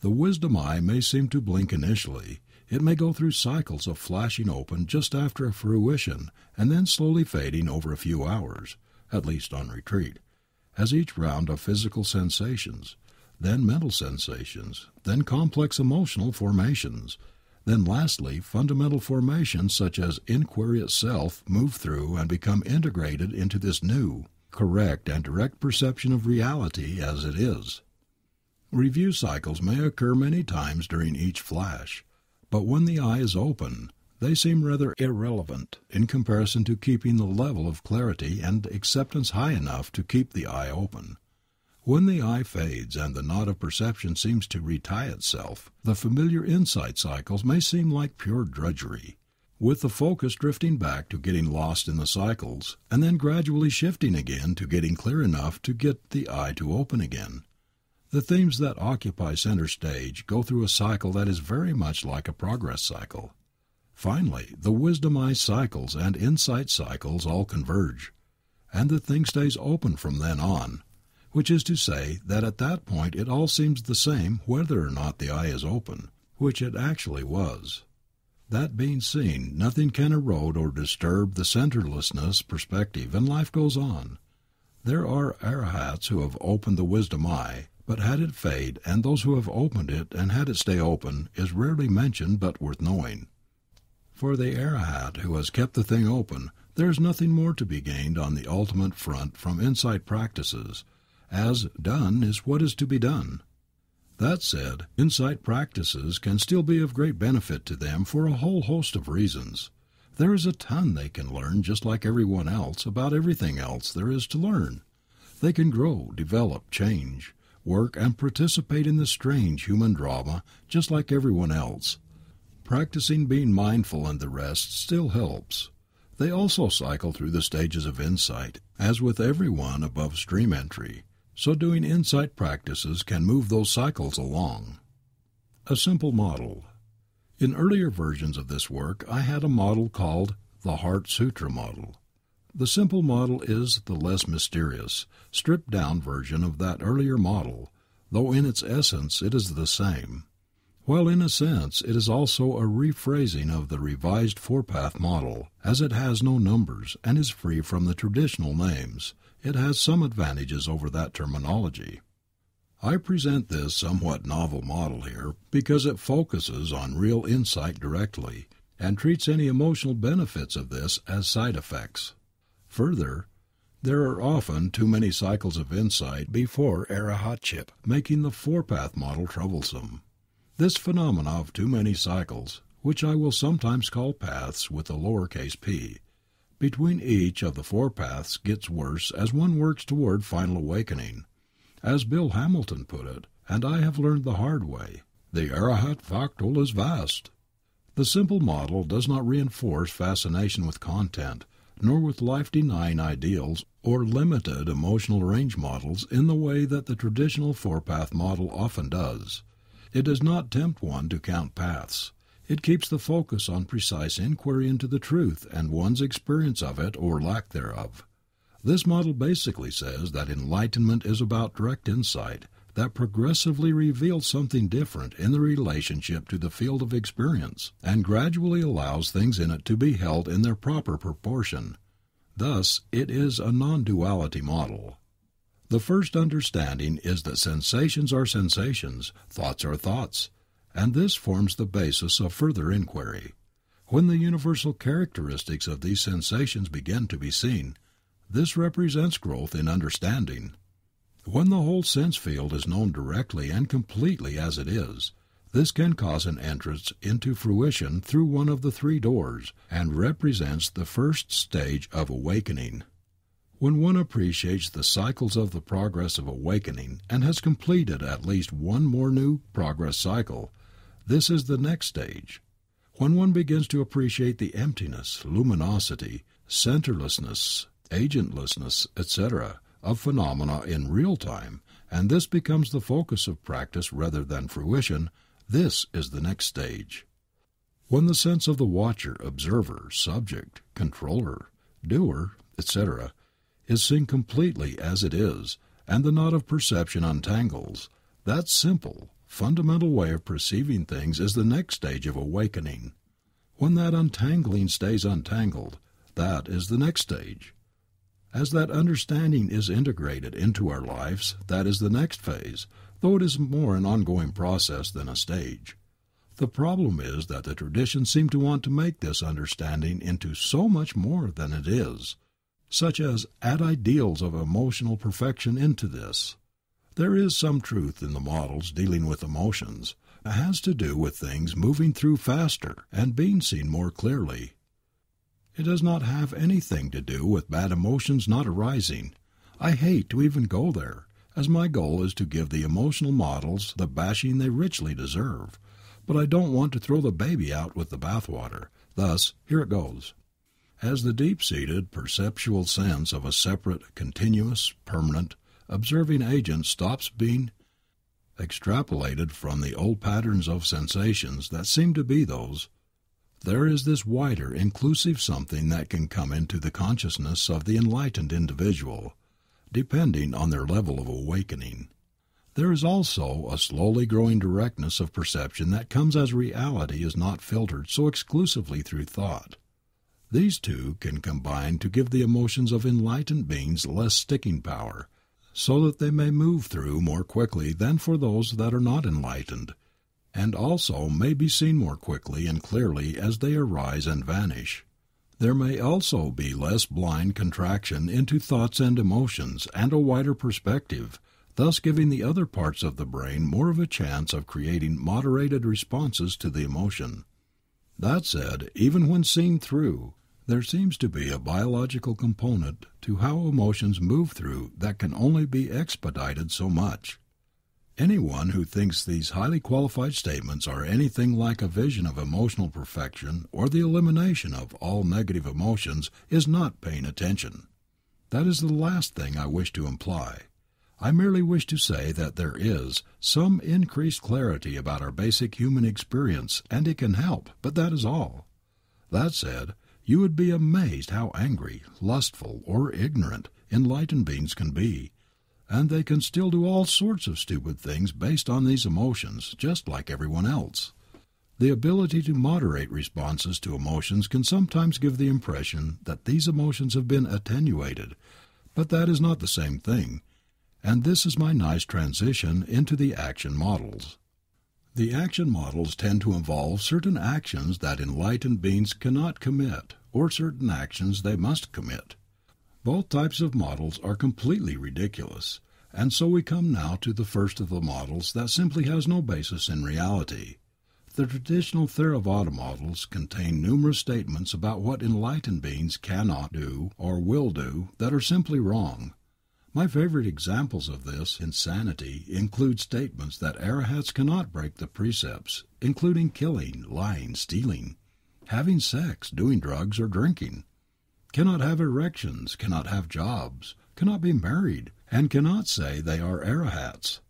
The wisdom eye may seem to blink initially, it may go through cycles of flashing open just after a fruition and then slowly fading over a few hours, at least on retreat, as each round of physical sensations, then mental sensations, then complex emotional formations, then lastly fundamental formations such as inquiry itself move through and become integrated into this new, correct and direct perception of reality as it is. Review cycles may occur many times during each flash, but when the eye is open they seem rather irrelevant in comparison to keeping the level of clarity and acceptance high enough to keep the eye open. When the eye fades and the knot of perception seems to retie itself, the familiar insight cycles may seem like pure drudgery with the focus drifting back to getting lost in the cycles and then gradually shifting again to getting clear enough to get the eye to open again. The themes that occupy center stage go through a cycle that is very much like a progress cycle. Finally, the wisdom eye cycles and insight cycles all converge, and the thing stays open from then on, which is to say that at that point it all seems the same whether or not the eye is open, which it actually was. That being seen, nothing can erode or disturb the centerlessness perspective and life goes on. There are arahats who have opened the wisdom eye, but had it fade and those who have opened it and had it stay open is rarely mentioned but worth knowing. For the arahat who has kept the thing open, there is nothing more to be gained on the ultimate front from insight practices, as done is what is to be done. That said, insight practices can still be of great benefit to them for a whole host of reasons. There is a ton they can learn just like everyone else about everything else there is to learn. They can grow, develop, change, work and participate in the strange human drama just like everyone else. Practicing being mindful and the rest still helps. They also cycle through the stages of insight, as with everyone above stream entry. So doing insight practices can move those cycles along. A simple model. In earlier versions of this work I had a model called the Heart Sutra model. The simple model is the less mysterious, stripped down version of that earlier model, though in its essence it is the same. While in a sense it is also a rephrasing of the revised four path model, as it has no numbers and is free from the traditional names, it has some advantages over that terminology. I present this somewhat novel model here because it focuses on real insight directly and treats any emotional benefits of this as side effects. Further, there are often too many cycles of insight before arahatship, making the four path model troublesome. This phenomena of too many cycles, which I will sometimes call paths with a lowercase p, between each of the four paths gets worse as one works toward final awakening. As Bill Hamilton put it, and I have learned the hard way, the Arahat fractal is vast. The simple model does not reinforce fascination with content, nor with life denying ideals or limited emotional range models in the way that the traditional four path model often does. It does not tempt one to count paths. It keeps the focus on precise inquiry into the truth and one's experience of it or lack thereof. This model basically says that enlightenment is about direct insight that progressively reveals something different in the relationship to the field of experience and gradually allows things in it to be held in their proper proportion. Thus it is a non-duality model. The first understanding is that sensations are sensations, thoughts are thoughts, and this forms the basis of further inquiry. When the universal characteristics of these sensations begin to be seen, this represents growth in understanding. When the whole sense field is known directly and completely as it is, this can cause an entrance into fruition through one of the three doors and represents the first stage of awakening. When one appreciates the cycles of the progress of awakening and has completed at least one more new progress cycle, this is the next stage. When one begins to appreciate the emptiness, luminosity, centerlessness, agentlessness, etc., of phenomena in real time, and this becomes the focus of practice rather than fruition, this is the next stage. When the sense of the watcher, observer, subject, controller, doer, etc., is seen completely as it is, and the knot of perception untangles, that simple, fundamental way of perceiving things is the next stage of awakening. When that untangling stays untangled, that is the next stage. As that understanding is integrated into our lives, that is the next phase, though it is more an ongoing process than a stage. The problem is that the traditions seem to want to make this understanding into so much more than it is, such as add ideals of emotional perfection into this. There is some truth in the models dealing with emotions. It has to do with things moving through faster and being seen more clearly. It does not have anything to do with bad emotions not arising. I hate to even go there, as my goal is to give the emotional models the bashing they richly deserve. But I don't want to throw the baby out with the bathwater. Thus, here it goes. As the deep seated perceptual sense of a separate, continuous, permanent, observing agent stops being extrapolated from the old patterns of sensations that seem to be those, there is this wider, inclusive something that can come into the consciousness of the enlightened individual, depending on their level of awakening. There is also a slowly growing directness of perception that comes as reality is not filtered so exclusively through thought. These two can combine to give the emotions of enlightened beings less sticking power, so that they may move through more quickly than for those that are not enlightened and also may be seen more quickly and clearly as they arise and vanish. There may also be less blind contraction into thoughts and emotions and a wider perspective, thus giving the other parts of the brain more of a chance of creating moderated responses to the emotion. That said, even when seen through, there seems to be a biological component to how emotions move through that can only be expedited so much. Anyone who thinks these highly qualified statements are anything like a vision of emotional perfection or the elimination of all negative emotions is not paying attention. That is the last thing I wish to imply. I merely wish to say that there is some increased clarity about our basic human experience and it can help, but that is all. That said, you would be amazed how angry, lustful, or ignorant enlightened beings can be and they can still do all sorts of stupid things based on these emotions, just like everyone else. The ability to moderate responses to emotions can sometimes give the impression that these emotions have been attenuated, but that is not the same thing, and this is my nice transition into the action models. The action models tend to involve certain actions that enlightened beings cannot commit, or certain actions they must commit. Both types of models are completely ridiculous, and so we come now to the first of the models that simply has no basis in reality. The traditional Theravada models contain numerous statements about what enlightened beings cannot do or will do that are simply wrong. My favorite examples of this insanity include statements that arahats cannot break the precepts, including killing, lying, stealing, having sex, doing drugs, or drinking cannot have erections, cannot have jobs, cannot be married, and cannot say they are arahats.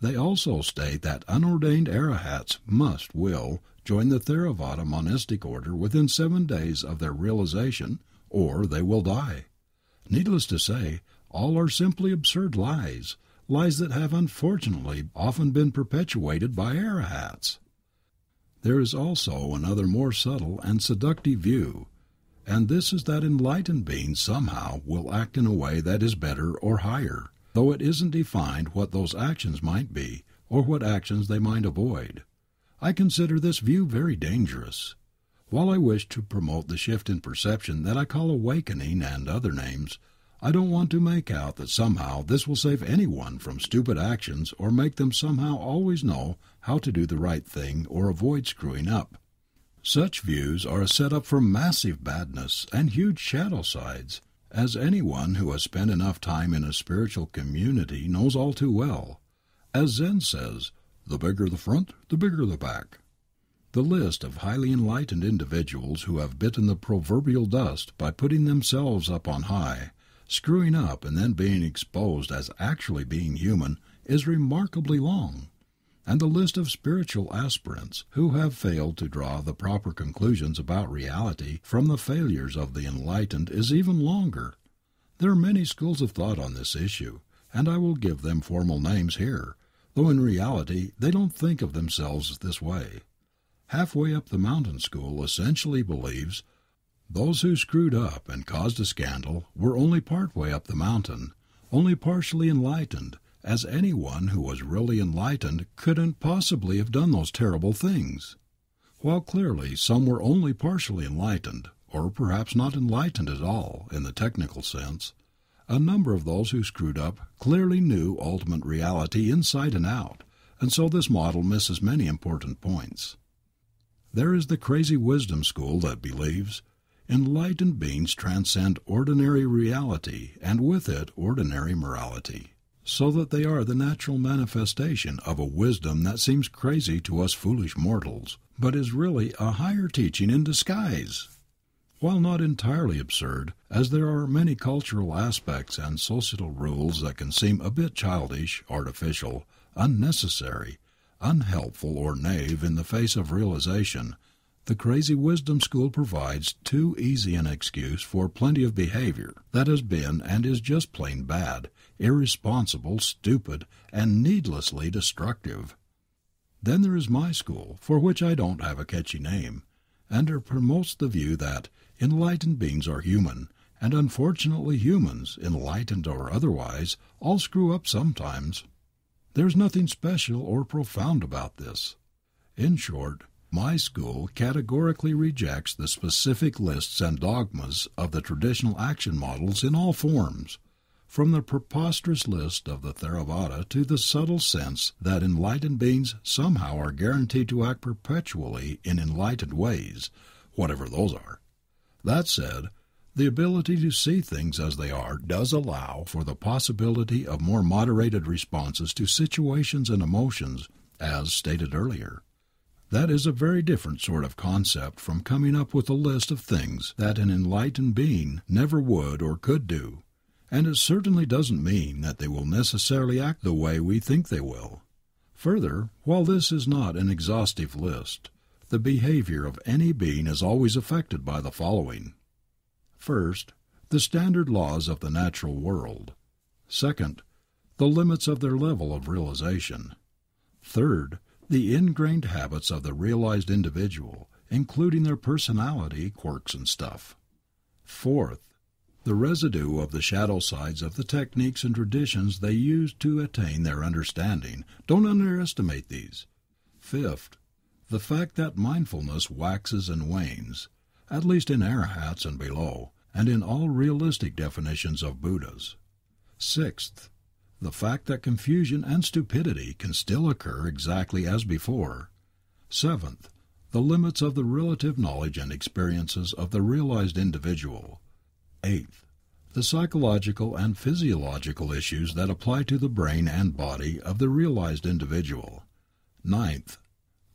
They also state that unordained arahats must, will, join the Theravada monastic order within seven days of their realization, or they will die. Needless to say, all are simply absurd lies, lies that have unfortunately often been perpetuated by arahats. There is also another more subtle and seductive view and this is that enlightened beings somehow will act in a way that is better or higher, though it isn't defined what those actions might be or what actions they might avoid. I consider this view very dangerous. While I wish to promote the shift in perception that I call awakening and other names, I don't want to make out that somehow this will save anyone from stupid actions or make them somehow always know how to do the right thing or avoid screwing up. Such views are a setup for massive badness and huge shadow sides, as anyone who has spent enough time in a spiritual community knows all too well. As Zen says, the bigger the front, the bigger the back. The list of highly enlightened individuals who have bitten the proverbial dust by putting themselves up on high, screwing up and then being exposed as actually being human is remarkably long and the list of spiritual aspirants who have failed to draw the proper conclusions about reality from the failures of the enlightened is even longer. There are many schools of thought on this issue, and I will give them formal names here, though in reality they don't think of themselves this way. Halfway up the mountain school essentially believes those who screwed up and caused a scandal were only part way up the mountain, only partially enlightened, as anyone who was really enlightened couldn't possibly have done those terrible things. While clearly some were only partially enlightened, or perhaps not enlightened at all in the technical sense, a number of those who screwed up clearly knew ultimate reality inside and out, and so this model misses many important points. There is the crazy wisdom school that believes enlightened beings transcend ordinary reality and with it ordinary morality so that they are the natural manifestation of a wisdom that seems crazy to us foolish mortals, but is really a higher teaching in disguise. While not entirely absurd, as there are many cultural aspects and societal rules that can seem a bit childish, artificial, unnecessary, unhelpful, or naive in the face of realization, The crazy wisdom school provides too easy an excuse for plenty of behavior that has been and is just plain bad, irresponsible, stupid, and needlessly destructive. Then there is my school, for which I don't have a catchy name, and it promotes the view that enlightened beings are human, and unfortunately humans, enlightened or otherwise, all screw up sometimes. There's nothing special or profound about this. In short, my school categorically rejects the specific lists and dogmas of the traditional action models in all forms, from the preposterous list of the Theravada to the subtle sense that enlightened beings somehow are guaranteed to act perpetually in enlightened ways, whatever those are. That said, the ability to see things as they are does allow for the possibility of more moderated responses to situations and emotions, as stated earlier. That is a very different sort of concept from coming up with a list of things that an enlightened being never would or could do, and it certainly doesn't mean that they will necessarily act the way we think they will. Further, while this is not an exhaustive list, the behavior of any being is always affected by the following. First, the standard laws of the natural world. Second, the limits of their level of realization. Third, the ingrained habits of the realized individual, including their personality, quirks, and stuff. Fourth, the residue of the shadow sides of the techniques and traditions they use to attain their understanding. Don't underestimate these. Fifth, the fact that mindfulness waxes and wanes, at least in arahats and below, and in all realistic definitions of Buddhas. Sixth, the fact that confusion and stupidity can still occur exactly as before. Seventh, the limits of the relative knowledge and experiences of the realized individual. Eighth, the psychological and physiological issues that apply to the brain and body of the realized individual. Ninth,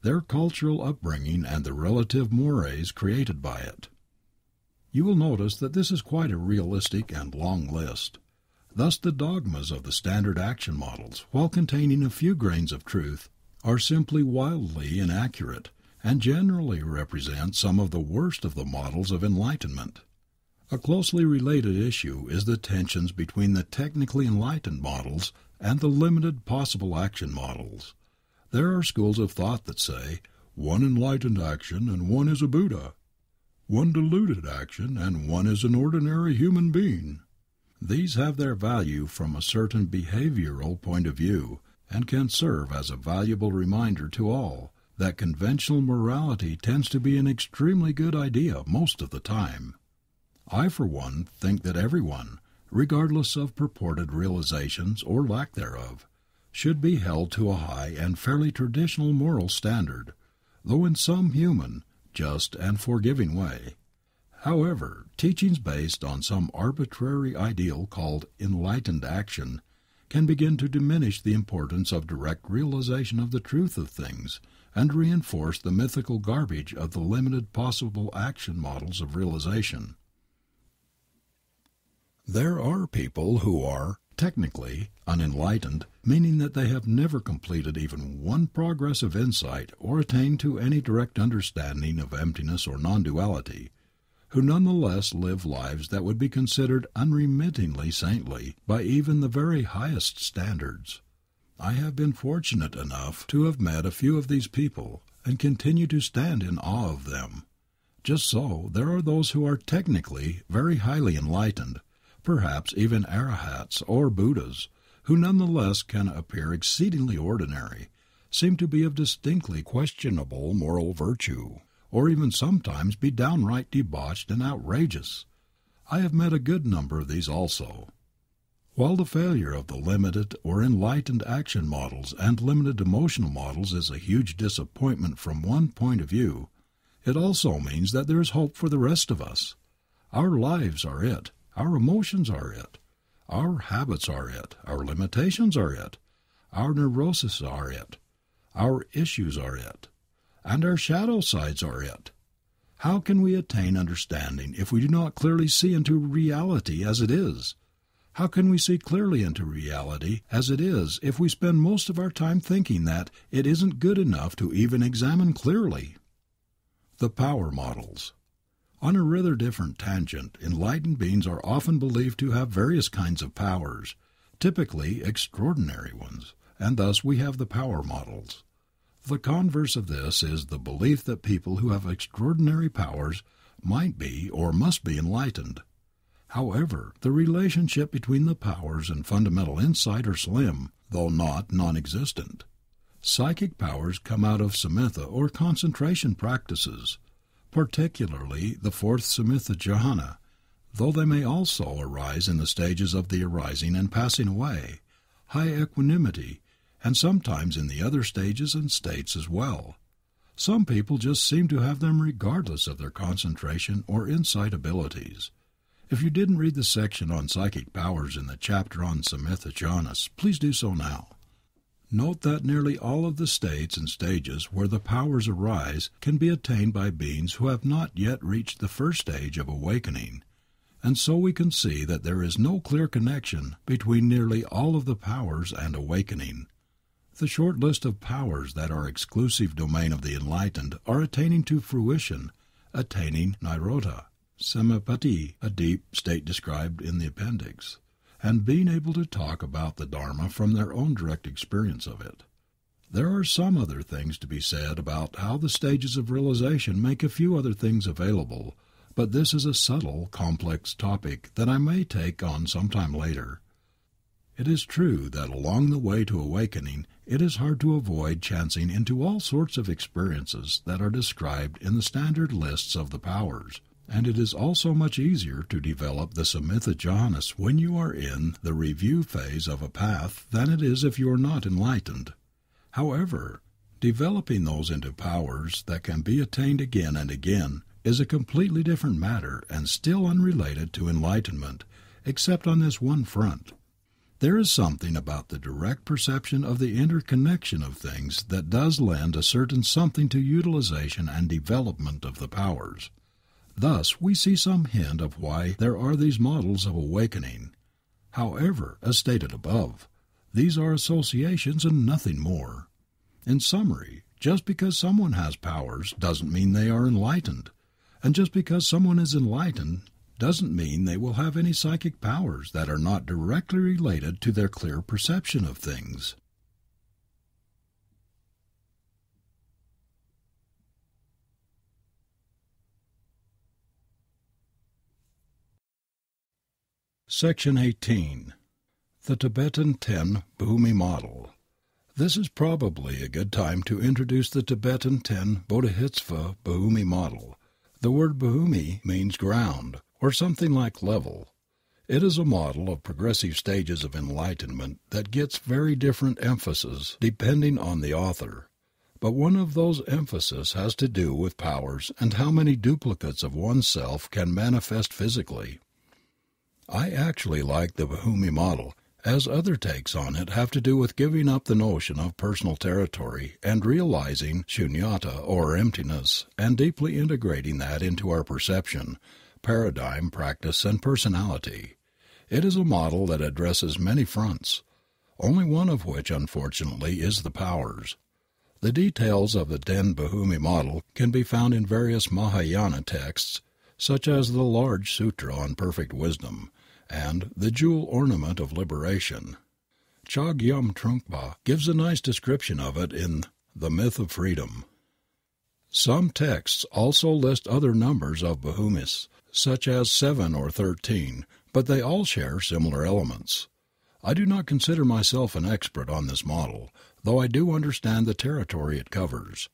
their cultural upbringing and the relative mores created by it. You will notice that this is quite a realistic and long list. Thus the dogmas of the standard action models, while containing a few grains of truth, are simply wildly inaccurate and generally represent some of the worst of the models of enlightenment. A closely related issue is the tensions between the technically enlightened models and the limited possible action models. There are schools of thought that say, one enlightened action and one is a Buddha, one deluded action and one is an ordinary human being. These have their value from a certain behavioral point of view and can serve as a valuable reminder to all that conventional morality tends to be an extremely good idea most of the time. I, for one, think that everyone, regardless of purported realizations or lack thereof, should be held to a high and fairly traditional moral standard, though in some human, just, and forgiving way. However, teachings based on some arbitrary ideal called enlightened action can begin to diminish the importance of direct realization of the truth of things and reinforce the mythical garbage of the limited possible action models of realization. There are people who are, technically, unenlightened, meaning that they have never completed even one progressive insight or attained to any direct understanding of emptiness or non duality who nonetheless live lives that would be considered unremittingly saintly by even the very highest standards. I have been fortunate enough to have met a few of these people and continue to stand in awe of them. Just so, there are those who are technically very highly enlightened, perhaps even arahats or Buddhas, who nonetheless can appear exceedingly ordinary, seem to be of distinctly questionable moral virtue, or even sometimes be downright debauched and outrageous. I have met a good number of these also. While the failure of the limited or enlightened action models and limited emotional models is a huge disappointment from one point of view, it also means that there is hope for the rest of us. Our lives are it, our emotions are it, our habits are it, our limitations are it, our neuroses are it, our issues are it and our shadow sides are it. How can we attain understanding if we do not clearly see into reality as it is? How can we see clearly into reality as it is if we spend most of our time thinking that it isn't good enough to even examine clearly? The Power Models. On a rather different tangent, enlightened beings are often believed to have various kinds of powers, typically extraordinary ones, and thus we have the power models. The converse of this is the belief that people who have extraordinary powers might be or must be enlightened. However, the relationship between the powers and fundamental insight are slim, though not non existent. Psychic powers come out of samatha or concentration practices, particularly the fourth samatha jhana, though they may also arise in the stages of the arising and passing away, high equanimity, and sometimes in the other stages and states as well. Some people just seem to have them regardless of their concentration or insight abilities. If you didn't read the section on psychic powers in the chapter on jhanas, please do so now. Note that nearly all of the states and stages where the powers arise can be attained by beings who have not yet reached the first stage of awakening, and so we can see that there is no clear connection between nearly all of the powers and awakening. The short list of powers that are exclusive domain of the enlightened are attaining to fruition, attaining Nirodha, Samapatti, a deep state described in the appendix and being able to talk about the Dharma from their own direct experience of it. There are some other things to be said about how the stages of realization make a few other things available, but this is a subtle, complex topic that I may take on sometime later. It is true that along the way to awakening it is hard to avoid chancing into all sorts of experiences that are described in the standard lists of the powers, and it is also much easier to develop the samatha jhanas when you are in the review phase of a path than it is if you are not enlightened. However, developing those into powers that can be attained again and again is a completely different matter and still unrelated to enlightenment, except on this one front. There is something about the direct perception of the interconnection of things that does lend a certain something to utilization and development of the powers. Thus we see some hint of why there are these models of awakening. However, as stated above, these are associations and nothing more. In summary, just because someone has powers doesn't mean they are enlightened, and just because someone is enlightened doesn't mean they will have any psychic powers that are not directly related to their clear perception of things. Section 18. The Tibetan Ten Bhumi Model. This is probably a good time to introduce the Tibetan Ten Bodhisattva Bhumi Model. The word Bhumi means ground, or something like level. It is a model of progressive stages of enlightenment that gets very different emphasis depending on the author. But one of those emphases has to do with powers and how many duplicates of oneself can manifest physically. I actually like the Bhumi model, as other takes on it have to do with giving up the notion of personal territory and realizing shunyata or emptiness and deeply integrating that into our perception, paradigm, practice, and personality. It is a model that addresses many fronts, only one of which unfortunately is the powers. The details of the Ten Bhumi model can be found in various Mahayana texts, such as the large Sutra on Perfect Wisdom and The Jewel Ornament of Liberation. Chogyam Trungpa gives a nice description of it in The Myth of Freedom. Some texts also list other numbers of Bhumis, such as seven or thirteen, but they all share similar elements. I do not consider myself an expert on this model, though I do understand the territory it covers.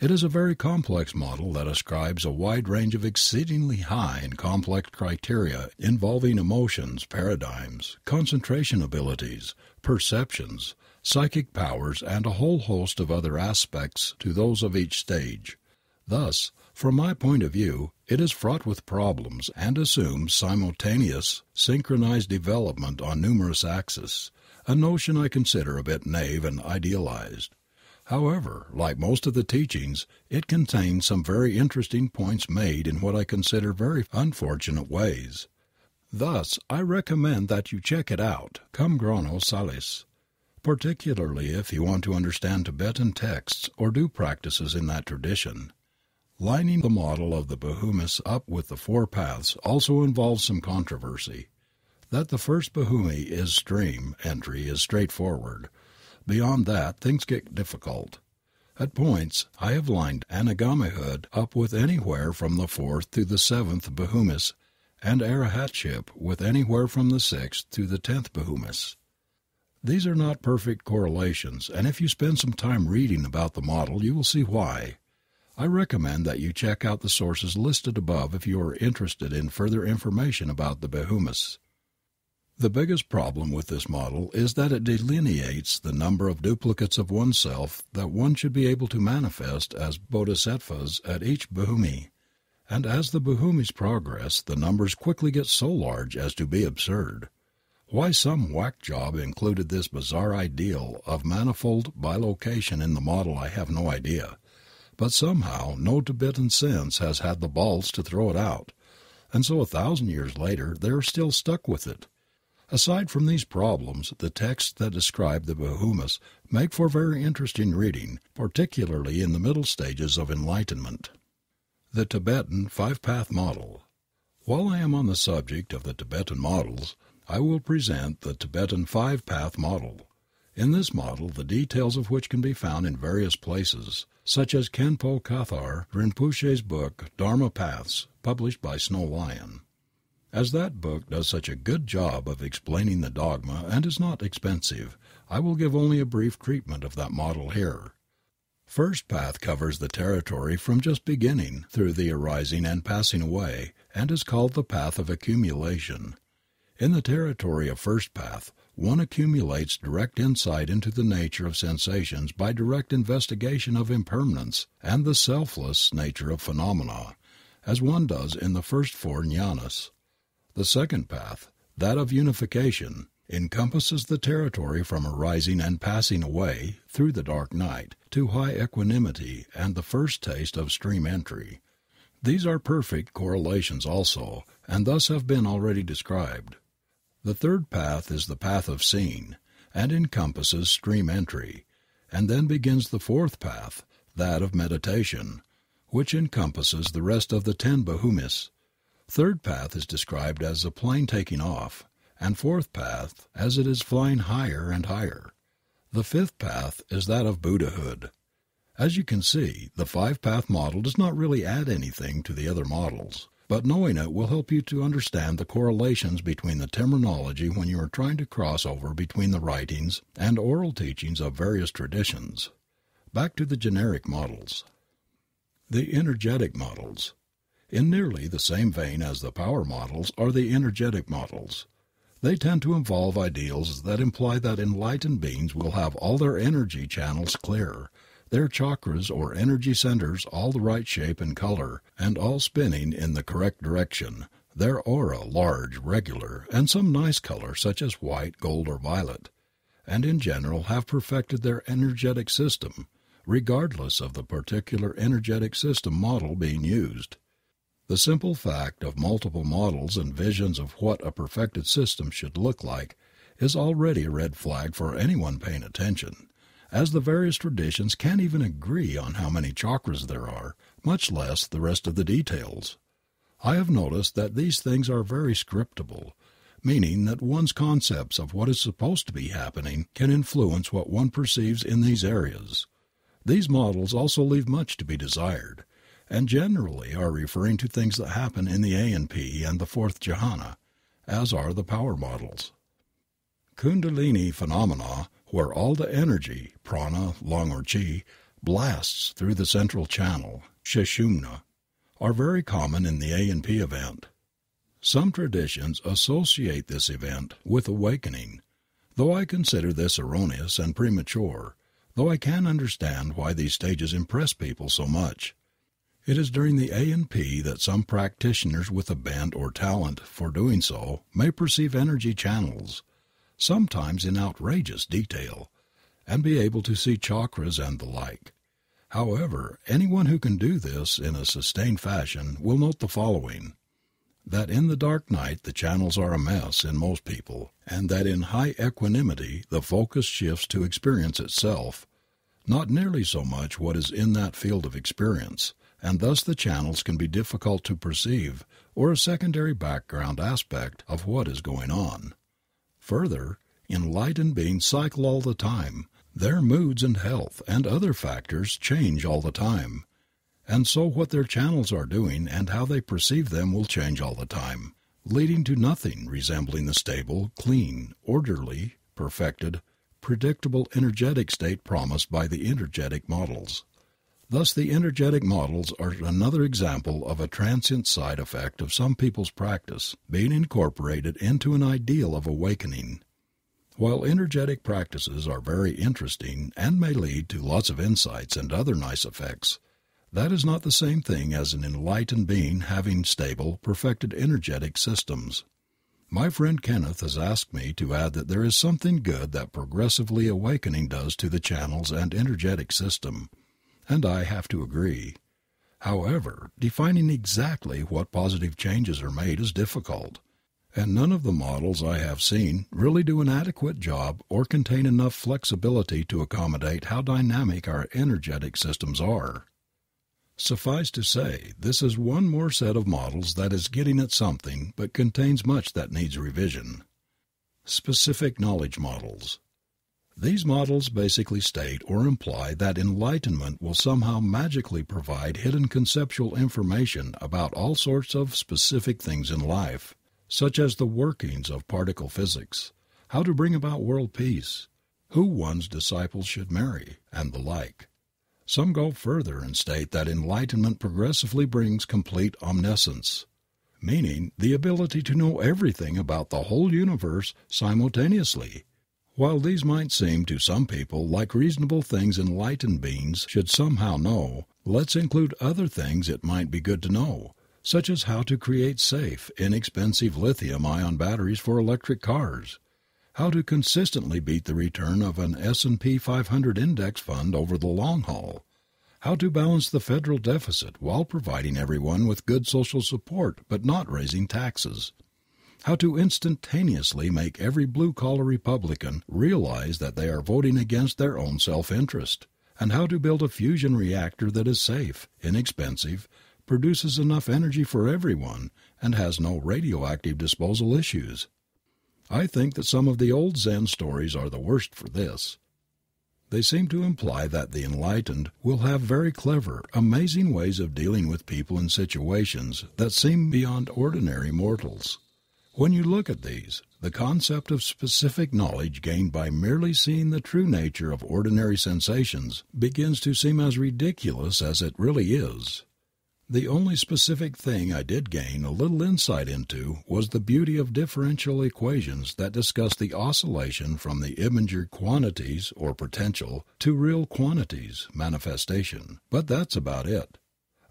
It is a very complex model that ascribes a wide range of exceedingly high and complex criteria involving emotions, paradigms, concentration abilities, perceptions, psychic powers, and a whole host of other aspects to those of each stage. Thus, from my point of view, it is fraught with problems and assumes simultaneous, synchronized development on numerous axes, a notion I consider a bit naive and idealized. However, like most of the teachings, it contains some very interesting points made in what I consider very unfortunate ways. Thus, I recommend that you check it out, cum grano salis, particularly if you want to understand Tibetan texts or do practices in that tradition. Lining the model of the Bhumis up with the four paths also involves some controversy. That the first Bhumi is stream entry is straightforward. Beyond that things get difficult. At points I have lined Anagamihood up with anywhere from the fourth to the seventh Bhumis and Arahatship with anywhere from the sixth to the tenth Bhumis. These are not perfect correlations and if you spend some time reading about the model you will see why. I recommend that you check out the sources listed above if you are interested in further information about the Bhumis. The biggest problem with this model is that it delineates the number of duplicates of oneself that one should be able to manifest as bodhisattvas at each bhumi, and as the bhumis progress the numbers quickly get so large as to be absurd. Why some whack job included this bizarre ideal of manifold bilocation in the model I have no idea, but somehow no Tibetan sense has had the balls to throw it out, and so a thousand years later they are still stuck with it. Aside from these problems, the texts that describe the Bhumis make for very interesting reading, particularly in the middle stages of enlightenment. The Tibetan Five Path Model. While I am on the subject of the Tibetan models, I will present the Tibetan Five Path Model. In this model the details of which can be found in various places, such as Khenpo Karthar Rinpoche's book Dharma Paths, published by Snow Lion. As that book does such a good job of explaining the dogma and is not expensive, I will give only a brief treatment of that model here. First path covers the territory from just beginning through the arising and passing away and is called the path of accumulation. In the territory of first path one accumulates direct insight into the nature of sensations by direct investigation of impermanence and the selfless nature of phenomena, as one does in the first four jnanas. The second path, that of unification, encompasses the territory from arising and passing away, through the dark night, to high equanimity and the first taste of stream entry. These are perfect correlations also, and thus have been already described. The third path is the path of seeing, and encompasses stream entry, and then begins the fourth path, that of meditation, which encompasses the rest of the ten Bhumis. Third path is described as a plane taking off, and fourth path as it is flying higher and higher. The fifth path is that of Buddhahood. As you can see, the five path model does not really add anything to the other models, but knowing it will help you to understand the correlations between the terminology when you are trying to cross over between the writings and oral teachings of various traditions. Back to the generic models. The energetic models. In nearly the same vein as the power models are the energetic models. They tend to involve ideals that imply that enlightened beings will have all their energy channels clear, their chakras or energy centers all the right shape and color, and all spinning in the correct direction, their aura large, regular, and some nice color such as white, gold, or violet, and in general have perfected their energetic system, regardless of the particular energetic system model being used. The simple fact of multiple models and visions of what a perfected system should look like is already a red flag for anyone paying attention, as the various traditions can't even agree on how many chakras there are, much less the rest of the details. I have noticed that these things are very scriptable, meaning that one's concepts of what is supposed to be happening can influence what one perceives in these areas. These models also leave much to be desired and generally are referring to things that happen in the A and P and the fourth jhana, as are the power models. Kundalini phenomena, where all the energy, prana, lung or chi, blasts through the central channel, sushumna, are very common in the A and P event. Some traditions associate this event with awakening, though I consider this erroneous and premature, though I can understand why these stages impress people so much. It is during the A and P that some practitioners with a bent or talent for doing so may perceive energy channels, sometimes in outrageous detail, and be able to see chakras and the like. However, anyone who can do this in a sustained fashion will note the following that in the dark night the channels are a mess in most people, and that in high equanimity the focus shifts to experience itself, not nearly so much what is in that field of experience, and thus the channels can be difficult to perceive or a secondary background aspect of what is going on. Further, enlightened beings cycle all the time. Their moods and health and other factors change all the time. And so what their channels are doing and how they perceive them will change all the time, leading to nothing resembling the stable, clean, orderly, perfected, predictable energetic state promised by the energetic models. Thus the energetic models are another example of a transient side effect of some people's practice being incorporated into an ideal of awakening. While energetic practices are very interesting and may lead to lots of insights and other nice effects, that is not the same thing as an enlightened being having stable, perfected energetic systems. My friend Kenneth has asked me to add that there is something good that progressively awakening does to the channels and energetic system, and I have to agree. However, defining exactly what positive changes are made is difficult, and none of the models I have seen really do an adequate job or contain enough flexibility to accommodate how dynamic our energetic systems are. Suffice to say, this is one more set of models that is getting at something but contains much that needs revision. Specific knowledge models. These models basically state or imply that enlightenment will somehow magically provide hidden conceptual information about all sorts of specific things in life, such as the workings of particle physics, how to bring about world peace, who one's disciples should marry, and the like. Some go further and state that enlightenment progressively brings complete omniscience, meaning the ability to know everything about the whole universe simultaneously. While these might seem to some people like reasonable things enlightened beings should somehow know, let's include other things it might be good to know, such as how to create safe, inexpensive lithium ion batteries for electric cars, how to consistently beat the return of an S&P 500 index fund over the long haul, how to balance the federal deficit while providing everyone with good social support but not raising taxes, how to instantaneously make every blue collar Republican realize that they are voting against their own self interest, and how to build a fusion reactor that is safe, inexpensive, produces enough energy for everyone, and has no radioactive disposal issues. I think that some of the old Zen stories are the worst for this. They seem to imply that the enlightened will have very clever, amazing ways of dealing with people in situations that seem beyond ordinary mortals. When you look at these, the concept of specific knowledge gained by merely seeing the true nature of ordinary sensations begins to seem as ridiculous as it really is. The only specific thing I did gain a little insight into was the beauty of differential equations that discuss the oscillation from the imagined quantities or potential to real quantities manifestation, but that's about it.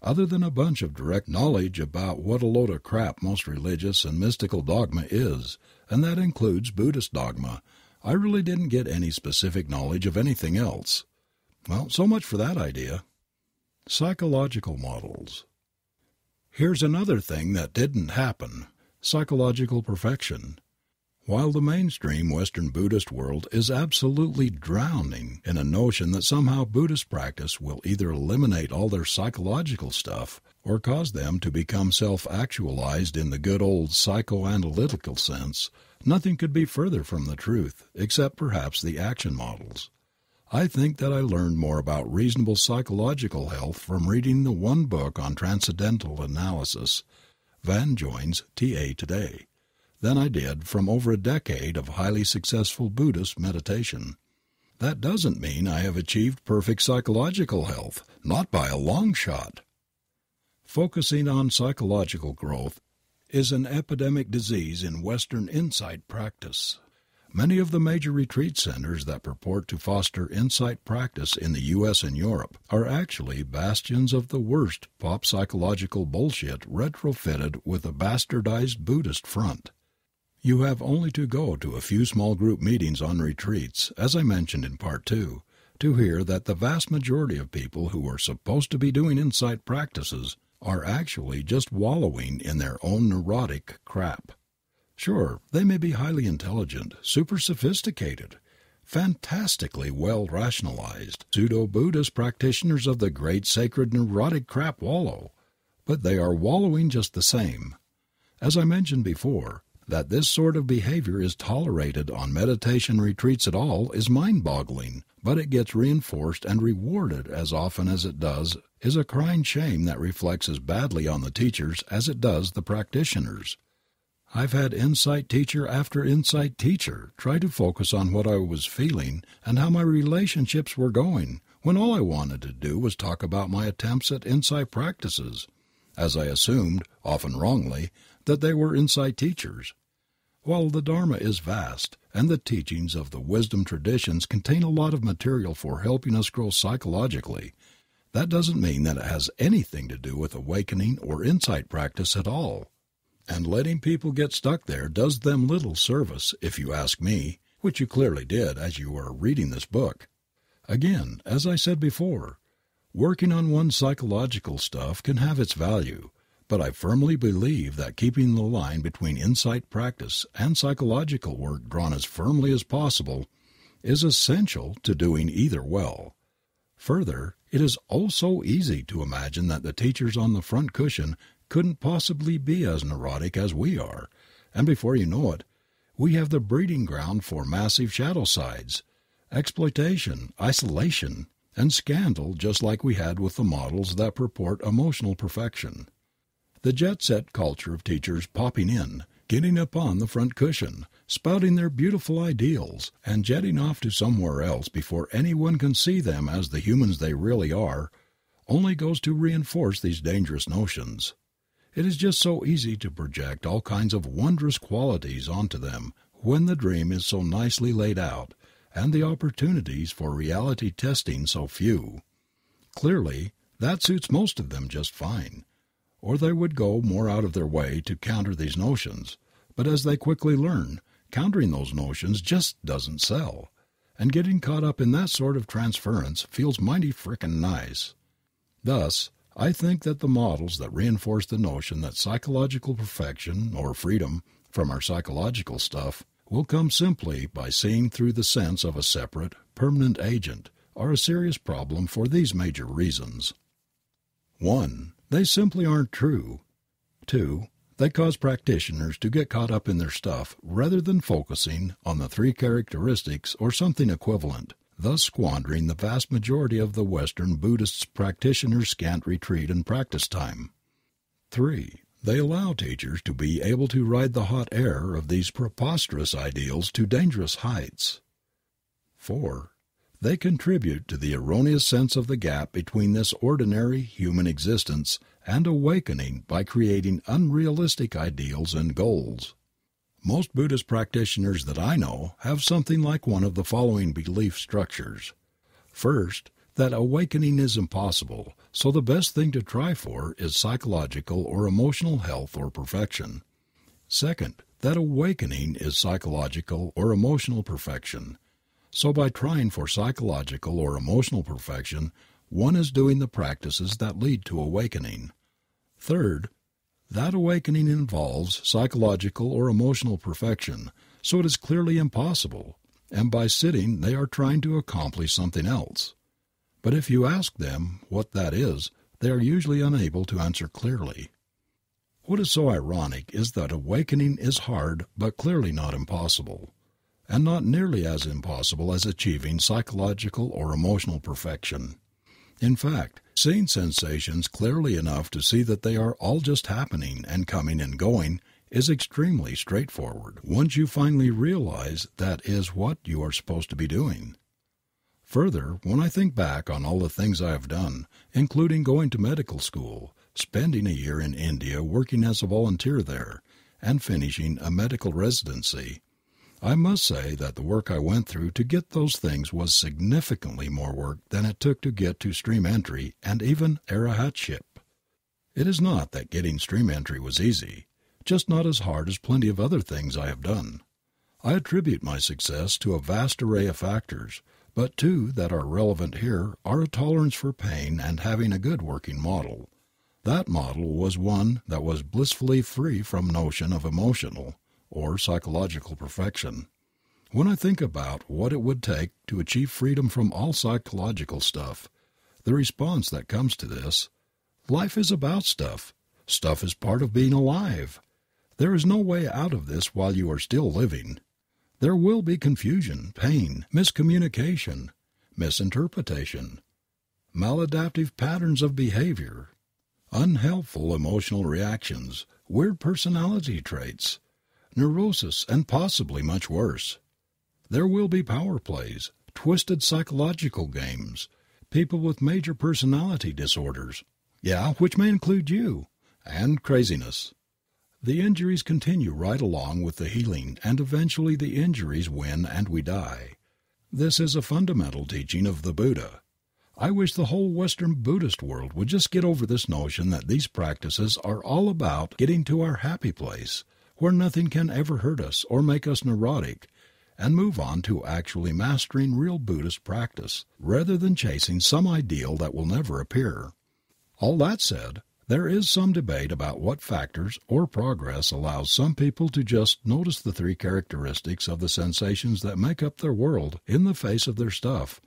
Other than a bunch of direct knowledge about what a load of crap most religious and mystical dogma is, and that includes Buddhist dogma, I really didn't get any specific knowledge of anything else. Well, so much for that idea. Psychological models. Here's another thing that didn't happen psychological perfection. While the mainstream Western Buddhist world is absolutely drowning in a notion that somehow Buddhist practice will either eliminate all their psychological stuff or cause them to become self actualized in the good old psychoanalytical sense, nothing could be further from the truth, except perhaps the action models. I think that I learned more about reasonable psychological health from reading the one book on transcendental analysis, Vann Joines' TA Today, than I did from over a decade of highly successful Buddhist meditation. That doesn't mean I have achieved perfect psychological health, not by a long shot. Focusing on psychological growth is an epidemic disease in Western insight practice. Many of the major retreat centers that purport to foster insight practice in the U.S. and Europe are actually bastions of the worst pop psychological bullshit retrofitted with a bastardized Buddhist front. You have only to go to a few small group meetings on retreats, as I mentioned in Part 2, to hear that the vast majority of people who are supposed to be doing insight practices are actually just wallowing in their own neurotic crap. Sure, they may be highly intelligent, super sophisticated, fantastically well rationalized, pseudo Buddhist practitioners of the great sacred neurotic crap wallow, but they are wallowing just the same. As I mentioned before, that this sort of behavior is tolerated on meditation retreats at all is mind boggling, but it gets reinforced and rewarded as often as it does is a crying shame that reflects as badly on the teachers as it does the practitioners. I've had insight teacher after insight teacher try to focus on what I was feeling and how my relationships were going when all I wanted to do was talk about my attempts at insight practices, as I assumed, often wrongly, that they were insight teachers. While the Dharma is vast, and the teachings of the wisdom traditions contain a lot of material for helping us grow psychologically, that doesn't mean that it has anything to do with awakening or insight practice at all. And letting people get stuck there does them little service, if you ask me, which you clearly did as you were reading this book. Again, as I said before, working on one's psychological stuff can have its value, but I firmly believe that keeping the line between insight practice and psychological work drawn as firmly as possible is essential to doing either well. Further, it is oh so easy to imagine that the teachers on the front cushion couldn't possibly be as neurotic as we are, and before you know it, we have the breeding ground for massive shadow sides, exploitation, isolation, and scandal just like we had with the models that purport emotional perfection. The jet set culture of teachers popping in, getting upon the front cushion, spouting their beautiful ideals, and jetting off to somewhere else before anyone can see them as the humans they really are, only goes to reinforce these dangerous notions. It is just so easy to project all kinds of wondrous qualities onto them when the dream is so nicely laid out and the opportunities for reality testing so few. Clearly, that suits most of them just fine, or they would go more out of their way to counter these notions, but as they quickly learn, countering those notions just doesn't sell, and getting caught up in that sort of transference feels mighty frickin' nice. Thus, I think that the models that reinforce the notion that psychological perfection or freedom from our psychological stuff will come simply by seeing through the sense of a separate, permanent agent are a serious problem for these major reasons. 1. They simply aren't true. 2. They cause practitioners to get caught up in their stuff rather than focusing on the three characteristics or something equivalent thus squandering the vast majority of the Western Buddhist practitioners' scant retreat and practice time. 3. They allow teachers to be able to ride the hot air of these preposterous ideals to dangerous heights. 4. They contribute to the erroneous sense of the gap between this ordinary human existence and awakening by creating unrealistic ideals and goals. Most Buddhist practitioners that I know have something like one of the following belief structures. First, that awakening is impossible, so the best thing to try for is psychological or emotional health or perfection. Second, that awakening is psychological or emotional perfection. So by trying for psychological or emotional perfection, one is doing the practices that lead to awakening. Third, that awakening involves psychological or emotional perfection, so it is clearly impossible, and by sitting they are trying to accomplish something else. But if you ask them what that is, they are usually unable to answer clearly. What is so ironic is that awakening is hard but clearly not impossible, and not nearly as impossible as achieving psychological or emotional perfection. In fact, seeing sensations clearly enough to see that they are all just happening and coming and going is extremely straightforward once you finally realize that is what you are supposed to be doing. Further, when I think back on all the things I have done, including going to medical school, spending a year in India working as a volunteer there, and finishing a medical residency, I must say that the work I went through to get those things was significantly more work than it took to get to stream entry and even arahatship. It is not that getting stream entry was easy, just not as hard as plenty of other things I have done. I attribute my success to a vast array of factors, but two that are relevant here are a tolerance for pain and having a good working model. That model was one that was blissfully free from notion of emotional, or psychological perfection. When I think about what it would take to achieve freedom from all psychological stuff, the response that comes to this, life is about stuff. Stuff is part of being alive. There is no way out of this while you are still living. There will be confusion, pain, miscommunication, misinterpretation, maladaptive patterns of behavior, unhelpful emotional reactions, weird personality traits, neurosis, and possibly much worse. There will be power plays, twisted psychological games, people with major personality disorders, yeah, which may include you, and craziness. The injuries continue right along with the healing and eventually the injuries win and we die. This is a fundamental teaching of the Buddha. I wish the whole Western Buddhist world would just get over this notion that these practices are all about getting to our happy place, where nothing can ever hurt us or make us neurotic, and move on to actually mastering real Buddhist practice, rather than chasing some ideal that will never appear. All that said, there is some debate about what factors or progress allows some people to just notice the three characteristics of the sensations that make up their world in the face of their stuff,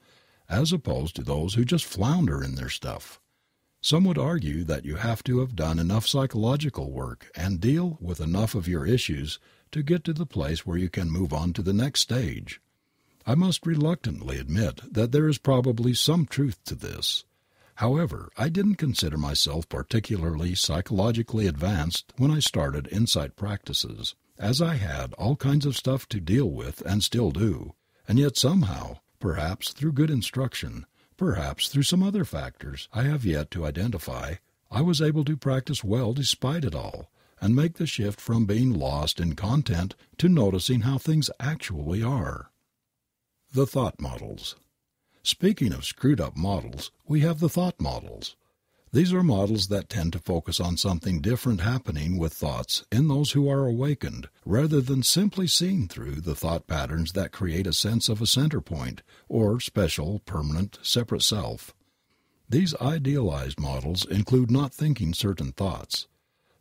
as opposed to those who just flounder in their stuff. Some would argue that you have to have done enough psychological work and deal with enough of your issues to get to the place where you can move on to the next stage. I must reluctantly admit that there is probably some truth to this. However, I didn't consider myself particularly psychologically advanced when I started insight practices, as I had all kinds of stuff to deal with and still do, and yet somehow, perhaps through good instruction, perhaps through some other factors I have yet to identify, I was able to practice well despite it all, and make the shift from being lost in content to noticing how things actually are. The Thought Models. Speaking of screwed up models, we have the thought models. These are models that tend to focus on something different happening with thoughts in those who are awakened, rather than simply seeing through the thought patterns that create a sense of a center point, or special, permanent, separate self. These idealized models include not thinking certain thoughts,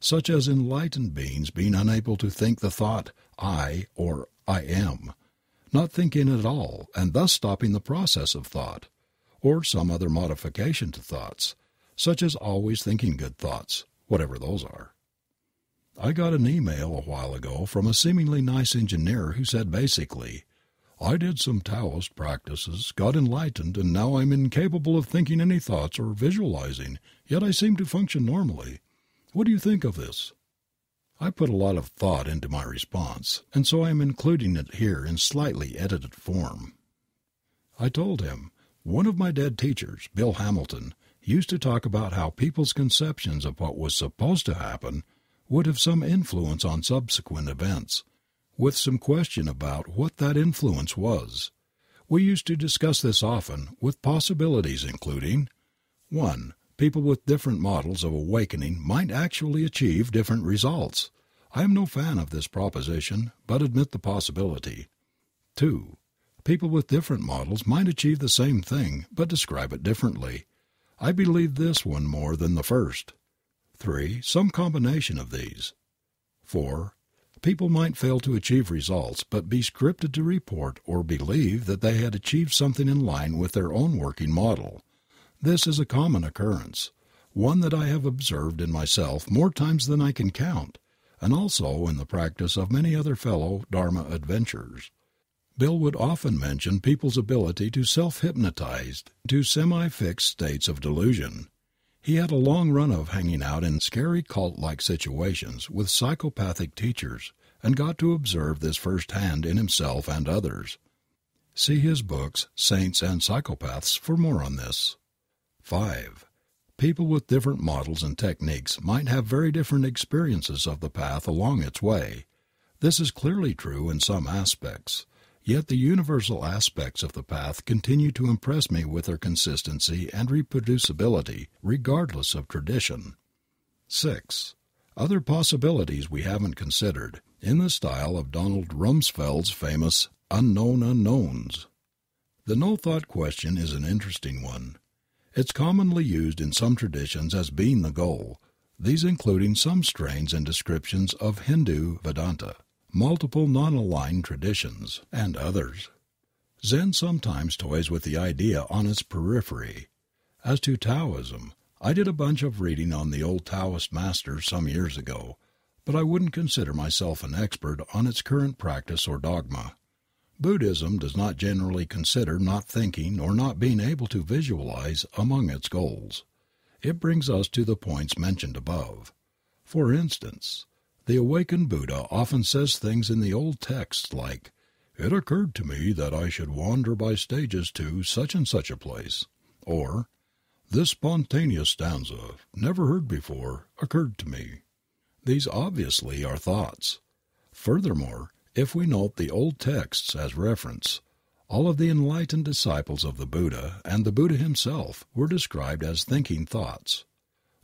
such as enlightened beings being unable to think the thought I or I am not thinking at all and thus stopping the process of thought, or some other modification to thoughts, such as always thinking good thoughts, whatever those are. I got an email a while ago from a seemingly nice engineer who said basically, I did some Taoist practices, got enlightened, and now I'm incapable of thinking any thoughts or visualizing, yet I seem to function normally. What do you think of this? I put a lot of thought into my response, and so I am including it here in slightly edited form. I told him, one of my dead teachers, Bill Hamilton, used to talk about how people's conceptions of what was supposed to happen would have some influence on subsequent events, with some question about what that influence was. We used to discuss this often, with possibilities including 1 people with different models of awakening might actually achieve different results. I am no fan of this proposition, but admit the possibility. 2. People with different models might achieve the same thing, but describe it differently. I believe this one more than the first. 3. Some combination of these. 4. People might fail to achieve results, but be scripted to report or believe that they had achieved something in line with their own working model. This is a common occurrence, one that I have observed in myself more times than I can count, and also in the practice of many other fellow Dharma adventurers. Bill would often mention people's ability to self hypnotize to semi fixed states of delusion. He had a long run of hanging out in scary cult like situations with psychopathic teachers and got to observe this firsthand in himself and others. See his books, Saints and Psychopaths, for more on this. 5. People with different models and techniques might have very different experiences of the path along its way. This is clearly true in some aspects, yet the universal aspects of the path continue to impress me with their consistency and reproducibility regardless of tradition. 6. Other possibilities we haven't considered, in the style of Donald Rumsfeld's famous unknown unknowns. The no thought question is an interesting one. It's commonly used in some traditions as being the goal, these including some strains and descriptions of Hindu Vedanta. Multiple non aligned traditions, and others. Zen sometimes toys with the idea on its periphery. As to Taoism, I did a bunch of reading on the old Taoist masters some years ago, but I wouldn't consider myself an expert on its current practice or dogma. Buddhism does not generally consider not thinking or not being able to visualize among its goals. It brings us to the points mentioned above. For instance, the awakened Buddha often says things in the old texts like, "It occurred to me that I should wander by stages to such and such a place," or, "This spontaneous stanza, never heard before, occurred to me." These obviously are thoughts. Furthermore, if we note the old texts as reference, all of the enlightened disciples of the Buddha and the Buddha himself were described as thinking thoughts.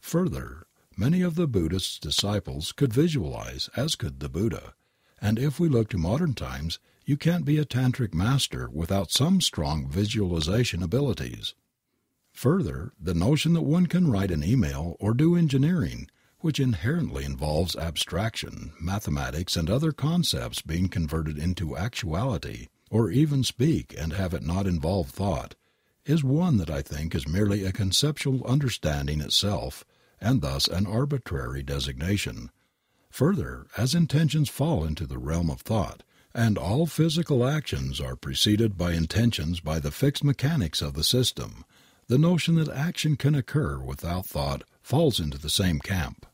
Further, many of the Buddhist's disciples could visualize, as could the Buddha, and if we look to modern times you can't be a tantric master without some strong visualization abilities. Further, the notion that one can write an email or do engineering which inherently involves abstraction, mathematics and other concepts being converted into actuality, or even speak and have it not involve thought, is one that I think is merely a conceptual understanding itself and thus an arbitrary designation. Further, as intentions fall into the realm of thought, and all physical actions are preceded by intentions by the fixed mechanics of the system, the notion that action can occur without thought falls into the same camp.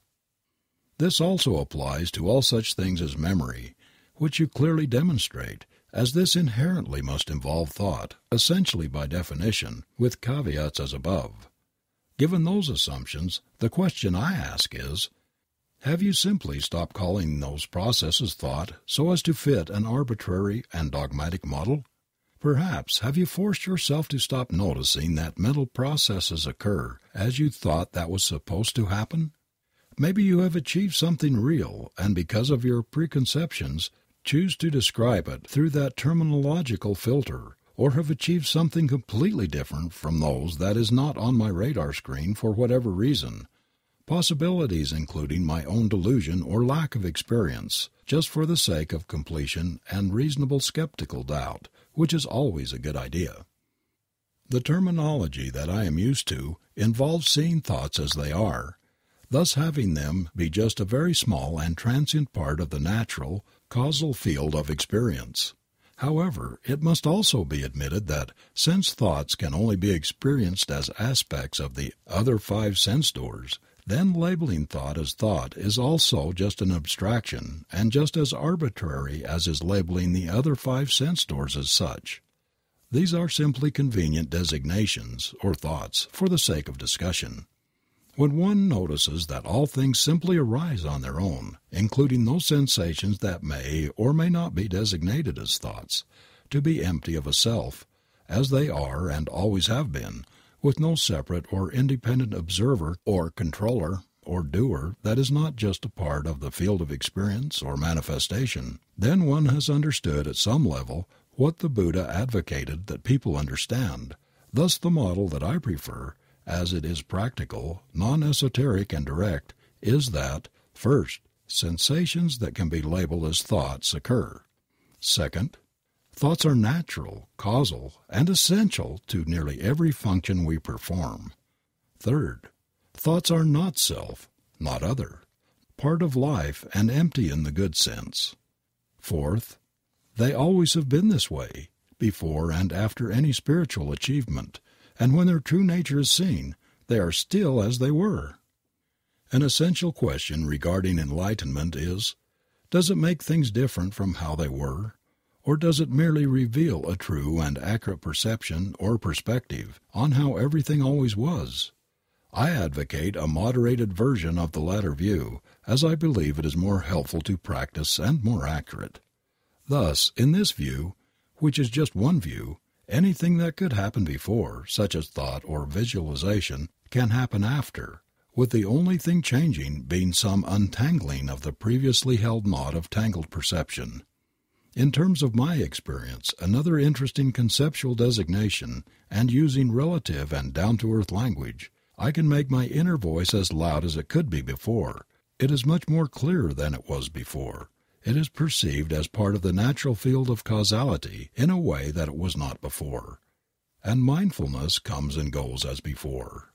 This also applies to all such things as memory, which you clearly demonstrate, as this inherently must involve thought, essentially by definition, with caveats as above. Given those assumptions, the question I ask is, have you simply stopped calling those processes thought so as to fit an arbitrary and dogmatic model? Perhaps have you forced yourself to stop noticing that mental processes occur as you thought that was supposed to happen? Maybe you have achieved something real and because of your preconceptions choose to describe it through that terminological filter or have achieved something completely different from those that is not on my radar screen for whatever reason. Possibilities including my own delusion or lack of experience, just for the sake of completion and reasonable skeptical doubt, which is always a good idea. The terminology that I am used to involves seeing thoughts as they are thus having them be just a very small and transient part of the natural, causal field of experience. However, it must also be admitted that since thoughts can only be experienced as aspects of the other five sense doors, then labeling thought as thought is also just an abstraction and just as arbitrary as is labeling the other five sense doors as such. These are simply convenient designations, or thoughts, for the sake of discussion. When one notices that all things simply arise on their own, including those sensations that may or may not be designated as thoughts, to be empty of a self, as they are and always have been, with no separate or independent observer or controller or doer that is not just a part of the field of experience or manifestation, then one has understood at some level what the Buddha advocated that people understand. Thus the model that I prefer as it is practical, non esoteric and direct, is that, first, sensations that can be labeled as thoughts occur. Second, thoughts are natural, causal, and essential to nearly every function we perform. Third, thoughts are not self, not other, part of life and empty in the good sense. Fourth, they always have been this way, before and after any spiritual achievement, and when their true nature is seen, they are still as they were. An essential question regarding enlightenment is, does it make things different from how they were, or does it merely reveal a true and accurate perception or perspective on how everything always was? I advocate a moderated version of the latter view, as I believe it is more helpful to practice and more accurate. Thus, in this view, which is just one view, Anything that could happen before, such as thought or visualization, can happen after, with the only thing changing being some untangling of the previously held knot of tangled perception. In terms of my experience, another interesting conceptual designation, and using relative and down to earth language, I can make my inner voice as loud as it could be before. It is much more clear than it was before. It is perceived as part of the natural field of causality in a way that it was not before. And mindfulness comes and goes as before.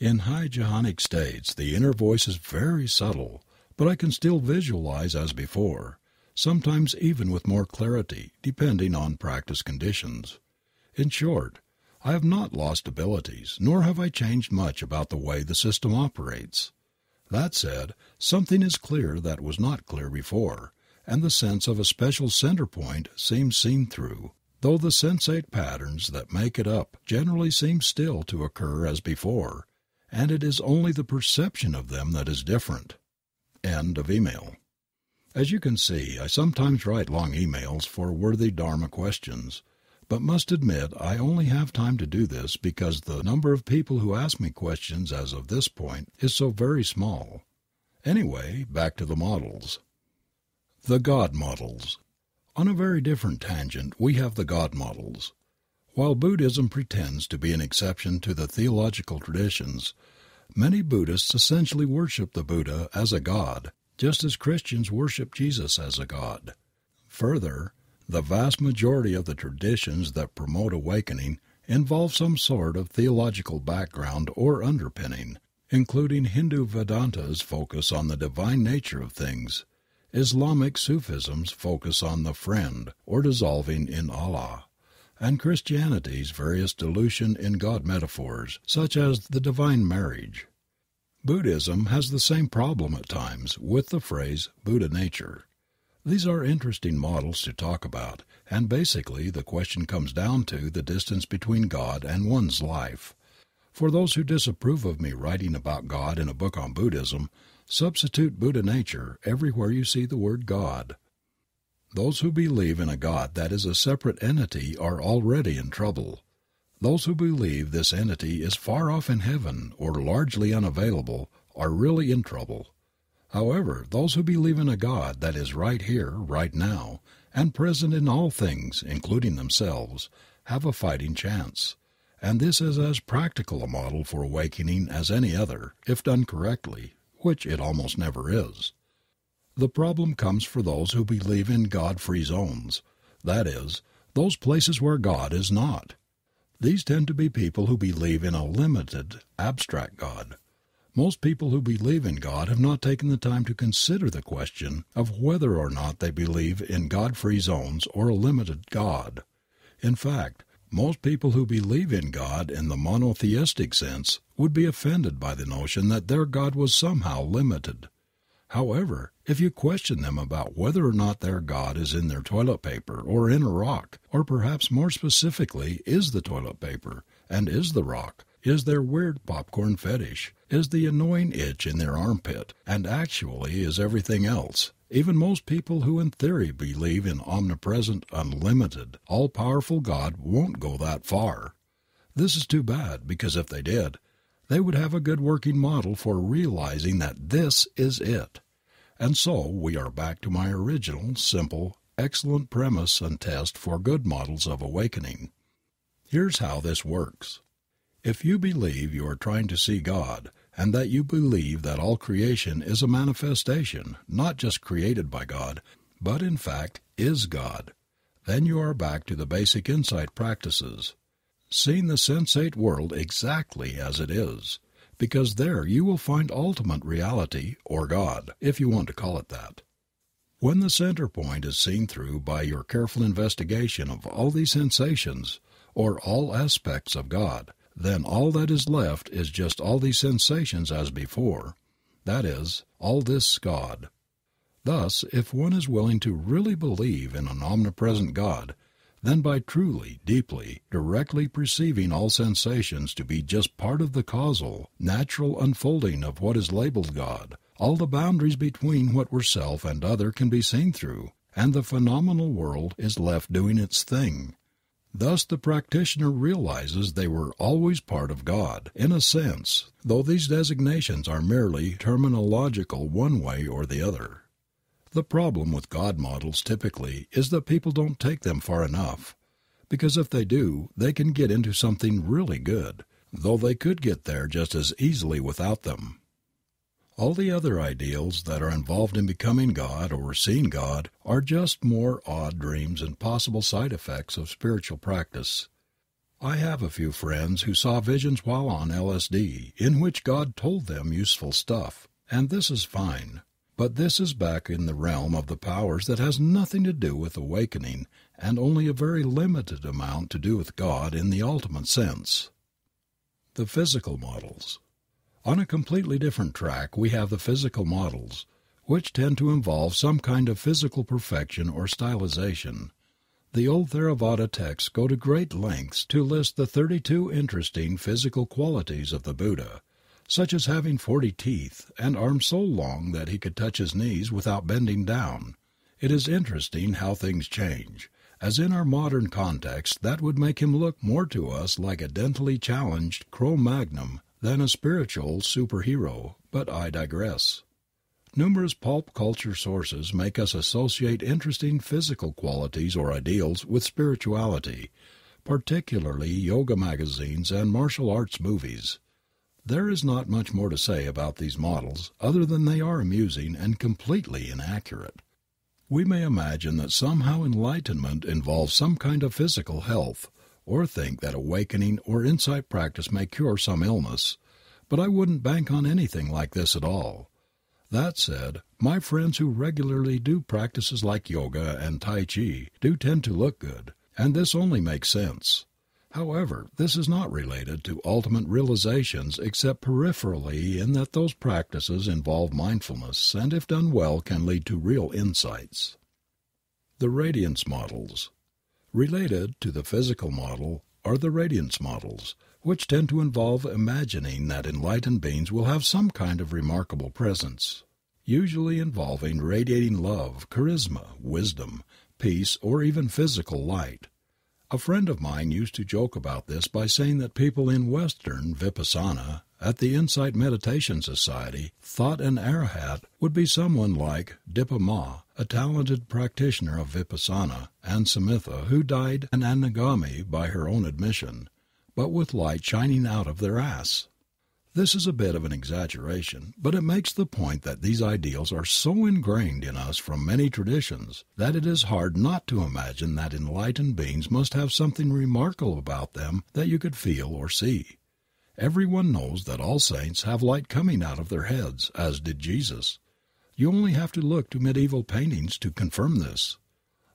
In high jhanic states the inner voice is very subtle, but I can still visualize as before, sometimes even with more clarity, depending on practice conditions. In short, I have not lost abilities, nor have I changed much about the way the system operates. That said, something is clear that was not clear before, and the sense of a special center point seems seen through, though the sensate patterns that make it up generally seem still to occur as before, and it is only the perception of them that is different. End of email. As you can see, I sometimes write long emails for worthy Dharma questions, but must admit I only have time to do this because the number of people who ask me questions as of this point is so very small. Anyway, back to the models. The God models. On a very different tangent we have the God models. While Buddhism pretends to be an exception to the theological traditions, many Buddhists essentially worship the Buddha as a god, just as Christians worship Jesus as a god. Further, the vast majority of the traditions that promote awakening involve some sort of theological background or underpinning, including Hindu Vedanta's focus on the divine nature of things, Islamic Sufism's focus on the friend or dissolving in Allah, and Christianity's various dilution in God metaphors, such as the divine marriage. Buddhism has the same problem at times with the phrase Buddha nature. These are interesting models to talk about, and basically the question comes down to the distance between God and one's life. For those who disapprove of me writing about God in a book on Buddhism, substitute Buddha nature everywhere you see the word God. Those who believe in a God that is a separate entity are already in trouble. Those who believe this entity is far off in heaven or largely unavailable are really in trouble. However, those who believe in a God that is right here, right now, and present in all things, including themselves, have a fighting chance. And this is as practical a model for awakening as any other, if done correctly, which it almost never is. The problem comes for those who believe in God free zones, that is, those places where God is not. These tend to be people who believe in a limited, abstract God. Most people who believe in God have not taken the time to consider the question of whether or not they believe in God free zones or a limited God. In fact, most people who believe in God in the monotheistic sense would be offended by the notion that their God was somehow limited. However, if you question them about whether or not their God is in their toilet paper or in a rock, or perhaps more specifically is the toilet paper and is the rock, is their weird popcorn fetish, is the annoying itch in their armpit, and actually is everything else. Even most people who in theory believe in omnipresent, unlimited, all powerful God won't go that far. This is too bad because if they did, they would have a good working model for realizing that this is it. And so we are back to my original, simple, excellent premise and test for good models of awakening. Here's how this works. If you believe you are trying to see God, and that you believe that all creation is a manifestation, not just created by God, but in fact is God, then you are back to the basic insight practices, seeing the sensate world exactly as it is, because there you will find ultimate reality, or God, if you want to call it that. When the center point is seen through by your careful investigation of all these sensations, or all aspects of God, then all that is left is just all these sensations as before, that is, all this God. Thus, if one is willing to really believe in an omnipresent God, then by truly, deeply, directly perceiving all sensations to be just part of the causal, natural unfolding of what is labeled God, all the boundaries between what were self and other can be seen through, and the phenomenal world is left doing its thing, Thus the practitioner realizes they were always part of God, in a sense, though these designations are merely terminological one way or the other. The problem with God models typically is that people don't take them far enough, because if they do they can get into something really good, though they could get there just as easily without them. All the other ideals that are involved in becoming God or seeing God are just more odd dreams and possible side effects of spiritual practice. I have a few friends who saw visions while on LSD in which God told them useful stuff, and this is fine. But this is back in the realm of the powers that has nothing to do with awakening and only a very limited amount to do with God in the ultimate sense. The physical models. On a completely different track we have the physical models, which tend to involve some kind of physical perfection or stylization. The old Theravada texts go to great lengths to list the 32 interesting physical qualities of the Buddha, such as having forty teeth and arms so long that he could touch his knees without bending down. It is interesting how things change, as in our modern context that would make him look more to us like a dentally challenged Cro Magnon than a spiritual superhero, but I digress. Numerous pulp culture sources make us associate interesting physical qualities or ideals with spirituality, particularly yoga magazines and martial arts movies. There is not much more to say about these models other than they are amusing and completely inaccurate. We may imagine that somehow enlightenment involves some kind of physical health, or think that awakening or insight practice may cure some illness, but I wouldn't bank on anything like this at all. That said, my friends who regularly do practices like yoga and tai chi do tend to look good, and this only makes sense. However, this is not related to ultimate realizations except peripherally in that those practices involve mindfulness and if done well can lead to real insights. The radiance models. Related to the physical model are the radiance models, which tend to involve imagining that enlightened beings will have some kind of remarkable presence, usually involving radiating love, charisma, wisdom, peace, or even physical light. A friend of mine used to joke about this by saying that people in Western Vipassana at the Insight Meditation Society thought an arahat would be someone like Dipa Ma, a talented practitioner of Vipassana, and Samatha, who died an anagami by her own admission but with light shining out of their ass. This is a bit of an exaggeration, but it makes the point that these ideals are so ingrained in us from many traditions that it is hard not to imagine that enlightened beings must have something remarkable about them that you could feel or see. Everyone knows that all saints have light coming out of their heads, as did Jesus. You only have to look to medieval paintings to confirm this.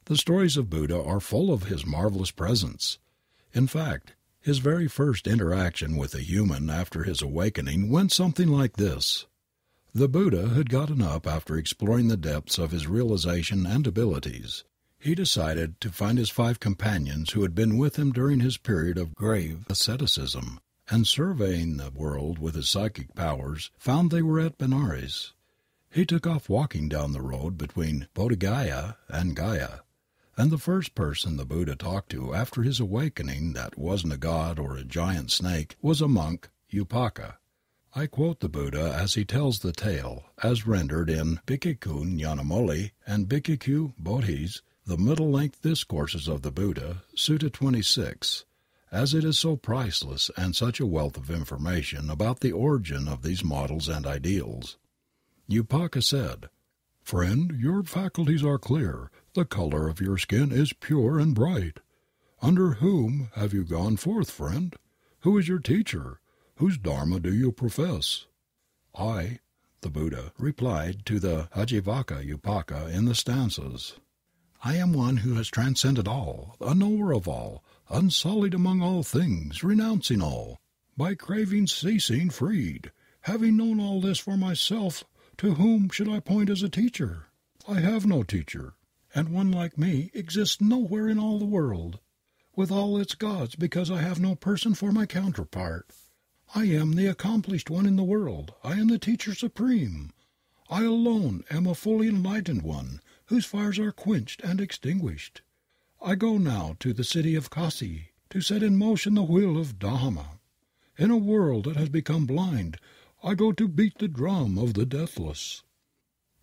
The stories of Buddha are full of his marvelous presence. In fact, his very first interaction with a human after his awakening went something like this. The Buddha had gotten up after exploring the depths of his realization and abilities. He decided to find his five companions who had been with him during his period of grave asceticism, and surveying the world with his psychic powers, found they were at Benares. He took off walking down the road between Bodh Gaya and Gaya and the first person the Buddha talked to after his awakening that wasn't a god or a giant snake was a monk, Upaka. I quote the Buddha as he tells the tale, as rendered in Bhikkhu Nyanamoli and Bhikkhu Bodhi's, the middle length discourses of the Buddha, Sutta 26, as it is so priceless and such a wealth of information about the origin of these models and ideals. Upaka said, Friend, your faculties are clear, the color of your skin is pure and bright. Under whom have you gone forth, friend? Who is your teacher? Whose Dharma do you profess? I, the Buddha, replied to the Ajivaka Upaka in the stanzas. I am one who has transcended all, a knower of all, unsullied among all things, renouncing all, by craving ceasing freed. Having known all this for myself, to whom should I point as a teacher? I have no teacher and one like me exists nowhere in all the world, with all its gods, because I have no person for my counterpart. I am the accomplished one in the world. I am the teacher supreme. I alone am a fully enlightened one, whose fires are quenched and extinguished. I go now to the city of Kasi to set in motion the wheel of Dhamma. In a world that has become blind, I go to beat the drum of the deathless.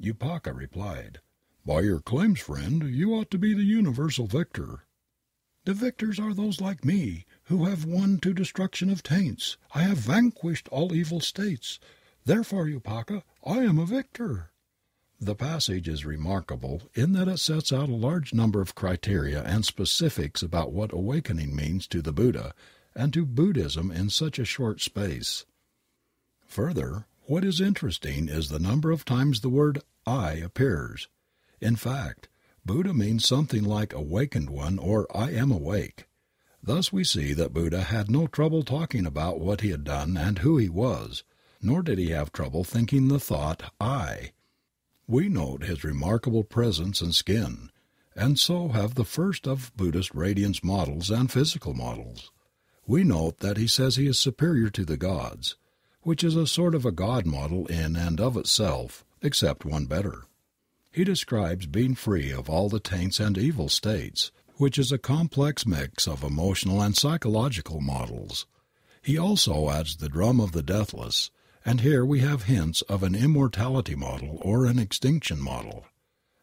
Upaka replied, by your claims, friend, you ought to be the universal victor. The victors are those like me, who have won to destruction of taints. I have vanquished all evil states. Therefore, Upaka, I am a victor. The passage is remarkable in that it sets out a large number of criteria and specifics about what awakening means to the Buddha and to Buddhism in such a short space. Further, what is interesting is the number of times the word I appears. In fact, Buddha means something like awakened one or I am awake. Thus we see that Buddha had no trouble talking about what he had done and who he was, nor did he have trouble thinking the thought I. We note his remarkable presence and skin, and so have the first of Buddhist radiance models and physical models. We note that he says he is superior to the gods, which is a sort of a God model in and of itself, except one better. He describes being free of all the taints and evil states, which is a complex mix of emotional and psychological models. He also adds the drum of the deathless, and here we have hints of an immortality model or an extinction model.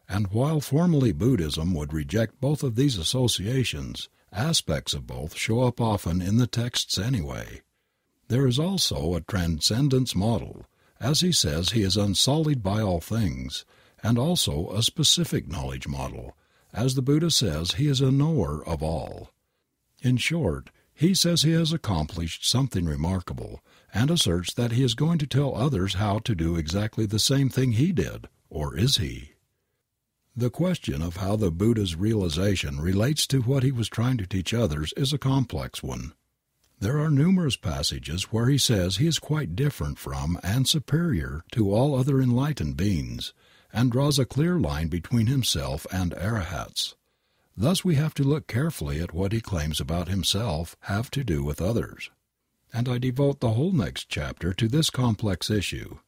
And while formally Buddhism would reject both of these associations, aspects of both show up often in the texts anyway. There is also a transcendence model, as he says he is unsullied by all things, and also a specific knowledge model, as the Buddha says he is a knower of all. In short, he says he has accomplished something remarkable, and asserts that he is going to tell others how to do exactly the same thing he did, or is he? The question of how the Buddha's realization relates to what he was trying to teach others is a complex one. There are numerous passages where he says he is quite different from and superior to all other enlightened beings, and draws a clear line between himself and arahats. Thus we have to look carefully at what he claims about himself have to do with others. And I devote the whole next chapter to this complex issue.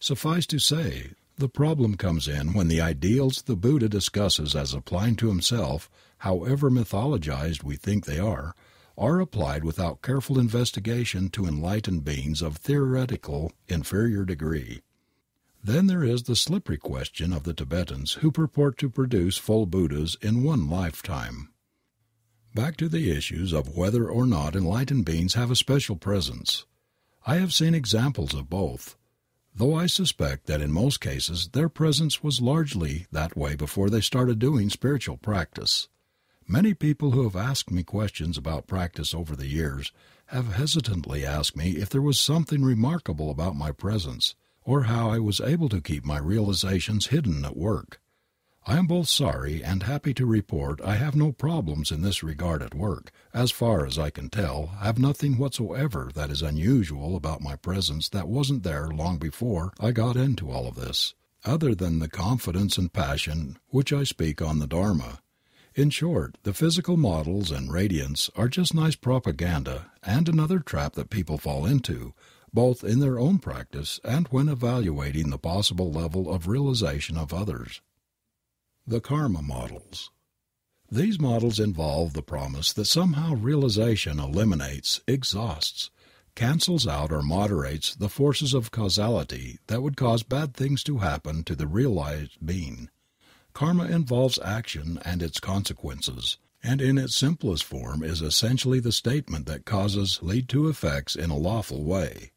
Suffice to say, the problem comes in when the ideals the Buddha discusses as applying to himself, however mythologized we think they are, are applied without careful investigation to enlightened beings of theoretical inferior degree. Then there is the slippery question of the Tibetans who purport to produce full Buddhas in one lifetime. Back to the issues of whether or not enlightened beings have a special presence. I have seen examples of both, though I suspect that in most cases their presence was largely that way before they started doing spiritual practice. Many people who have asked me questions about practice over the years have hesitantly asked me if there was something remarkable about my presence or how I was able to keep my realizations hidden at work. I am both sorry and happy to report I have no problems in this regard at work. As far as I can tell, I have nothing whatsoever that is unusual about my presence that wasn't there long before I got into all of this, other than the confidence and passion which I speak on the Dharma. In short, the physical models and radiance are just nice propaganda and another trap that people fall into, both in their own practice and when evaluating the possible level of realization of others. The Karma Models. These models involve the promise that somehow realization eliminates, exhausts, cancels out or moderates the forces of causality that would cause bad things to happen to the realized being. Karma involves action and its consequences, and in its simplest form is essentially the statement that causes lead to effects in a lawful way.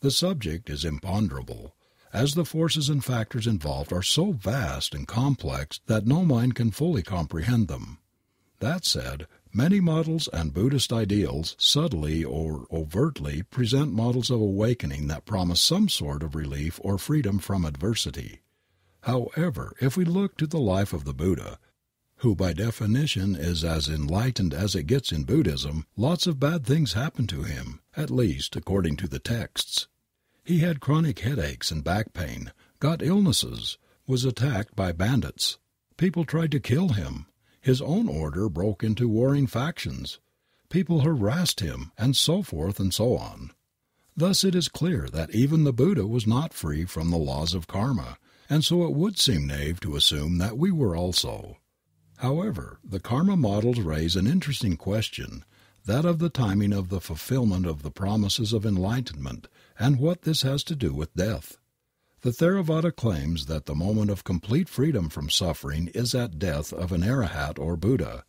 The subject is imponderable, as the forces and factors involved are so vast and complex that no mind can fully comprehend them. That said, many models and Buddhist ideals subtly or overtly present models of awakening that promise some sort of relief or freedom from adversity. However, if we look to the life of the Buddha, who by definition is as enlightened as it gets in Buddhism, lots of bad things happen to him, at least according to the texts. He had chronic headaches and back pain, got illnesses, was attacked by bandits. People tried to kill him. His own order broke into warring factions. People harassed him, and so forth and so on. Thus it is clear that even the Buddha was not free from the laws of karma, and so it would seem naive to assume that we were also. However, the karma models raise an interesting question, that of the timing of the fulfillment of the promises of enlightenment and what this has to do with death. The Theravada claims that the moment of complete freedom from suffering is at death of an arahat or Buddha,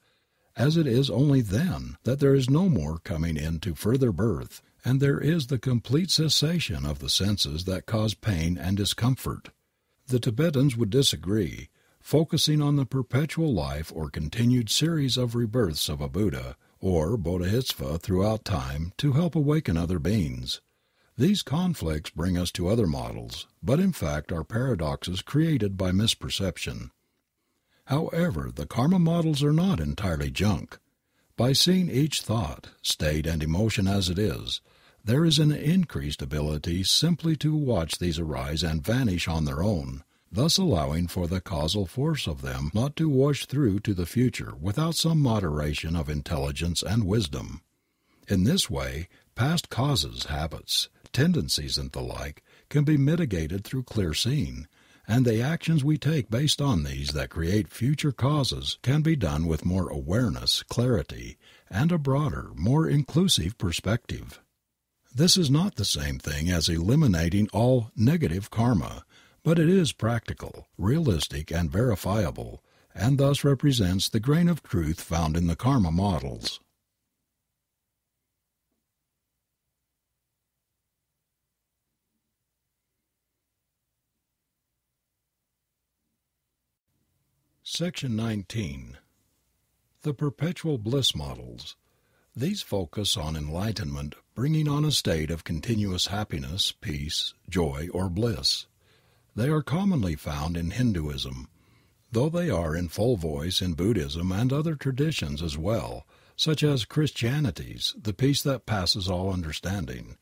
as it is only then that there is no more coming into further birth, and there is the complete cessation of the senses that cause pain and discomfort. The Tibetans would disagree, focusing on the perpetual life or continued series of rebirths of a Buddha or Bodhisattva throughout time to help awaken other beings. These conflicts bring us to other models, but in fact are paradoxes created by misperception. However, the karma models are not entirely junk. By seeing each thought, state and emotion as it is, there is an increased ability simply to watch these arise and vanish on their own, thus allowing for the causal force of them not to wash through to the future without some moderation of intelligence and wisdom. In this way, past causes, habits, tendencies, and the like can be mitigated through clear seeing, and the actions we take based on these that create future causes can be done with more awareness, clarity, and a broader, more inclusive perspective. This is not the same thing as eliminating all negative karma, but it is practical, realistic, and verifiable, and thus represents the grain of truth found in the karma models. Section 19 The Perpetual Bliss Models. These focus on enlightenment bringing on a state of continuous happiness, peace, joy, or bliss. They are commonly found in Hinduism, though they are in full voice in Buddhism and other traditions as well, such as Christianity's the peace that passes all understanding.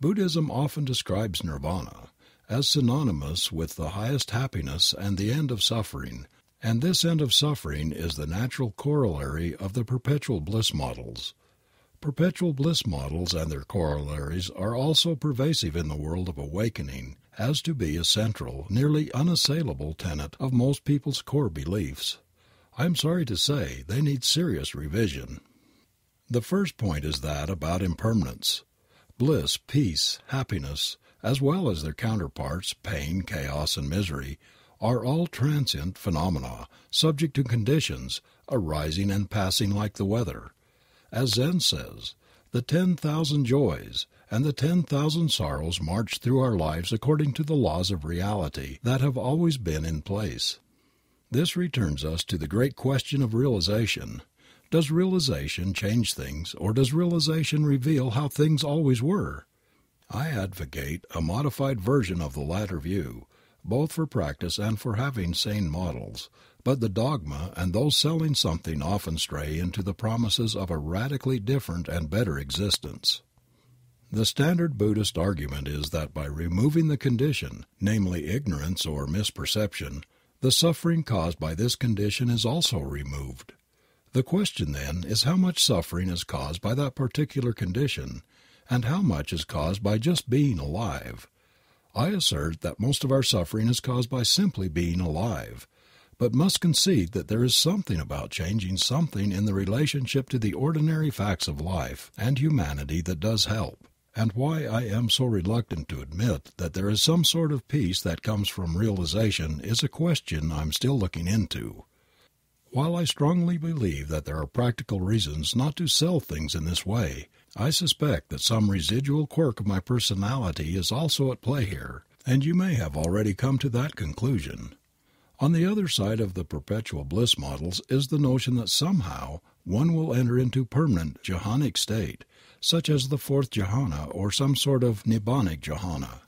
Buddhism often describes nirvana as synonymous with the highest happiness and the end of suffering and this end of suffering is the natural corollary of the perpetual bliss models. Perpetual bliss models and their corollaries are also pervasive in the world of awakening as to be a central, nearly unassailable tenet of most people's core beliefs. I am sorry to say they need serious revision. The first point is that about impermanence. Bliss, peace, happiness, as well as their counterparts, pain, chaos, and misery, are all transient phenomena, subject to conditions, arising and passing like the weather. As Zen says, the ten thousand joys and the ten thousand sorrows march through our lives according to the laws of reality that have always been in place. This returns us to the great question of realization. Does realization change things or does realization reveal how things always were? I advocate a modified version of the latter view, both for practice and for having sane models, but the dogma and those selling something often stray into the promises of a radically different and better existence. The standard Buddhist argument is that by removing the condition, namely ignorance or misperception, the suffering caused by this condition is also removed. The question then is how much suffering is caused by that particular condition and how much is caused by just being alive. I assert that most of our suffering is caused by simply being alive, but must concede that there is something about changing something in the relationship to the ordinary facts of life and humanity that does help, and why I am so reluctant to admit that there is some sort of peace that comes from realization is a question I am still looking into. While I strongly believe that there are practical reasons not to sell things in this way, I suspect that some residual quirk of my personality is also at play here, and you may have already come to that conclusion. On the other side of the perpetual bliss models is the notion that somehow one will enter into permanent jhanic state, such as the fourth jhana or some sort of nibbanic jhana.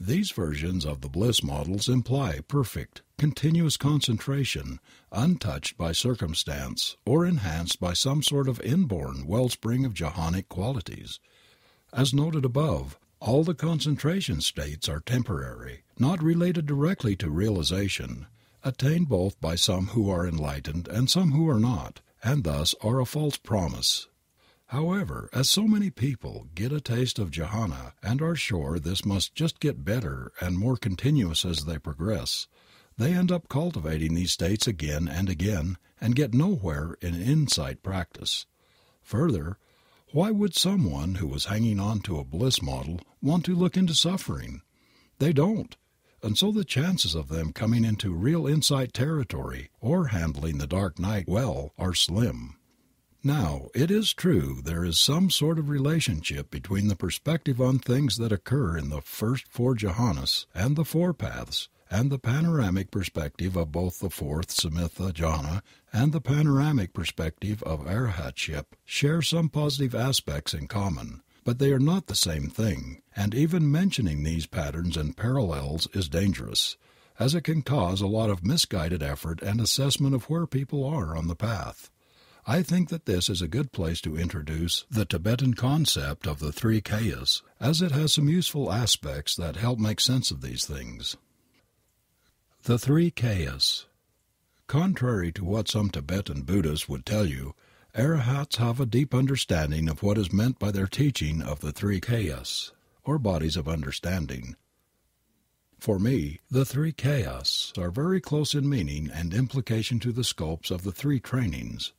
These versions of the bliss models imply perfect, continuous concentration, untouched by circumstance or enhanced by some sort of inborn wellspring of jhanic qualities. As noted above, all the concentration states are temporary, not related directly to realization, attained both by some who are enlightened and some who are not, and thus are a false promise. However, as so many people get a taste of jhana and are sure this must just get better and more continuous as they progress, they end up cultivating these states again and again and get nowhere in insight practice. Further, why would someone who was hanging on to a bliss model want to look into suffering? They don't. And so the chances of them coming into real insight territory or handling the dark night well are slim. Now, it is true there is some sort of relationship between the perspective on things that occur in the first four jhanas and the four paths, and the panoramic perspective of both the fourth samatha jhana and the panoramic perspective of arahatship share some positive aspects in common, but they are not the same thing, and even mentioning these patterns and parallels is dangerous, as it can cause a lot of misguided effort and assessment of where people are on the path. I think that this is a good place to introduce the Tibetan concept of the three kayas, as it has some useful aspects that help make sense of these things. The three kayas. Contrary to what some Tibetan Buddhists would tell you, Arahats have a deep understanding of what is meant by their teaching of the three kayas, or bodies of understanding. For me, the three kayas are very close in meaning and implication to the scopes of the three trainings.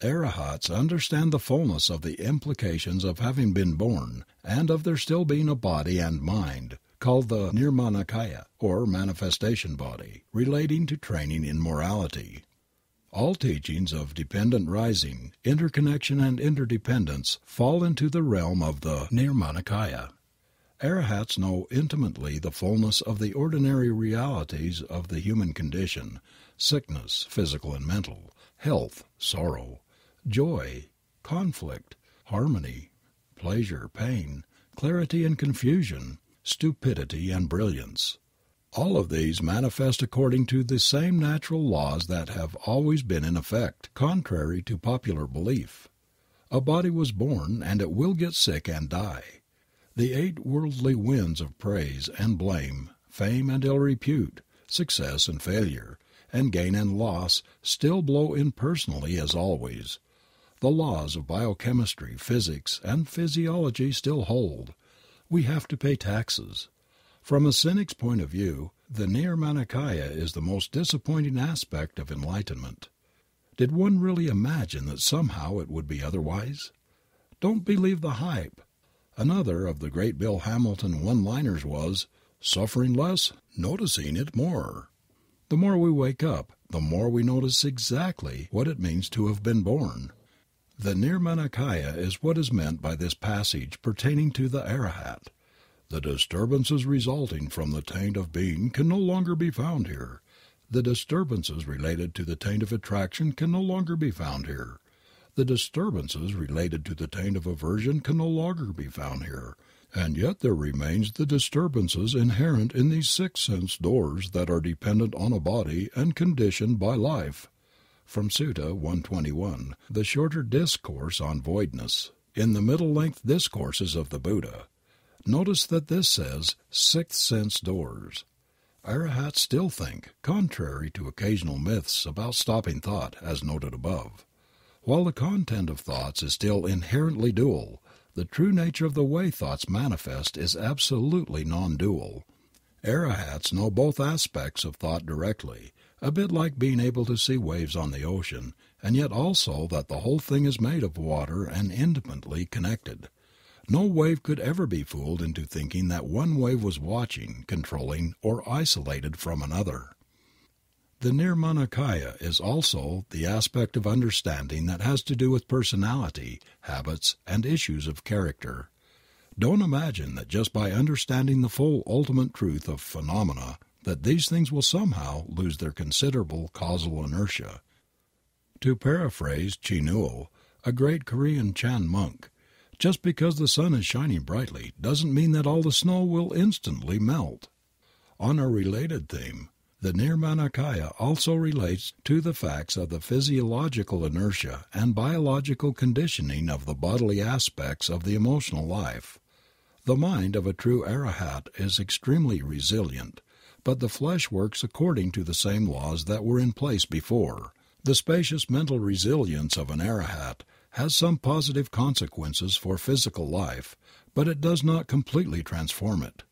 Arahats understand the fullness of the implications of having been born, and of there still being a body and mind, called the Nirmanakaya, or manifestation body, relating to training in morality. All teachings of dependent rising, interconnection and interdependence fall into the realm of the Nirmanakaya. Arahats know intimately the fullness of the ordinary realities of the human condition, sickness, physical and mental, health, sorrow, joy, conflict, harmony, pleasure, pain, clarity and confusion, stupidity and brilliance. All of these manifest according to the same natural laws that have always been in effect, contrary to popular belief. A body was born and it will get sick and die. The eight worldly winds of praise and blame, fame and ill repute, success and failure, and gain and loss still blow impersonally as always. The laws of biochemistry, physics, and physiology still hold. We have to pay taxes. From a cynic's point of view, the Nirmanakaya is the most disappointing aspect of enlightenment. Did one really imagine that somehow it would be otherwise? Don't believe the hype. Another of the great Bill Hamilton one liners was, Suffering less, noticing it more. The more we wake up, the more we notice exactly what it means to have been born. The Nirmanakaya is what is meant by this passage pertaining to the Arahat. The disturbances resulting from the taint of being can no longer be found here. The disturbances related to the taint of attraction can no longer be found here. The disturbances related to the taint of aversion can no longer be found here. And yet there remains the disturbances inherent in these six sense doors that are dependent on a body and conditioned by life from Sutta 121, the shorter discourse on voidness, in the middle length discourses of the Buddha. Notice that this says sixth sense doors. Arahats still think, contrary to occasional myths about stopping thought, as noted above. While the content of thoughts is still inherently dual, the true nature of the way thoughts manifest is absolutely non dual. Arahats know both aspects of thought directly, a bit like being able to see waves on the ocean, and yet also that the whole thing is made of water and intimately connected. No wave could ever be fooled into thinking that one wave was watching, controlling, or isolated from another. The Nirmanakaya is also the aspect of understanding that has to do with personality, habits, and issues of character. Don't imagine that just by understanding the full ultimate truth of phenomena that these things will somehow lose their considerable causal inertia. To paraphrase Chinul, a great Korean Chan monk, just because the sun is shining brightly doesn't mean that all the snow will instantly melt. On a related theme, the Nirmanakaya also relates to the facts of the physiological inertia and biological conditioning of the bodily aspects of the emotional life. The mind of a true arahat is extremely resilient, but the flesh works according to the same laws that were in place before. The spacious mental resilience of an arahat has some positive consequences for physical life, but it does not completely transform it.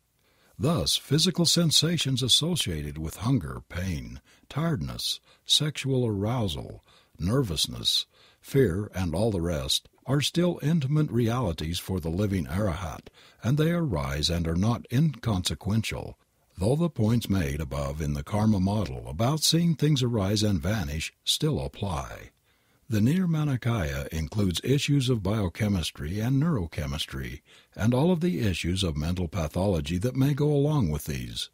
Thus, physical sensations associated with hunger, pain, tiredness, sexual arousal, nervousness, fear, and all the rest, are still intimate realities for the living arahat, and they arise and are not inconsequential, though the points made above in the karma model about seeing things arise and vanish still apply. The Near Nirmanakaya includes issues of biochemistry and neurochemistry and all of the issues of mental pathology that may go along with these.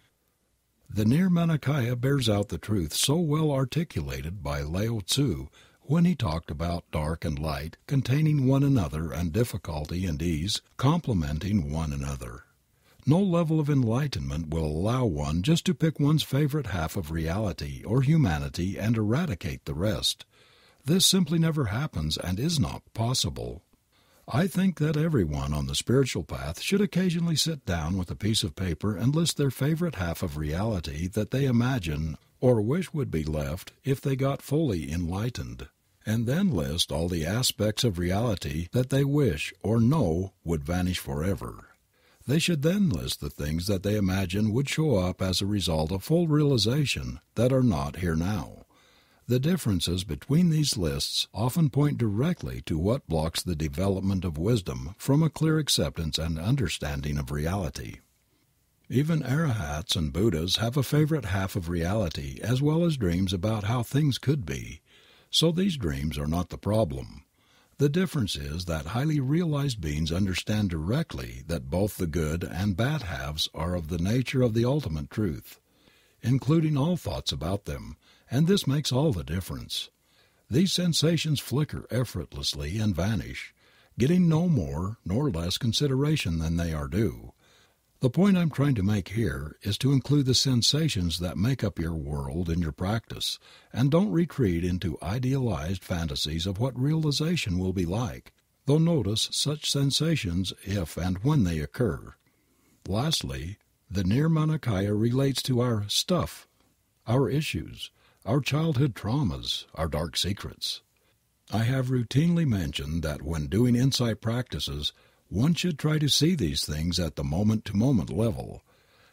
The Near Nirmanakaya bears out the truth so well articulated by Lao Tzu when he talked about dark and light containing one another and difficulty and ease complementing one another. No level of enlightenment will allow one just to pick one's favorite half of reality or humanity and eradicate the rest. This simply never happens and is not possible. I think that everyone on the spiritual path should occasionally sit down with a piece of paper and list their favorite half of reality that they imagine or wish would be left if they got fully enlightened, and then list all the aspects of reality that they wish or know would vanish forever. They should then list the things that they imagine would show up as a result of full realization that are not here now. The differences between these lists often point directly to what blocks the development of wisdom from a clear acceptance and understanding of reality. Even arahats and buddhas have a favorite half of reality as well as dreams about how things could be. So these dreams are not the problem. The difference is that highly realized beings understand directly that both the good and bad halves are of the nature of the ultimate truth, including all thoughts about them, and this makes all the difference. These sensations flicker effortlessly and vanish, getting no more nor less consideration than they are due. The point I'm trying to make here is to include the sensations that make up your world in your practice, and don't retreat into idealized fantasies of what realization will be like, though notice such sensations if and when they occur. Lastly, the Nirmanakaya relates to our stuff, our issues, our childhood traumas, our dark secrets. I have routinely mentioned that when doing insight practices, one should try to see these things at the moment to moment level.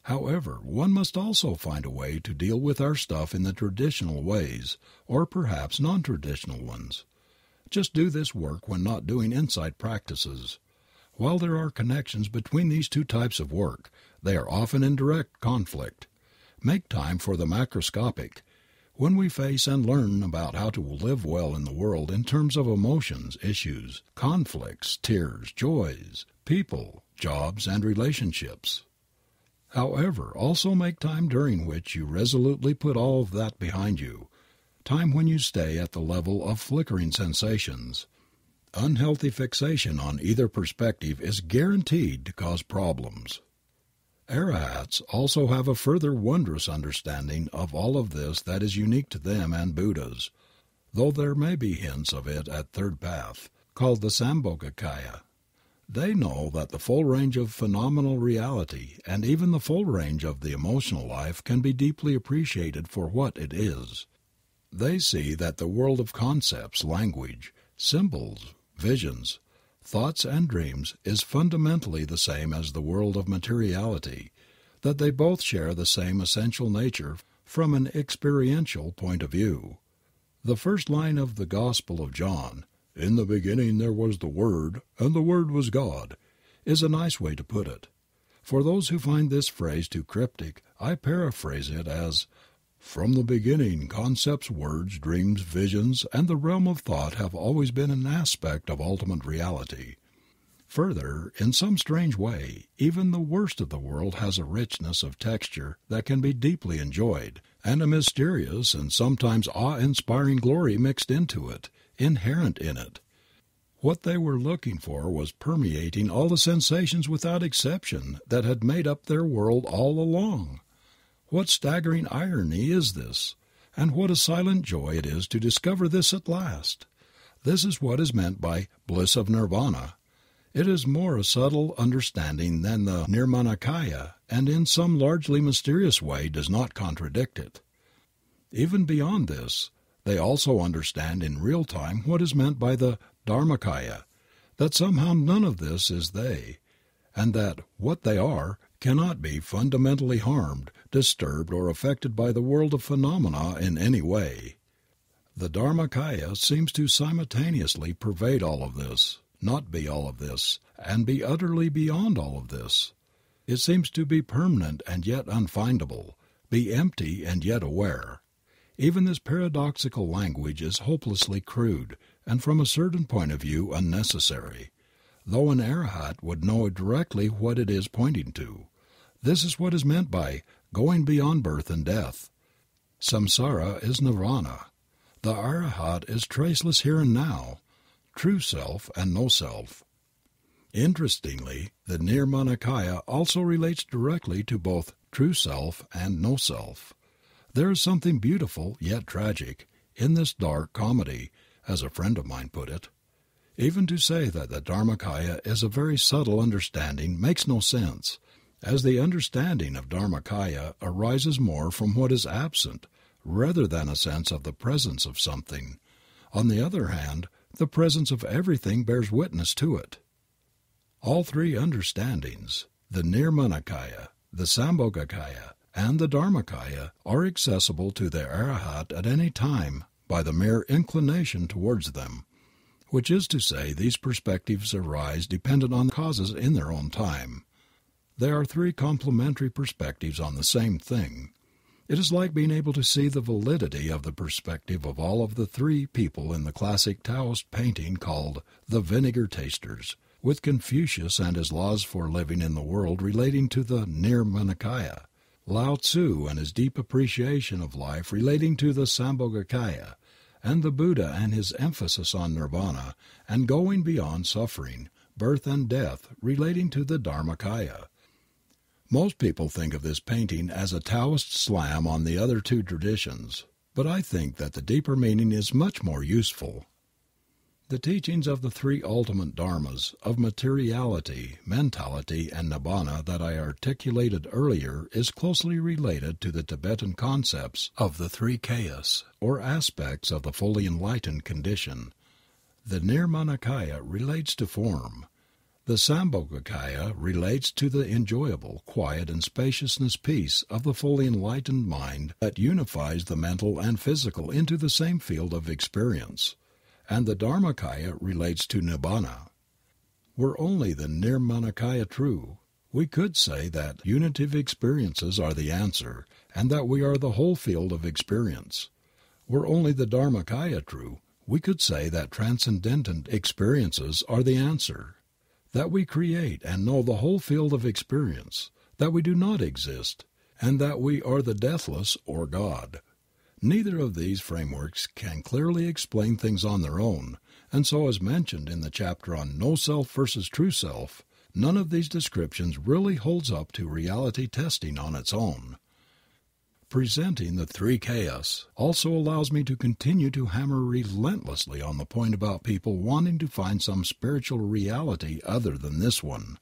However, one must also find a way to deal with our stuff in the traditional ways, or perhaps non traditional ones. Just do this work when not doing insight practices. While there are connections between these two types of work, they are often in direct conflict. Make time for the macroscopic, when we face and learn about how to live well in the world in terms of emotions, issues, conflicts, tears, joys, people, jobs, and relationships. However, also make time during which you resolutely put all of that behind you, time when you stay at the level of flickering sensations. Unhealthy fixation on either perspective is guaranteed to cause problems. Arahats also have a further wondrous understanding of all of this that is unique to them and Buddhas, though there may be hints of it at Third Path, called the Sambhogakaya. They know that the full range of phenomenal reality and even the full range of the emotional life can be deeply appreciated for what it is. They see that the world of concepts, language, symbols, visions, thoughts and dreams is fundamentally the same as the world of materiality, that they both share the same essential nature from an experiential point of view. The first line of the Gospel of John, In the beginning there was the Word, and the Word was God, is a nice way to put it. For those who find this phrase too cryptic, I paraphrase it as from the beginning, concepts, words, dreams, visions, and the realm of thought have always been an aspect of ultimate reality. Further, in some strange way, even the worst of the world has a richness of texture that can be deeply enjoyed, and a mysterious and sometimes awe inspiring glory mixed into it, inherent in it. What they were looking for was permeating all the sensations without exception that had made up their world all along. What staggering irony is this, and what a silent joy it is to discover this at last. This is what is meant by bliss of nirvana. It is more a subtle understanding than the Nirmanakaya, and in some largely mysterious way does not contradict it. Even beyond this, they also understand in real time what is meant by the Dharmakaya, that somehow none of this is they, and that what they are cannot be fundamentally harmed, disturbed, or affected by the world of phenomena in any way. The Dharmakaya seems to simultaneously pervade all of this, not be all of this, and be utterly beyond all of this. It seems to be permanent and yet unfindable, be empty and yet aware. Even this paradoxical language is hopelessly crude, and from a certain point of view unnecessary, though an arahat would know directly what it is pointing to. This is what is meant by going beyond birth and death. Samsara is nirvana. The arahat is traceless here and now, true self and no self. Interestingly, the Nirmanakaya also relates directly to both true self and no self. There is something beautiful, yet tragic, in this dark comedy, as a friend of mine put it. Even to say that the Dharmakaya is a very subtle understanding makes no sense, as the understanding of Dharmakaya arises more from what is absent rather than a sense of the presence of something. On the other hand, the presence of everything bears witness to it. All three understandings, the Nirmanakaya, the Sambhogakaya, and the Dharmakaya, are accessible to the Arahat at any time by the mere inclination towards them, which is to say these perspectives arise dependent on causes in their own time. They are three complementary perspectives on the same thing. It is like being able to see the validity of the perspective of all of the three people in the classic Taoist painting called The Vinegar Tasters, with Confucius and his laws for living in the world relating to the Nirmanakaya, Lao Tzu and his deep appreciation of life relating to the Sambhogakaya, and the Buddha and his emphasis on nirvana and going beyond suffering, birth and death relating to the Dharmakaya. Most people think of this painting as a Taoist slam on the other two traditions, but I think that the deeper meaning is much more useful. The teachings of the three ultimate dharmas of materiality, mentality, and nibbana that I articulated earlier is closely related to the Tibetan concepts of the three kayas, or aspects of the fully enlightened condition. The Nirmanakaya relates to form, the Sambhogakaya relates to the enjoyable, quiet and spaciousness peace of the fully enlightened mind that unifies the mental and physical into the same field of experience, and the Dharmakaya relates to Nibbana. Were only the Nirmanakaya true, we could say that unitive experiences are the answer and that we are the whole field of experience. Were only the Dharmakaya true, we could say that transcendent experiences are the answer that we create and know the whole field of experience, that we do not exist, and that we are the deathless or God. Neither of these frameworks can clearly explain things on their own, and so as mentioned in the chapter on no self versus true self, none of these descriptions really holds up to reality testing on its own. Presenting the three kayas also allows me to continue to hammer relentlessly on the point about people wanting to find some spiritual reality other than this one.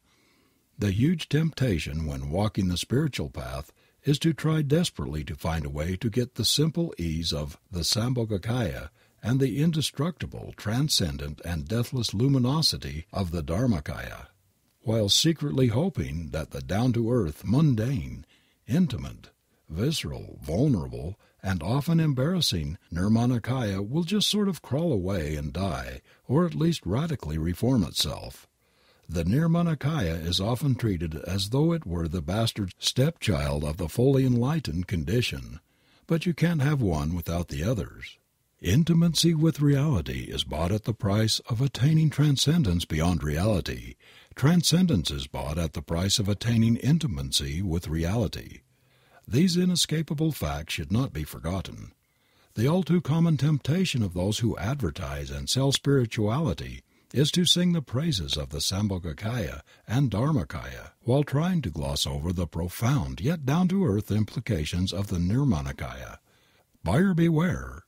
The huge temptation when walking the spiritual path is to try desperately to find a way to get the simple ease of the Sambhogakaya and the indestructible, transcendent, and deathless luminosity of the Dharmakaya, while secretly hoping that the down to earth, mundane, intimate, visceral, vulnerable, and often embarrassing Nirmanakaya will just sort of crawl away and die, or at least radically reform itself. The Nirmanakaya is often treated as though it were the bastard stepchild of the fully enlightened condition, but you can't have one without the others. Intimacy with reality is bought at the price of attaining transcendence beyond reality. Transcendence is bought at the price of attaining intimacy with reality. These inescapable facts should not be forgotten. The all too common temptation of those who advertise and sell spirituality is to sing the praises of the Sambhogakaya and Dharmakaya while trying to gloss over the profound yet down to earth implications of the Nirmanakaya. Buyer beware.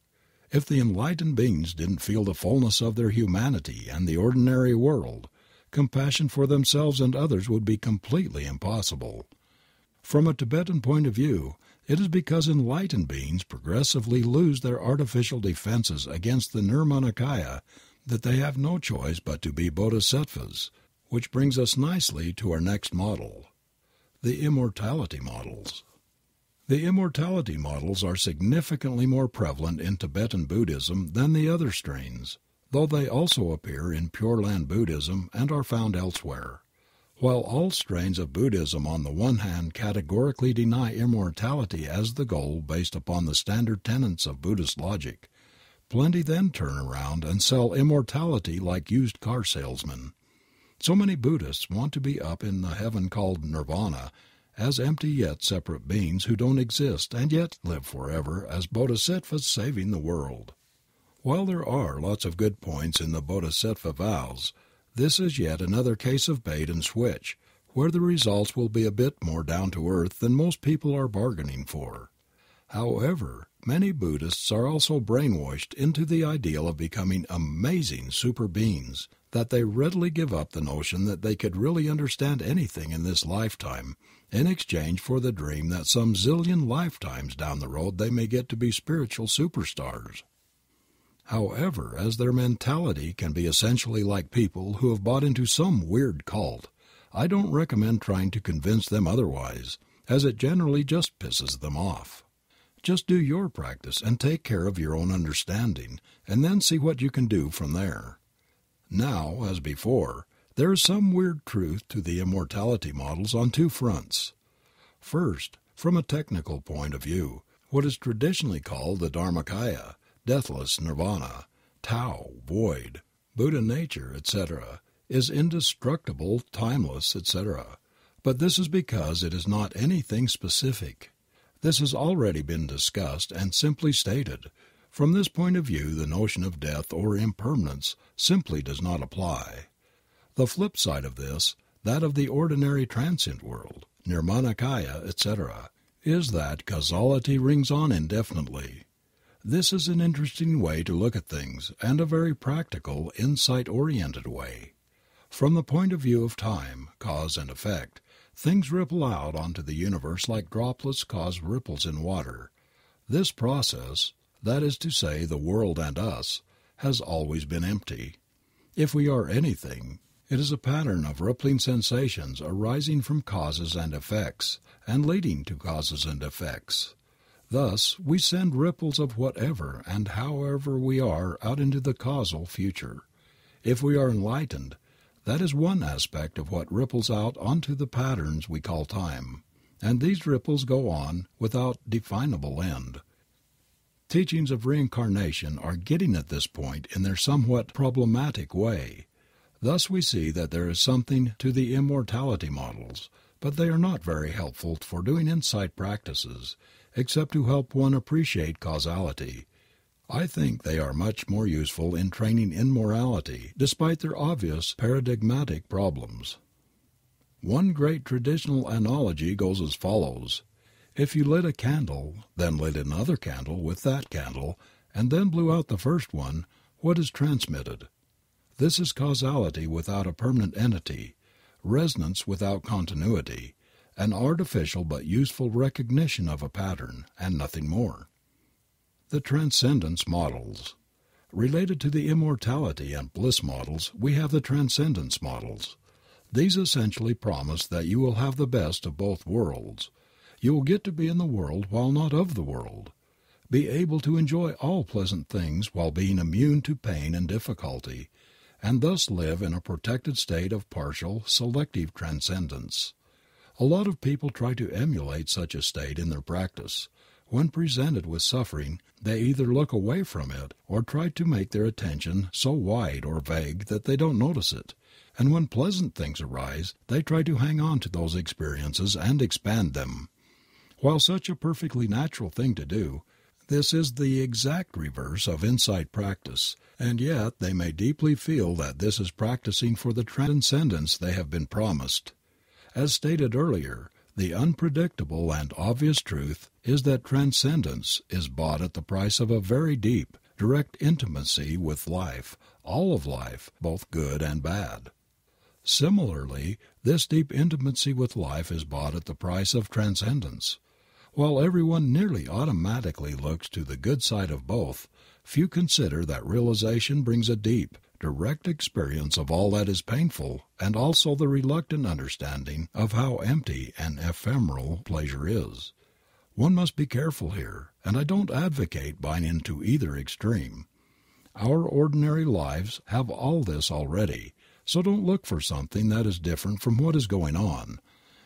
If the enlightened beings didn't feel the fullness of their humanity and the ordinary world, compassion for themselves and others would be completely impossible. From a Tibetan point of view, it is because enlightened beings progressively lose their artificial defenses against the Nirmanakaya that they have no choice but to be bodhisattvas, which brings us nicely to our next model, the immortality models. The immortality models are significantly more prevalent in Tibetan Buddhism than the other strains, though they also appear in Pure Land Buddhism and are found elsewhere. While all strains of Buddhism on the one hand categorically deny immortality as the goal based upon the standard tenets of Buddhist logic, Plenty then turn around and sell immortality like used car salesmen. So many Buddhists want to be up in the heaven called Nirvana as empty yet separate beings who don't exist and yet live forever as bodhisattvas saving the world. While there are lots of good points in the bodhisattva vows, this is yet another case of bait and switch, where the results will be a bit more down to earth than most people are bargaining for. However, many Buddhists are also brainwashed into the ideal of becoming amazing super beings that they readily give up the notion that they could really understand anything in this lifetime in exchange for the dream that some zillion lifetimes down the road they may get to be spiritual superstars. However, as their mentality can be essentially like people who have bought into some weird cult, I don't recommend trying to convince them otherwise, as it generally just pisses them off. Just do your practice and take care of your own understanding, and then see what you can do from there. Now, as before, there is some weird truth to the immortality models on two fronts. First, from a technical point of view, what is traditionally called the Dharmakaya, deathless nirvana, Tao, void, Buddha nature, etc., is indestructible, timeless, etc. But this is because it is not anything specific. This has already been discussed and simply stated. From this point of view the notion of death or impermanence simply does not apply. The flip side of this, that of the ordinary transient world, Nirmanakaya, etc., is that causality rings on indefinitely. This is an interesting way to look at things and a very practical, insight oriented way. From the point of view of time, cause and effect, things ripple out onto the universe like droplets cause ripples in water. This process, that is to say the world and us, has always been empty. If we are anything, it is a pattern of rippling sensations arising from causes and effects, and leading to causes and effects. Thus we send ripples of whatever and however we are out into the causal future. If we are enlightened, that is one aspect of what ripples out onto the patterns we call time, and these ripples go on without definable end. Teachings of reincarnation are getting at this point in their somewhat problematic way. Thus we see that there is something to the immortality models, but they are not very helpful for doing insight practices, except to help one appreciate causality. I think they are much more useful in training in morality, despite their obvious paradigmatic problems. One great traditional analogy goes as follows. If you lit a candle, then lit another candle with that candle, and then blew out the first one, what is transmitted? This is causality without a permanent entity, resonance without continuity, an artificial but useful recognition of a pattern, and nothing more. The transcendence models. Related to the immortality and bliss models, we have the transcendence models. These essentially promise that you will have the best of both worlds. You will get to be in the world while not of the world. Be able to enjoy all pleasant things while being immune to pain and difficulty, and thus live in a protected state of partial, selective transcendence. A lot of people try to emulate such a state in their practice. When presented with suffering, they either look away from it or try to make their attention so wide or vague that they don't notice it. And when pleasant things arise, they try to hang on to those experiences and expand them. While such a perfectly natural thing to do, this is the exact reverse of insight practice, and yet they may deeply feel that this is practicing for the transcendence they have been promised. As stated earlier, the unpredictable and obvious truth is that transcendence is bought at the price of a very deep, direct intimacy with life, all of life, both good and bad. Similarly, this deep intimacy with life is bought at the price of transcendence. While everyone nearly automatically looks to the good side of both, few consider that realization brings a deep, direct experience of all that is painful and also the reluctant understanding of how empty and ephemeral pleasure is. One must be careful here, and I don't advocate buying into either extreme. Our ordinary lives have all this already, so don't look for something that is different from what is going on.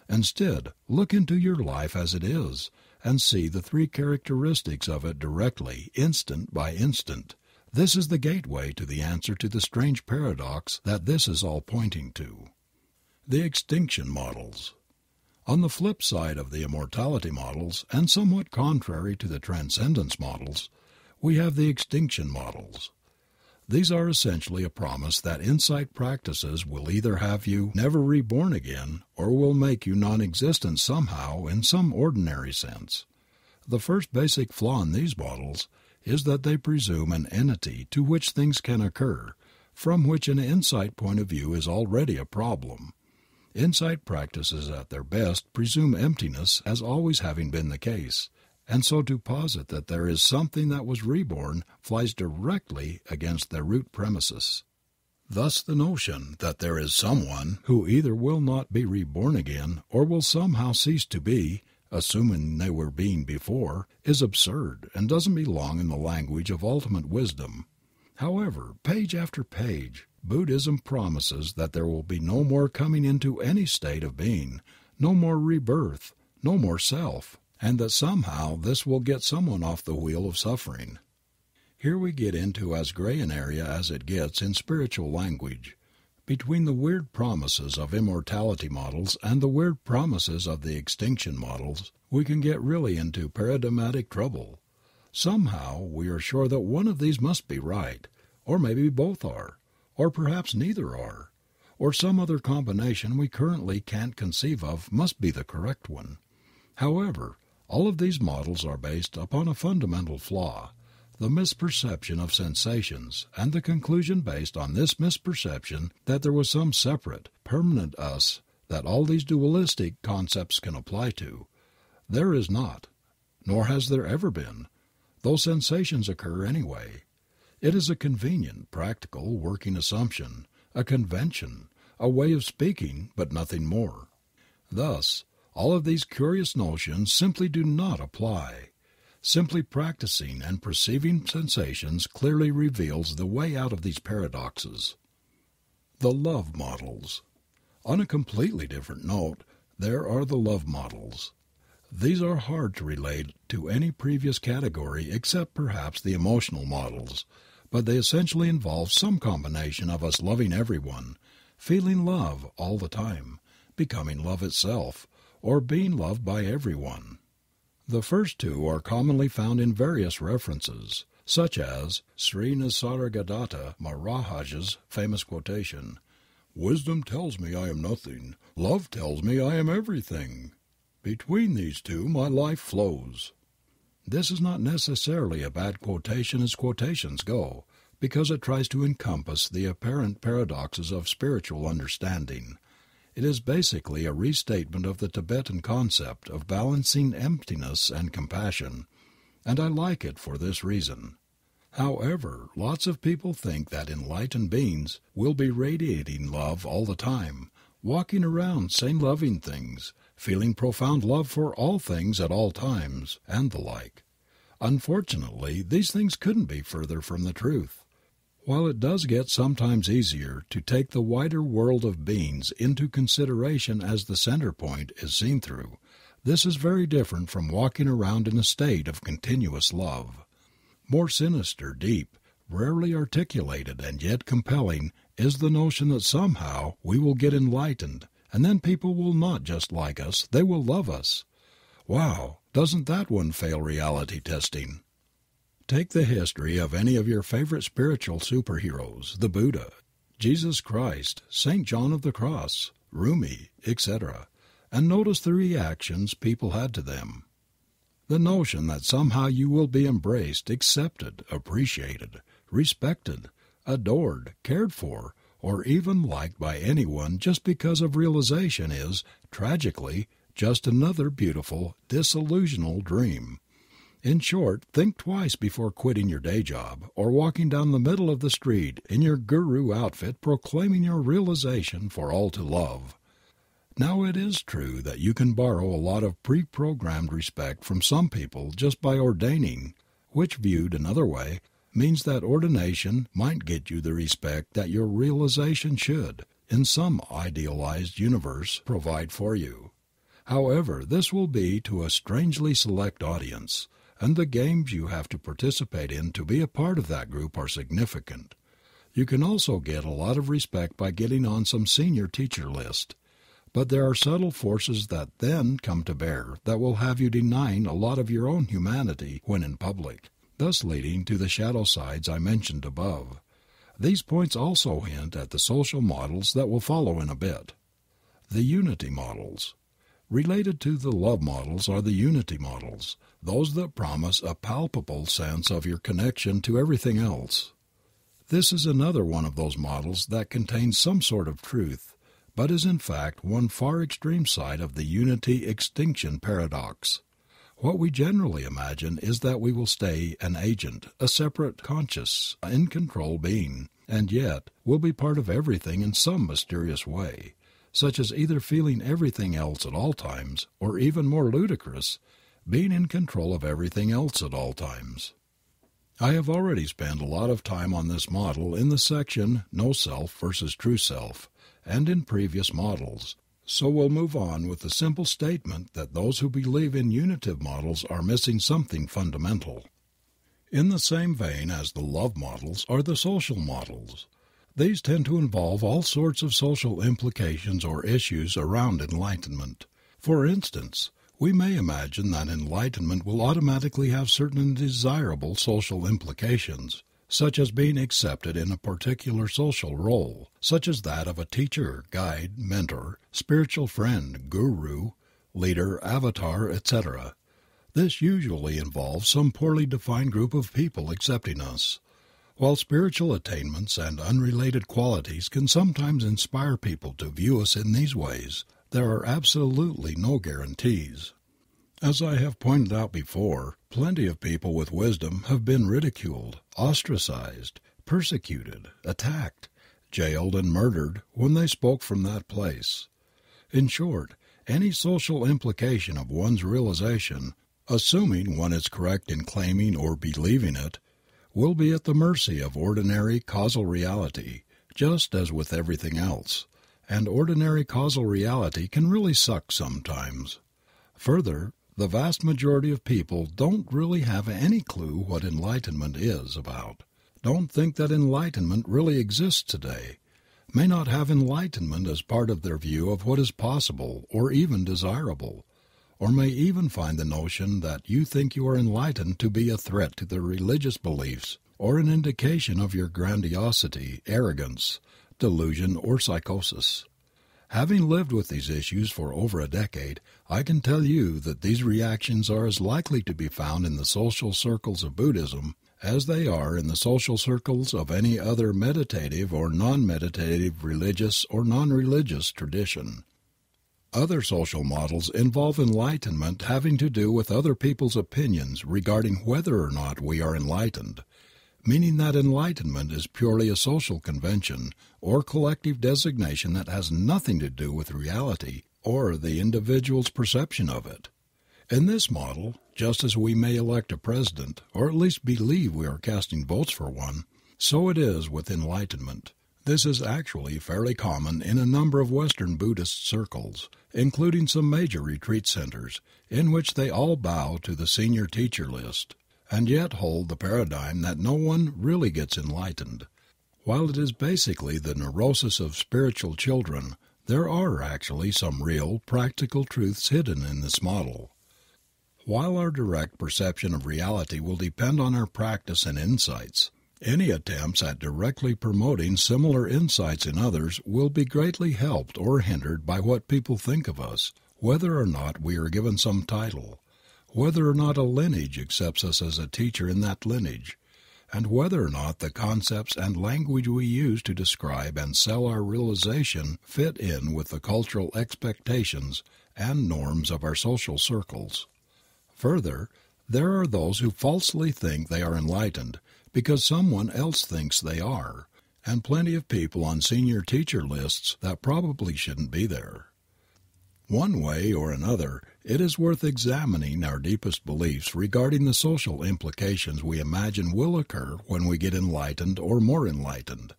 Instead, look into your life as it is, and see the three characteristics of it directly, instant by instant. This is the gateway to the answer to the strange paradox that this is all pointing to. The extinction models. On the flip side of the immortality models, and somewhat contrary to the transcendence models, we have the extinction models. These are essentially a promise that insight practices will either have you never reborn again or will make you non existent somehow in some ordinary sense. The first basic flaw in these models is that they presume an entity to which things can occur, from which an insight point of view is already a problem. Insight practices at their best presume emptiness as always having been the case, and so to posit that there is something that was reborn flies directly against their root premises. Thus the notion that there is someone who either will not be reborn again or will somehow cease to be assuming they were being before, is absurd and doesn't belong in the language of ultimate wisdom. However, page after page, Buddhism promises that there will be no more coming into any state of being, no more rebirth, no more self, and that somehow this will get someone off the wheel of suffering. Here we get into as gray an area as it gets in spiritual language. Between the weird promises of immortality models and the weird promises of the extinction models, we can get really into paradigmatic trouble. Somehow we are sure that one of these must be right, or maybe both are, or perhaps neither are, or some other combination we currently can't conceive of must be the correct one. However, all of these models are based upon a fundamental flaw the misperception of sensations, and the conclusion based on this misperception that there was some separate, permanent us that all these dualistic concepts can apply to. There is not, nor has there ever been, though sensations occur anyway. It is a convenient, practical, working assumption, a convention, a way of speaking, but nothing more. Thus, all of these curious notions simply do not apply. Simply practicing and perceiving sensations clearly reveals the way out of these paradoxes. The love models. On a completely different note, there are the love models. These are hard to relate to any previous category except perhaps the emotional models, but they essentially involve some combination of us loving everyone, feeling love all the time, becoming love itself, or being loved by everyone. The first two are commonly found in various references, such as Sri Nisargadatta Maharaja's famous quotation, Wisdom tells me I am nothing, love tells me I am everything. Between these two my life flows. This is not necessarily a bad quotation as quotations go, because it tries to encompass the apparent paradoxes of spiritual understanding. It is basically a restatement of the Tibetan concept of balancing emptiness and compassion, and I like it for this reason. However, lots of people think that enlightened beings will be radiating love all the time, walking around saying loving things, feeling profound love for all things at all times, and the like. Unfortunately, these things couldn't be further from the truth. While it does get sometimes easier to take the wider world of beings into consideration as the center point is seen through, this is very different from walking around in a state of continuous love. More sinister, deep, rarely articulated and yet compelling is the notion that somehow we will get enlightened and then people will not just like us, they will love us. Wow, doesn't that one fail reality testing? Take the history of any of your favorite spiritual superheroes, the Buddha, Jesus Christ, St. John of the Cross, Rumi, etc., and notice the reactions people had to them. The notion that somehow you will be embraced, accepted, appreciated, respected, adored, cared for, or even liked by anyone just because of realization is, tragically, just another beautiful, disillusional dream. In short, think twice before quitting your day job or walking down the middle of the street in your guru outfit proclaiming your realization for all to love. Now it is true that you can borrow a lot of pre-programmed respect from some people just by ordaining, which viewed another way means that ordination might get you the respect that your realization should, in some idealized universe, provide for you. However, this will be to a strangely select audience and the games you have to participate in to be a part of that group are significant. You can also get a lot of respect by getting on some senior teacher list. But there are subtle forces that then come to bear that will have you denying a lot of your own humanity when in public, thus leading to the shadow sides I mentioned above. These points also hint at the social models that will follow in a bit. The unity models. Related to the love models are the unity models, those that promise a palpable sense of your connection to everything else. This is another one of those models that contains some sort of truth, but is in fact one far extreme side of the unity extinction paradox. What we generally imagine is that we will stay an agent, a separate, conscious, in control being, and yet will be part of everything in some mysterious way such as either feeling everything else at all times, or even more ludicrous, being in control of everything else at all times. I have already spent a lot of time on this model in the section No Self versus True Self and in previous models, so we'll move on with the simple statement that those who believe in unitive models are missing something fundamental. In the same vein as the love models are the social models. These tend to involve all sorts of social implications or issues around enlightenment. For instance, we may imagine that enlightenment will automatically have certain desirable social implications, such as being accepted in a particular social role, such as that of a teacher, guide, mentor, spiritual friend, guru, leader, avatar, etc. This usually involves some poorly defined group of people accepting us. While spiritual attainments and unrelated qualities can sometimes inspire people to view us in these ways, there are absolutely no guarantees. As I have pointed out before, plenty of people with wisdom have been ridiculed, ostracized, persecuted, attacked, jailed and murdered when they spoke from that place. In short, any social implication of one's realization, assuming one is correct in claiming or believing it, will be at the mercy of ordinary causal reality, just as with everything else, and ordinary causal reality can really suck sometimes. Further, the vast majority of people don't really have any clue what enlightenment is about, don't think that enlightenment really exists today, may not have enlightenment as part of their view of what is possible or even desirable, or may even find the notion that you think you are enlightened to be a threat to their religious beliefs or an indication of your grandiosity, arrogance, delusion, or psychosis. Having lived with these issues for over a decade, I can tell you that these reactions are as likely to be found in the social circles of Buddhism as they are in the social circles of any other meditative or non meditative religious or non religious tradition. Other social models involve enlightenment having to do with other people's opinions regarding whether or not we are enlightened, meaning that enlightenment is purely a social convention or collective designation that has nothing to do with reality or the individual's perception of it. In this model, just as we may elect a president, or at least believe we are casting votes for one, so it is with enlightenment. This is actually fairly common in a number of Western Buddhist circles, including some major retreat centers, in which they all bow to the senior teacher list, and yet hold the paradigm that no one really gets enlightened. While it is basically the neurosis of spiritual children, there are actually some real, practical truths hidden in this model. While our direct perception of reality will depend on our practice and insights, any attempts at directly promoting similar insights in others will be greatly helped or hindered by what people think of us, whether or not we are given some title, whether or not a lineage accepts us as a teacher in that lineage, and whether or not the concepts and language we use to describe and sell our realization fit in with the cultural expectations and norms of our social circles. Further, there are those who falsely think they are enlightened because someone else thinks they are, and plenty of people on senior teacher lists that probably shouldn't be there. One way or another, it is worth examining our deepest beliefs regarding the social implications we imagine will occur when we get enlightened or more enlightened.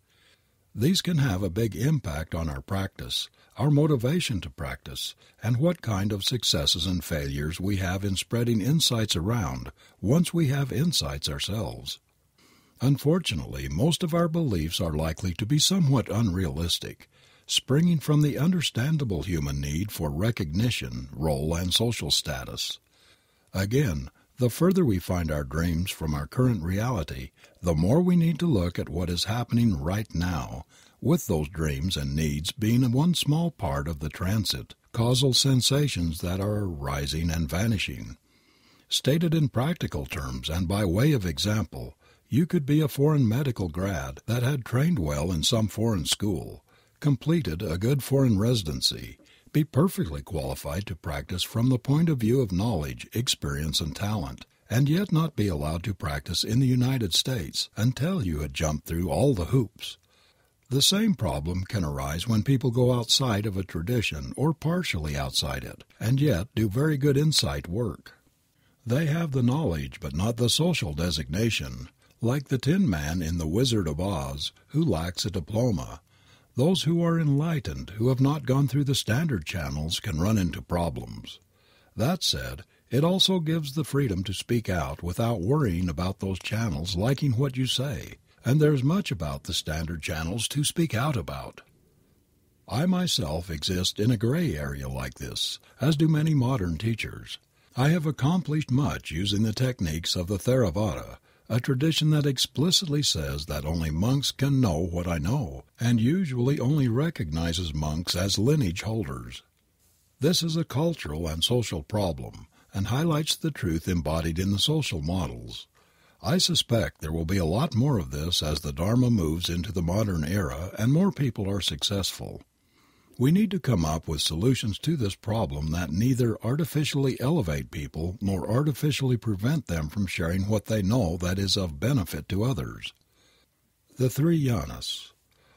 These can have a big impact on our practice, our motivation to practice, and what kind of successes and failures we have in spreading insights around once we have insights ourselves. Unfortunately, most of our beliefs are likely to be somewhat unrealistic, springing from the understandable human need for recognition, role, and social status. Again, the further we find our dreams from our current reality, the more we need to look at what is happening right now, with those dreams and needs being one small part of the transit, causal sensations that are arising and vanishing. Stated in practical terms and by way of example, you could be a foreign medical grad that had trained well in some foreign school, completed a good foreign residency, be perfectly qualified to practice from the point of view of knowledge, experience, and talent, and yet not be allowed to practice in the United States until you had jumped through all the hoops. The same problem can arise when people go outside of a tradition or partially outside it, and yet do very good insight work. They have the knowledge but not the social designation, like the Tin Man in The Wizard of Oz, who lacks a diploma. Those who are enlightened who have not gone through the standard channels can run into problems. That said, it also gives the freedom to speak out without worrying about those channels liking what you say, and there is much about the standard channels to speak out about. I myself exist in a gray area like this, as do many modern teachers. I have accomplished much using the techniques of the Theravada, a tradition that explicitly says that only monks can know what I know, and usually only recognizes monks as lineage holders. This is a cultural and social problem, and highlights the truth embodied in the social models. I suspect there will be a lot more of this as the Dharma moves into the modern era and more people are successful. We need to come up with solutions to this problem that neither artificially elevate people nor artificially prevent them from sharing what they know that is of benefit to others. The Three Yanas.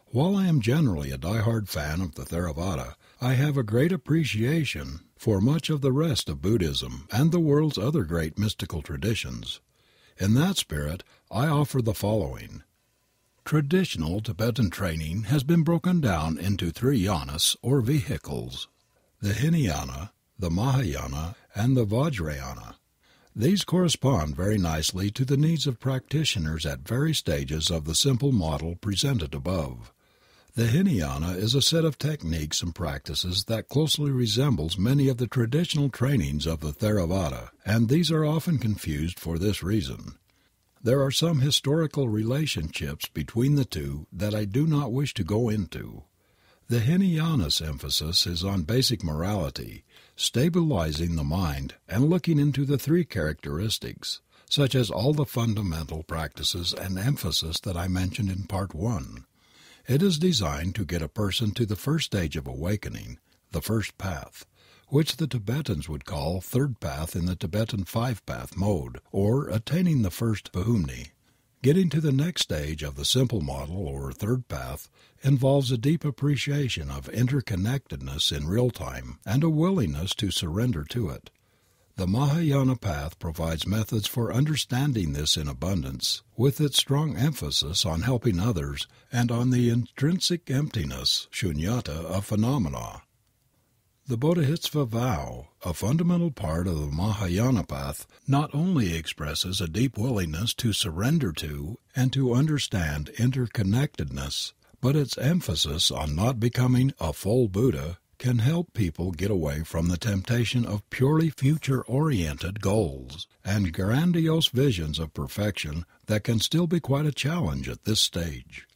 While I am generally a die-hard fan of the Theravada, I have a great appreciation for much of the rest of Buddhism and the world's other great mystical traditions. In that spirit, I offer the following. Traditional Tibetan training has been broken down into three yanas or vehicles the Hinayana, the Mahayana, and the Vajrayana. These correspond very nicely to the needs of practitioners at various stages of the simple model presented above. The Hinayana is a set of techniques and practices that closely resembles many of the traditional trainings of the Theravada, and these are often confused for this reason. There are some historical relationships between the two that I do not wish to go into. The Hinayana's emphasis is on basic morality, stabilizing the mind, and looking into the three characteristics, such as all the fundamental practices and emphasis that I mentioned in Part 1. It is designed to get a person to the first stage of awakening, the first path which the Tibetans would call third path in the Tibetan five path mode, or attaining the first Bhumi. Getting to the next stage of the simple model or third path involves a deep appreciation of interconnectedness in real time and a willingness to surrender to it. The Mahayana path provides methods for understanding this in abundance, with its strong emphasis on helping others and on the intrinsic emptiness (shunyata) of phenomena. The Bodhisattva vow, a fundamental part of the Mahayana path, not only expresses a deep willingness to surrender to and to understand interconnectedness, but its emphasis on not becoming a full Buddha can help people get away from the temptation of purely future oriented goals and grandiose visions of perfection that can still be quite a challenge at this stage.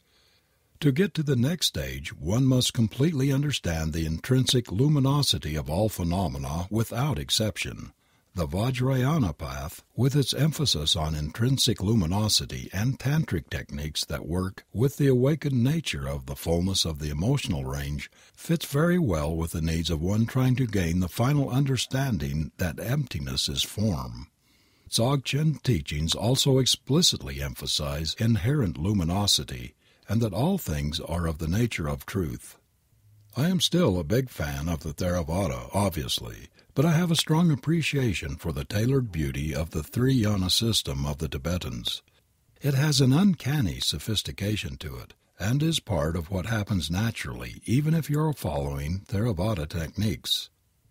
To get to the next stage one must completely understand the intrinsic luminosity of all phenomena without exception. The Vajrayana path, with its emphasis on intrinsic luminosity and tantric techniques that work with the awakened nature of the fullness of the emotional range, fits very well with the needs of one trying to gain the final understanding that emptiness is form. Dzogchen teachings also explicitly emphasize inherent luminosity and that all things are of the nature of truth. I am still a big fan of the Theravada, obviously, but I have a strong appreciation for the tailored beauty of the three yana system of the Tibetans. It has an uncanny sophistication to it, and is part of what happens naturally even if you are following Theravada techniques.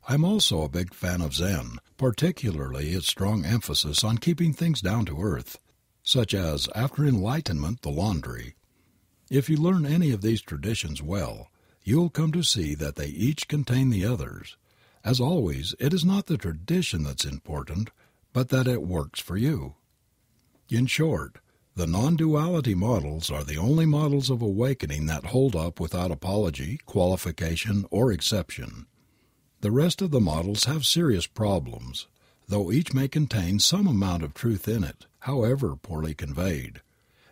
I am also a big fan of Zen, particularly its strong emphasis on keeping things down to earth, such as after enlightenment the laundry. If you learn any of these traditions well, you will come to see that they each contain the others. As always, it is not the tradition that's important, but that it works for you. In short, the non duality models are the only models of awakening that hold up without apology, qualification, or exception. The rest of the models have serious problems, though each may contain some amount of truth in it, however poorly conveyed.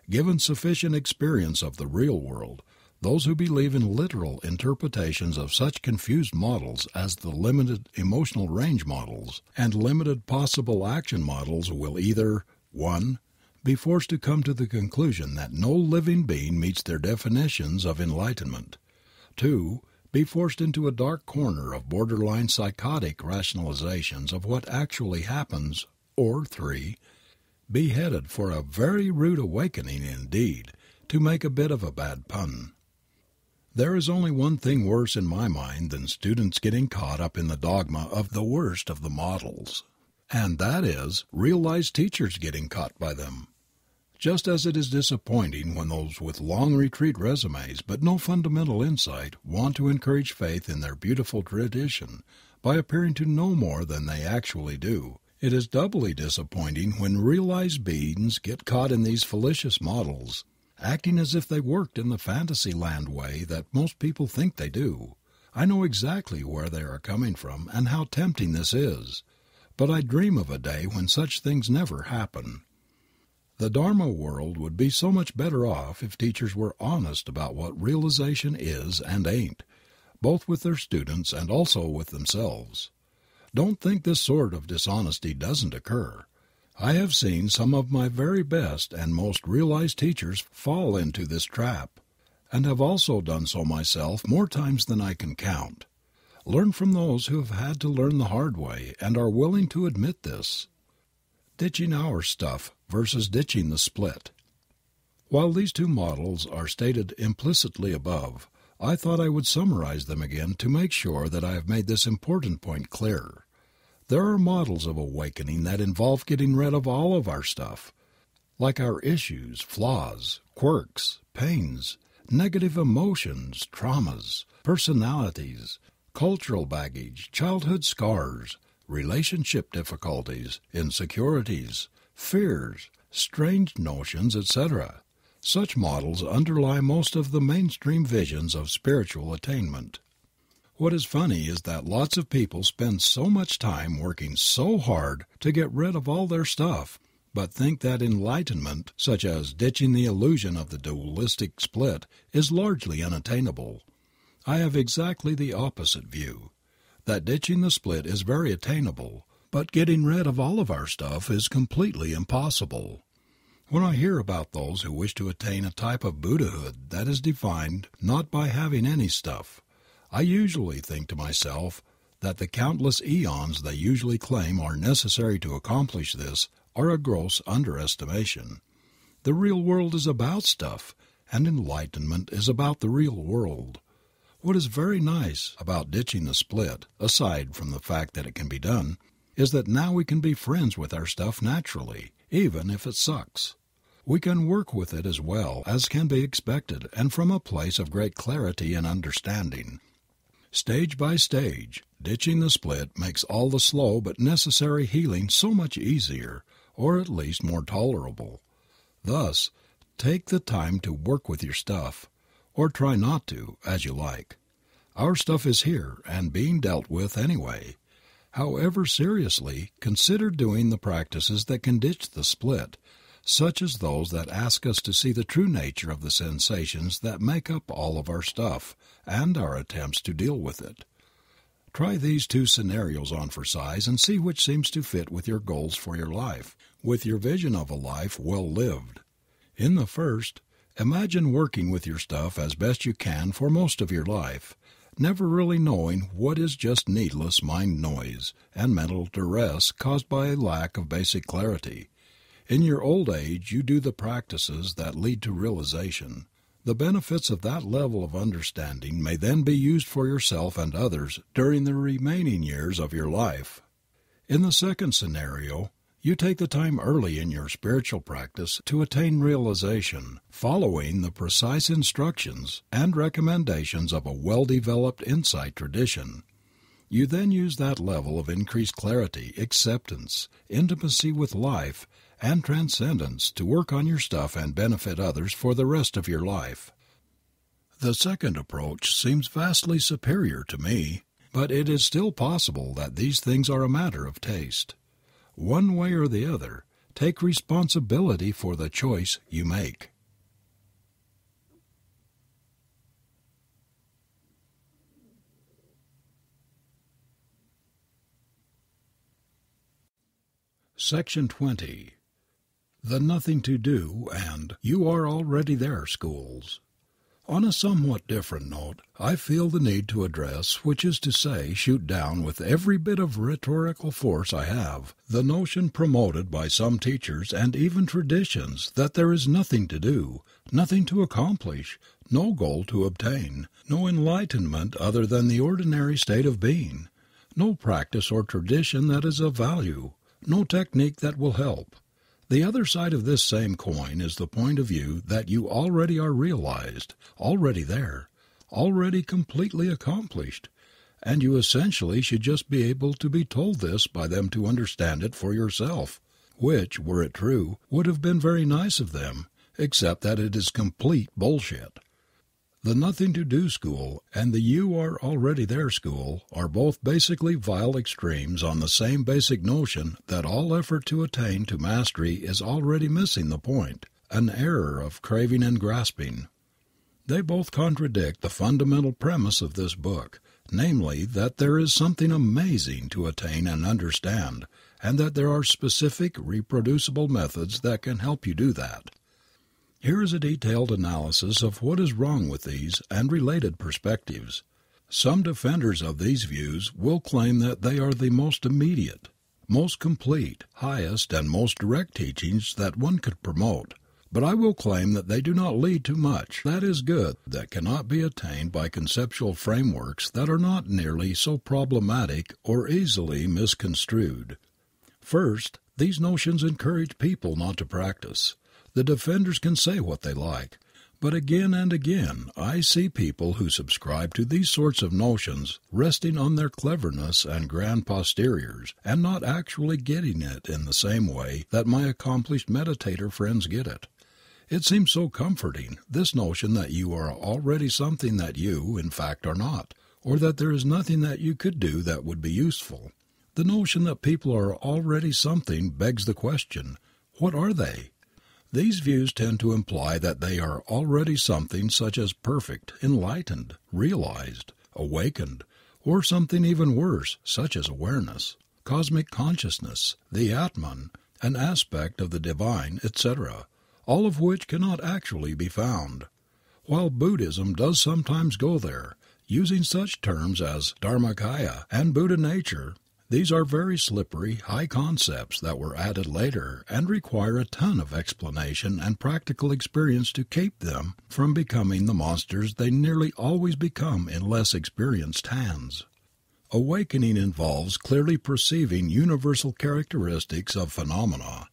Given sufficient experience of the real world, those who believe in literal interpretations of such confused models as the limited emotional range models and limited possible action models will either 1. Be forced to come to the conclusion that no living being meets their definitions of enlightenment. 2 be forced into a dark corner of borderline psychotic rationalizations of what actually happens, or 3. Be headed for a very rude awakening indeed, to make a bit of a bad pun. There is only one thing worse in my mind than students getting caught up in the dogma of the worst of the models, and that is realized teachers getting caught by them. Just as it is disappointing when those with long retreat resumes but no fundamental insight want to encourage faith in their beautiful tradition by appearing to know more than they actually do, it is doubly disappointing when realized beings get caught in these fallacious models, acting as if they worked in the fantasy land way that most people think they do. I know exactly where they are coming from and how tempting this is, but I dream of a day when such things never happen. The Dharma world would be so much better off if teachers were honest about what realization is and ain't, both with their students and also with themselves. Don't think this sort of dishonesty doesn't occur. I have seen some of my very best and most realized teachers fall into this trap, and have also done so myself more times than I can count. Learn from those who have had to learn the hard way and are willing to admit this. Ditching our stuff versus ditching the split. While these two models are stated implicitly above, I thought I would summarize them again to make sure that I have made this important point clear. There are models of awakening that involve getting rid of all of our stuff, like our issues, flaws, quirks, pains, negative emotions, traumas, personalities, cultural baggage, childhood scars, relationship difficulties, insecurities, fears, strange notions, etc. Such models underlie most of the mainstream visions of spiritual attainment. What is funny is that lots of people spend so much time working so hard to get rid of all their stuff, but think that enlightenment, such as ditching the illusion of the dualistic split, is largely unattainable. I have exactly the opposite view. That ditching the split is very attainable, but getting rid of all of our stuff is completely impossible. When I hear about those who wish to attain a type of Buddhahood that is defined not by having any stuff, I usually think to myself that the countless eons they usually claim are necessary to accomplish this are a gross underestimation. The real world is about stuff, and enlightenment is about the real world. What is very nice about ditching the split, aside from the fact that it can be done, is that now we can be friends with our stuff naturally, even if it sucks. We can work with it as well as can be expected and from a place of great clarity and understanding. Stage by stage, ditching the split makes all the slow but necessary healing so much easier, or at least more tolerable. Thus, take the time to work with your stuff, or try not to, as you like. Our stuff is here and being dealt with anyway. However seriously, consider doing the practices that can ditch the split, such as those that ask us to see the true nature of the sensations that make up all of our stuff and our attempts to deal with it. Try these two scenarios on for size and see which seems to fit with your goals for your life, with your vision of a life well lived. In the first, imagine working with your stuff as best you can for most of your life never really knowing what is just needless mind noise and mental duress caused by a lack of basic clarity. In your old age you do the practices that lead to realization, The benefits of that level of understanding may then be used for yourself and others during the remaining years of your life. In the second scenario, you take the time early in your spiritual practice to attain realization, following the precise instructions and recommendations of a well developed insight tradition. You then use that level of increased clarity, acceptance, intimacy with life, and transcendence to work on your stuff and benefit others for the rest of your life. The second approach seems vastly superior to me, but it is still possible that these things are a matter of taste one way or the other, take responsibility for the choice you make. Section 20. The Nothing to Do and You Are Already There Schools. On a somewhat different note, I feel the need to address, which is to say, shoot down with every bit of rhetorical force I have, the notion promoted by some teachers and even traditions that there is nothing to do, nothing to accomplish, no goal to obtain, no enlightenment other than the ordinary state of being, no practice or tradition that is of value, no technique that will help. The other side of this same coin is the point of view that you already are realized, already there, already completely accomplished, and you essentially should just be able to be told this by them to understand it for yourself, which, were it true, would have been very nice of them, except that it is complete bullshit. The nothing to do school and the you are already there school are both basically vile extremes on the same basic notion that all effort to attain to mastery is already missing the point, an error of craving and grasping. They both contradict the fundamental premise of this book, namely that there is something amazing to attain and understand, and that there are specific, reproducible methods that can help you do that. Here is a detailed analysis of what is wrong with these and related perspectives. Some defenders of these views will claim that they are the most immediate, most complete, highest and most direct teachings that one could promote. But I will claim that they do not lead to much that is good that cannot be attained by conceptual frameworks that are not nearly so problematic or easily misconstrued. First, these notions encourage people not to practice. The defenders can say what they like, but again and again I see people who subscribe to these sorts of notions resting on their cleverness and grand posteriors and not actually getting it in the same way that my accomplished meditator friends get it. It seems so comforting, this notion that you are already something that you, in fact, are not, or that there is nothing that you could do that would be useful. The notion that people are already something begs the question, what are they? These views tend to imply that they are already something such as perfect, enlightened, realized, awakened, or something even worse, such as awareness, cosmic consciousness, the Atman, an aspect of the divine, etc., all of which cannot actually be found. While Buddhism does sometimes go there, using such terms as Dharmakaya and Buddha nature, these are very slippery, high concepts that were added later and require a ton of explanation and practical experience to keep them from becoming the monsters they nearly always become in less experienced hands. Awakening involves clearly perceiving universal characteristics of phenomena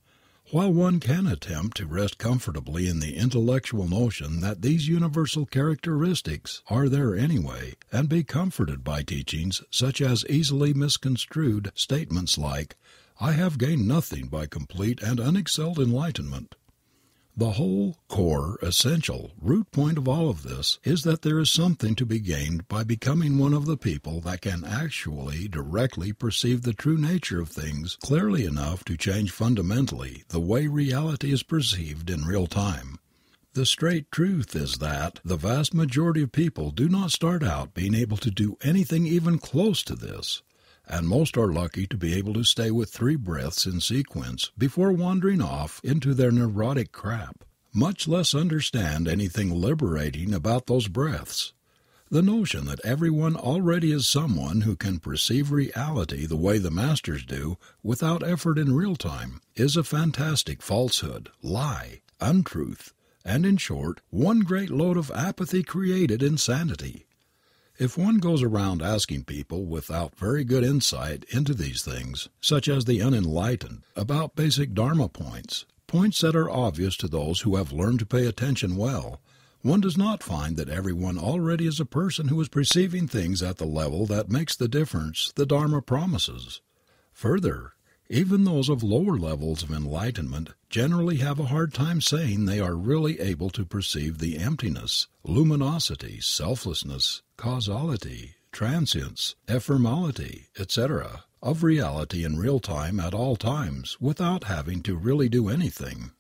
while one can attempt to rest comfortably in the intellectual notion that these universal characteristics are there anyway, and be comforted by teachings such as easily misconstrued statements like, I have gained nothing by complete and unexcelled enlightenment, the whole, core, essential, root point of all of this is that there is something to be gained by becoming one of the people that can actually directly perceive the true nature of things clearly enough to change fundamentally the way reality is perceived in real time. The straight truth is that the vast majority of people do not start out being able to do anything even close to this and most are lucky to be able to stay with three breaths in sequence before wandering off into their neurotic crap, much less understand anything liberating about those breaths. The notion that everyone already is someone who can perceive reality the way the masters do without effort in real time is a fantastic falsehood, lie, untruth, and in short, one great load of apathy created insanity. If one goes around asking people without very good insight into these things, such as the unenlightened, about basic Dharma points, points that are obvious to those who have learned to pay attention well, one does not find that everyone already is a person who is perceiving things at the level that makes the difference the Dharma promises. Further, even those of lower levels of enlightenment generally have a hard time saying they are really able to perceive the emptiness, luminosity, selflessness, causality, transience, ephemerality, etc., of reality in real time at all times without having to really do anything.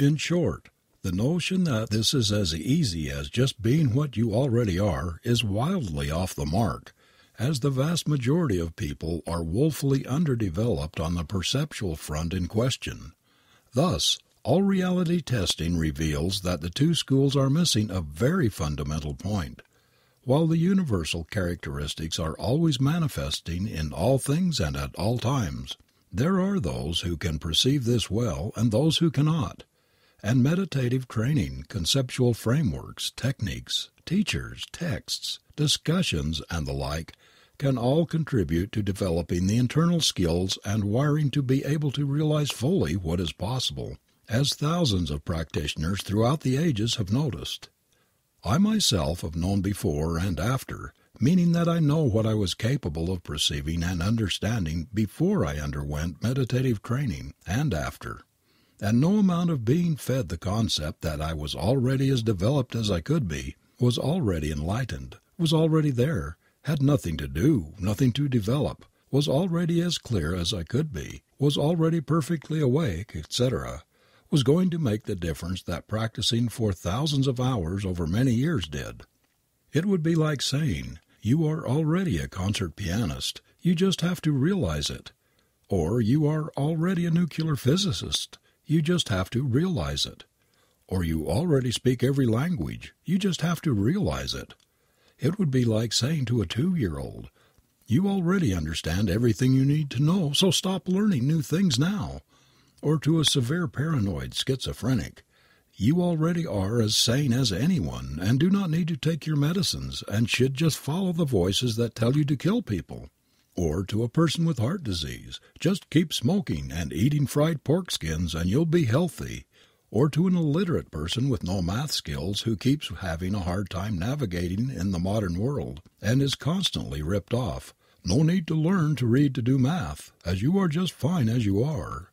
In short, the notion that this is as easy as just being what you already are is wildly off the mark as the vast majority of people are woefully underdeveloped on the perceptual front in question. Thus, all reality testing reveals that the two schools are missing a very fundamental point. While the universal characteristics are always manifesting in all things and at all times, there are those who can perceive this well and those who cannot. And meditative training, conceptual frameworks, techniques, teachers, texts, discussions, and the like can all contribute to developing the internal skills and wiring to be able to realize fully what is possible, as thousands of practitioners throughout the ages have noticed. I myself have known before and after, meaning that I know what I was capable of perceiving and understanding before I underwent meditative training, and after. And no amount of being fed the concept that I was already as developed as I could be, was already enlightened, was already there, had nothing to do, nothing to develop, was already as clear as I could be, was already perfectly awake, etc., was going to make the difference that practicing for thousands of hours over many years did. It would be like saying, you are already a concert pianist, you just have to realize it. Or you are already a nuclear physicist, you just have to realize it. Or you already speak every language, you just have to realize it. It would be like saying to a two year old, You already understand everything you need to know, so stop learning new things now. Or to a severe paranoid schizophrenic, You already are as sane as anyone and do not need to take your medicines and should just follow the voices that tell you to kill people. Or to a person with heart disease, just keep smoking and eating fried pork skins and you'll be healthy or to an illiterate person with no math skills who keeps having a hard time navigating in the modern world and is constantly ripped off. No need to learn to read to do math, as you are just fine as you are.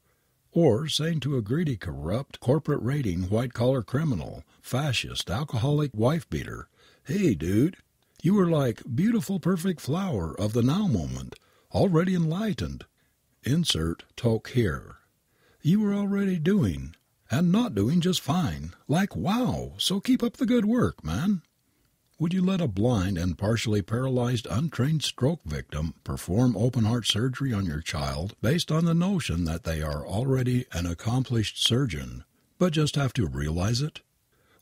Or saying to a greedy, corrupt, corporate rating, white collar criminal, fascist, alcoholic wife beater, Hey, dude, you are like beautiful, perfect flower of the now moment, already enlightened. Insert toke here. You are already doing, and not doing just fine. Like, wow, so keep up the good work, man. Would you let a blind and partially paralyzed untrained stroke victim perform open heart surgery on your child based on the notion that they are already an accomplished surgeon, but just have to realize it?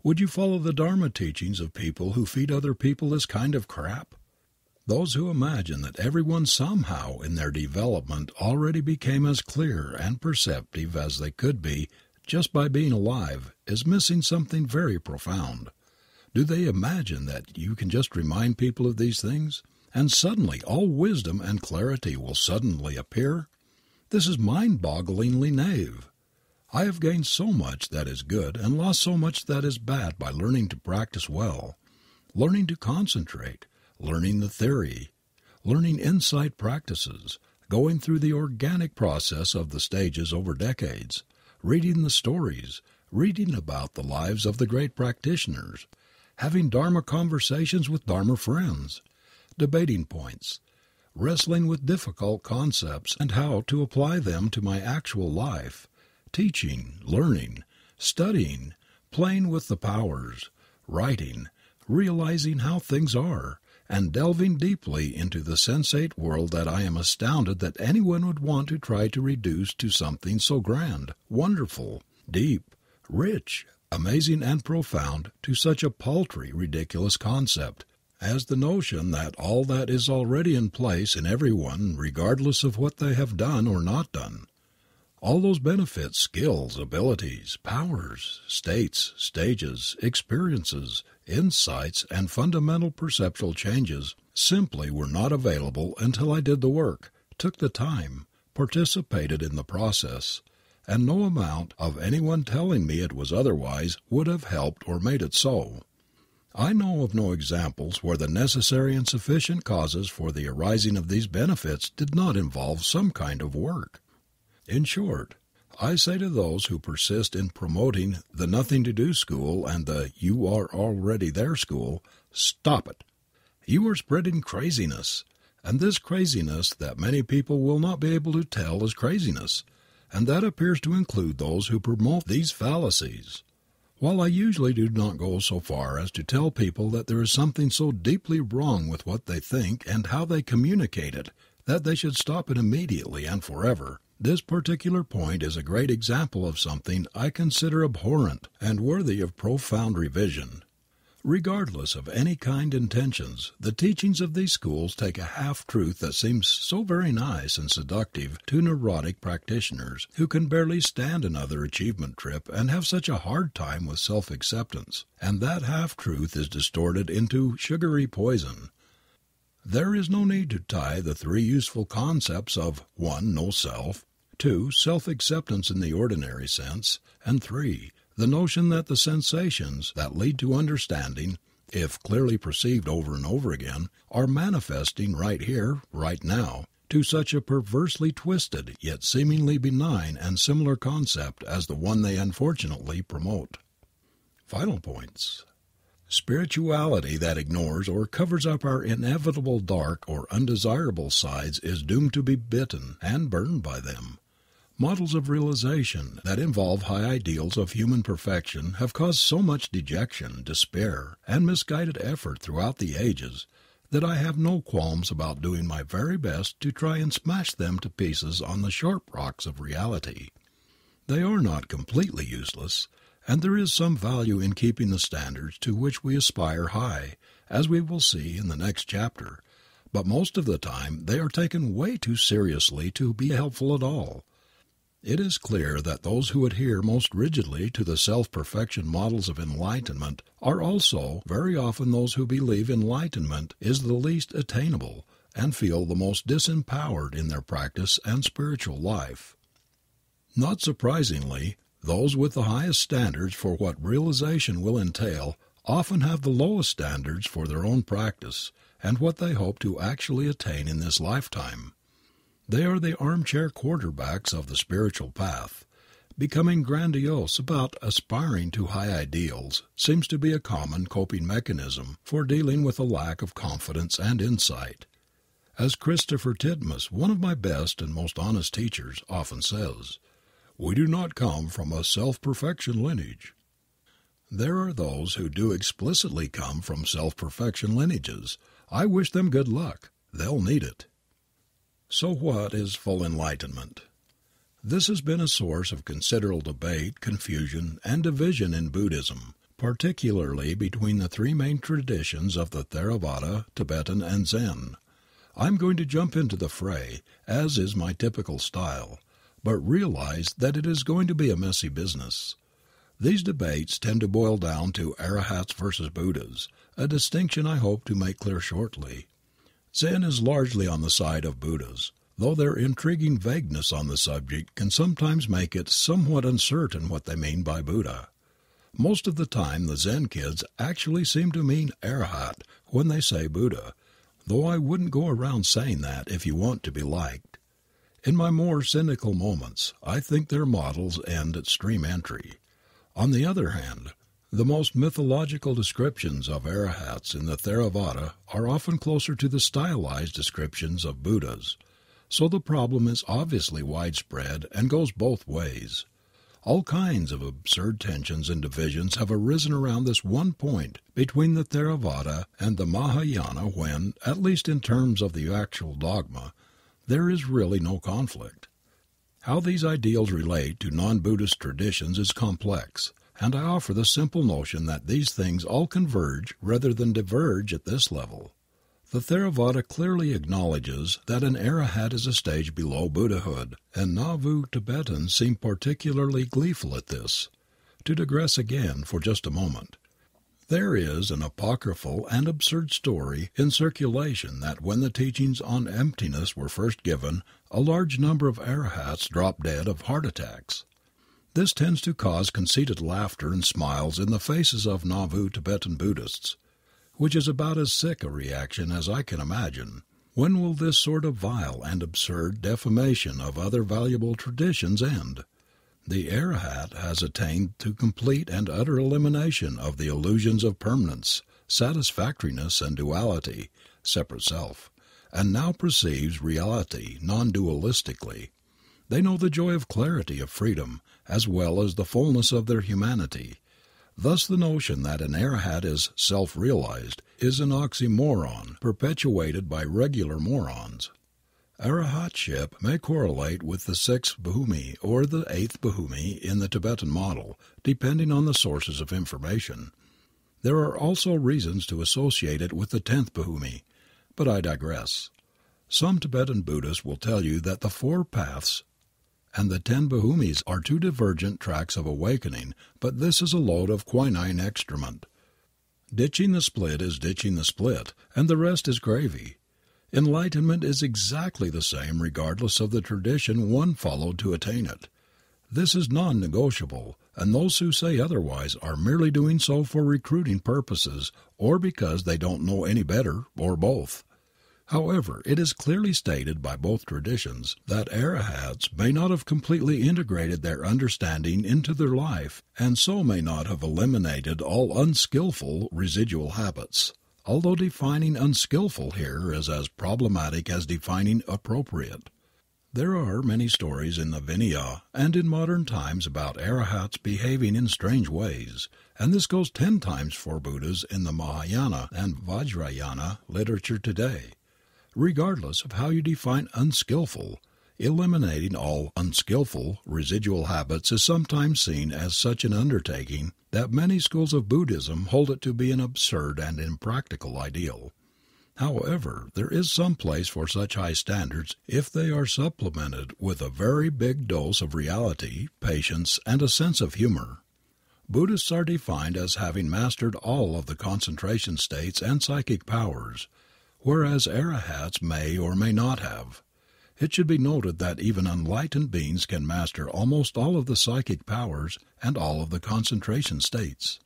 Would you follow the Dharma teachings of people who feed other people this kind of crap? Those who imagine that everyone somehow in their development already became as clear and perceptive as they could be just by being alive is missing something very profound. Do they imagine that you can just remind people of these things and suddenly all wisdom and clarity will suddenly appear? This is mind bogglingly naive. I have gained so much that is good and lost so much that is bad by learning to practice well, learning to concentrate, learning the theory, learning insight practices, going through the organic process of the stages over decades reading the stories, reading about the lives of the great practitioners, having Dharma conversations with Dharma friends, debating points, wrestling with difficult concepts and how to apply them to my actual life, teaching, learning, studying, playing with the powers, writing, realizing how things are, and delving deeply into the sensate world that I am astounded that anyone would want to try to reduce to something so grand, wonderful, deep, rich, amazing and profound to such a paltry, ridiculous concept as the notion that all that is already in place in everyone regardless of what they have done or not done. All those benefits, skills, abilities, powers, states, stages, experiences, insights, and fundamental perceptual changes simply were not available until I did the work, took the time, participated in the process, and no amount of anyone telling me it was otherwise would have helped or made it so. I know of no examples where the necessary and sufficient causes for the arising of these benefits did not involve some kind of work. In short, I say to those who persist in promoting the nothing to do school and the you are already there school, stop it. You are spreading craziness, and this craziness that many people will not be able to tell is craziness, and that appears to include those who promote these fallacies. While I usually do not go so far as to tell people that there is something so deeply wrong with what they think and how they communicate it that they should stop it immediately and forever, this particular point is a great example of something I consider abhorrent and worthy of profound revision. Regardless of any kind intentions, the teachings of these schools take a half truth that seems so very nice and seductive to neurotic practitioners who can barely stand another achievement trip and have such a hard time with self acceptance, and that half truth is distorted into sugary poison. There is no need to tie the three useful concepts of 1. No self, 2. Self acceptance in the ordinary sense, and 3. The notion that the sensations that lead to understanding, if clearly perceived over and over again, are manifesting right here, right now, to such a perversely twisted yet seemingly benign and similar concept as the one they unfortunately promote. Final points. Spirituality that ignores or covers up our inevitable dark or undesirable sides is doomed to be bitten and burned by them. Models of realization that involve high ideals of human perfection have caused so much dejection, despair, and misguided effort throughout the ages that I have no qualms about doing my very best to try and smash them to pieces on the sharp rocks of reality. They are not completely useless and there is some value in keeping the standards to which we aspire high, as we will see in the next chapter, but most of the time they are taken way too seriously to be helpful at all. It is clear that those who adhere most rigidly to the self perfection models of enlightenment are also very often those who believe enlightenment is the least attainable and feel the most disempowered in their practice and spiritual life. Not surprisingly, those with the highest standards for what realization will entail often have the lowest standards for their own practice and what they hope to actually attain in this lifetime. They are the armchair quarterbacks of the spiritual path. Becoming grandiose about aspiring to high ideals seems to be a common coping mechanism for dealing with a lack of confidence and insight. As Christopher Titmuss, one of my best and most honest teachers, often says, we do not come from a self perfection lineage. There are those who do explicitly come from self perfection lineages. I wish them good luck. They'll need it. So, what is full enlightenment? This has been a source of considerable debate, confusion, and division in Buddhism, particularly between the three main traditions of the Theravada, Tibetan, and Zen. I'm going to jump into the fray, as is my typical style but realize that it is going to be a messy business. These debates tend to boil down to arahats versus Buddhas, a distinction I hope to make clear shortly. Zen is largely on the side of Buddhas, though their intriguing vagueness on the subject can sometimes make it somewhat uncertain what they mean by Buddha. Most of the time the Zen kids actually seem to mean arahat when they say Buddha, though I wouldn't go around saying that if you want to be liked. In my more cynical moments I think their models end at stream entry. On the other hand, the most mythological descriptions of arahats in the Theravada are often closer to the stylized descriptions of Buddhas, so the problem is obviously widespread and goes both ways. All kinds of absurd tensions and divisions have arisen around this one point between the Theravada and the Mahayana when, at least in terms of the actual dogma, there is really no conflict. How these ideals relate to non Buddhist traditions is complex, and I offer the simple notion that these things all converge rather than diverge at this level. The Theravada clearly acknowledges that an arahat is a stage below Buddhahood, and nouveau Tibetans seem particularly gleeful at this. To digress again for just a moment. There is an apocryphal and absurd story in circulation that when the teachings on emptiness were first given a large number of arahats dropped dead of heart attacks. This tends to cause conceited laughter and smiles in the faces of nouveau Tibetan Buddhists which is about as sick a reaction as I can imagine. When will this sort of vile and absurd defamation of other valuable traditions end? The arahat has attained to complete and utter elimination of the illusions of permanence, satisfactoriness and duality, separate self, and now perceives reality non dualistically. They know the joy of clarity of freedom as well as the fullness of their humanity Thus the notion that an arahat is self realized is an oxymoron perpetuated by regular morons. Arahatship may correlate with the sixth bhumi or the eighth bhumi in the Tibetan model, depending on the sources of information. There are also reasons to associate it with the tenth bhumi, but I digress. Some Tibetan Buddhists will tell you that the four paths and the ten Bhumis are two divergent tracks of awakening, but this is a load of quinine excrement. Ditching the split is ditching the split, and the rest is gravy. Enlightenment is exactly the same regardless of the tradition one followed to attain it. This is non negotiable, and those who say otherwise are merely doing so for recruiting purposes or because they don't know any better, or both. However, it is clearly stated by both traditions that arahats may not have completely integrated their understanding into their life and so may not have eliminated all unskillful residual habits, although defining unskillful here is as problematic as defining appropriate. There are many stories in the Vinaya and in modern times about arahats behaving in strange ways, and this goes ten times for Buddhas in the Mahayana and Vajrayana literature today regardless of how you define unskillful. Eliminating all unskillful residual habits is sometimes seen as such an undertaking that many schools of Buddhism hold it to be an absurd and impractical ideal. However, there is some place for such high standards if they are supplemented with a very big dose of reality, patience, and a sense of humor. Buddhists are defined as having mastered all of the concentration states and psychic powers, whereas arahats may or may not have. It should be noted that even enlightened beings can master almost all of the psychic powers and all of the concentration states.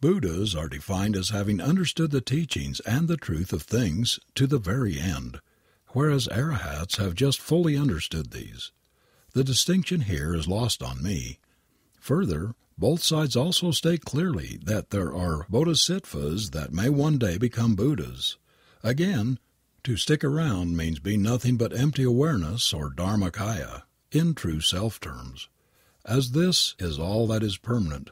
Buddhas are defined as having understood the teachings and the truth of things to the very end, whereas arahats have just fully understood these. The distinction here is lost on me. Further, both sides also state clearly that there are bodhisattvas that may one day become Buddhas. Again, to stick around means being nothing but empty awareness or dharmakaya in true self terms, as this is all that is permanent,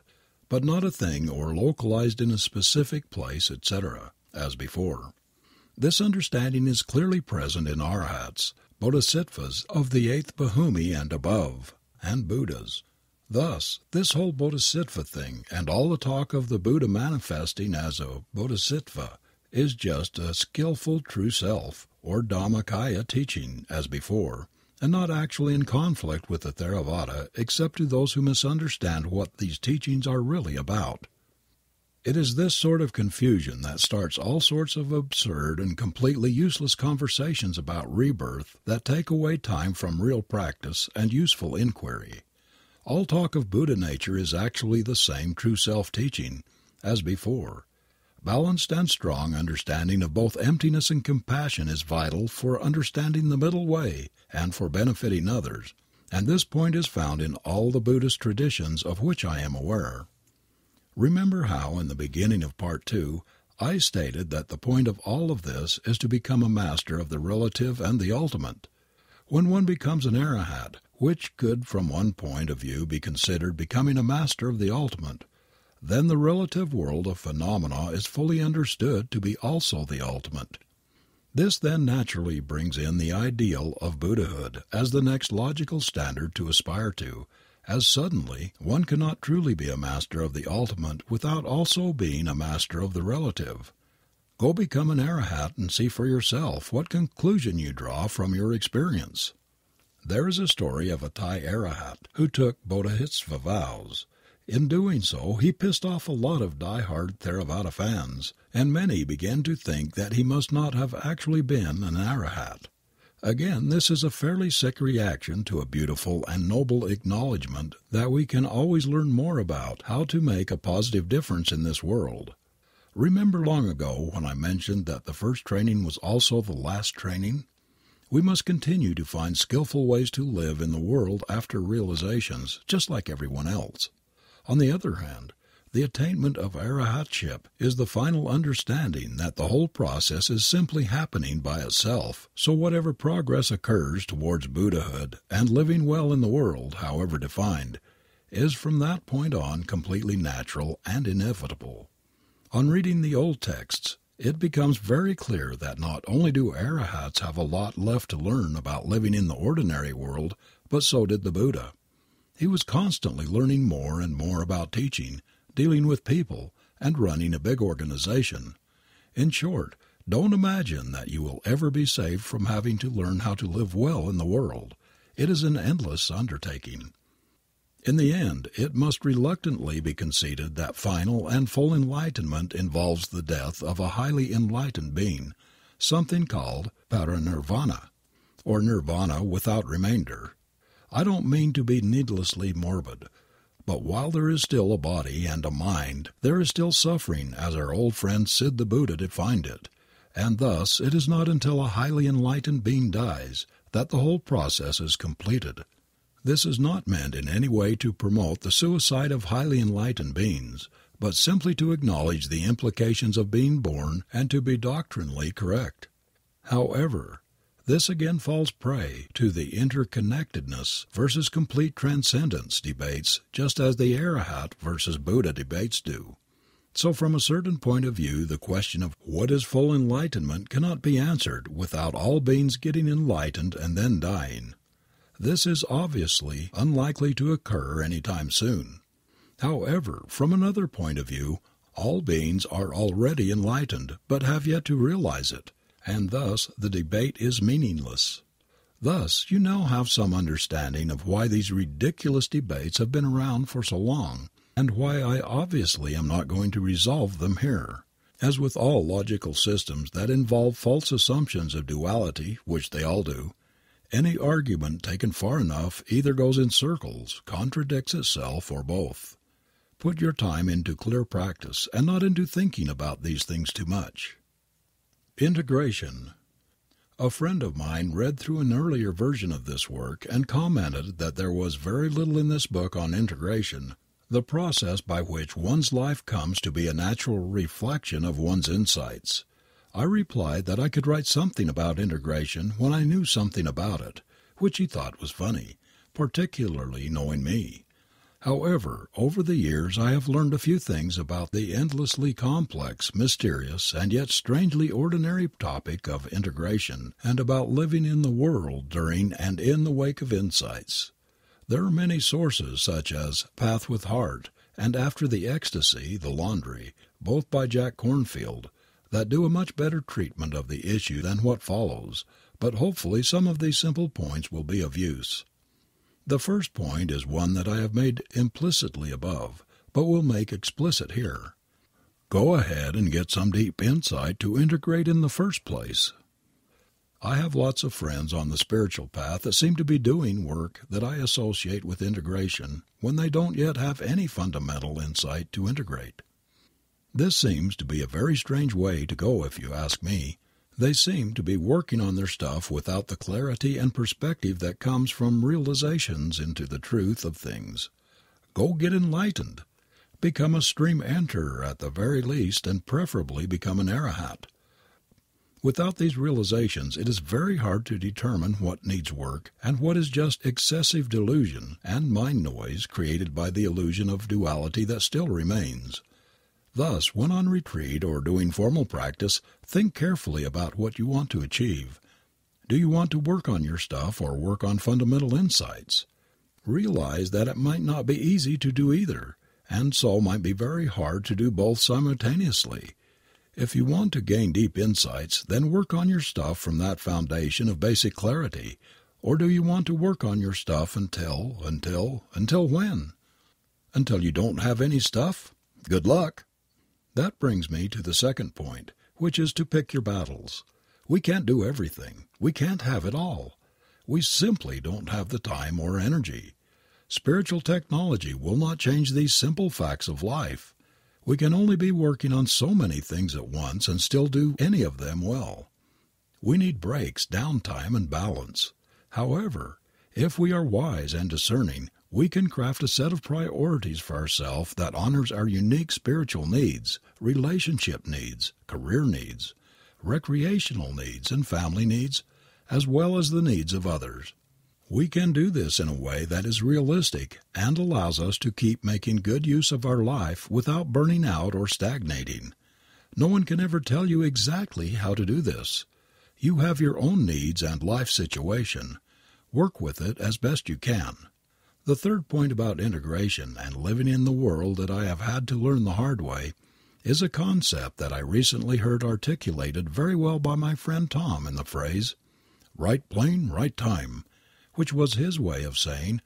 but not a thing or localized in a specific place, etc., as before. This understanding is clearly present in arhats, bodhisattvas of the eighth bhumi and above, and Buddhas. Thus, this whole bodhisattva thing and all the talk of the Buddha manifesting as a bodhisattva is just a skillful true self, or Dhammakaya teaching, as before, and not actually in conflict with the Theravada except to those who misunderstand what these teachings are really about. It is this sort of confusion that starts all sorts of absurd and completely useless conversations about rebirth that take away time from real practice and useful inquiry. All talk of Buddha nature is actually the same true self teaching as before, Balanced and strong understanding of both emptiness and compassion is vital for understanding the middle way and for benefiting others, and this point is found in all the Buddhist traditions of which I am aware. Remember how, in the beginning of Part Two, I stated that the point of all of this is to become a master of the relative and the ultimate. When one becomes an arahat, which could from one point of view be considered becoming a master of the ultimate, then the relative world of phenomena is fully understood to be also the ultimate. This then naturally brings in the ideal of Buddhahood as the next logical standard to aspire to, as suddenly one cannot truly be a master of the ultimate without also being a master of the relative. Go become an arahat and see for yourself what conclusion you draw from your experience. There is a story of a Thai arahat who took bodhisattva vows. In doing so he pissed off a lot of die-hard Theravada fans, and many began to think that he must not have actually been an arahat. Again this is a fairly sick reaction to a beautiful and noble acknowledgment that we can always learn more about how to make a positive difference in this world. Remember long ago when I mentioned that the first training was also the last training? We must continue to find skillful ways to live in the world after realizations, just like everyone else. On the other hand, the attainment of arahatship is the final understanding that the whole process is simply happening by itself, so whatever progress occurs towards Buddhahood and living well in the world, however defined, is from that point on completely natural and inevitable. On reading the old texts it becomes very clear that not only do arahats have a lot left to learn about living in the ordinary world, but so did the Buddha. He was constantly learning more and more about teaching, dealing with people, and running a big organization. In short, don't imagine that you will ever be saved from having to learn how to live well in the world. It is an endless undertaking. In the end it must reluctantly be conceded that final and full enlightenment involves the death of a highly enlightened being, something called parinirvana, or nirvana without remainder. I don't mean to be needlessly morbid, but while there is still a body and a mind there is still suffering as our old friend Sid the Buddha defined it, and thus it is not until a highly enlightened being dies that the whole process is completed. This is not meant in any way to promote the suicide of highly enlightened beings, but simply to acknowledge the implications of being born and to be doctrinally correct. However, this again falls prey to the interconnectedness versus complete transcendence debates just as the Arahat versus Buddha debates do. So from a certain point of view the question of what is full enlightenment cannot be answered without all beings getting enlightened and then dying. This is obviously unlikely to occur any time soon. However, from another point of view, all beings are already enlightened but have yet to realize it and thus the debate is meaningless. Thus you now have some understanding of why these ridiculous debates have been around for so long, and why I obviously am not going to resolve them here. As with all logical systems that involve false assumptions of duality, which they all do, any argument taken far enough either goes in circles, contradicts itself, or both. Put your time into clear practice and not into thinking about these things too much. Integration. A friend of mine read through an earlier version of this work and commented that there was very little in this book on integration, the process by which one's life comes to be a natural reflection of one's insights. I replied that I could write something about integration when I knew something about it, which he thought was funny, particularly knowing me. However, over the years I have learned a few things about the endlessly complex, mysterious, and yet strangely ordinary topic of integration and about living in the world during and in the wake of insights. There are many sources such as Path with Heart and After the Ecstasy, The Laundry, both by Jack Kornfield, that do a much better treatment of the issue than what follows, but hopefully some of these simple points will be of use. The first point is one that I have made implicitly above, but will make explicit here. Go ahead and get some deep insight to integrate in the first place. I have lots of friends on the spiritual path that seem to be doing work that I associate with integration when they don't yet have any fundamental insight to integrate. This seems to be a very strange way to go if you ask me. They seem to be working on their stuff without the clarity and perspective that comes from realizations into the truth of things. Go get enlightened. Become a stream enterer at the very least and preferably become an arahat. Without these realizations it is very hard to determine what needs work and what is just excessive delusion and mind noise created by the illusion of duality that still remains. Thus, when on retreat or doing formal practice, think carefully about what you want to achieve. Do you want to work on your stuff or work on fundamental insights? Realize that it might not be easy to do either, and so might be very hard to do both simultaneously. If you want to gain deep insights, then work on your stuff from that foundation of basic clarity, or do you want to work on your stuff until, until, until when? Until you don't have any stuff? Good luck! That brings me to the second point, which is to pick your battles. We can't do everything. We can't have it all. We simply don't have the time or energy. Spiritual technology will not change these simple facts of life. We can only be working on so many things at once and still do any of them well. We need breaks, downtime, and balance. However, if we are wise and discerning, we can craft a set of priorities for ourselves that honors our unique spiritual needs, relationship needs, career needs, recreational needs, and family needs, as well as the needs of others. We can do this in a way that is realistic and allows us to keep making good use of our life without burning out or stagnating. No one can ever tell you exactly how to do this. You have your own needs and life situation. Work with it as best you can. The third point about integration and living in the world that I have had to learn the hard way is a concept that I recently heard articulated very well by my friend Tom in the phrase, right plane, right time, which was his way of saying,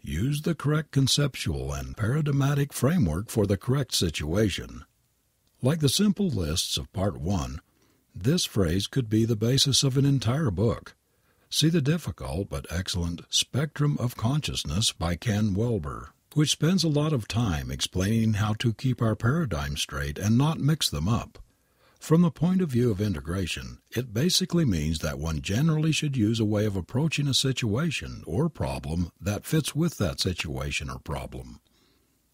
use the correct conceptual and paradigmatic framework for the correct situation. Like the simple lists of Part 1, this phrase could be the basis of an entire book. See the difficult but excellent Spectrum of Consciousness by Ken Wilber, which spends a lot of time explaining how to keep our paradigms straight and not mix them up. From the point of view of integration, it basically means that one generally should use a way of approaching a situation or problem that fits with that situation or problem.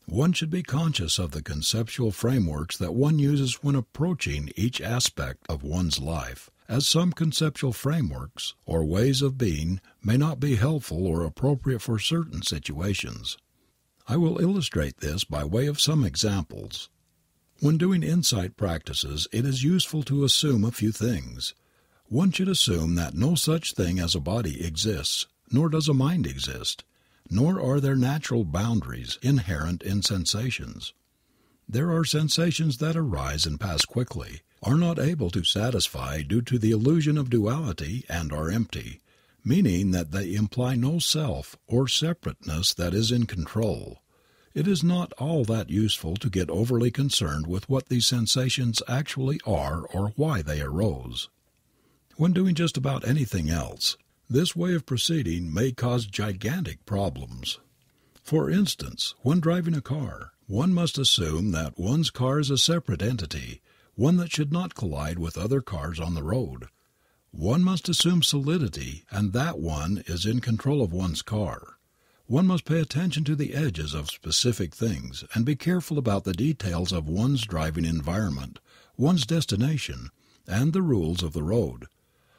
One should be conscious of the conceptual frameworks that one uses when approaching each aspect of one's life, as some conceptual frameworks, or ways of being, may not be helpful or appropriate for certain situations. I will illustrate this by way of some examples. When doing insight practices it is useful to assume a few things. One should assume that no such thing as a body exists, nor does a mind exist nor are there natural boundaries inherent in sensations. There are sensations that arise and pass quickly, are not able to satisfy due to the illusion of duality, and are empty, meaning that they imply no self or separateness that is in control. It is not all that useful to get overly concerned with what these sensations actually are or why they arose. When doing just about anything else, this way of proceeding may cause gigantic problems. For instance, when driving a car, one must assume that one's car is a separate entity, one that should not collide with other cars on the road. One must assume solidity and that one is in control of one's car. One must pay attention to the edges of specific things and be careful about the details of one's driving environment, one's destination, and the rules of the road.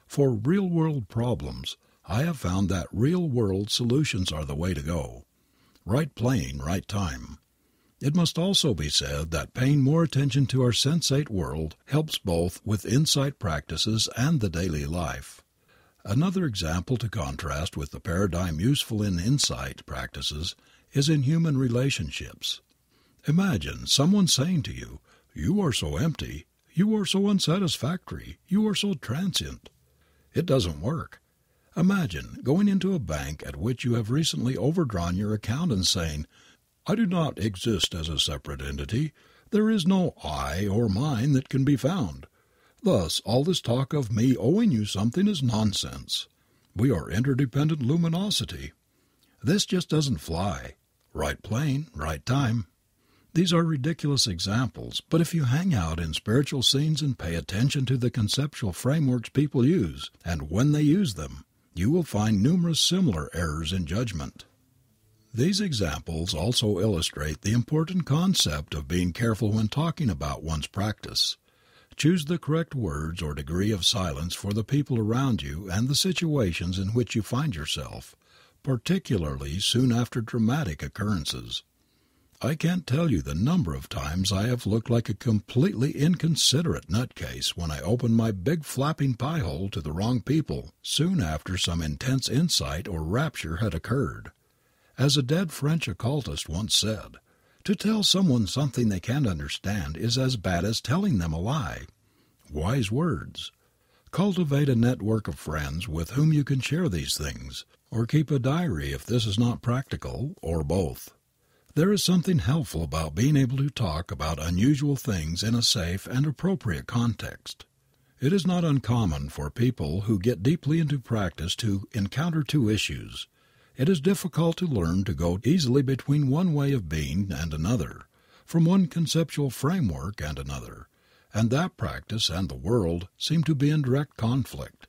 For real world problems, I have found that real world solutions are the way to go. Right plane, right time. It must also be said that paying more attention to our sensate world helps both with insight practices and the daily life. Another example to contrast with the paradigm useful in insight practices is in human relationships. Imagine someone saying to you, You are so empty, you are so unsatisfactory, you are so transient. It doesn't work. Imagine going into a bank at which you have recently overdrawn your account and saying, I do not exist as a separate entity. There is no I or mine that can be found. Thus, all this talk of me owing you something is nonsense. We are interdependent luminosity. This just doesn't fly. Right plane, right time. These are ridiculous examples, but if you hang out in spiritual scenes and pay attention to the conceptual frameworks people use, and when they use them, you will find numerous similar errors in judgment. These examples also illustrate the important concept of being careful when talking about one's practice. Choose the correct words or degree of silence for the people around you and the situations in which you find yourself, particularly soon after dramatic occurrences. I can't tell you the number of times I have looked like a completely inconsiderate nutcase when I opened my big flapping pie hole to the wrong people soon after some intense insight or rapture had occurred. As a dead French occultist once said, to tell someone something they can't understand is as bad as telling them a lie. Wise words. Cultivate a network of friends with whom you can share these things, or keep a diary if this is not practical, or both. There is something helpful about being able to talk about unusual things in a safe and appropriate context. It is not uncommon for people who get deeply into practice to encounter two issues. It is difficult to learn to go easily between one way of being and another, from one conceptual framework and another, and that practice and the world seem to be in direct conflict.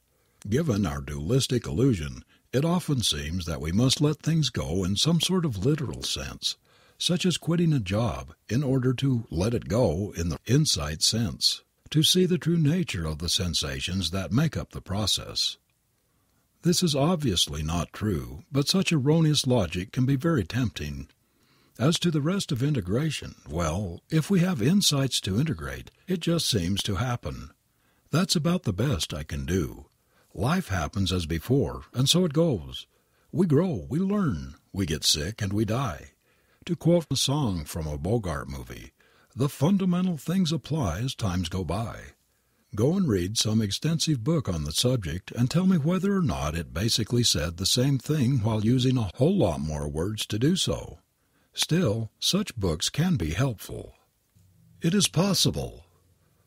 Given our dualistic illusion, it often seems that we must let things go in some sort of literal sense, such as quitting a job, in order to let it go in the insight sense, to see the true nature of the sensations that make up the process. This is obviously not true, but such erroneous logic can be very tempting. As to the rest of integration, well, if we have insights to integrate, it just seems to happen. That's about the best I can do. Life happens as before, and so it goes. We grow, we learn, we get sick, and we die. To quote a song from a Bogart movie, the fundamental things apply as times go by. Go and read some extensive book on the subject and tell me whether or not it basically said the same thing while using a whole lot more words to do so. Still, such books can be helpful. It is possible.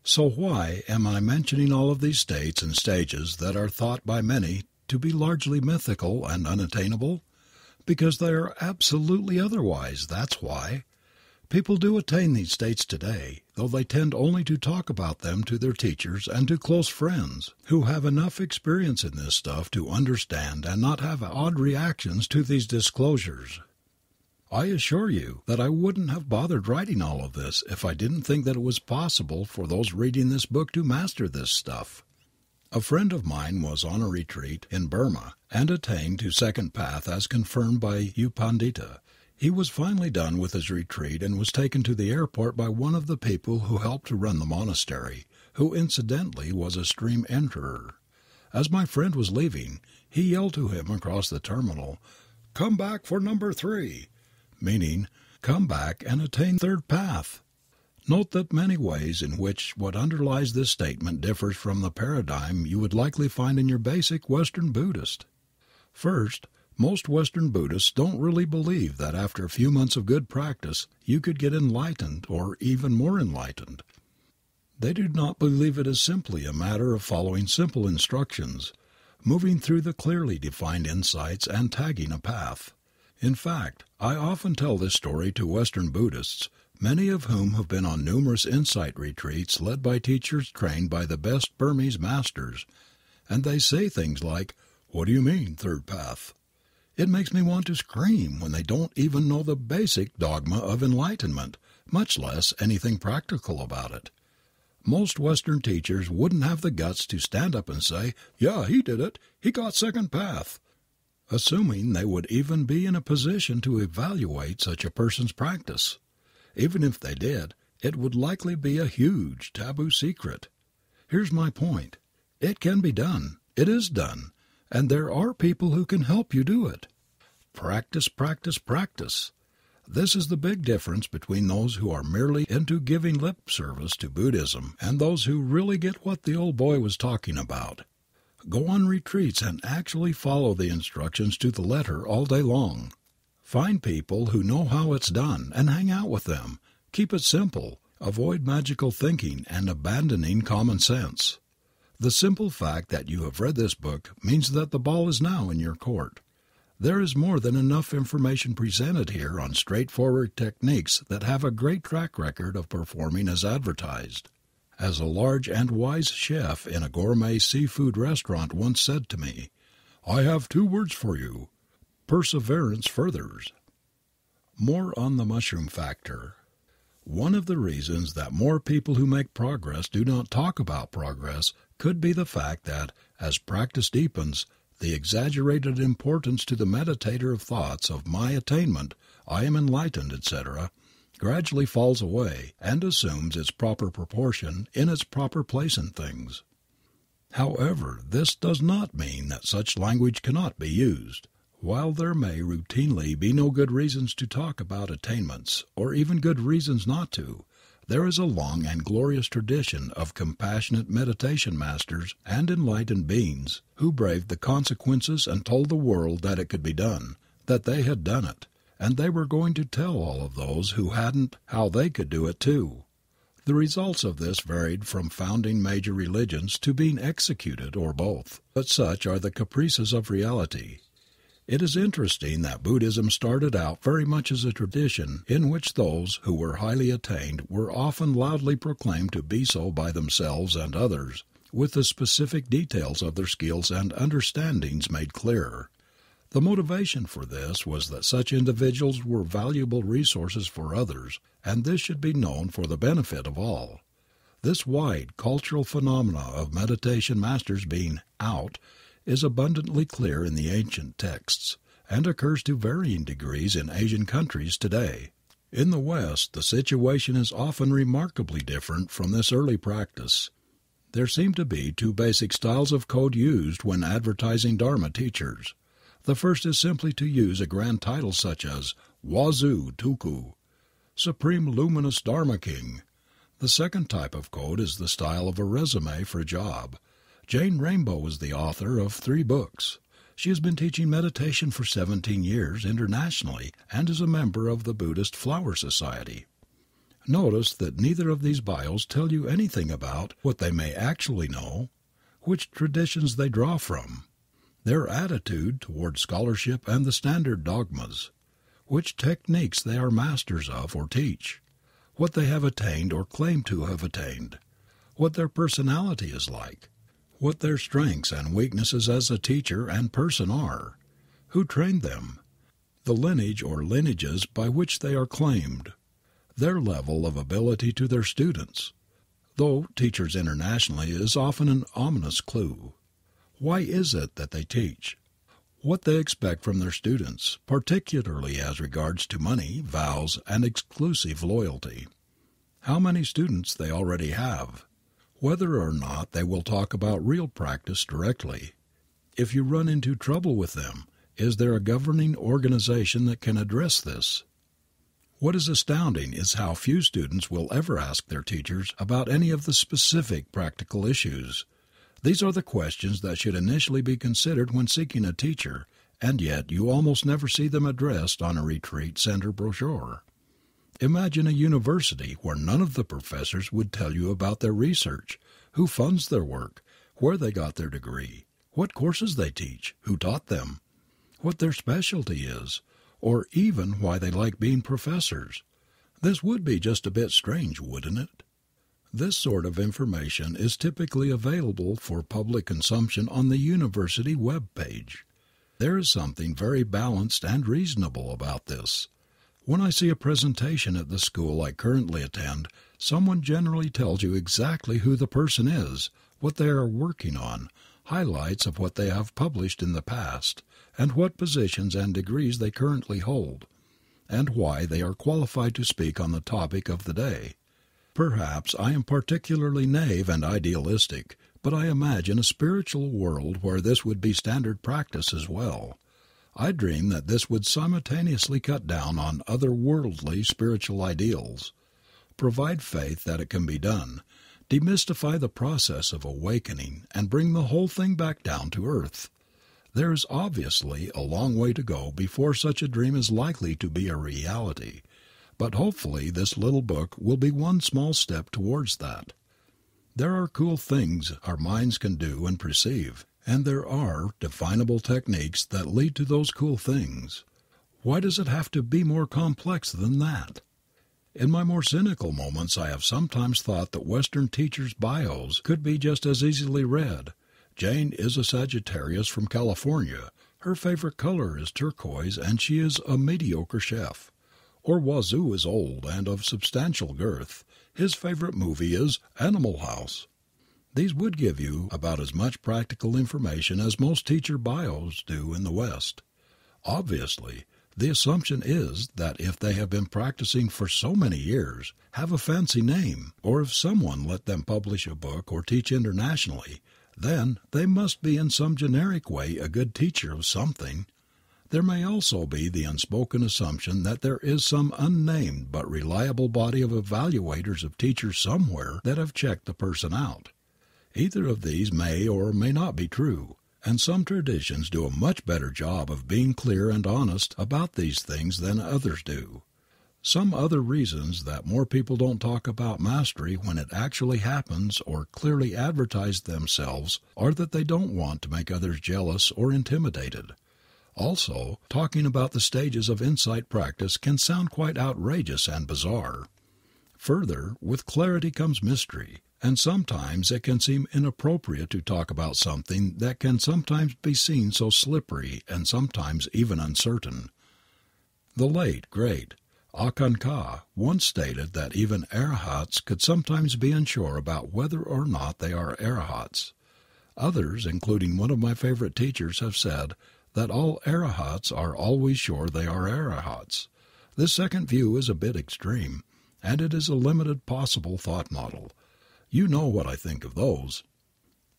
So why am I mentioning all of these states and stages that are thought by many to be largely mythical and unattainable? because they are absolutely otherwise, that's why. People do attain these states today, though they tend only to talk about them to their teachers and to close friends, who have enough experience in this stuff to understand and not have odd reactions to these disclosures. I assure you that I wouldn't have bothered writing all of this if I didn't think that it was possible for those reading this book to master this stuff. A friend of mine was on a retreat in Burma and attained to second path as confirmed by U Pandita. He was finally done with his retreat and was taken to the airport by one of the people who helped to run the monastery, who incidentally was a stream enterer. As my friend was leaving, he yelled to him across the terminal, Come back for number three, meaning, Come back and attain third path. Note that many ways in which what underlies this statement differs from the paradigm you would likely find in your basic Western Buddhist. First, most Western Buddhists don't really believe that after a few months of good practice you could get enlightened or even more enlightened. They do not believe it is simply a matter of following simple instructions, moving through the clearly defined insights and tagging a path. In fact, I often tell this story to Western Buddhists many of whom have been on numerous insight retreats led by teachers trained by the best Burmese masters, and they say things like, What do you mean, third path? It makes me want to scream when they don't even know the basic dogma of enlightenment, much less anything practical about it. Most Western teachers wouldn't have the guts to stand up and say, Yeah, he did it. He got second path. Assuming they would even be in a position to evaluate such a person's practice. Even if they did, it would likely be a huge taboo secret. Here's my point. It can be done. It is done. And there are people who can help you do it. Practice, practice, practice. This is the big difference between those who are merely into giving lip service to Buddhism and those who really get what the old boy was talking about. Go on retreats and actually follow the instructions to the letter all day long. Find people who know how it's done and hang out with them. Keep it simple. Avoid magical thinking and abandoning common sense. The simple fact that you have read this book means that the ball is now in your court. There is more than enough information presented here on straightforward techniques that have a great track record of performing as advertised. As a large and wise chef in a gourmet seafood restaurant once said to me, I have two words for you Perseverance furthers. More on the mushroom factor. One of the reasons that more people who make progress do not talk about progress could be the fact that, as practice deepens, the exaggerated importance to the meditator of thoughts of my attainment, I am enlightened, etc., gradually falls away and assumes its proper proportion in its proper place in things. However, this does not mean that such language cannot be used. While there may routinely be no good reasons to talk about attainments, or even good reasons not to, There is a long and glorious tradition of compassionate meditation masters and enlightened beings who braved the consequences and told the world that it could be done, that they had done it, and they were going to tell all of those who hadn't how they could do it too. The results of this varied from founding major religions to being executed, or both, but such are the caprices of reality. It is interesting that Buddhism started out very much as a tradition in which those who were highly attained were often loudly proclaimed to be so by themselves and others, with the specific details of their skills and understandings made clear. The motivation for this was that such individuals were valuable resources for others and this should be known for the benefit of all. This wide cultural phenomena of meditation masters being "out" is abundantly clear in the ancient texts, and occurs to varying degrees in Asian countries today. In the West the situation is often remarkably different from this early practice. There seem to be two basic styles of code used when advertising Dharma teachers. The first is simply to use a grand title such as Wazoo Tulku, Supreme Luminous Dharma King. The second type of code is the style of a resume for a job. Jane Rainbow is the author of three books. She has been teaching meditation for 17 years internationally and is a member of the Buddhist Flower Society. Notice that neither of these bios tell you anything about what they may actually know, which traditions they draw from, their attitude toward scholarship and the standard dogmas, which techniques they are masters of or teach, what they have attained or claim to have attained, what their personality is like, what their strengths and weaknesses as a teacher and person are, who trained them, the lineage or lineages by which they are claimed, their level of ability to their students, though teachers internationally is often an ominous clue. Why is it that they teach? What they expect from their students, particularly as regards to money, vows, and exclusive loyalty. How many students they already have whether or not they will talk about real practice directly. If you run into trouble with them, is there a governing organization that can address this? What is astounding is how few students will ever ask their teachers about any of the specific practical issues. These are the questions that should initially be considered when seeking a teacher, and yet you almost never see them addressed on a retreat center brochure. Imagine a university where none of the professors would tell you about their research, who funds their work, where they got their degree, what courses they teach, who taught them, what their specialty is, or even why they like being professors. This would be just a bit strange, wouldn't it? This sort of information is typically available for public consumption on the university web page. There is something very balanced and reasonable about this. When I see a presentation at the school I currently attend, someone generally tells you exactly who the person is, what they are working on, highlights of what they have published in the past, and what positions and degrees they currently hold, and why they are qualified to speak on the topic of the day. Perhaps I am particularly naive and idealistic, but I imagine a spiritual world where this would be standard practice as well. I dream that this would simultaneously cut down on other worldly spiritual ideals, provide faith that it can be done, demystify the process of awakening and bring the whole thing back down to earth. There is obviously a long way to go before such a dream is likely to be a reality, but hopefully this little book will be one small step towards that. There are cool things our minds can do and perceive, and there are definable techniques that lead to those cool things. Why does it have to be more complex than that? In my more cynical moments I have sometimes thought that Western teachers' bios could be just as easily read. Jane is a Sagittarius from California. Her favorite color is turquoise and she is a mediocre chef. Or Wazoo is old and of substantial girth. His favorite movie is Animal House. These would give you about as much practical information as most teacher bios do in the West. Obviously, the assumption is that if they have been practicing for so many years, have a fancy name, or if someone let them publish a book or teach internationally, then they must be in some generic way a good teacher of something. There may also be the unspoken assumption that there is some unnamed but reliable body of evaluators of teachers somewhere that have checked the person out. Either of these may or may not be true, and some traditions do a much better job of being clear and honest about these things than others do. Some other reasons that more people don't talk about mastery when it actually happens or clearly advertise themselves are that they don't want to make others jealous or intimidated. Also, talking about the stages of insight practice can sound quite outrageous and bizarre. Further, with clarity comes mystery, and sometimes it can seem inappropriate to talk about something that can sometimes be seen so slippery and sometimes even uncertain. The late, great Ajahn Chah once stated that even arahats could sometimes be unsure about whether or not they are arahats. Others, including one of my favorite teachers, have said that all arahats are always sure they are arahats. This second view is a bit extreme, and it is a limited possible thought model. You know what I think of those.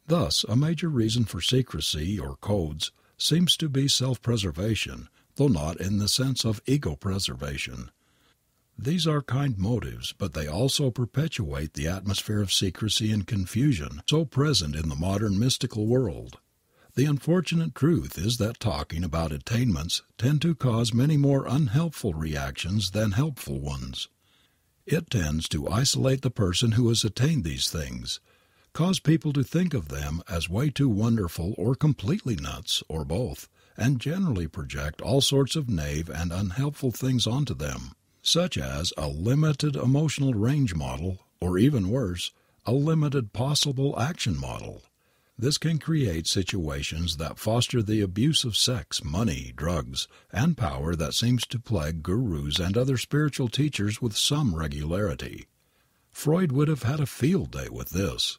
Thus, a major reason for secrecy or codes seems to be self preservation, though not in the sense of ego preservation. These are kind motives, but they also perpetuate the atmosphere of secrecy and confusion so present in the modern mystical world. The unfortunate truth is that talking about attainments tend to cause many more unhelpful reactions than helpful ones. It tends to isolate the person who has attained these things, cause people to think of them as way too wonderful or completely nuts, or both, and generally project all sorts of naive and unhelpful things onto them such as a limited emotional range model, or even worse, a limited possible action model. This can create situations that foster the abuse of sex, money, drugs, and power that seems to plague gurus and other spiritual teachers with some regularity. Freud would have had a field day with this.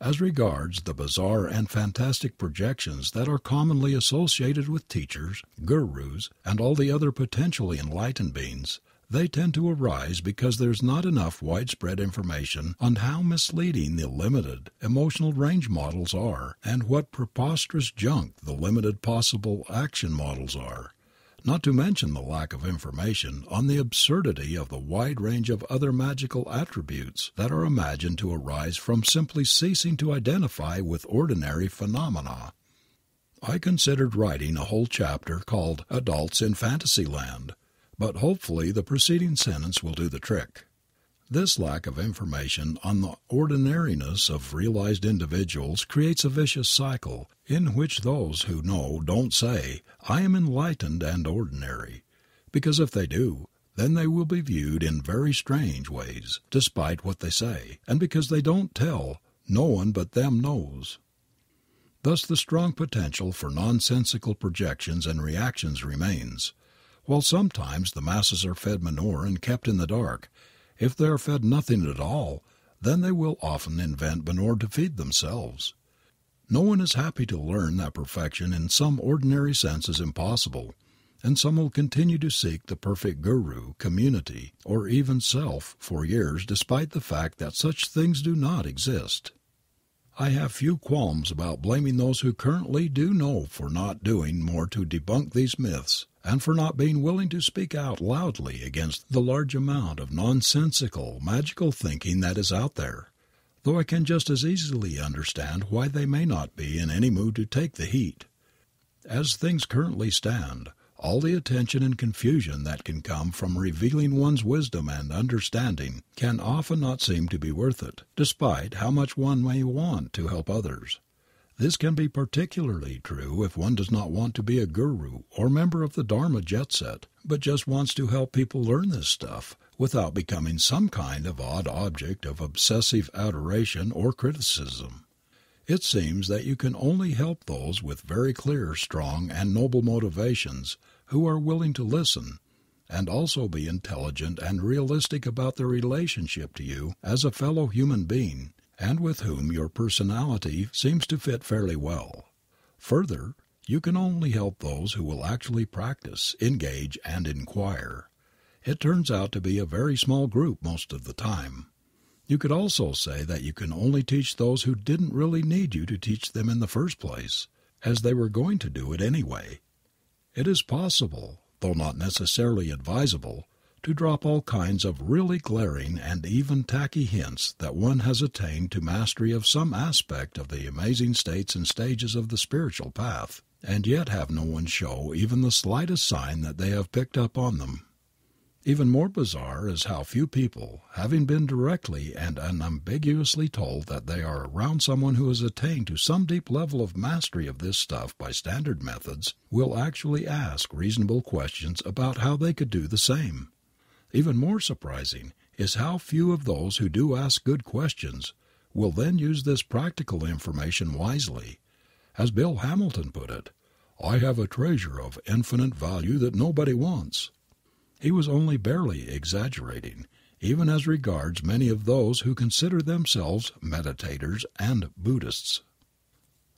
As regards the bizarre and fantastic projections that are commonly associated with teachers, gurus, and all the other potentially enlightened beings, they tend to arise because there is not enough widespread information on how misleading the limited emotional range models are and what preposterous junk the limited possible action models are not to mention the lack of information on the absurdity of the wide range of other magical attributes that are imagined to arise from simply ceasing to identify with ordinary phenomena. I considered writing a whole chapter called Adults in Fantasyland but hopefully the preceding sentence will do the trick. This lack of information on the ordinariness of realized individuals creates a vicious cycle in which those who know don't say, I am enlightened and ordinary, because if they do, then they will be viewed in very strange ways, despite what they say, and because they don't tell, no one but them knows. Thus the strong potential for nonsensical projections and reactions remains. While sometimes the masses are fed manure and kept in the dark, if they are fed nothing at all, then they will often invent manure to feed themselves. No one is happy to learn that perfection in some ordinary sense is impossible, and some will continue to seek the perfect guru, community, or even self for years despite the fact that such things do not exist. I have few qualms about blaming those who currently do know for not doing more to debunk these myths and for not being willing to speak out loudly against the large amount of nonsensical, magical thinking that is out there, though I can just as easily understand why they may not be in any mood to take the heat. As things currently stand, all the attention and confusion that can come from revealing one's wisdom and understanding can often not seem to be worth it, despite how much one may want to help others. This can be particularly true if one does not want to be a guru or member of the Dharma jet set, but just wants to help people learn this stuff without becoming some kind of odd object of obsessive adoration or criticism. It seems that you can only help those with very clear, strong, and noble motivations who are willing to listen and also be intelligent and realistic about their relationship to you as a fellow human being and with whom your personality seems to fit fairly well. Further, you can only help those who will actually practice, engage, and inquire. It turns out to be a very small group most of the time. You could also say that you can only teach those who didn't really need you to teach them in the first place, as they were going to do it anyway. It is possible, though not necessarily advisable, to drop all kinds of really glaring and even tacky hints that one has attained to mastery of some aspect of the amazing states and stages of the spiritual path, and yet have no one show even the slightest sign that they have picked up on them. Even more bizarre is how few people, having been directly and unambiguously told that they are around someone who has attained to some deep level of mastery of this stuff by standard methods, will actually ask reasonable questions about how they could do the same. Even more surprising is how few of those who do ask good questions will then use this practical information wisely. As Bill Hamilton put it, I have a treasure of infinite value that nobody wants. He was only barely exaggerating, even as regards many of those who consider themselves meditators and Buddhists.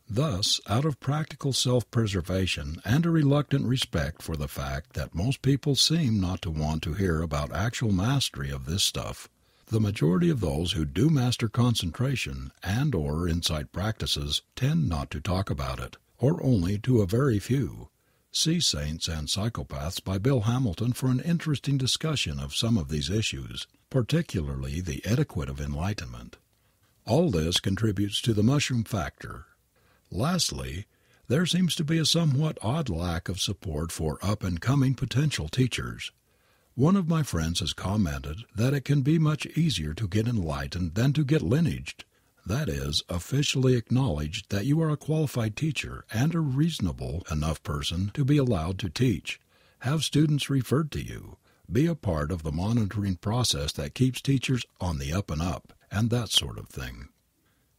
Thus, out of practical self preservation and a reluctant respect for the fact that most people seem not to want to hear about actual mastery of this stuff, the majority of those who do master concentration and or insight practices tend not to talk about it, or only to a very few. See Saints and Psychopaths by Bill Hamilton for an interesting discussion of some of these issues, particularly the etiquette of enlightenment. All this contributes to the mushroom factor Lastly, there seems to be a somewhat odd lack of support for up and coming potential teachers. One of my friends has commented that it can be much easier to get enlightened than to get lineaged, that is, officially acknowledged that you are a qualified teacher and a reasonable enough person to be allowed to teach, have students referred to you, be a part of the monitoring process that keeps teachers on the up and up, and that sort of thing.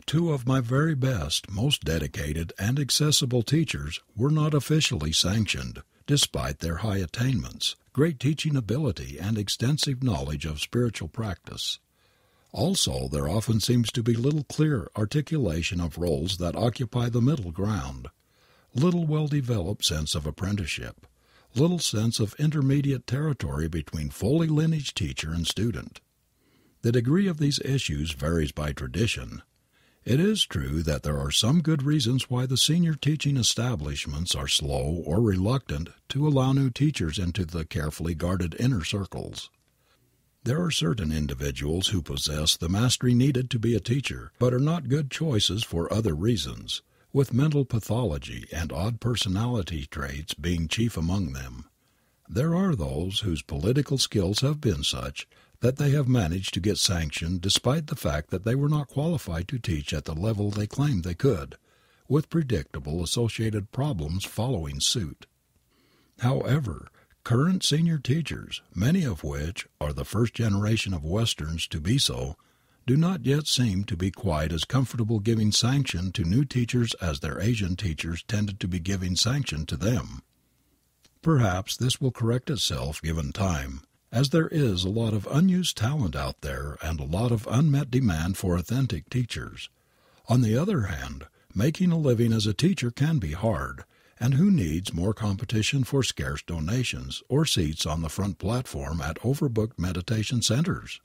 Two of my very best, most dedicated and accessible teachers were not officially sanctioned, despite their high attainments, great teaching ability and extensive knowledge of spiritual practice. Also, there often seems to be little clear articulation of roles that occupy the middle ground, little well developed sense of apprenticeship, little sense of intermediate territory between fully lineaged teacher and student. The degree of these issues varies by tradition, it is true that there are some good reasons why the senior teaching establishments are slow or reluctant to allow new teachers into the carefully guarded inner circles. There are certain individuals who possess the mastery needed to be a teacher, but are not good choices for other reasons, with mental pathology and odd personality traits being chief among them. There are those whose political skills have been such that they have managed to get sanctioned despite the fact that they were not qualified to teach at the level they claimed they could, with predictable associated problems following suit. However, current senior teachers, many of which are the first generation of Westerns to be so, do not yet seem to be quite as comfortable giving sanction to new teachers as their Asian teachers tended to be giving sanction to them. Perhaps this will correct itself given time as there is a lot of unused talent out there and a lot of unmet demand for authentic teachers. On the other hand, making a living as a teacher can be hard, and who needs more competition for scarce donations or seats on the front platform at overbooked meditation centers?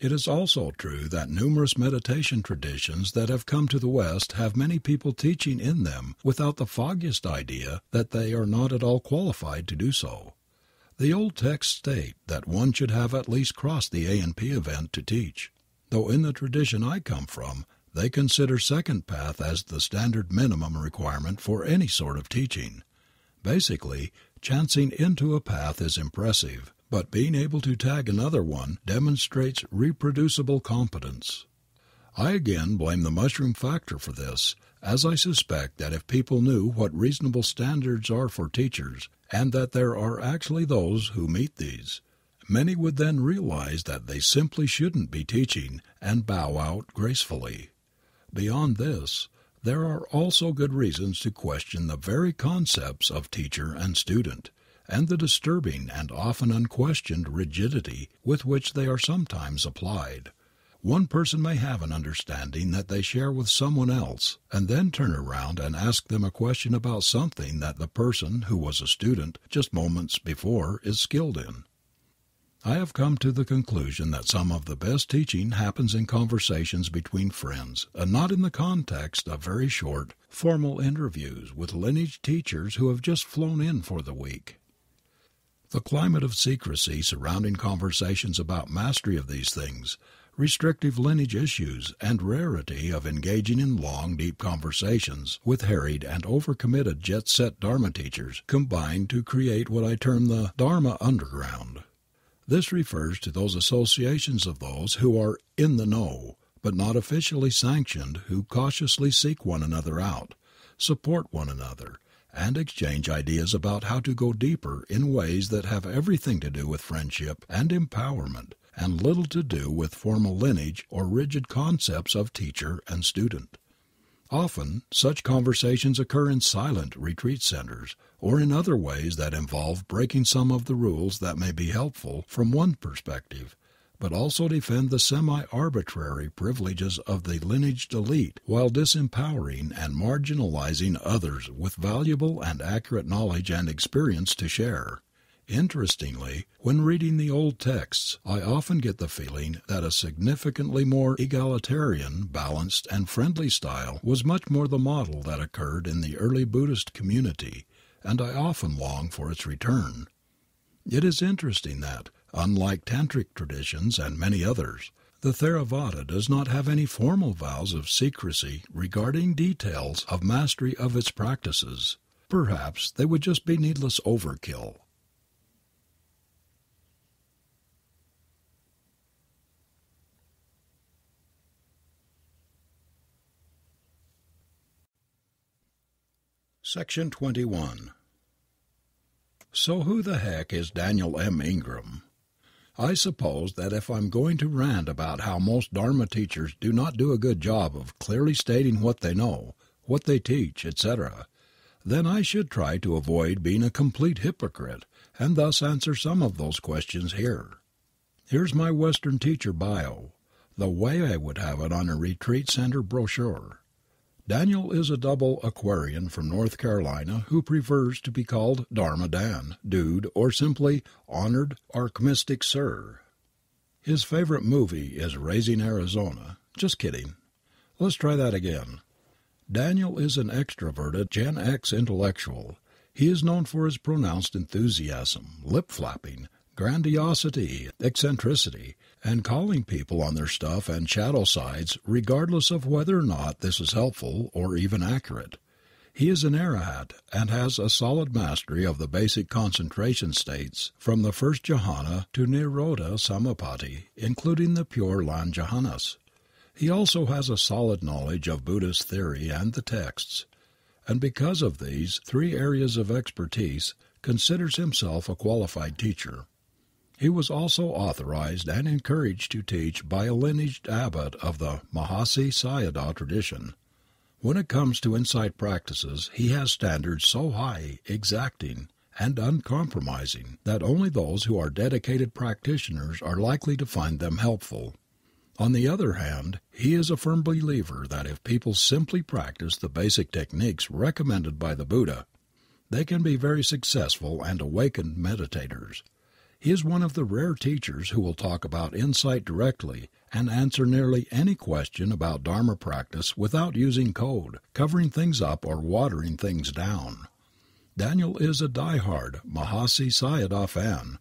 It is also true that numerous meditation traditions that have come to the West have many people teaching in them without the foggiest idea that they are not at all qualified to do so. The old texts state that one should have at least crossed the A and P event to teach, though in the tradition I come from they consider second path as the standard minimum requirement for any sort of teaching. Basically, chancing into a path is impressive, but being able to tag another one demonstrates reproducible competence. I again blame the mushroom factor for this, as I suspect that if people knew what reasonable standards are for teachers, and that there are actually those who meet these, many would then realize that they simply shouldn't be teaching and bow out gracefully. Beyond this, there are also good reasons to question the very concepts of teacher and student, and the disturbing and often unquestioned rigidity with which they are sometimes applied. One person may have an understanding that they share with someone else and then turn around and ask them a question about something that the person who was a student just moments before is skilled in. I have come to the conclusion that some of the best teaching happens in conversations between friends and not in the context of very short, formal interviews with lineage teachers who have just flown in for the week. The climate of secrecy surrounding conversations about mastery of these things, restrictive lineage issues, and rarity of engaging in long, deep conversations with harried and overcommitted jet set Dharma teachers combine to create what I term the Dharma underground. This refers to those associations of those who are "in the know," but not officially sanctioned who cautiously seek one another out, support one another, and exchange ideas about how to go deeper in ways that have everything to do with friendship and empowerment and little to do with formal lineage or rigid concepts of teacher and student. Often such conversations occur in silent retreat centers or in other ways that involve breaking some of the rules that may be helpful from one perspective, but also defend the semi arbitrary privileges of the lineaged elite while disempowering and marginalizing others with valuable and accurate knowledge and experience to share. Interestingly, when reading the old texts I often get the feeling that a significantly more egalitarian, balanced and friendly style was much more the model that occurred in the early Buddhist community, and I often long for its return. It is interesting that, unlike tantric traditions and many others, the Theravada does not have any formal vows of secrecy regarding details of mastery of its practices. Perhaps they would just be needless overkill. Section 21 So who the heck is Daniel M. Ingram? I suppose that if I'm going to rant about how most Dharma teachers do not do a good job of clearly stating what they know, what they teach, etc., then I should try to avoid being a complete hypocrite and thus answer some of those questions here. Here's my Western teacher bio, the way I would have it on a retreat center brochure. Daniel is a double Aquarian from North Carolina who prefers to be called Dharma Dan, Dude, or simply Honored Archmystic Sir. His favorite movie is Raising Arizona. Just kidding. Let's try that again. Daniel is an extroverted Gen X intellectual. He is known for his pronounced enthusiasm, lip flapping, grandiosity, eccentricity, and calling people on their stuff and shadow sides regardless of whether or not this is helpful or even accurate. He is an arahat and has a solid mastery of the basic concentration states from the first jhana to nirodha samapatti, including the pure land jhanas. He also has a solid knowledge of Buddhist theory and the texts, and because of these three areas of expertise considers himself a qualified teacher. He was also authorized and encouraged to teach by a lineaged abbot of the Mahasi Sayadaw tradition. When it comes to insight practices he has standards so high, exacting, and uncompromising that only those who are dedicated practitioners are likely to find them helpful. On the other hand, he is a firm believer that if people simply practice the basic techniques recommended by the Buddha, they can be very successful and awakened meditators. He is one of the rare teachers who will talk about insight directly and answer nearly any question about Dharma practice without using code, covering things up or watering things down. Daniel is a die-hard Mahasi Sayadaw fan,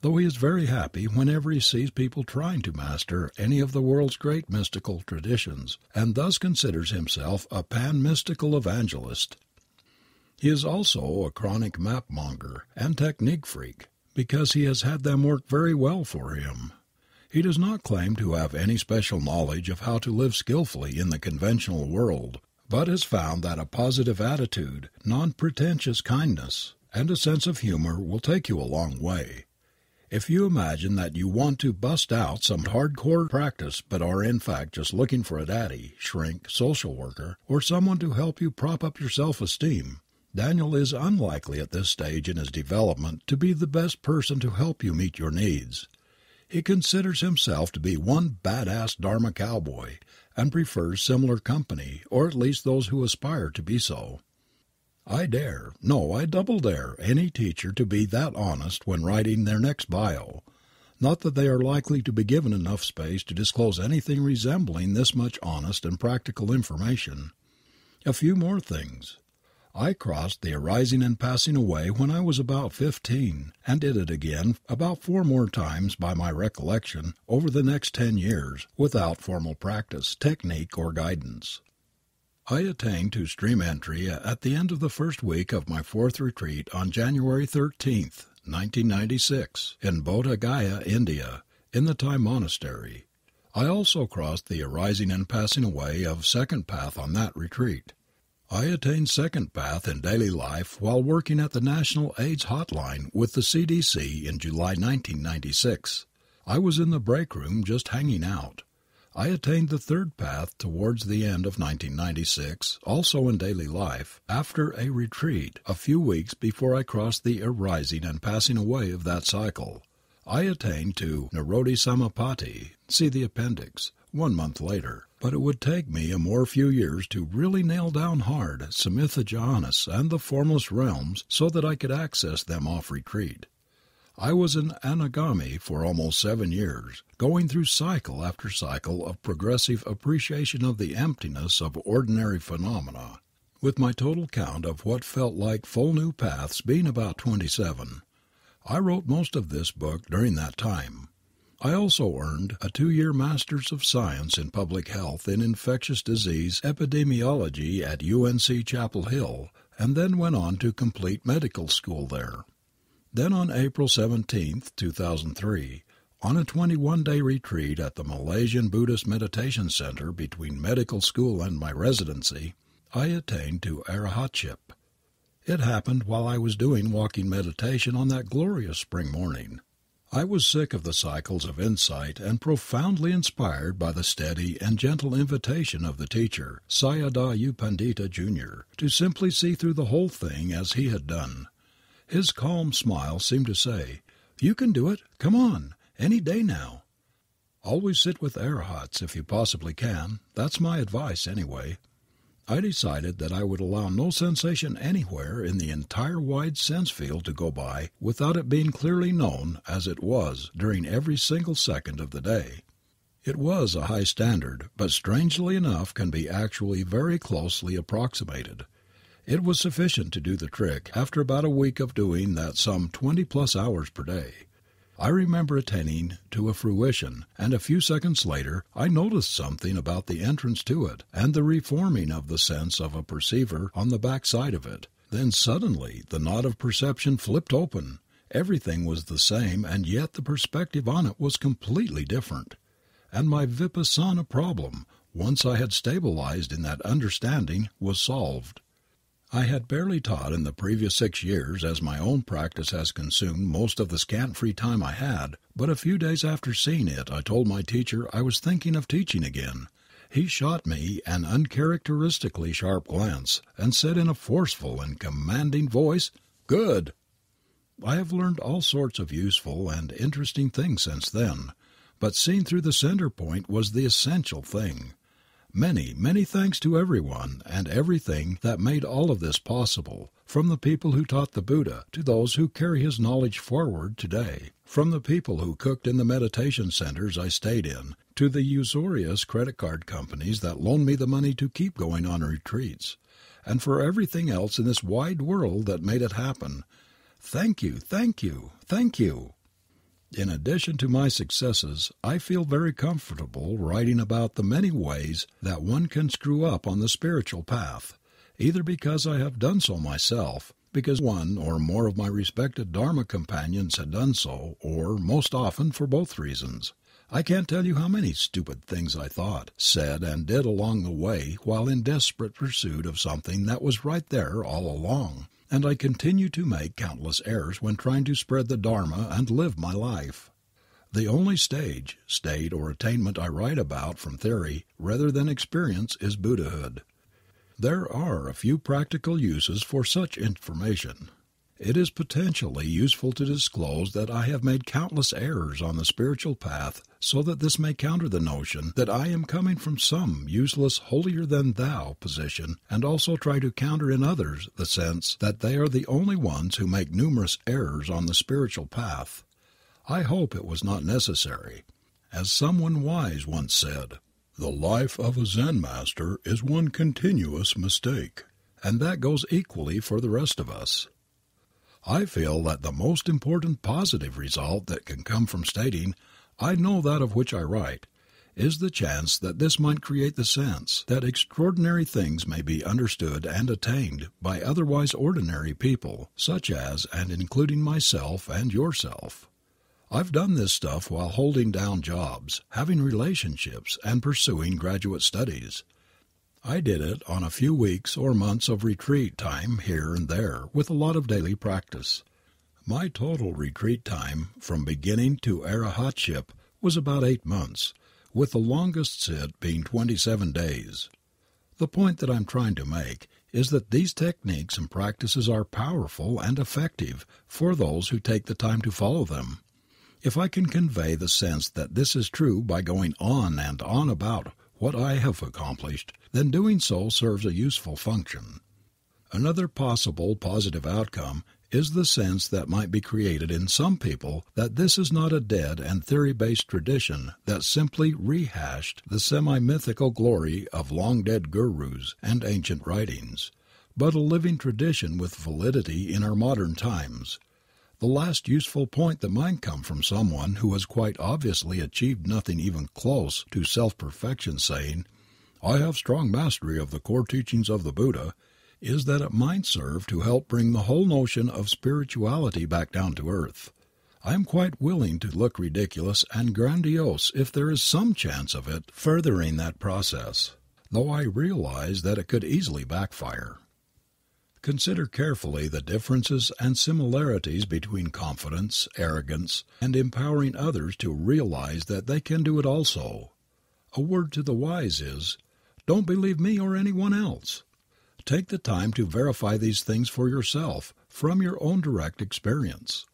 though he is very happy whenever he sees people trying to master any of the world's great mystical traditions, and thus considers himself a pan-mystical evangelist. He is also a chronic map monger and technique freak because he has had them work very well for him. He does not claim to have any special knowledge of how to live skillfully in the conventional world, but has found that a positive attitude, non pretentious kindness, and a sense of humor will take you a long way. If you imagine that you want to bust out some hardcore practice but are in fact just looking for a daddy, shrink, social worker, or someone to help you prop up your self esteem, Daniel is unlikely at this stage in his development to be the best person to help you meet your needs. He considers himself to be one badass Dharma cowboy and prefers similar company, or at least those who aspire to be so. I dare, no, I double dare any teacher to be that honest when writing their next bio. Not that they are likely to be given enough space to disclose anything resembling this much honest and practical information. A few more things. I crossed the arising and passing away when I was about fifteen, and did it again about four more times by my recollection over the next ten years, without formal practice, technique, or guidance. I attained to stream entry at the end of the first week of my fourth retreat on January 13, 1996, in Bodh Gaya, India, in the Thai monastery. I also crossed the arising and passing away of second path on that retreat. I attained second path in daily life while working at the National AIDS Hotline with the CDC in July 1996. I was in the break room just hanging out. I attained the third path towards the end of 1996, also in daily life, after a retreat a few weeks before I crossed the arising and passing away of that cycle. I attained to Nirodha Samapatti, see the appendix, one month later but it would take me a more few years to really nail down hard Samatha and the formless realms so that I could access them off retreat. I was an anagami for almost seven years, going through cycle after cycle of progressive appreciation of the emptiness of ordinary phenomena, with my total count of what felt like full new paths being about 27. I wrote most of this book during that time. I also earned a two year Master's of Science in Public Health in Infectious Disease Epidemiology at UNC Chapel Hill, and then went on to complete medical school there. Then on April 17, 2003, on a 21 day retreat at the Malaysian Buddhist Meditation Center between medical school and my residency, I attained to arahatship. It happened while I was doing walking meditation on that glorious spring morning. I was sick of the cycles of insight and profoundly inspired by the steady and gentle invitation of the teacher, Sayadaw Pandita Jr., to simply see through the whole thing as he had done. His calm smile seemed to say, You can do it. Come on. Any day now. Always sit with arahats if you possibly can. That's my advice, anyway. I decided that I would allow no sensation anywhere in the entire wide sense field to go by without it being clearly known as it was during every single second of the day. It was a high standard, but strangely enough can be actually very closely approximated. It was sufficient to do the trick after about a week of doing that some 20 plus hours per day. I remember attaining to a fruition, and a few seconds later I noticed something about the entrance to it and the reforming of the sense of a perceiver on the back side of it. Then suddenly the knot of perception flipped open. Everything was the same and yet the perspective on it was completely different. And my vipassana problem, once I had stabilized in that understanding, was solved. I had barely taught in the previous six years as my own practice has consumed most of the scant free time I had, but a few days after seeing it I told my teacher I was thinking of teaching again. He shot me an uncharacteristically sharp glance and said in a forceful and commanding voice, Good! I have learned all sorts of useful and interesting things since then, but seeing through the center point was the essential thing. Many, many thanks to everyone and everything that made all of this possible, from the people who taught the Buddha to those who carry his knowledge forward today, from the people who cooked in the meditation centers I stayed in to the usurious credit card companies that loaned me the money to keep going on retreats, and for everything else in this wide world that made it happen. Thank you, thank you, thank you. In addition to my successes, I feel very comfortable writing about the many ways that one can screw up on the spiritual path, either because I have done so myself, because one or more of my respected Dharma companions had done so, or, most often, for both reasons. I can't tell you how many stupid things I thought, said, and did along the way while in desperate pursuit of something that was right there all along and I continue to make countless errors when trying to spread the Dharma and live my life. The only stage, state, or attainment I write about from theory rather than experience is Buddhahood. There are a few practical uses for such information. It is potentially useful to disclose that I have made countless errors on the spiritual path so that this may counter the notion that I am coming from some useless holier than thou position and also try to counter in others the sense that they are the only ones who make numerous errors on the spiritual path. I hope it was not necessary. As someone wise once said, the life of a Zen master is one continuous mistake, and that goes equally for the rest of us. I feel that the most important positive result that can come from stating, I know that of which I write, is the chance that this might create the sense that extraordinary things may be understood and attained by otherwise ordinary people, such as and including myself and yourself. I've done this stuff while holding down jobs, having relationships, and pursuing graduate studies. I did it on a few weeks or months of retreat time here and there with a lot of daily practice. My total retreat time from beginning to arahatship was about eight months, with the longest sit being 27 days. The point that I'm trying to make is that these techniques and practices are powerful and effective for those who take the time to follow them. If I can convey the sense that this is true by going on and on about what I have accomplished, then doing so serves a useful function. Another possible positive outcome is the sense that might be created in some people that this is not a dead and theory based tradition that simply rehashed the semi mythical glory of long dead gurus and ancient writings, but a living tradition with validity in our modern times. The last useful point that might come from someone who has quite obviously achieved nothing even close to self perfection saying, I have strong mastery of the core teachings of the Buddha, is that it might serve to help bring the whole notion of spirituality back down to earth. I am quite willing to look ridiculous and grandiose if there is some chance of it furthering that process, though I realize that it could easily backfire. Consider carefully the differences and similarities between confidence, arrogance, and empowering others to realize that they can do it also. A word to the wise is, don't believe me or anyone else. Take the time to verify these things for yourself from your own direct experience.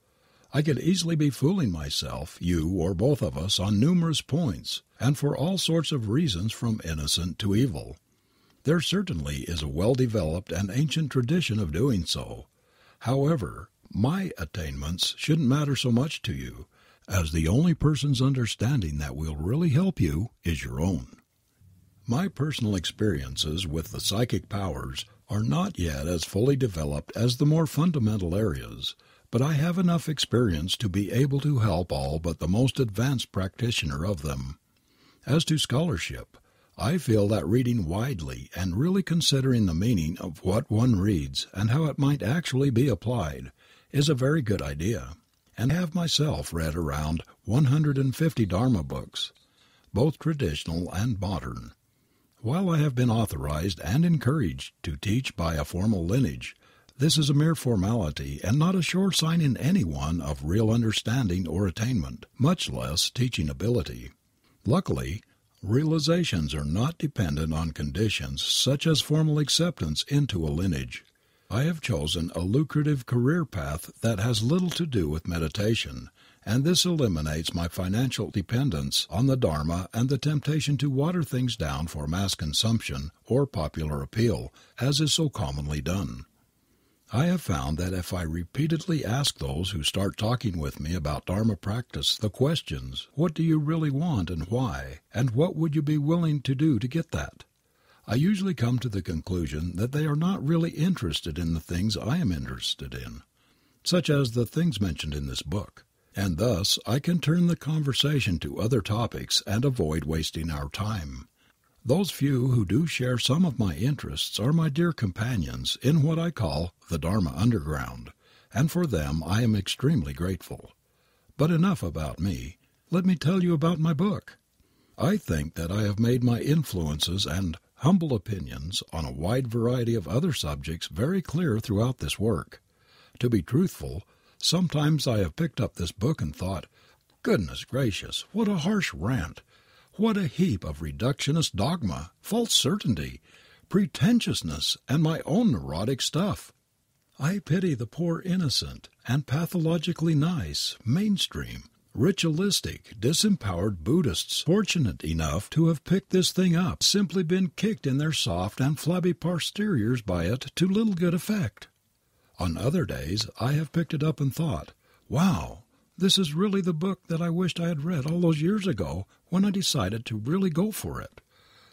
I could easily be fooling myself, you or both of us, on numerous points, and for all sorts of reasons from innocent to evil. There certainly is a well developed and ancient tradition of doing so. However, my attainments shouldn't matter so much to you, as the only person's understanding that will really help you is your own. My personal experiences with the psychic powers are not yet as fully developed as the more fundamental areas, but I have enough experience to be able to help all but the most advanced practitioner of them. As to scholarship, I feel that reading widely and really considering the meaning of what one reads and how it might actually be applied is a very good idea, and have myself read around 150 Dharma books, both traditional and modern. While I have been authorized and encouraged to teach by a formal lineage, this is a mere formality and not a sure sign in anyone of real understanding or attainment, much less teaching ability. Luckily, Realizations are not dependent on conditions such as formal acceptance into a lineage. I have chosen a lucrative career path that has little to do with meditation, and this eliminates my financial dependence on the Dharma and the temptation to water things down for mass consumption or popular appeal, as is so commonly done. I have found that if I repeatedly ask those who start talking with me about Dharma practice the questions, What do you really want and why? and what would you be willing to do to get that? I usually come to the conclusion that they are not really interested in the things I am interested in, such as the things mentioned in this book, and thus I can turn the conversation to other topics and avoid wasting our time. Those few who do share some of my interests are my dear companions in what I call the Dharma Underground, and for them I am extremely grateful. But enough about me. Let me tell you about my book. I think that I have made my influences and humble opinions on a wide variety of other subjects very clear throughout this work. To be truthful, sometimes I have picked up this book and thought, Goodness gracious, what a harsh rant! What a heap of reductionist dogma, false certainty, pretentiousness, and my own neurotic stuff! I pity the poor innocent and pathologically nice, mainstream, ritualistic, disempowered Buddhists fortunate enough to have picked this thing up, simply been kicked in their soft and flabby posteriors by it to little good effect. On other days I have picked it up and thought, Wow, This is really the book that I wished I had read all those years ago when I decided to really go for it.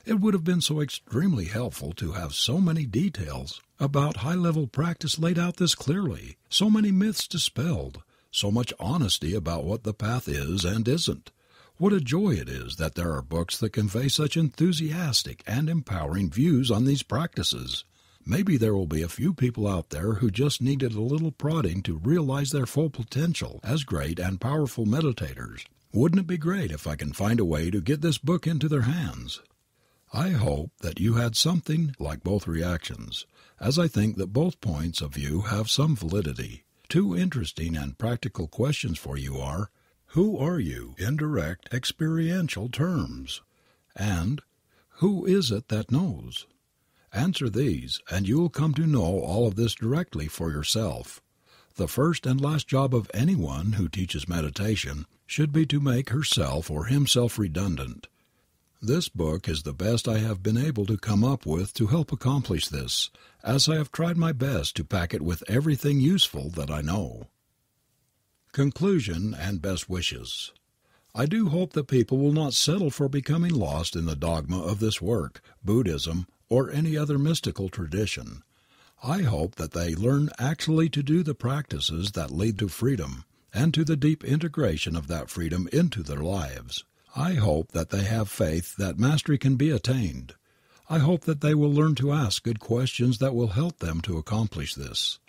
It would have been so extremely helpful to have so many details about high level practice laid out this clearly, so many myths dispelled, so much honesty about what the path is and isn't. What a joy it is that there are books that convey such enthusiastic and empowering views on these practices. Maybe there will be a few people out there who just needed a little prodding to realize their full potential as great and powerful meditators. Wouldn't it be great if I can find a way to get this book into their hands? I hope that you had something like both reactions, as I think that both points of view have some validity. Two interesting and practical questions for you are, Who are you in direct experiential terms? And Who is it that knows? Answer these, and you will come to know all of this directly for yourself. The first and last job of anyone who teaches meditation should be to make herself or himself redundant. This book is the best I have been able to come up with to help accomplish this, as I have tried my best to pack it with everything useful that I know. Conclusion and best wishes. I do hope that people will not settle for becoming lost in the dogma of this work, Buddhism, or any other mystical tradition. I hope that they learn actually to do the practices that lead to freedom and to the deep integration of that freedom into their lives. I hope that they have faith that mastery can be attained. I hope that they will learn to ask good questions that will help them to accomplish this.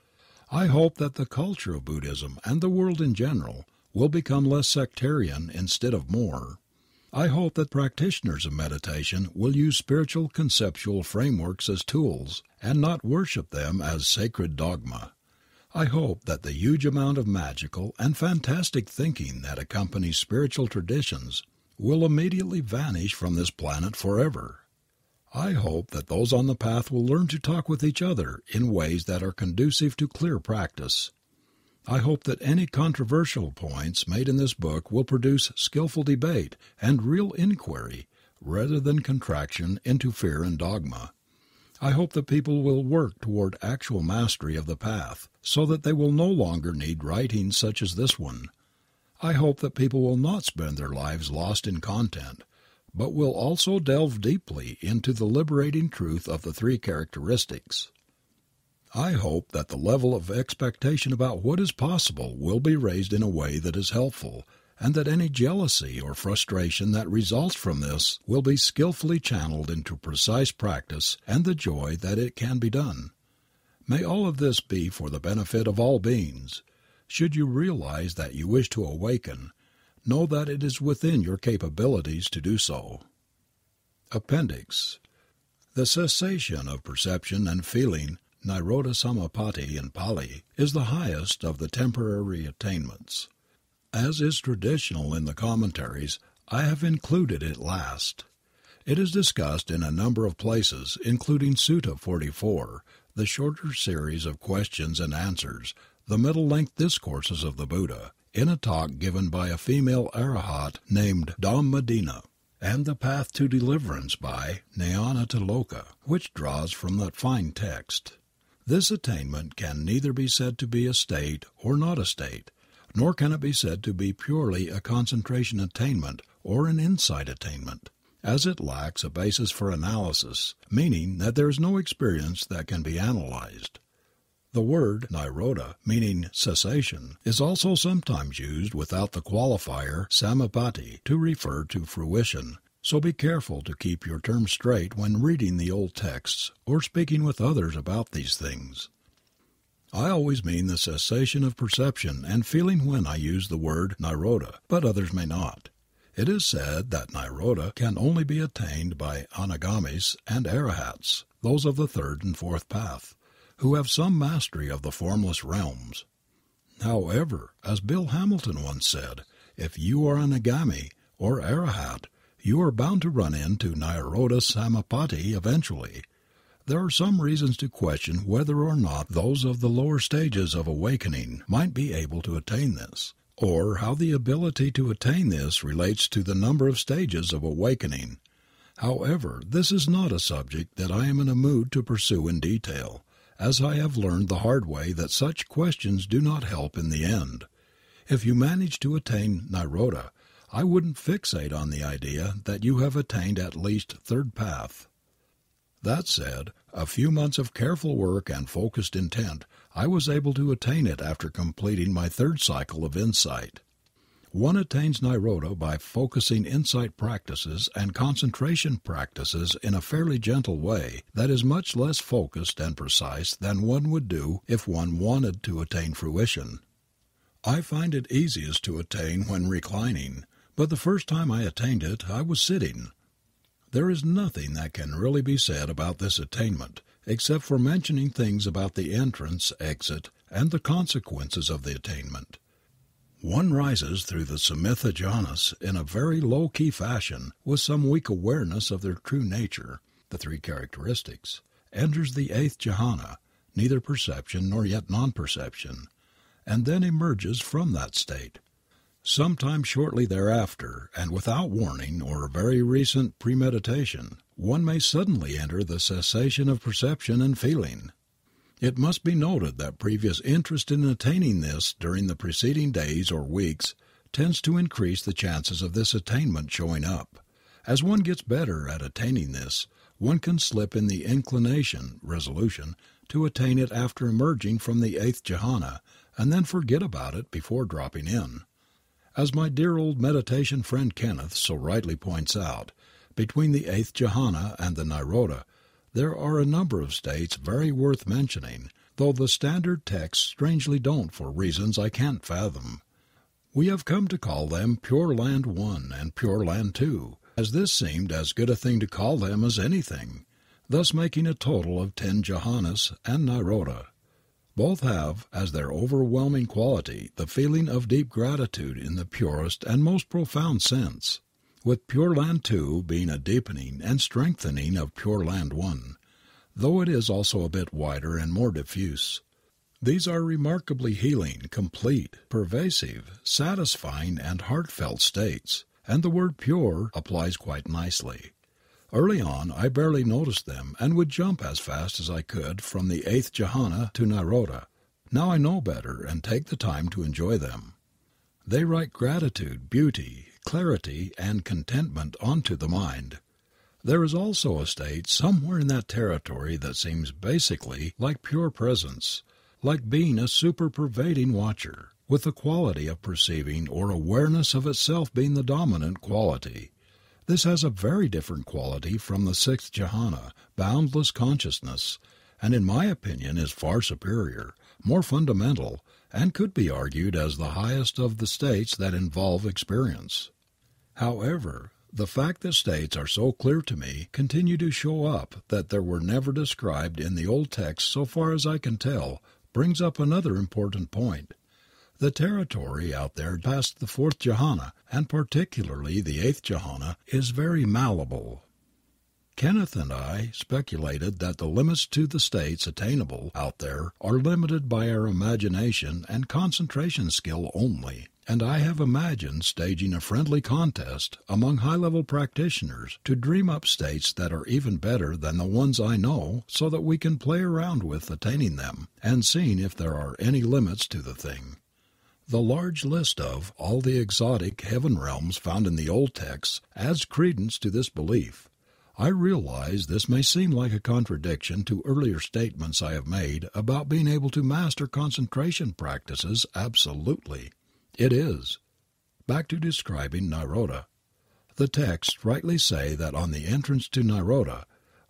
I hope that the culture of Buddhism and the world in general will become less sectarian instead of more. I hope that practitioners of meditation will use spiritual conceptual frameworks as tools and not worship them as sacred dogma. I hope that the huge amount of magical and fantastic thinking that accompanies spiritual traditions will immediately vanish from this planet forever. I hope that those on the path will learn to talk with each other in ways that are conducive to clear practice. I hope that any controversial points made in this book will produce skillful debate and real inquiry rather than contraction into fear and dogma. I hope that people will work toward actual mastery of the path so that they will no longer need writings such as this one. I hope that people will not spend their lives lost in content, but will also delve deeply into the liberating truth of the three characteristics. I hope that the level of expectation about what is possible will be raised in a way that is helpful, and that any jealousy or frustration that results from this will be skillfully channeled into precise practice and the joy that it can be done. May all of this be for the benefit of all beings. Should you realize that you wish to awaken, know that it is within your capabilities to do so. Appendix The cessation of perception and feeling Nirodha Samapatti in Pali, is the highest of the temporary attainments. As is traditional in the commentaries, I have included it last. It is discussed in a number of places, including Sutta 44, the shorter series of questions and answers, the middle length discourses of the Buddha, in a talk given by a female arahat named Dhammadinna and The Path to Deliverance by Nyanatiloka, which draws from that fine text. This attainment can neither be said to be a state or not a state, nor can it be said to be purely a concentration attainment or an insight attainment, as it lacks a basis for analysis, meaning that there is no experience that can be analyzed. The word nirodha, meaning cessation, is also sometimes used without the qualifier samapatti to refer to fruition, so be careful to keep your terms straight when reading the old texts or speaking with others about these things. I always mean the cessation of perception and feeling when I use the word nirodha, but others may not. It is said that nirodha can only be attained by anagamis and arahats, those of the third and fourth path, who have some mastery of the formless realms. However, as Bill Hamilton once said, if you are an agami or arahat, you are bound to run into Nirodha Samapatti eventually. There are some reasons to question whether or not those of the lower stages of awakening might be able to attain this, or how the ability to attain this relates to the number of stages of awakening. However, this is not a subject that I am in a mood to pursue in detail, as I have learned the hard way that such questions do not help in the end. If you manage to attain Nirodha, I wouldn't fixate on the idea that you have attained at least third path. That said, a few months of careful work and focused intent, I was able to attain it after completing my third cycle of insight. One attains Nirodha by focusing insight practices and concentration practices in a fairly gentle way that is much less focused and precise than one would do if one wanted to attain fruition. I find it easiest to attain when reclining, but the first time I attained it I was sitting. There is nothing that can really be said about this attainment, except for mentioning things about the entrance, exit, and the consequences of the attainment. One rises through the samatha jhanas in a very low key fashion with some weak awareness of their true nature, the three characteristics, enters the eighth jhana, neither perception nor yet non perception, and then emerges from that state. Sometime shortly thereafter, and without warning or very recent premeditation, one may suddenly enter the cessation of perception and feeling. It must be noted that previous interest in attaining this during the preceding days or weeks tends to increase the chances of this attainment showing up. As one gets better at attaining this, one can slip in the inclination, resolution, to attain it after emerging from the eighth jhana and then forget about it before dropping in. As my dear old meditation friend Kenneth so rightly points out, between the eighth jhana and the nirodha there are a number of states very worth mentioning, though the standard texts strangely don't for reasons I can't fathom. We have come to call them Pure Land One and Pure Land Two, as this seemed as good a thing to call them as anything, thus making a total of ten jhanas and nirodha. Both have as their overwhelming quality the feeling of deep gratitude in the purest and most profound sense, with Pure Land Two being a deepening and strengthening of Pure Land One, though it is also a bit wider and more diffuse. These are remarkably healing, complete, pervasive, satisfying and heartfelt states, and the word pure applies quite nicely. Early on I barely noticed them and would jump as fast as I could from the eighth jhana to nirodha. Now I know better and take the time to enjoy them. They write gratitude, beauty, clarity and contentment onto the mind. There is also a state somewhere in that territory that seems basically like pure presence, like being a super pervading watcher, with the quality of perceiving or awareness of itself being the dominant quality. This has a very different quality from the sixth jhana, boundless consciousness, and in my opinion is far superior, more fundamental, and could be argued as the highest of the states that involve experience. However, the fact that states are so clear to me continue to show up that they were never described in the old texts so far as I can tell brings up another important point. The territory out there past the fourth jhana, and particularly the eighth jhana, is very malleable. Kenneth and I speculated that the limits to the states attainable out there are limited by our imagination and concentration skill only, and I have imagined staging a friendly contest among high level practitioners to dream up states that are even better than the ones I know so that we can play around with attaining them and seeing if there are any limits to the thing. The large list of all the exotic heaven realms found in the old texts adds credence to this belief. I realize this may seem like a contradiction to earlier statements I have made about being able to master concentration practices absolutely. It is. Back to describing Nirodha. The texts rightly say that on the entrance to Nirodha,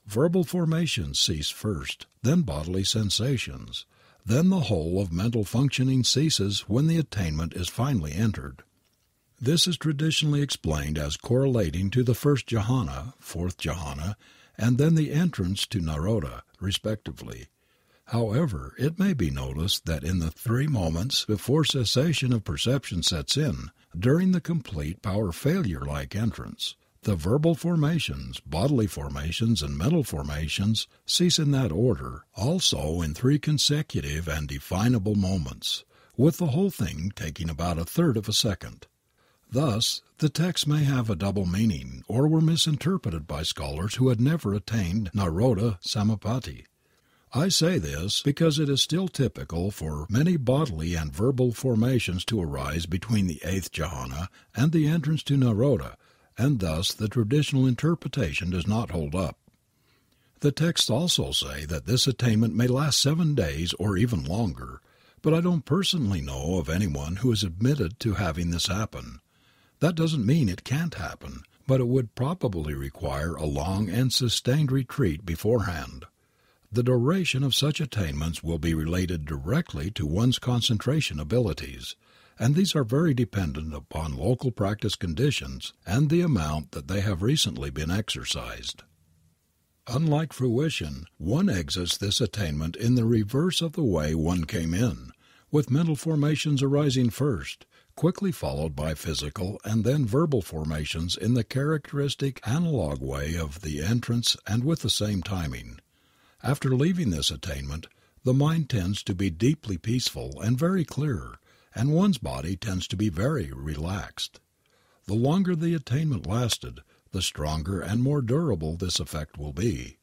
verbal formations cease first, then bodily sensations, then the whole of mental functioning ceases when the attainment is finally entered. This is traditionally explained as correlating to the first jhana, fourth jhana, and then the entrance to nirodha, respectively. However, it may be noticed that in the three moments before cessation of perception sets in, during the complete power failure like entrance, the verbal formations, bodily formations, and mental formations cease in that order, also in three consecutive and definable moments, with the whole thing taking about a third of a second. Thus, the texts may have a double meaning or were misinterpreted by scholars who had never attained Nirodha Samapatti. I say this because it is still typical for many bodily and verbal formations to arise between the eighth jhana and the entrance to Nirodha, and thus the traditional interpretation does not hold up. The texts also say that this attainment may last seven days or even longer, but I don't personally know of anyone who has admitted to having this happen. That doesn't mean it can't happen, but it would probably require a long and sustained retreat beforehand. The duration of such attainments will be related directly to one's concentration abilities, and these are very dependent upon local practice conditions and the amount that they have recently been exercised. Unlike fruition, one exits this attainment in the reverse of the way one came in, with mental formations arising first, quickly followed by physical and then verbal formations in the characteristic analog way of the entrance and with the same timing. After leaving this attainment, the mind tends to be deeply peaceful and very clear, and one's body tends to be very relaxed. The longer the attainment lasted, the stronger and more durable this effect will be.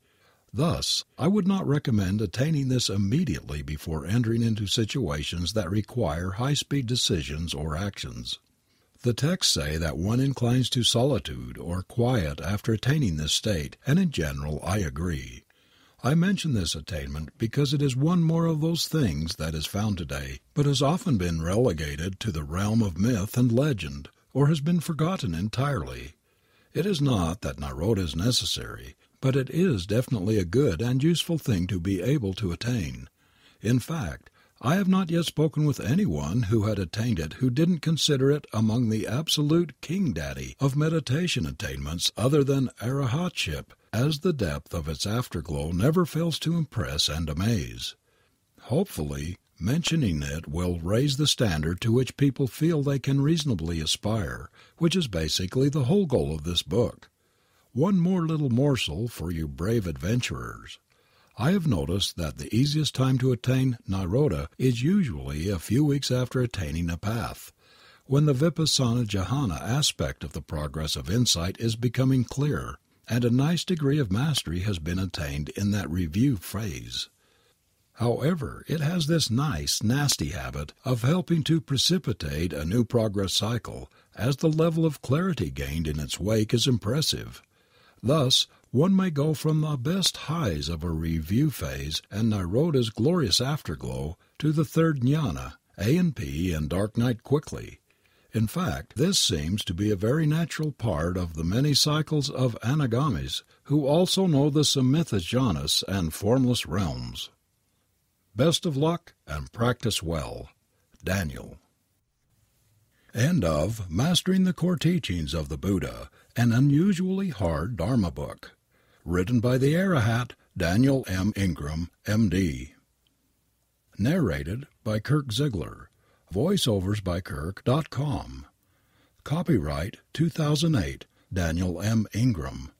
Thus, I would not recommend attaining this immediately before entering into situations that require high speed decisions or actions. The texts say that one inclines to solitude or quiet after attaining this state, and in general I agree. I mention this attainment because it is one more of those things that is found today, but has often been relegated to the realm of myth and legend, or has been forgotten entirely. It is not that Nirodha is necessary, but it is definitely a good and useful thing to be able to attain. In fact, I have not yet spoken with anyone who had attained it who didn't consider it among the absolute king daddy of meditation attainments other than arahatship as the depth of its afterglow never fails to impress and amaze. Hopefully, mentioning it will raise the standard to which people feel they can reasonably aspire, which is basically the whole goal of this book. One more little morsel for you brave adventurers. I have noticed that the easiest time to attain Nirodha is usually a few weeks after attaining a path, when the Vipassana Jhana aspect of the progress of insight is becoming clear and a nice degree of mastery has been attained in that review phase. However, it has this nice, nasty habit of helping to precipitate a new progress cycle, as the level of clarity gained in its wake is impressive. Thus, one may go from the best highs of a review phase and Nirodha's glorious afterglow to the third jhana, A and P and dark night quickly. In fact, this seems to be a very natural part of the many cycles of anagamis who also know the samatha jhanas and formless realms. Best of luck and practice well. Daniel. End of Mastering the Core Teachings of the Buddha, an unusually hard Dharma book. Written by the Arahat Daniel M. Ingram, M.D. Narrated by Kirk Ziegler. Voiceovers by Kirk.com. Copyright 2008 Daniel M. Ingram.